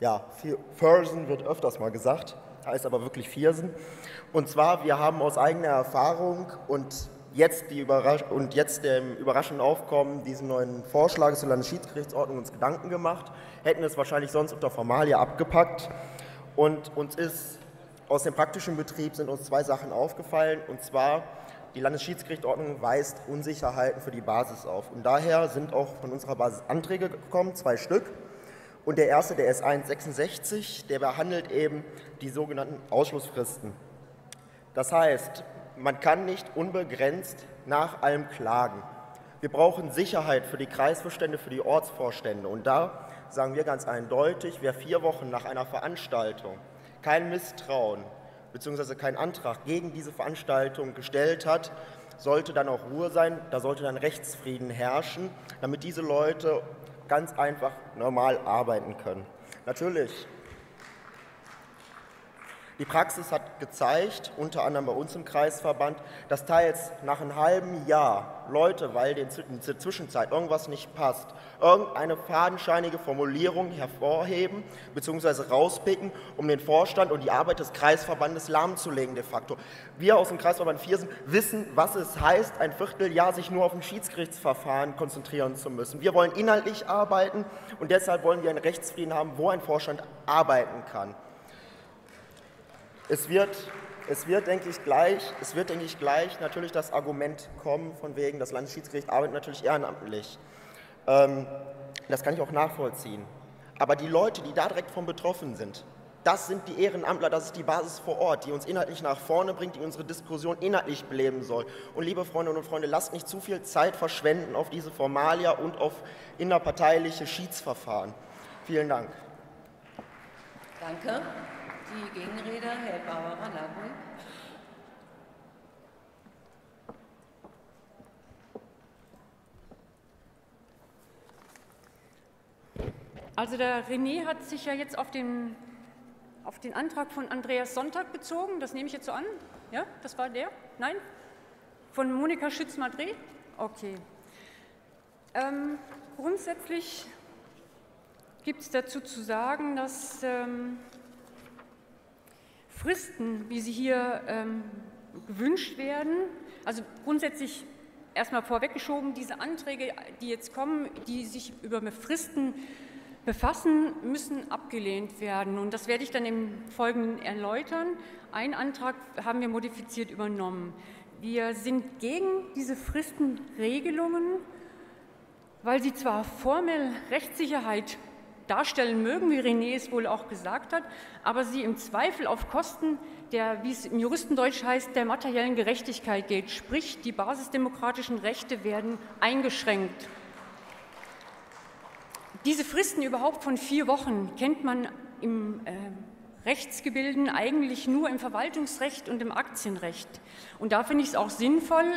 Ja, Fersen wird öfters mal gesagt, heißt aber wirklich Viersen. Und zwar, wir haben aus eigener Erfahrung und jetzt, die Überrasch und jetzt dem überraschenden Aufkommen diesen neuen Vorschlages zur Landesschiedsgerichtsordnung uns Gedanken gemacht, hätten es wahrscheinlich sonst unter Formalie abgepackt. Und uns ist aus dem praktischen Betrieb sind uns zwei Sachen aufgefallen. Und zwar, die Landesschiedsgerichtsordnung weist Unsicherheiten für die Basis auf. Und daher sind auch von unserer Basis Anträge gekommen, zwei Stück. Und der erste, der ist 166, der behandelt eben die sogenannten Ausschlussfristen. Das heißt, man kann nicht unbegrenzt nach allem klagen. Wir brauchen Sicherheit für die Kreisvorstände, für die Ortsvorstände. Und da sagen wir ganz eindeutig, wer vier Wochen nach einer Veranstaltung kein Misstrauen bzw. keinen Antrag gegen diese Veranstaltung gestellt hat, sollte dann auch Ruhe sein, da sollte dann Rechtsfrieden herrschen, damit diese Leute ganz einfach normal arbeiten können. Natürlich, Die Praxis hat gezeigt, unter anderem bei uns im Kreisverband, dass teils nach einem halben Jahr Leute, weil in der Zwischenzeit irgendwas nicht passt, irgendeine fadenscheinige Formulierung hervorheben bzw. rauspicken, um den Vorstand und die Arbeit des Kreisverbandes lahmzulegen de facto. Wir aus dem Kreisverband Viersen wissen, was es heißt, ein Vierteljahr sich nur auf ein Schiedsgerichtsverfahren konzentrieren zu müssen. Wir wollen inhaltlich arbeiten und deshalb wollen wir einen Rechtsfrieden haben, wo ein Vorstand arbeiten kann. Es wird, es wird, denke ich, gleich, es wird, denke ich, gleich natürlich das Argument kommen, von wegen, das Landesschiedsgericht arbeitet natürlich ehrenamtlich. Ähm, das kann ich auch nachvollziehen. Aber die Leute, die da direkt von betroffen sind, das sind die Ehrenamtler, das ist die Basis vor Ort, die uns inhaltlich nach vorne bringt, die unsere Diskussion inhaltlich beleben soll. Und liebe Freundinnen und Freunde, lasst nicht zu viel Zeit verschwenden auf diese Formalia und auf innerparteiliche Schiedsverfahren. Vielen Dank. Danke. Die Gegenrede, Herr Ladwig. Also der René hat sich ja jetzt auf den, auf den Antrag von Andreas Sonntag bezogen. Das nehme ich jetzt so an. Ja, das war der? Nein? Von Monika Schütz-Madrid? Okay. Ähm, grundsätzlich gibt es dazu zu sagen, dass ähm, Fristen, wie sie hier ähm, gewünscht werden, also grundsätzlich erstmal vorweggeschoben, diese Anträge, die jetzt kommen, die sich über Fristen befassen, müssen abgelehnt werden. Und das werde ich dann im Folgenden erläutern. Ein Antrag haben wir modifiziert übernommen. Wir sind gegen diese Fristenregelungen, weil sie zwar formell Rechtssicherheit darstellen mögen, wie René es wohl auch gesagt hat, aber sie im Zweifel auf Kosten der, wie es im Juristendeutsch heißt, der materiellen Gerechtigkeit geht. Sprich, die basisdemokratischen Rechte werden eingeschränkt. Diese Fristen überhaupt von vier Wochen kennt man im äh, Rechtsgebilden eigentlich nur im Verwaltungsrecht und im Aktienrecht. Und da finde ich es auch sinnvoll,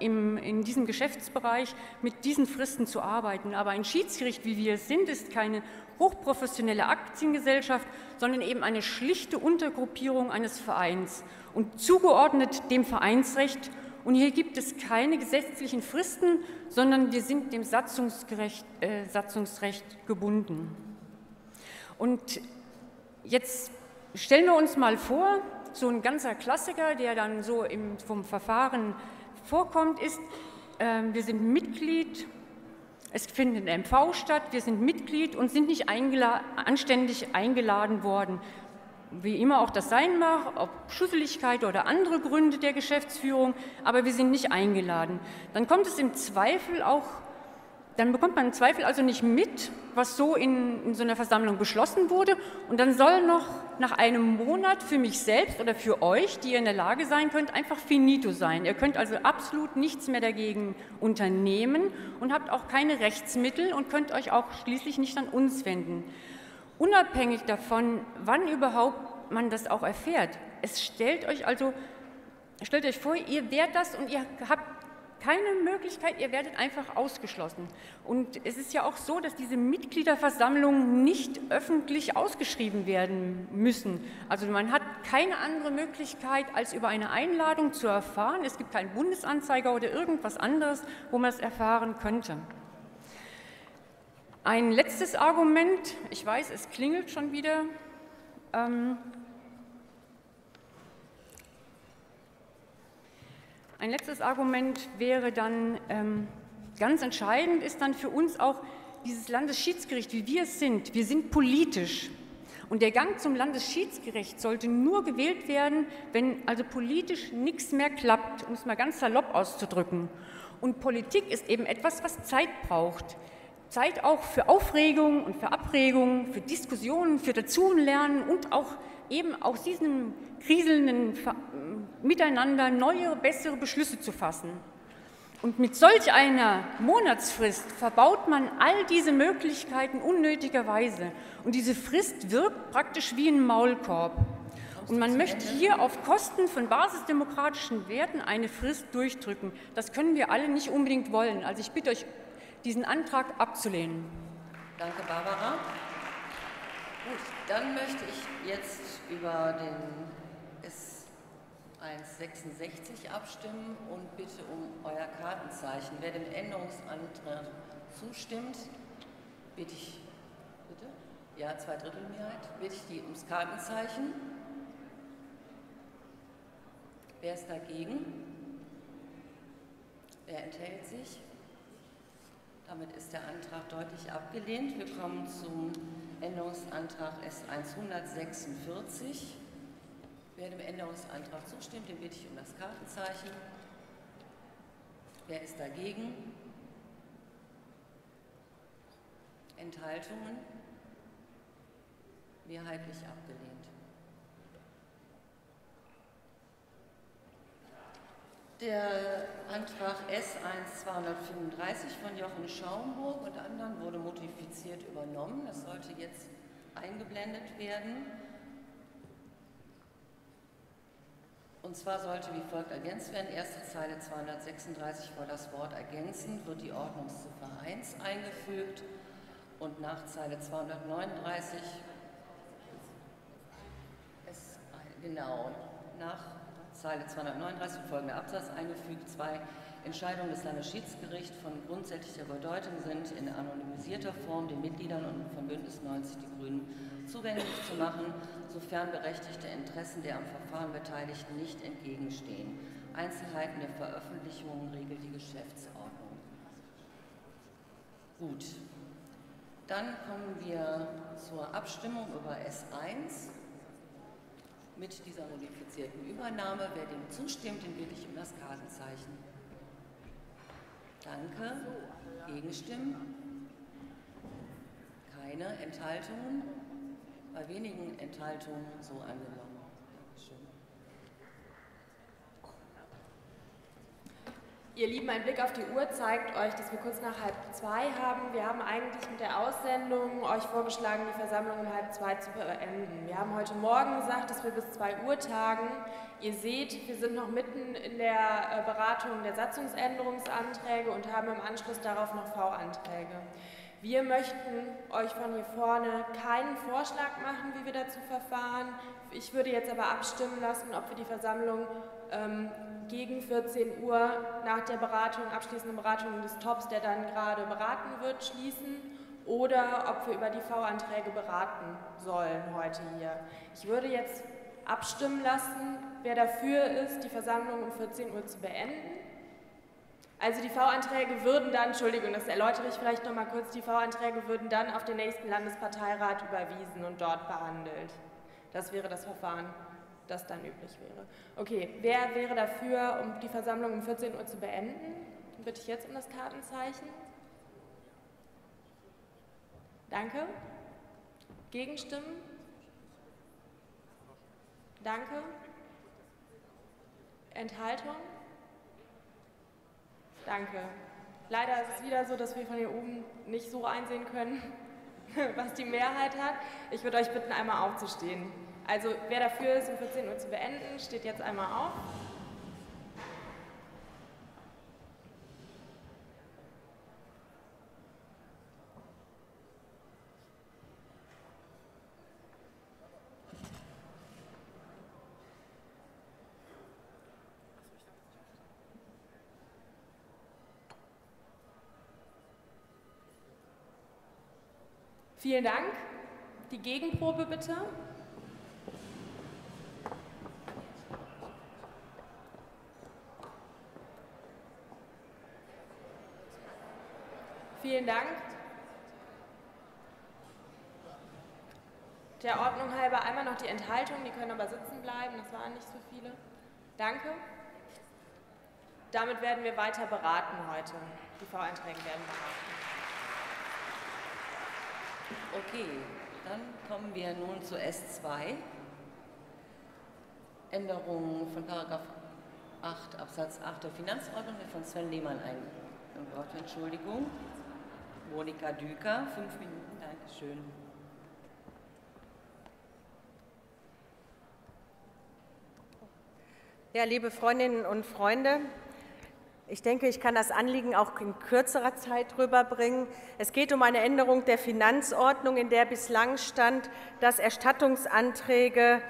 im, in diesem Geschäftsbereich mit diesen Fristen zu arbeiten. Aber ein Schiedsgericht, wie wir es sind, ist keine hochprofessionelle Aktiengesellschaft, sondern eben eine schlichte Untergruppierung eines Vereins und zugeordnet dem Vereinsrecht. Und hier gibt es keine gesetzlichen Fristen, sondern wir sind dem Satzungsrecht, äh, Satzungsrecht gebunden. Und jetzt stellen wir uns mal vor, so ein ganzer Klassiker, der dann so im, vom Verfahren vorkommt, ist, äh, wir sind Mitglied es findet ein MV statt, wir sind Mitglied und sind nicht eingela anständig eingeladen worden. Wie immer auch das sein mag, ob Schusseligkeit oder andere Gründe der Geschäftsführung, aber wir sind nicht eingeladen. Dann kommt es im Zweifel auch dann bekommt man im Zweifel also nicht mit, was so in, in, so einer Versammlung beschlossen wurde. Und dann soll noch nach einem Monat für mich selbst oder für euch, die ihr in der Lage sein könnt, einfach finito sein. Ihr könnt also absolut nichts mehr dagegen unternehmen und habt auch keine Rechtsmittel und könnt euch auch schließlich nicht an uns wenden. Unabhängig davon, wann überhaupt man das auch erfährt. Es stellt euch also, stellt euch vor, ihr wärt das und ihr habt keine Möglichkeit, ihr werdet einfach ausgeschlossen. Und es ist ja auch so, dass diese Mitgliederversammlungen nicht öffentlich ausgeschrieben werden müssen. Also man hat keine andere Möglichkeit, als über eine Einladung zu erfahren. Es gibt keinen Bundesanzeiger oder irgendwas anderes, wo man es erfahren könnte. Ein letztes Argument, ich weiß, es klingelt schon wieder. Ähm, Ein letztes Argument wäre dann, ähm, ganz entscheidend ist dann für uns auch dieses Landesschiedsgericht, wie wir es sind. Wir sind politisch. Und der Gang zum Landesschiedsgericht sollte nur gewählt werden, wenn also politisch nichts mehr klappt, um es mal ganz salopp auszudrücken. Und Politik ist eben etwas, was Zeit braucht. Zeit auch für Aufregung und für Abregung, für Diskussionen, für Dazulernen und auch eben aus diesem kriselnden Miteinander neue, bessere Beschlüsse zu fassen. Und mit solch einer Monatsfrist verbaut man all diese Möglichkeiten unnötigerweise. Und diese Frist wirkt praktisch wie ein Maulkorb. Und man möchte hier auf Kosten von basisdemokratischen Werten eine Frist durchdrücken. Das können wir alle nicht unbedingt wollen. Also ich bitte euch, diesen Antrag abzulehnen. Danke, Barbara. Gut, dann möchte ich jetzt über den 166 abstimmen und bitte um euer Kartenzeichen. Wer dem Änderungsantrag zustimmt, bitte ich, bitte? Ja, Zweidrittelmehrheit, bitte ich die ums Kartenzeichen. Wer ist dagegen? Wer enthält sich? Damit ist der Antrag deutlich abgelehnt. Wir kommen zum Änderungsantrag S146. Wer dem Änderungsantrag zustimmt, den bitte ich um das Kartenzeichen. Wer ist dagegen? Enthaltungen? Mehrheitlich abgelehnt. Der Antrag S1235 von Jochen Schaumburg und anderen wurde modifiziert übernommen. Das sollte jetzt eingeblendet werden. Und zwar sollte wie folgt ergänzt werden. Erste Zeile 236 vor das Wort ergänzen wird die Ordnungsziffer 1 eingefügt und nach Zeile 239 ist, genau, nach Zeile 239 folgender Absatz eingefügt. Zwei Entscheidungen des Landesschiedsgerichts von grundsätzlicher Bedeutung sind in anonymisierter Form den Mitgliedern und von Bündnis 90 Die Grünen zugänglich zu machen, sofern berechtigte Interessen der am Verfahren Beteiligten nicht entgegenstehen. Einzelheiten der Veröffentlichung regelt die Geschäftsordnung. Gut, dann kommen wir zur Abstimmung über S1 mit dieser modifizierten Übernahme. Wer dem zustimmt, den bitte ich um das Kartenzeichen. Danke. Gegenstimmen? Keine Enthaltungen? Bei wenigen Enthaltungen so angenommen. Ihr Lieben, ein Blick auf die Uhr zeigt euch, dass wir kurz nach halb zwei haben. Wir haben eigentlich mit der Aussendung euch vorgeschlagen, die Versammlung um halb zwei zu beenden. Wir haben heute Morgen gesagt, dass wir bis zwei Uhr tagen. Ihr seht, wir sind noch mitten in der äh, Beratung der Satzungsänderungsanträge und haben im Anschluss darauf noch V-Anträge. Wir möchten euch von hier vorne keinen Vorschlag machen, wie wir dazu verfahren. Ich würde jetzt aber abstimmen lassen, ob wir die Versammlung ähm, gegen 14 Uhr nach der Beratung, abschließenden Beratung des TOPs, der dann gerade beraten wird, schließen oder ob wir über die V-Anträge beraten sollen heute hier. Ich würde jetzt abstimmen lassen, wer dafür ist, die Versammlung um 14 Uhr zu beenden. Also die V-Anträge würden dann, Entschuldigung, das erläutere ich vielleicht noch mal kurz, die V-Anträge würden dann auf den nächsten Landesparteirat überwiesen und dort behandelt. Das wäre das Verfahren das dann üblich wäre. Okay, wer wäre dafür, um die Versammlung um 14 Uhr zu beenden? Dann bitte ich jetzt um das Kartenzeichen. Danke. Gegenstimmen? Danke. Enthaltung? Danke. Leider ist es wieder so, dass wir von hier oben nicht so einsehen können, was die Mehrheit hat. Ich würde euch bitten, einmal aufzustehen. Also wer dafür ist, um 14 Uhr zu beenden, steht jetzt einmal auf. Vielen Dank. Die Gegenprobe bitte. Vielen Dank. Der Ordnung halber einmal noch die Enthaltung, die können aber sitzen bleiben, das waren nicht so viele. Danke. Damit werden wir weiter beraten heute. Die V-Einträge werden beraten. Okay, dann kommen wir nun zu S2. Änderungen von Paragraph 8 Absatz 8 der Finanzordnung wird von Sven Lehmann eingebracht. Entschuldigung. Monika Düker, fünf Minuten, Dankeschön. Ja, liebe Freundinnen und Freunde, ich denke, ich kann das Anliegen auch in kürzerer Zeit rüberbringen. Es geht um eine Änderung der Finanzordnung, in der bislang stand, dass Erstattungsanträge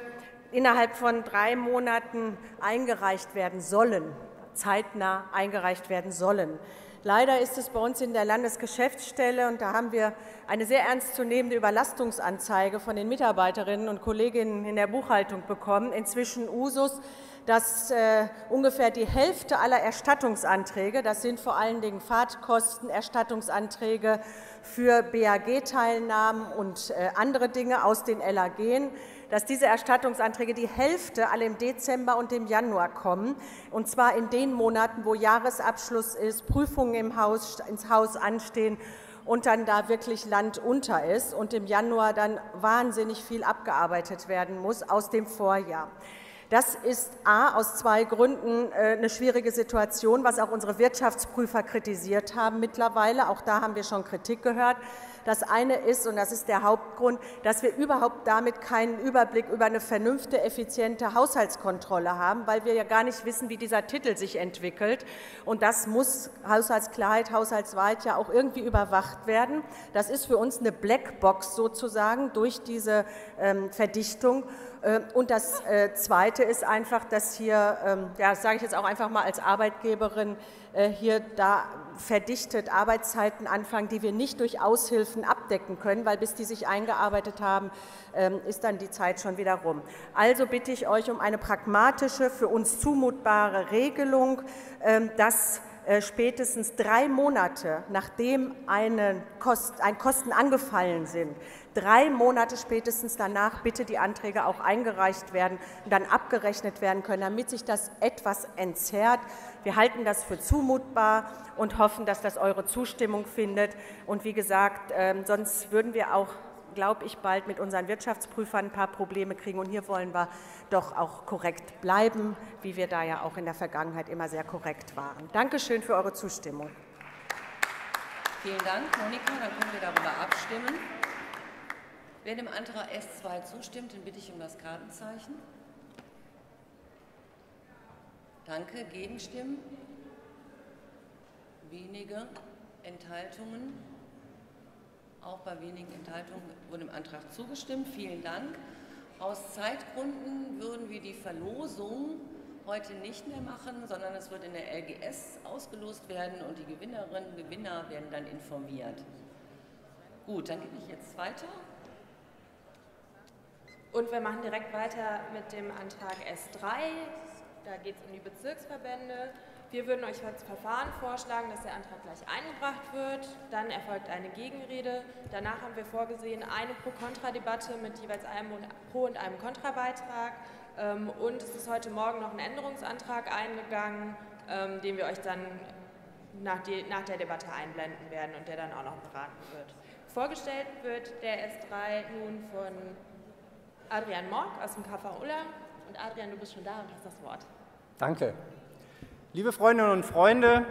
innerhalb von drei Monaten eingereicht werden sollen, zeitnah eingereicht werden sollen. Leider ist es bei uns in der Landesgeschäftsstelle, und da haben wir eine sehr ernstzunehmende Überlastungsanzeige von den Mitarbeiterinnen und Kolleginnen in der Buchhaltung bekommen, inzwischen Usus, dass äh, ungefähr die Hälfte aller Erstattungsanträge, das sind vor allen Dingen Fahrtkostenerstattungsanträge für BAG-Teilnahmen und äh, andere Dinge aus den LAG, dass diese Erstattungsanträge die Hälfte alle im Dezember und im Januar kommen, und zwar in den Monaten, wo Jahresabschluss ist, Prüfungen im Haus, ins Haus anstehen und dann da wirklich Land unter ist und im Januar dann wahnsinnig viel abgearbeitet werden muss aus dem Vorjahr. Das ist A aus zwei Gründen äh, eine schwierige Situation, was auch unsere Wirtschaftsprüfer kritisiert haben mittlerweile. Auch da haben wir schon Kritik gehört. Das eine ist, und das ist der Hauptgrund, dass wir überhaupt damit keinen Überblick über eine vernünftige, effiziente Haushaltskontrolle haben, weil wir ja gar nicht wissen, wie dieser Titel sich entwickelt. Und das muss Haushaltsklarheit, haushaltsweit ja auch irgendwie überwacht werden. Das ist für uns eine Blackbox sozusagen durch diese ähm, Verdichtung. Äh, und das äh, Zweite ist einfach, dass hier, ähm, ja, sage ich jetzt auch einfach mal als Arbeitgeberin, äh, hier da verdichtet Arbeitszeiten anfangen, die wir nicht durch Aushilfen abdecken können, weil bis die sich eingearbeitet haben, ähm, ist dann die Zeit schon wieder rum. Also bitte ich euch um eine pragmatische, für uns zumutbare Regelung, ähm, dass spätestens drei Monate, nachdem eine Kost, ein Kosten angefallen sind, drei Monate spätestens danach bitte die Anträge auch eingereicht werden und dann abgerechnet werden können, damit sich das etwas entzerrt. Wir halten das für zumutbar und hoffen, dass das eure Zustimmung findet. Und wie gesagt, ähm, sonst würden wir auch glaube ich, bald mit unseren Wirtschaftsprüfern ein paar Probleme kriegen. Und hier wollen wir doch auch korrekt bleiben, wie wir da ja auch in der Vergangenheit immer sehr korrekt waren. Dankeschön für eure Zustimmung. Vielen Dank, Monika. Dann können wir darüber abstimmen. Wer dem Antrag S2 zustimmt, den bitte ich um das Kartenzeichen. Danke. Gegenstimmen? Wenige. Enthaltungen? Auch bei wenigen Enthaltungen wurde dem Antrag zugestimmt. Vielen Dank. Aus Zeitgründen würden wir die Verlosung heute nicht mehr machen, sondern es wird in der LGS ausgelost werden und die Gewinnerinnen und Gewinner werden dann informiert. Gut, dann gebe ich jetzt weiter. Und wir machen direkt weiter mit dem Antrag S3. Da geht es um die Bezirksverbände. Wir würden euch als Verfahren vorschlagen, dass der Antrag gleich eingebracht wird. Dann erfolgt eine Gegenrede. Danach haben wir vorgesehen eine Pro-Kontra-Debatte mit jeweils einem Pro- und einem Kontrabeitrag. Ähm, und es ist heute Morgen noch ein Änderungsantrag eingegangen, ähm, den wir euch dann nach, der Debatte einblenden werden und der dann auch noch beraten wird. Vorgestellt wird der S3 nun von Adrian Morg aus dem KV Ulla. Und Adrian, du bist schon da und hast das Wort. Danke. Liebe Freundinnen und Freunde,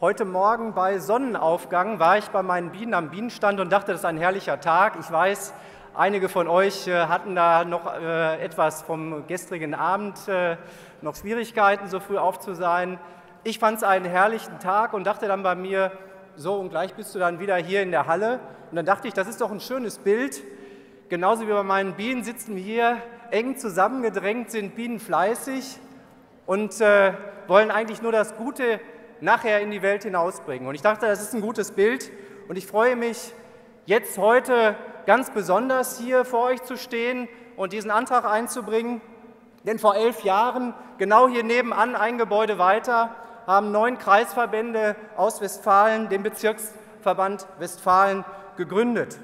heute Morgen bei Sonnenaufgang war ich bei meinen Bienen am Bienenstand und dachte, das ist ein herrlicher Tag. Ich weiß, einige von euch äh, hatten da noch äh, etwas vom gestrigen Abend, äh, noch Schwierigkeiten, so früh auf zu sein. Ich fand es einen herrlichen Tag und dachte dann bei mir, so und gleich bist du dann wieder hier in der Halle. Und dann dachte ich, das ist doch ein schönes Bild, Genauso wie bei meinen Bienen sitzen wir hier eng zusammengedrängt, sind Bienen fleißig und äh, wollen eigentlich nur das Gute nachher in die Welt hinausbringen. Und ich dachte, das ist ein gutes Bild und ich freue mich, jetzt heute ganz besonders hier vor euch zu stehen und diesen Antrag einzubringen. Denn vor elf Jahren, genau hier nebenan, ein Gebäude weiter, haben neun Kreisverbände aus Westfalen den Bezirksverband Westfalen gegründet.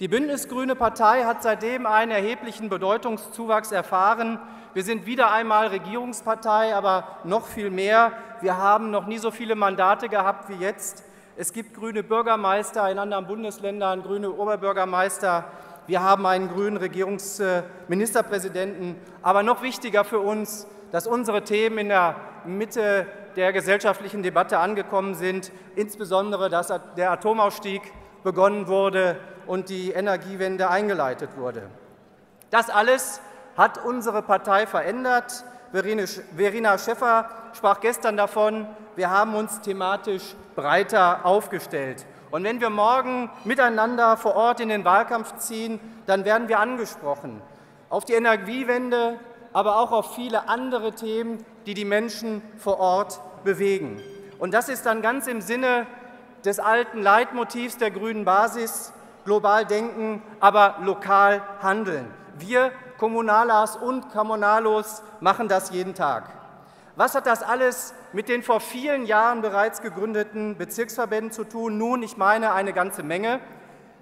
Die Bündnisgrüne Partei hat seitdem einen erheblichen Bedeutungszuwachs erfahren. Wir sind wieder einmal Regierungspartei, aber noch viel mehr. Wir haben noch nie so viele Mandate gehabt wie jetzt. Es gibt grüne Bürgermeister in anderen Bundesländern, grüne Oberbürgermeister. Wir haben einen grünen Regierungsministerpräsidenten. Aber noch wichtiger für uns, dass unsere Themen in der Mitte der gesellschaftlichen Debatte angekommen sind, insbesondere dass der Atomausstieg begonnen wurde und die Energiewende eingeleitet wurde. Das alles hat unsere Partei verändert. Verena Schäffer sprach gestern davon, wir haben uns thematisch breiter aufgestellt. Und wenn wir morgen miteinander vor Ort in den Wahlkampf ziehen, dann werden wir angesprochen. auf die Energiewende, aber auch auf viele andere Themen, die die Menschen vor Ort bewegen. Und das ist dann ganz im Sinne des alten Leitmotivs der grünen Basis, global denken, aber lokal handeln. Wir Kommunalas und Kommunalos machen das jeden Tag. Was hat das alles mit den vor vielen Jahren bereits gegründeten Bezirksverbänden zu tun? Nun, ich meine eine ganze Menge.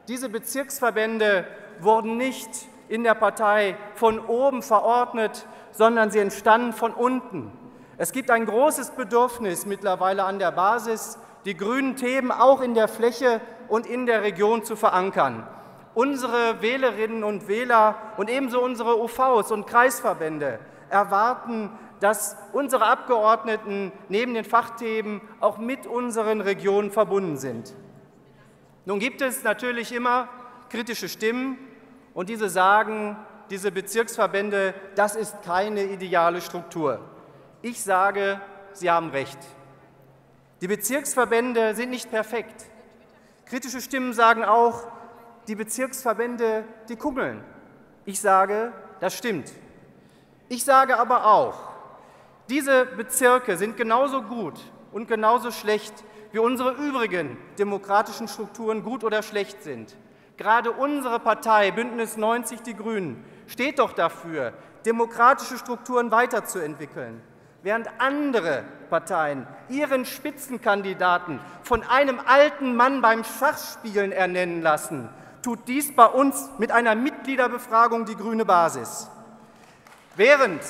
Diese Bezirksverbände wurden nicht in der Partei von oben verordnet, sondern sie entstanden von unten. Es gibt ein großes Bedürfnis mittlerweile an der Basis, die grünen Themen auch in der Fläche und in der Region zu verankern. Unsere Wählerinnen und Wähler und ebenso unsere UVs und Kreisverbände erwarten, dass unsere Abgeordneten neben den Fachthemen auch mit unseren Regionen verbunden sind. Nun gibt es natürlich immer kritische Stimmen und diese sagen, diese Bezirksverbände, das ist keine ideale Struktur. Ich sage, Sie haben recht. Die Bezirksverbände sind nicht perfekt. Kritische Stimmen sagen auch, die Bezirksverbände, die kummeln. Ich sage, das stimmt. Ich sage aber auch, diese Bezirke sind genauso gut und genauso schlecht, wie unsere übrigen demokratischen Strukturen gut oder schlecht sind. Gerade unsere Partei, Bündnis 90 Die Grünen, steht doch dafür, demokratische Strukturen weiterzuentwickeln, während andere Parteien ihren Spitzenkandidaten von einem alten Mann beim Schachspielen ernennen lassen, tut dies bei uns mit einer Mitgliederbefragung die grüne Basis. Während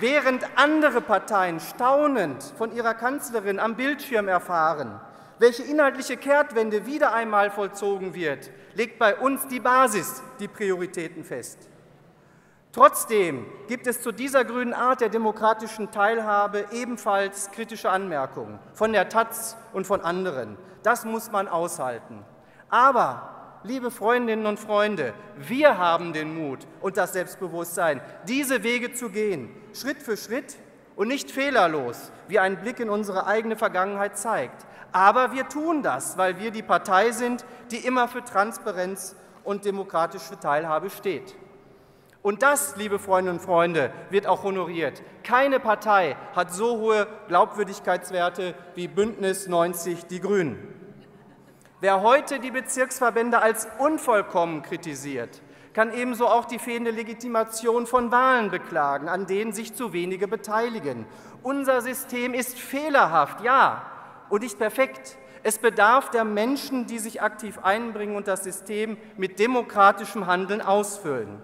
Während andere Parteien staunend von ihrer Kanzlerin am Bildschirm erfahren, welche inhaltliche Kehrtwende wieder einmal vollzogen wird, legt bei uns die Basis die Prioritäten fest. Trotzdem gibt es zu dieser grünen Art der demokratischen Teilhabe ebenfalls kritische Anmerkungen von der Taz und von anderen. Das muss man aushalten. Aber liebe Freundinnen und Freunde, wir haben den Mut und das Selbstbewusstsein, diese Wege zu gehen, Schritt für Schritt und nicht fehlerlos, wie ein Blick in unsere eigene Vergangenheit zeigt. Aber wir tun das, weil wir die Partei sind, die immer für Transparenz und demokratische Teilhabe steht. Und das, liebe Freundinnen und Freunde, wird auch honoriert. Keine Partei hat so hohe Glaubwürdigkeitswerte wie Bündnis 90 Die Grünen. Wer heute die Bezirksverbände als unvollkommen kritisiert, kann ebenso auch die fehlende Legitimation von Wahlen beklagen, an denen sich zu wenige beteiligen. Unser System ist fehlerhaft, ja, und nicht perfekt. Es bedarf der Menschen, die sich aktiv einbringen und das System mit demokratischem Handeln ausfüllen.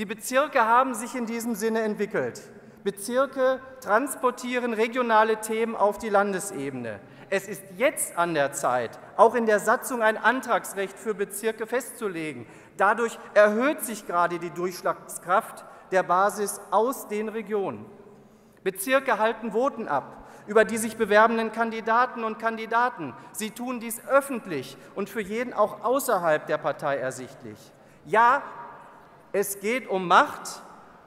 Die Bezirke haben sich in diesem Sinne entwickelt. Bezirke transportieren regionale Themen auf die Landesebene. Es ist jetzt an der Zeit, auch in der Satzung ein Antragsrecht für Bezirke festzulegen. Dadurch erhöht sich gerade die Durchschlagskraft der Basis aus den Regionen. Bezirke halten Voten ab über die sich bewerbenden Kandidaten und Kandidaten. Sie tun dies öffentlich und für jeden auch außerhalb der Partei ersichtlich. Ja, es geht um Macht.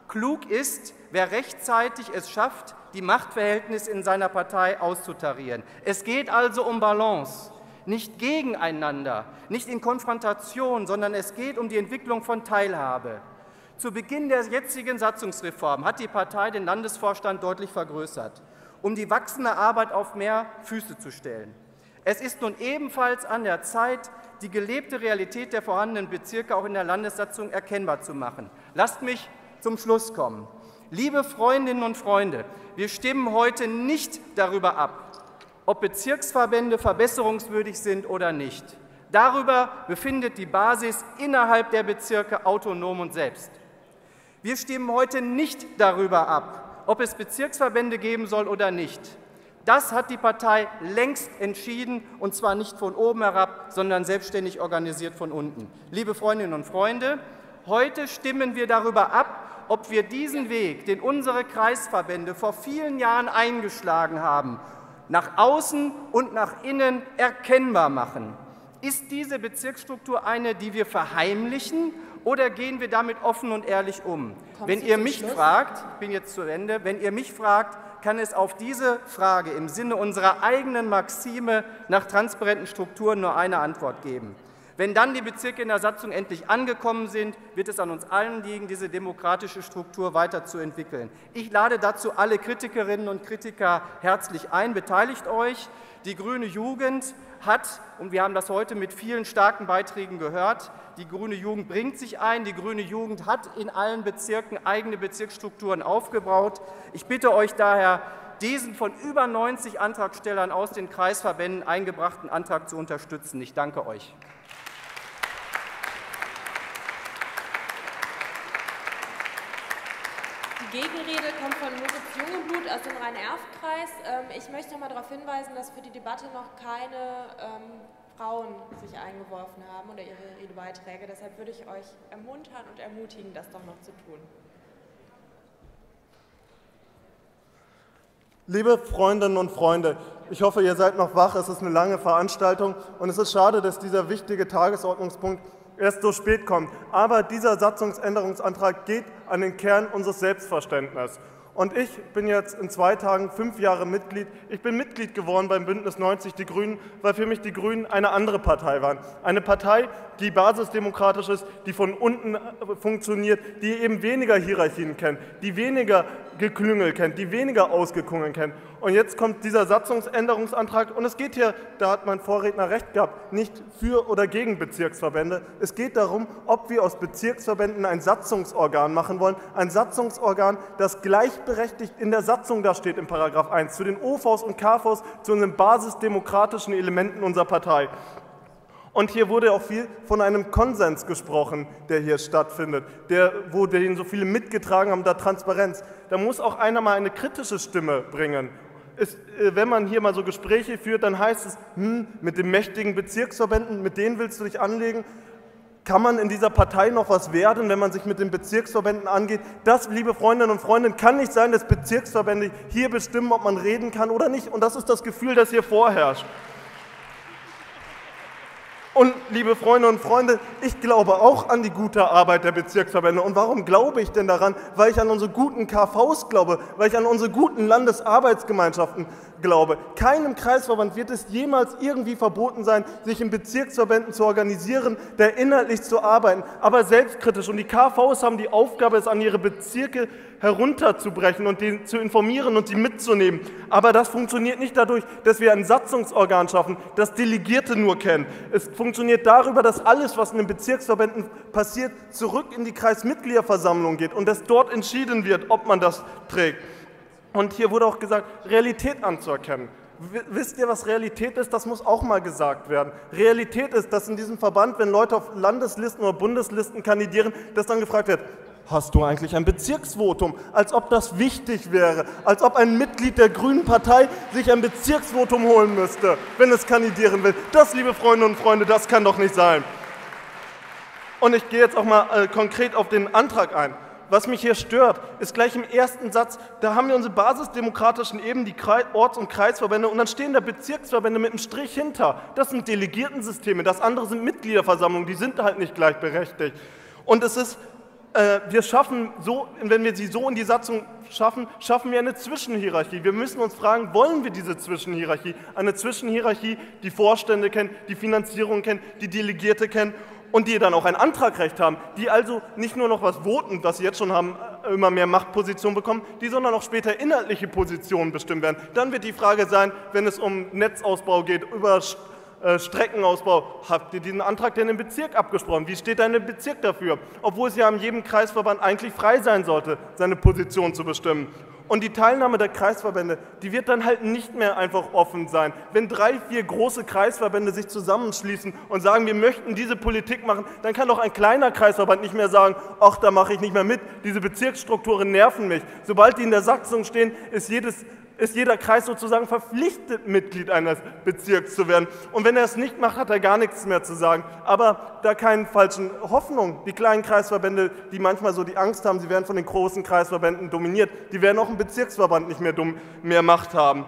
Klug ist, wer rechtzeitig es schafft, die Machtverhältnisse in seiner Partei auszutarieren. Es geht also um Balance, nicht gegeneinander, nicht in Konfrontation, sondern es geht um die Entwicklung von Teilhabe. Zu Beginn der jetzigen Satzungsreform hat die Partei den Landesvorstand deutlich vergrößert, um die wachsende Arbeit auf mehr Füße zu stellen. Es ist nun ebenfalls an der Zeit, die gelebte Realität der vorhandenen Bezirke auch in der Landessatzung erkennbar zu machen. Lasst mich zum Schluss kommen. Liebe Freundinnen und Freunde, wir stimmen heute nicht darüber ab, ob Bezirksverbände verbesserungswürdig sind oder nicht. Darüber befindet die Basis innerhalb der Bezirke autonom und selbst. Wir stimmen heute nicht darüber ab, ob es Bezirksverbände geben soll oder nicht. Das hat die Partei längst entschieden, und zwar nicht von oben herab, sondern selbstständig organisiert von unten. Liebe Freundinnen und Freunde, heute stimmen wir darüber ab, ob wir diesen Weg, den unsere Kreisverbände vor vielen Jahren eingeschlagen haben, nach außen und nach innen erkennbar machen. Ist diese Bezirksstruktur eine, die wir verheimlichen oder gehen wir damit offen und ehrlich um? Kommen wenn Sie ihr mich Schluss? fragt, ich bin jetzt zu Ende, wenn ihr mich fragt, kann es auf diese Frage im Sinne unserer eigenen Maxime nach transparenten Strukturen nur eine Antwort geben. Wenn dann die Bezirke in der Satzung endlich angekommen sind, wird es an uns allen liegen, diese demokratische Struktur weiterzuentwickeln. Ich lade dazu alle Kritikerinnen und Kritiker herzlich ein. Beteiligt euch. Die grüne Jugend hat, und wir haben das heute mit vielen starken Beiträgen gehört, die grüne Jugend bringt sich ein. Die grüne Jugend hat in allen Bezirken eigene Bezirksstrukturen aufgebaut. Ich bitte euch daher, diesen von über 90 Antragstellern aus den Kreisverbänden eingebrachten Antrag zu unterstützen. Ich danke euch. Gegenrede kommt von Moritz Jungeblut aus dem Rhein-Erft-Kreis. Ähm, ich möchte noch mal darauf hinweisen, dass für die Debatte noch keine ähm, Frauen sich eingeworfen haben oder ihre Redebeiträge. Deshalb würde ich euch ermuntern und ermutigen, das doch noch zu tun. Liebe Freundinnen und Freunde, ich hoffe, ihr seid noch wach. Es ist eine lange Veranstaltung und es ist schade, dass dieser wichtige Tagesordnungspunkt erst so spät kommt. Aber dieser Satzungsänderungsantrag geht an den Kern unseres Selbstverständnisses. Und ich bin jetzt in zwei Tagen fünf Jahre Mitglied. Ich bin Mitglied geworden beim Bündnis 90 Die Grünen, weil für mich die Grünen eine andere Partei waren. Eine Partei, die basisdemokratisch ist, die von unten funktioniert, die eben weniger Hierarchien kennt, die weniger Geklüngel kennt, die weniger Ausgekungen kennt. Und jetzt kommt dieser Satzungsänderungsantrag und es geht hier, da hat mein Vorredner recht gehabt, nicht für oder gegen Bezirksverbände. Es geht darum, ob wir aus Bezirksverbänden ein Satzungsorgan machen wollen. Ein Satzungsorgan, das gleichberechtigt in der Satzung da steht in Paragraph 1 zu den OVs und KVs, zu unseren basisdemokratischen Elementen unserer Partei. Und hier wurde auch viel von einem Konsens gesprochen, der hier stattfindet, der, wo den so viele mitgetragen haben, da Transparenz. Da muss auch einer mal eine kritische Stimme bringen ist, äh, wenn man hier mal so Gespräche führt, dann heißt es, hm, mit den mächtigen Bezirksverbänden, mit denen willst du dich anlegen? Kann man in dieser Partei noch was werden, wenn man sich mit den Bezirksverbänden angeht? Das, liebe Freundinnen und Freunde, kann nicht sein, dass Bezirksverbände hier bestimmen, ob man reden kann oder nicht. Und das ist das Gefühl, das hier vorherrscht. Und liebe Freunde und Freunde, ich glaube auch an die gute Arbeit der Bezirksverbände. Und warum glaube ich denn daran? Weil ich an unsere guten KVs glaube, weil ich an unsere guten Landesarbeitsgemeinschaften glaube. Keinem Kreisverband wird es jemals irgendwie verboten sein, sich in Bezirksverbänden zu organisieren, da inhaltlich zu arbeiten, aber selbstkritisch. Und die KVs haben die Aufgabe, es an ihre Bezirke herunterzubrechen und die zu informieren und sie mitzunehmen. Aber das funktioniert nicht dadurch, dass wir ein Satzungsorgan schaffen, das Delegierte nur kennen. Es funktioniert darüber, dass alles, was in den Bezirksverbänden passiert, zurück in die Kreismitgliederversammlung geht und dass dort entschieden wird, ob man das trägt. Und hier wurde auch gesagt, Realität anzuerkennen. Wisst ihr, was Realität ist? Das muss auch mal gesagt werden. Realität ist, dass in diesem Verband, wenn Leute auf Landeslisten oder Bundeslisten kandidieren, dass dann gefragt wird, Hast du eigentlich ein Bezirksvotum? Als ob das wichtig wäre. Als ob ein Mitglied der Grünen Partei sich ein Bezirksvotum holen müsste, wenn es kandidieren will. Das, liebe Freunde und Freunde, das kann doch nicht sein. Und ich gehe jetzt auch mal äh, konkret auf den Antrag ein. Was mich hier stört, ist gleich im ersten Satz, da haben wir unsere basisdemokratischen Ebenen, die Orts- und Kreisverbände, und dann stehen da Bezirksverbände mit einem Strich hinter. Das sind Delegiertensysteme, das andere sind Mitgliederversammlungen, die sind halt nicht gleichberechtigt. Und es ist äh, wir schaffen so, wenn wir sie so in die Satzung schaffen, schaffen wir eine Zwischenhierarchie. Wir müssen uns fragen, wollen wir diese Zwischenhierarchie? Eine Zwischenhierarchie, die Vorstände kennt, die Finanzierung kennt, die Delegierte kennt und die dann auch ein Antragrecht haben, die also nicht nur noch was voten, was sie jetzt schon haben, äh, immer mehr Machtpositionen bekommen, die sondern auch später inhaltliche Positionen bestimmt werden. Dann wird die Frage sein, wenn es um Netzausbau geht, über äh, Streckenausbau. Habt ihr diesen Antrag denn im Bezirk abgesprochen? Wie steht dein Bezirk dafür? Obwohl es ja an jedem Kreisverband eigentlich frei sein sollte, seine Position zu bestimmen. Und die Teilnahme der Kreisverbände, die wird dann halt nicht mehr einfach offen sein. Wenn drei, vier große Kreisverbände sich zusammenschließen und sagen, wir möchten diese Politik machen, dann kann doch ein kleiner Kreisverband nicht mehr sagen, ach, da mache ich nicht mehr mit, diese Bezirksstrukturen nerven mich. Sobald die in der Satzung stehen, ist jedes ist jeder Kreis sozusagen verpflichtet, Mitglied eines Bezirks zu werden. Und wenn er es nicht macht, hat er gar nichts mehr zu sagen. Aber da keine falschen Hoffnungen. Die kleinen Kreisverbände, die manchmal so die Angst haben, sie werden von den großen Kreisverbänden dominiert, die werden auch im Bezirksverband nicht mehr, mehr Macht haben.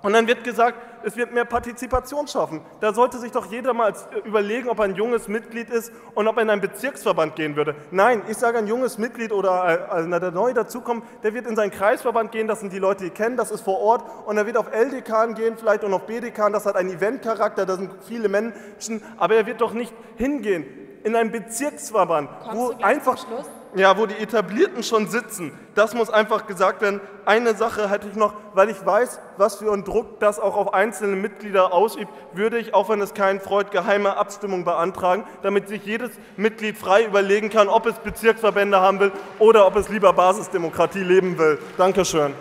Und dann wird gesagt, es wird mehr Partizipation schaffen. Da sollte sich doch jeder mal überlegen, ob er ein junges Mitglied ist und ob er in einen Bezirksverband gehen würde. Nein, ich sage, ein junges Mitglied oder einer, der neu dazukommt, der wird in seinen Kreisverband gehen, das sind die Leute, die kennen, das ist vor Ort und er wird auf LDK gehen vielleicht und auf BDK, das hat einen Eventcharakter, da sind viele Menschen, aber er wird doch nicht hingehen in einen Bezirksverband, wo einfach ja, wo die Etablierten schon sitzen. Das muss einfach gesagt werden. Eine Sache hätte ich noch, weil ich weiß, was für einen Druck das auch auf einzelne Mitglieder ausübt, würde ich, auch wenn es keinen freut, geheime Abstimmung beantragen, damit sich jedes Mitglied frei überlegen kann, ob es Bezirksverbände haben will oder ob es lieber Basisdemokratie leben will. Dankeschön.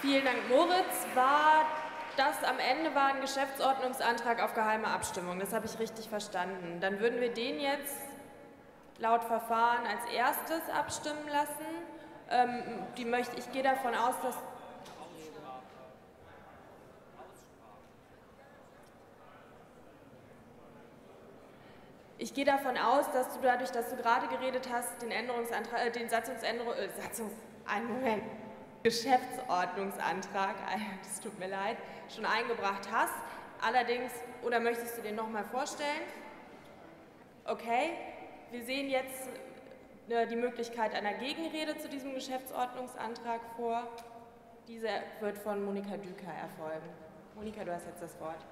Vielen Dank, Moritz. War das am Ende war ein Geschäftsordnungsantrag auf geheime Abstimmung. Das habe ich richtig verstanden. Dann würden wir den jetzt laut Verfahren als erstes abstimmen lassen. Ähm, die möchte, ich gehe davon aus, dass Ich gehe davon aus, dass du dadurch, dass du gerade geredet hast, den, Änderungsantrag, äh, den Satzungsänderung, äh, Satzungs, einen Moment, Geschäftsordnungsantrag, das tut mir leid, schon eingebracht hast. Allerdings, oder möchtest du den nochmal vorstellen? Okay, wir sehen jetzt äh, die Möglichkeit einer Gegenrede zu diesem Geschäftsordnungsantrag vor. Diese wird von Monika Düker erfolgen. Monika, du hast jetzt das Wort.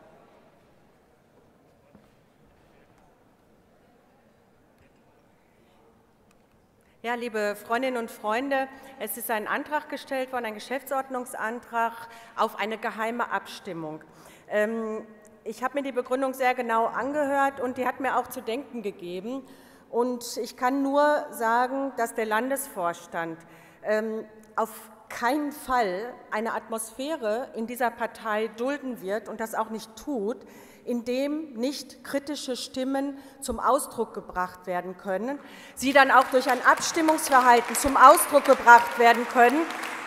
Ja, liebe Freundinnen und Freunde, es ist ein Antrag gestellt worden, ein Geschäftsordnungsantrag auf eine geheime Abstimmung. Ähm, ich habe mir die Begründung sehr genau angehört und die hat mir auch zu denken gegeben. Und ich kann nur sagen, dass der Landesvorstand ähm, auf keinen Fall eine Atmosphäre in dieser Partei dulden wird und das auch nicht tut, in dem nicht kritische Stimmen zum Ausdruck gebracht werden können, sie dann auch durch ein Abstimmungsverhalten zum Ausdruck gebracht werden können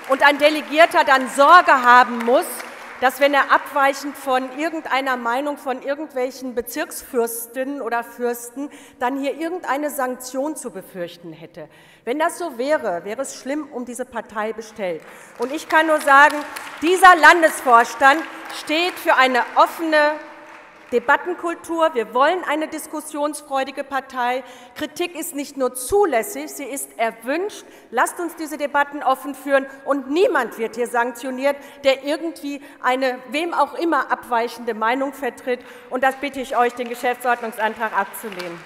und ein Delegierter dann Sorge haben muss, dass wenn er abweichend von irgendeiner Meinung von irgendwelchen Bezirksfürsten oder Fürsten dann hier irgendeine Sanktion zu befürchten hätte. Wenn das so wäre, wäre es schlimm um diese Partei bestellt. Und ich kann nur sagen, dieser Landesvorstand steht für eine offene Debattenkultur. Wir wollen eine diskussionsfreudige Partei. Kritik ist nicht nur zulässig, sie ist erwünscht. Lasst uns diese Debatten offen führen und niemand wird hier sanktioniert, der irgendwie eine wem auch immer abweichende Meinung vertritt. Und das bitte ich euch, den Geschäftsordnungsantrag abzulehnen.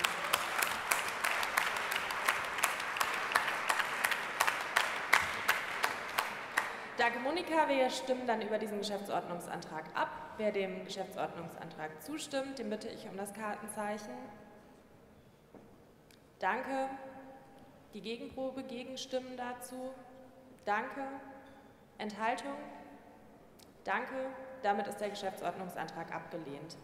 Danke, Monika. Wir stimmen dann über diesen Geschäftsordnungsantrag ab. Wer dem Geschäftsordnungsantrag zustimmt, den bitte ich um das Kartenzeichen. Danke. Die Gegenprobe, Gegenstimmen dazu. Danke. Enthaltung. Danke. Damit ist der Geschäftsordnungsantrag abgelehnt.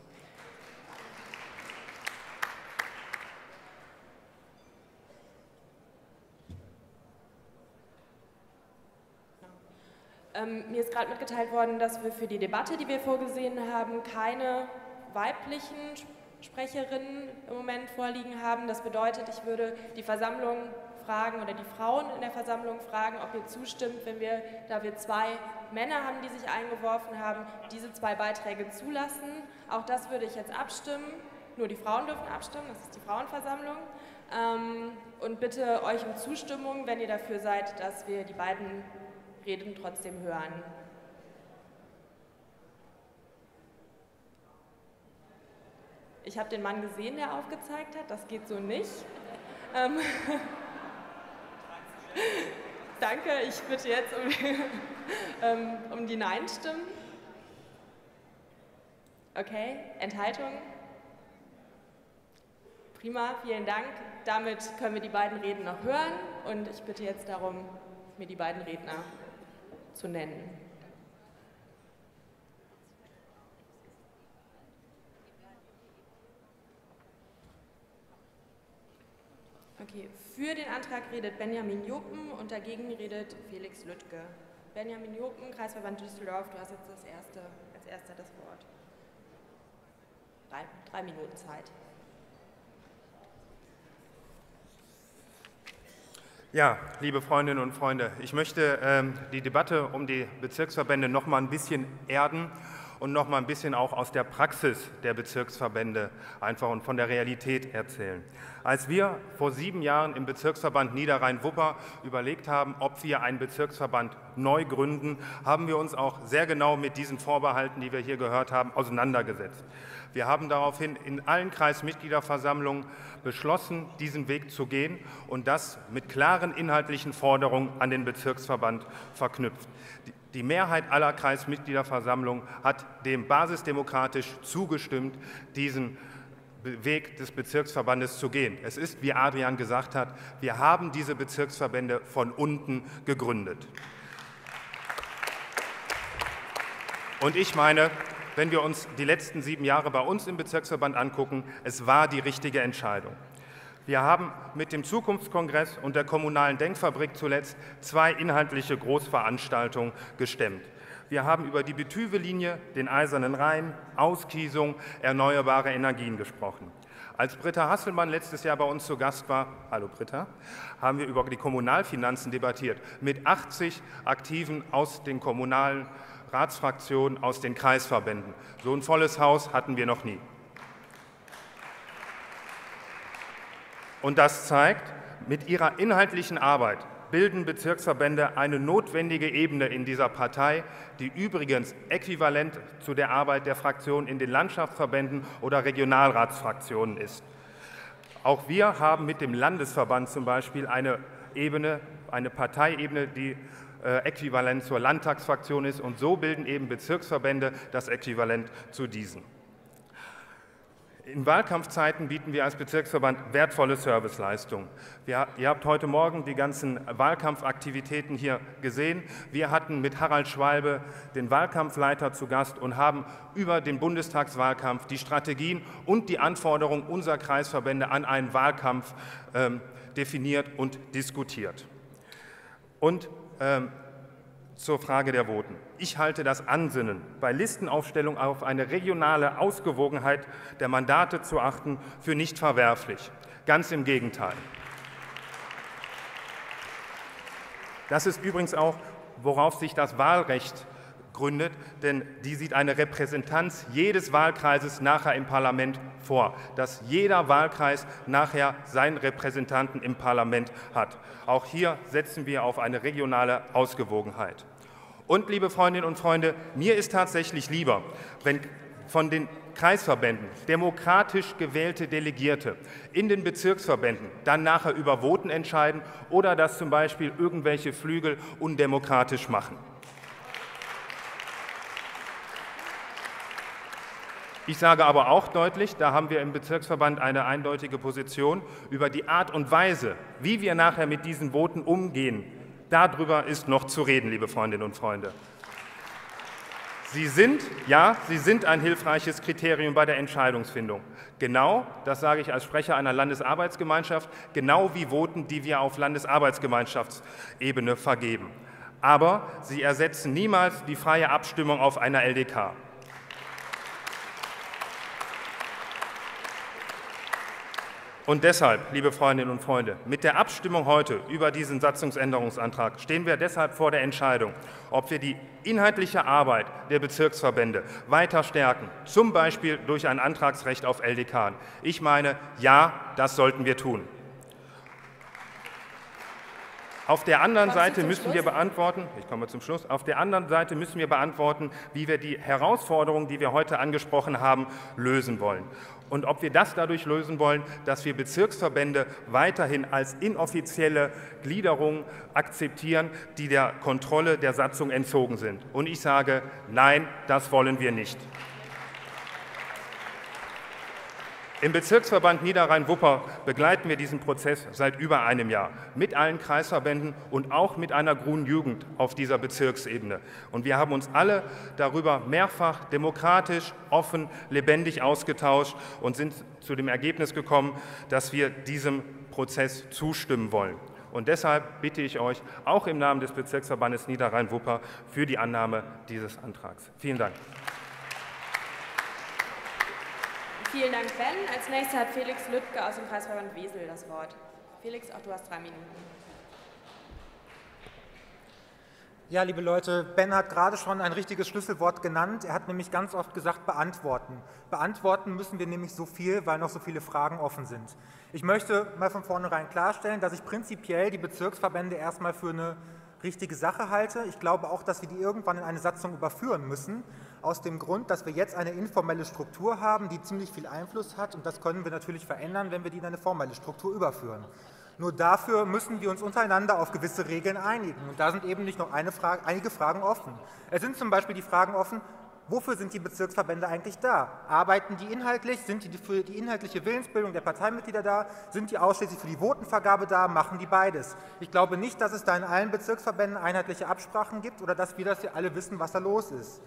Ähm, mir ist gerade mitgeteilt worden, dass wir für die Debatte, die wir vorgesehen haben, keine weiblichen Sprecherinnen im Moment vorliegen haben. Das bedeutet, ich würde die Versammlung fragen oder die Frauen in der Versammlung fragen, ob ihr zustimmt, wenn wir, da wir zwei Männer haben, die sich eingeworfen haben, diese zwei Beiträge zulassen. Auch das würde ich jetzt abstimmen. Nur die Frauen dürfen abstimmen, das ist die Frauenversammlung. Ähm, und bitte euch um Zustimmung, wenn ihr dafür seid, dass wir die beiden Reden trotzdem hören. Ich habe den Mann gesehen, der aufgezeigt hat. Das geht so nicht. Ähm Danke, ich bitte jetzt um, ähm, um die Nein-Stimmen. Okay, Enthaltung? Prima, vielen Dank. Damit können wir die beiden Reden noch hören und ich bitte jetzt darum, mir die beiden Redner zu nennen. Okay, für den Antrag redet Benjamin Juppen und dagegen redet Felix Lüttke. Benjamin Juppen, Kreisverband Düsseldorf, du hast jetzt das erste, als erster das Wort. Drei, drei Minuten Zeit. Ja, liebe Freundinnen und Freunde, ich möchte ähm, die Debatte um die Bezirksverbände noch mal ein bisschen erden und noch mal ein bisschen auch aus der Praxis der Bezirksverbände einfach und von der Realität erzählen. Als wir vor sieben Jahren im Bezirksverband Niederrhein-Wupper überlegt haben, ob wir einen Bezirksverband neu gründen, haben wir uns auch sehr genau mit diesen Vorbehalten, die wir hier gehört haben, auseinandergesetzt. Wir haben daraufhin in allen Kreismitgliederversammlungen beschlossen, diesen Weg zu gehen und das mit klaren inhaltlichen Forderungen an den Bezirksverband verknüpft. Die Mehrheit aller Kreismitgliederversammlungen hat dem basisdemokratisch zugestimmt, diesen Weg des Bezirksverbandes zu gehen. Es ist, wie Adrian gesagt hat, wir haben diese Bezirksverbände von unten gegründet. Und ich meine, wenn wir uns die letzten sieben Jahre bei uns im Bezirksverband angucken, es war die richtige Entscheidung. Wir haben mit dem Zukunftskongress und der Kommunalen Denkfabrik zuletzt zwei inhaltliche Großveranstaltungen gestemmt. Wir haben über die Betüve-Linie, den Eisernen Rhein, Auskiesung, erneuerbare Energien gesprochen. Als Britta Hasselmann letztes Jahr bei uns zu Gast war, hallo Britta, haben wir über die Kommunalfinanzen debattiert mit 80 Aktiven aus den kommunalen Ratsfraktionen aus den Kreisverbänden. So ein volles Haus hatten wir noch nie. Und das zeigt, mit ihrer inhaltlichen Arbeit bilden Bezirksverbände eine notwendige Ebene in dieser Partei, die übrigens äquivalent zu der Arbeit der Fraktionen in den Landschaftsverbänden oder Regionalratsfraktionen ist. Auch wir haben mit dem Landesverband zum Beispiel eine Ebene, eine Parteiebene, die äh, äquivalent zur Landtagsfraktion ist. Und so bilden eben Bezirksverbände das Äquivalent zu diesen. In Wahlkampfzeiten bieten wir als Bezirksverband wertvolle Serviceleistungen. Wir, ihr habt heute Morgen die ganzen Wahlkampfaktivitäten hier gesehen. Wir hatten mit Harald Schwalbe den Wahlkampfleiter zu Gast und haben über den Bundestagswahlkampf die Strategien und die Anforderungen unserer Kreisverbände an einen Wahlkampf ähm, definiert und diskutiert. Und ähm, zur Frage der Voten. Ich halte das Ansinnen, bei Listenaufstellung auf eine regionale Ausgewogenheit der Mandate zu achten, für nicht verwerflich. Ganz im Gegenteil. Das ist übrigens auch, worauf sich das Wahlrecht gründet, denn die sieht eine Repräsentanz jedes Wahlkreises nachher im Parlament vor, dass jeder Wahlkreis nachher seinen Repräsentanten im Parlament hat. Auch hier setzen wir auf eine regionale Ausgewogenheit. Und, liebe Freundinnen und Freunde, mir ist tatsächlich lieber, wenn von den Kreisverbänden demokratisch gewählte Delegierte in den Bezirksverbänden dann nachher über Voten entscheiden oder dass zum Beispiel irgendwelche Flügel undemokratisch machen. Ich sage aber auch deutlich, da haben wir im Bezirksverband eine eindeutige Position über die Art und Weise, wie wir nachher mit diesen Voten umgehen. Darüber ist noch zu reden, liebe Freundinnen und Freunde. Sie sind, ja, Sie sind ein hilfreiches Kriterium bei der Entscheidungsfindung. Genau, das sage ich als Sprecher einer Landesarbeitsgemeinschaft, genau wie Voten, die wir auf Landesarbeitsgemeinschaftsebene vergeben. Aber sie ersetzen niemals die freie Abstimmung auf einer LDK. Und deshalb, liebe Freundinnen und Freunde, mit der Abstimmung heute über diesen Satzungsänderungsantrag stehen wir deshalb vor der Entscheidung, ob wir die inhaltliche Arbeit der Bezirksverbände weiter stärken, zum Beispiel durch ein Antragsrecht auf LDK. Ich meine, ja, das sollten wir tun. Auf der anderen Seite müssen wir beantworten, ich komme zum Schluss, auf der anderen Seite müssen wir beantworten, wie wir die Herausforderungen, die wir heute angesprochen haben, lösen wollen und ob wir das dadurch lösen wollen, dass wir Bezirksverbände weiterhin als inoffizielle Gliederung akzeptieren, die der Kontrolle der Satzung entzogen sind. Und ich sage, nein, das wollen wir nicht. Im Bezirksverband Niederrhein-Wupper begleiten wir diesen Prozess seit über einem Jahr mit allen Kreisverbänden und auch mit einer grünen Jugend auf dieser Bezirksebene. Und wir haben uns alle darüber mehrfach demokratisch, offen, lebendig ausgetauscht und sind zu dem Ergebnis gekommen, dass wir diesem Prozess zustimmen wollen. Und deshalb bitte ich euch auch im Namen des Bezirksverbandes Niederrhein-Wupper für die Annahme dieses Antrags. Vielen Dank. Vielen Dank, Ben. Als nächster hat Felix Lüttke aus dem Kreisverband Wesel das Wort. Felix, auch du hast drei Minuten. Ja, liebe Leute, Ben hat gerade schon ein richtiges Schlüsselwort genannt. Er hat nämlich ganz oft gesagt, beantworten. Beantworten müssen wir nämlich so viel, weil noch so viele Fragen offen sind. Ich möchte mal von vornherein klarstellen, dass ich prinzipiell die Bezirksverbände erstmal für eine richtige Sache halte. Ich glaube auch, dass wir die irgendwann in eine Satzung überführen müssen, aus dem Grund, dass wir jetzt eine informelle Struktur haben, die ziemlich viel Einfluss hat und das können wir natürlich verändern, wenn wir die in eine formelle Struktur überführen. Nur dafür müssen wir uns untereinander auf gewisse Regeln einigen. Und da sind eben nicht noch Frage, einige Fragen offen. Es sind zum Beispiel die Fragen offen, wofür sind die Bezirksverbände eigentlich da? Arbeiten die inhaltlich? Sind die für die inhaltliche Willensbildung der Parteimitglieder da? Sind die ausschließlich für die Votenvergabe da? Machen die beides? Ich glaube nicht, dass es da in allen Bezirksverbänden einheitliche Absprachen gibt oder dass wir das hier alle wissen, was da los ist.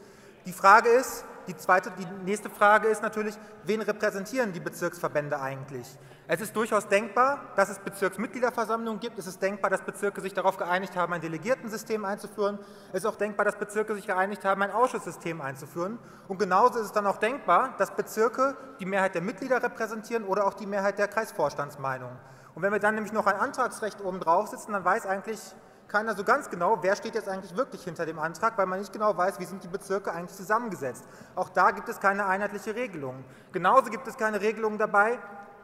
Die Frage ist, die, zweite, die nächste Frage ist natürlich, wen repräsentieren die Bezirksverbände eigentlich? Es ist durchaus denkbar, dass es Bezirksmitgliederversammlungen gibt. Es ist denkbar, dass Bezirke sich darauf geeinigt haben, ein Delegiertensystem einzuführen. Es ist auch denkbar, dass Bezirke sich geeinigt haben, ein Ausschusssystem einzuführen. Und genauso ist es dann auch denkbar, dass Bezirke die Mehrheit der Mitglieder repräsentieren oder auch die Mehrheit der Kreisvorstandsmeinung. Und wenn wir dann nämlich noch ein Antragsrecht oben drauf sitzen, dann weiß eigentlich keiner so ganz genau, wer steht jetzt eigentlich wirklich hinter dem Antrag, weil man nicht genau weiß, wie sind die Bezirke eigentlich zusammengesetzt. Auch da gibt es keine einheitliche Regelung. Genauso gibt es keine Regelung dabei,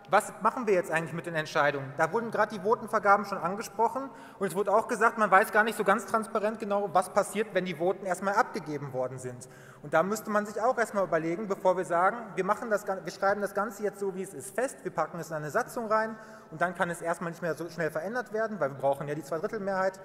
was machen wir jetzt eigentlich mit den Entscheidungen? Da wurden gerade die Votenvergaben schon angesprochen und es wurde auch gesagt, man weiß gar nicht so ganz transparent genau, was passiert, wenn die Voten erstmal abgegeben worden sind. Und da müsste man sich auch erstmal überlegen, bevor wir sagen, wir, machen das, wir schreiben das Ganze jetzt so, wie es ist, fest, wir packen es in eine Satzung rein und dann kann es erstmal nicht mehr so schnell verändert werden, weil wir brauchen ja die Zweidrittelmehrheit.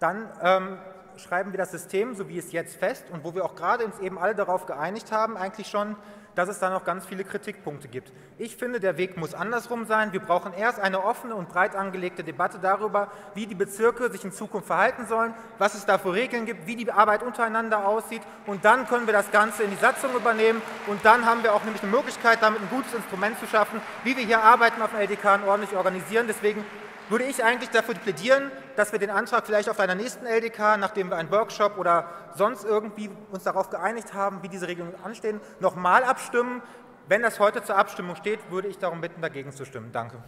Dann ähm, schreiben wir das System, so wie es jetzt fest und wo wir auch gerade uns eben alle darauf geeinigt haben, eigentlich schon, dass es da noch ganz viele Kritikpunkte gibt. Ich finde, der Weg muss andersrum sein. Wir brauchen erst eine offene und breit angelegte Debatte darüber, wie die Bezirke sich in Zukunft verhalten sollen, was es da für Regeln gibt, wie die Arbeit untereinander aussieht und dann können wir das Ganze in die Satzung übernehmen und dann haben wir auch nämlich eine Möglichkeit, damit ein gutes Instrument zu schaffen, wie wir hier Arbeiten auf dem LDK ordentlich organisieren. Deswegen würde ich eigentlich dafür plädieren, dass wir den Antrag vielleicht auf einer nächsten LDK, nachdem wir einen Workshop oder sonst irgendwie uns darauf geeinigt haben, wie diese Regelungen anstehen, nochmal abstimmen. Wenn das heute zur Abstimmung steht, würde ich darum bitten, dagegen zu stimmen. Danke.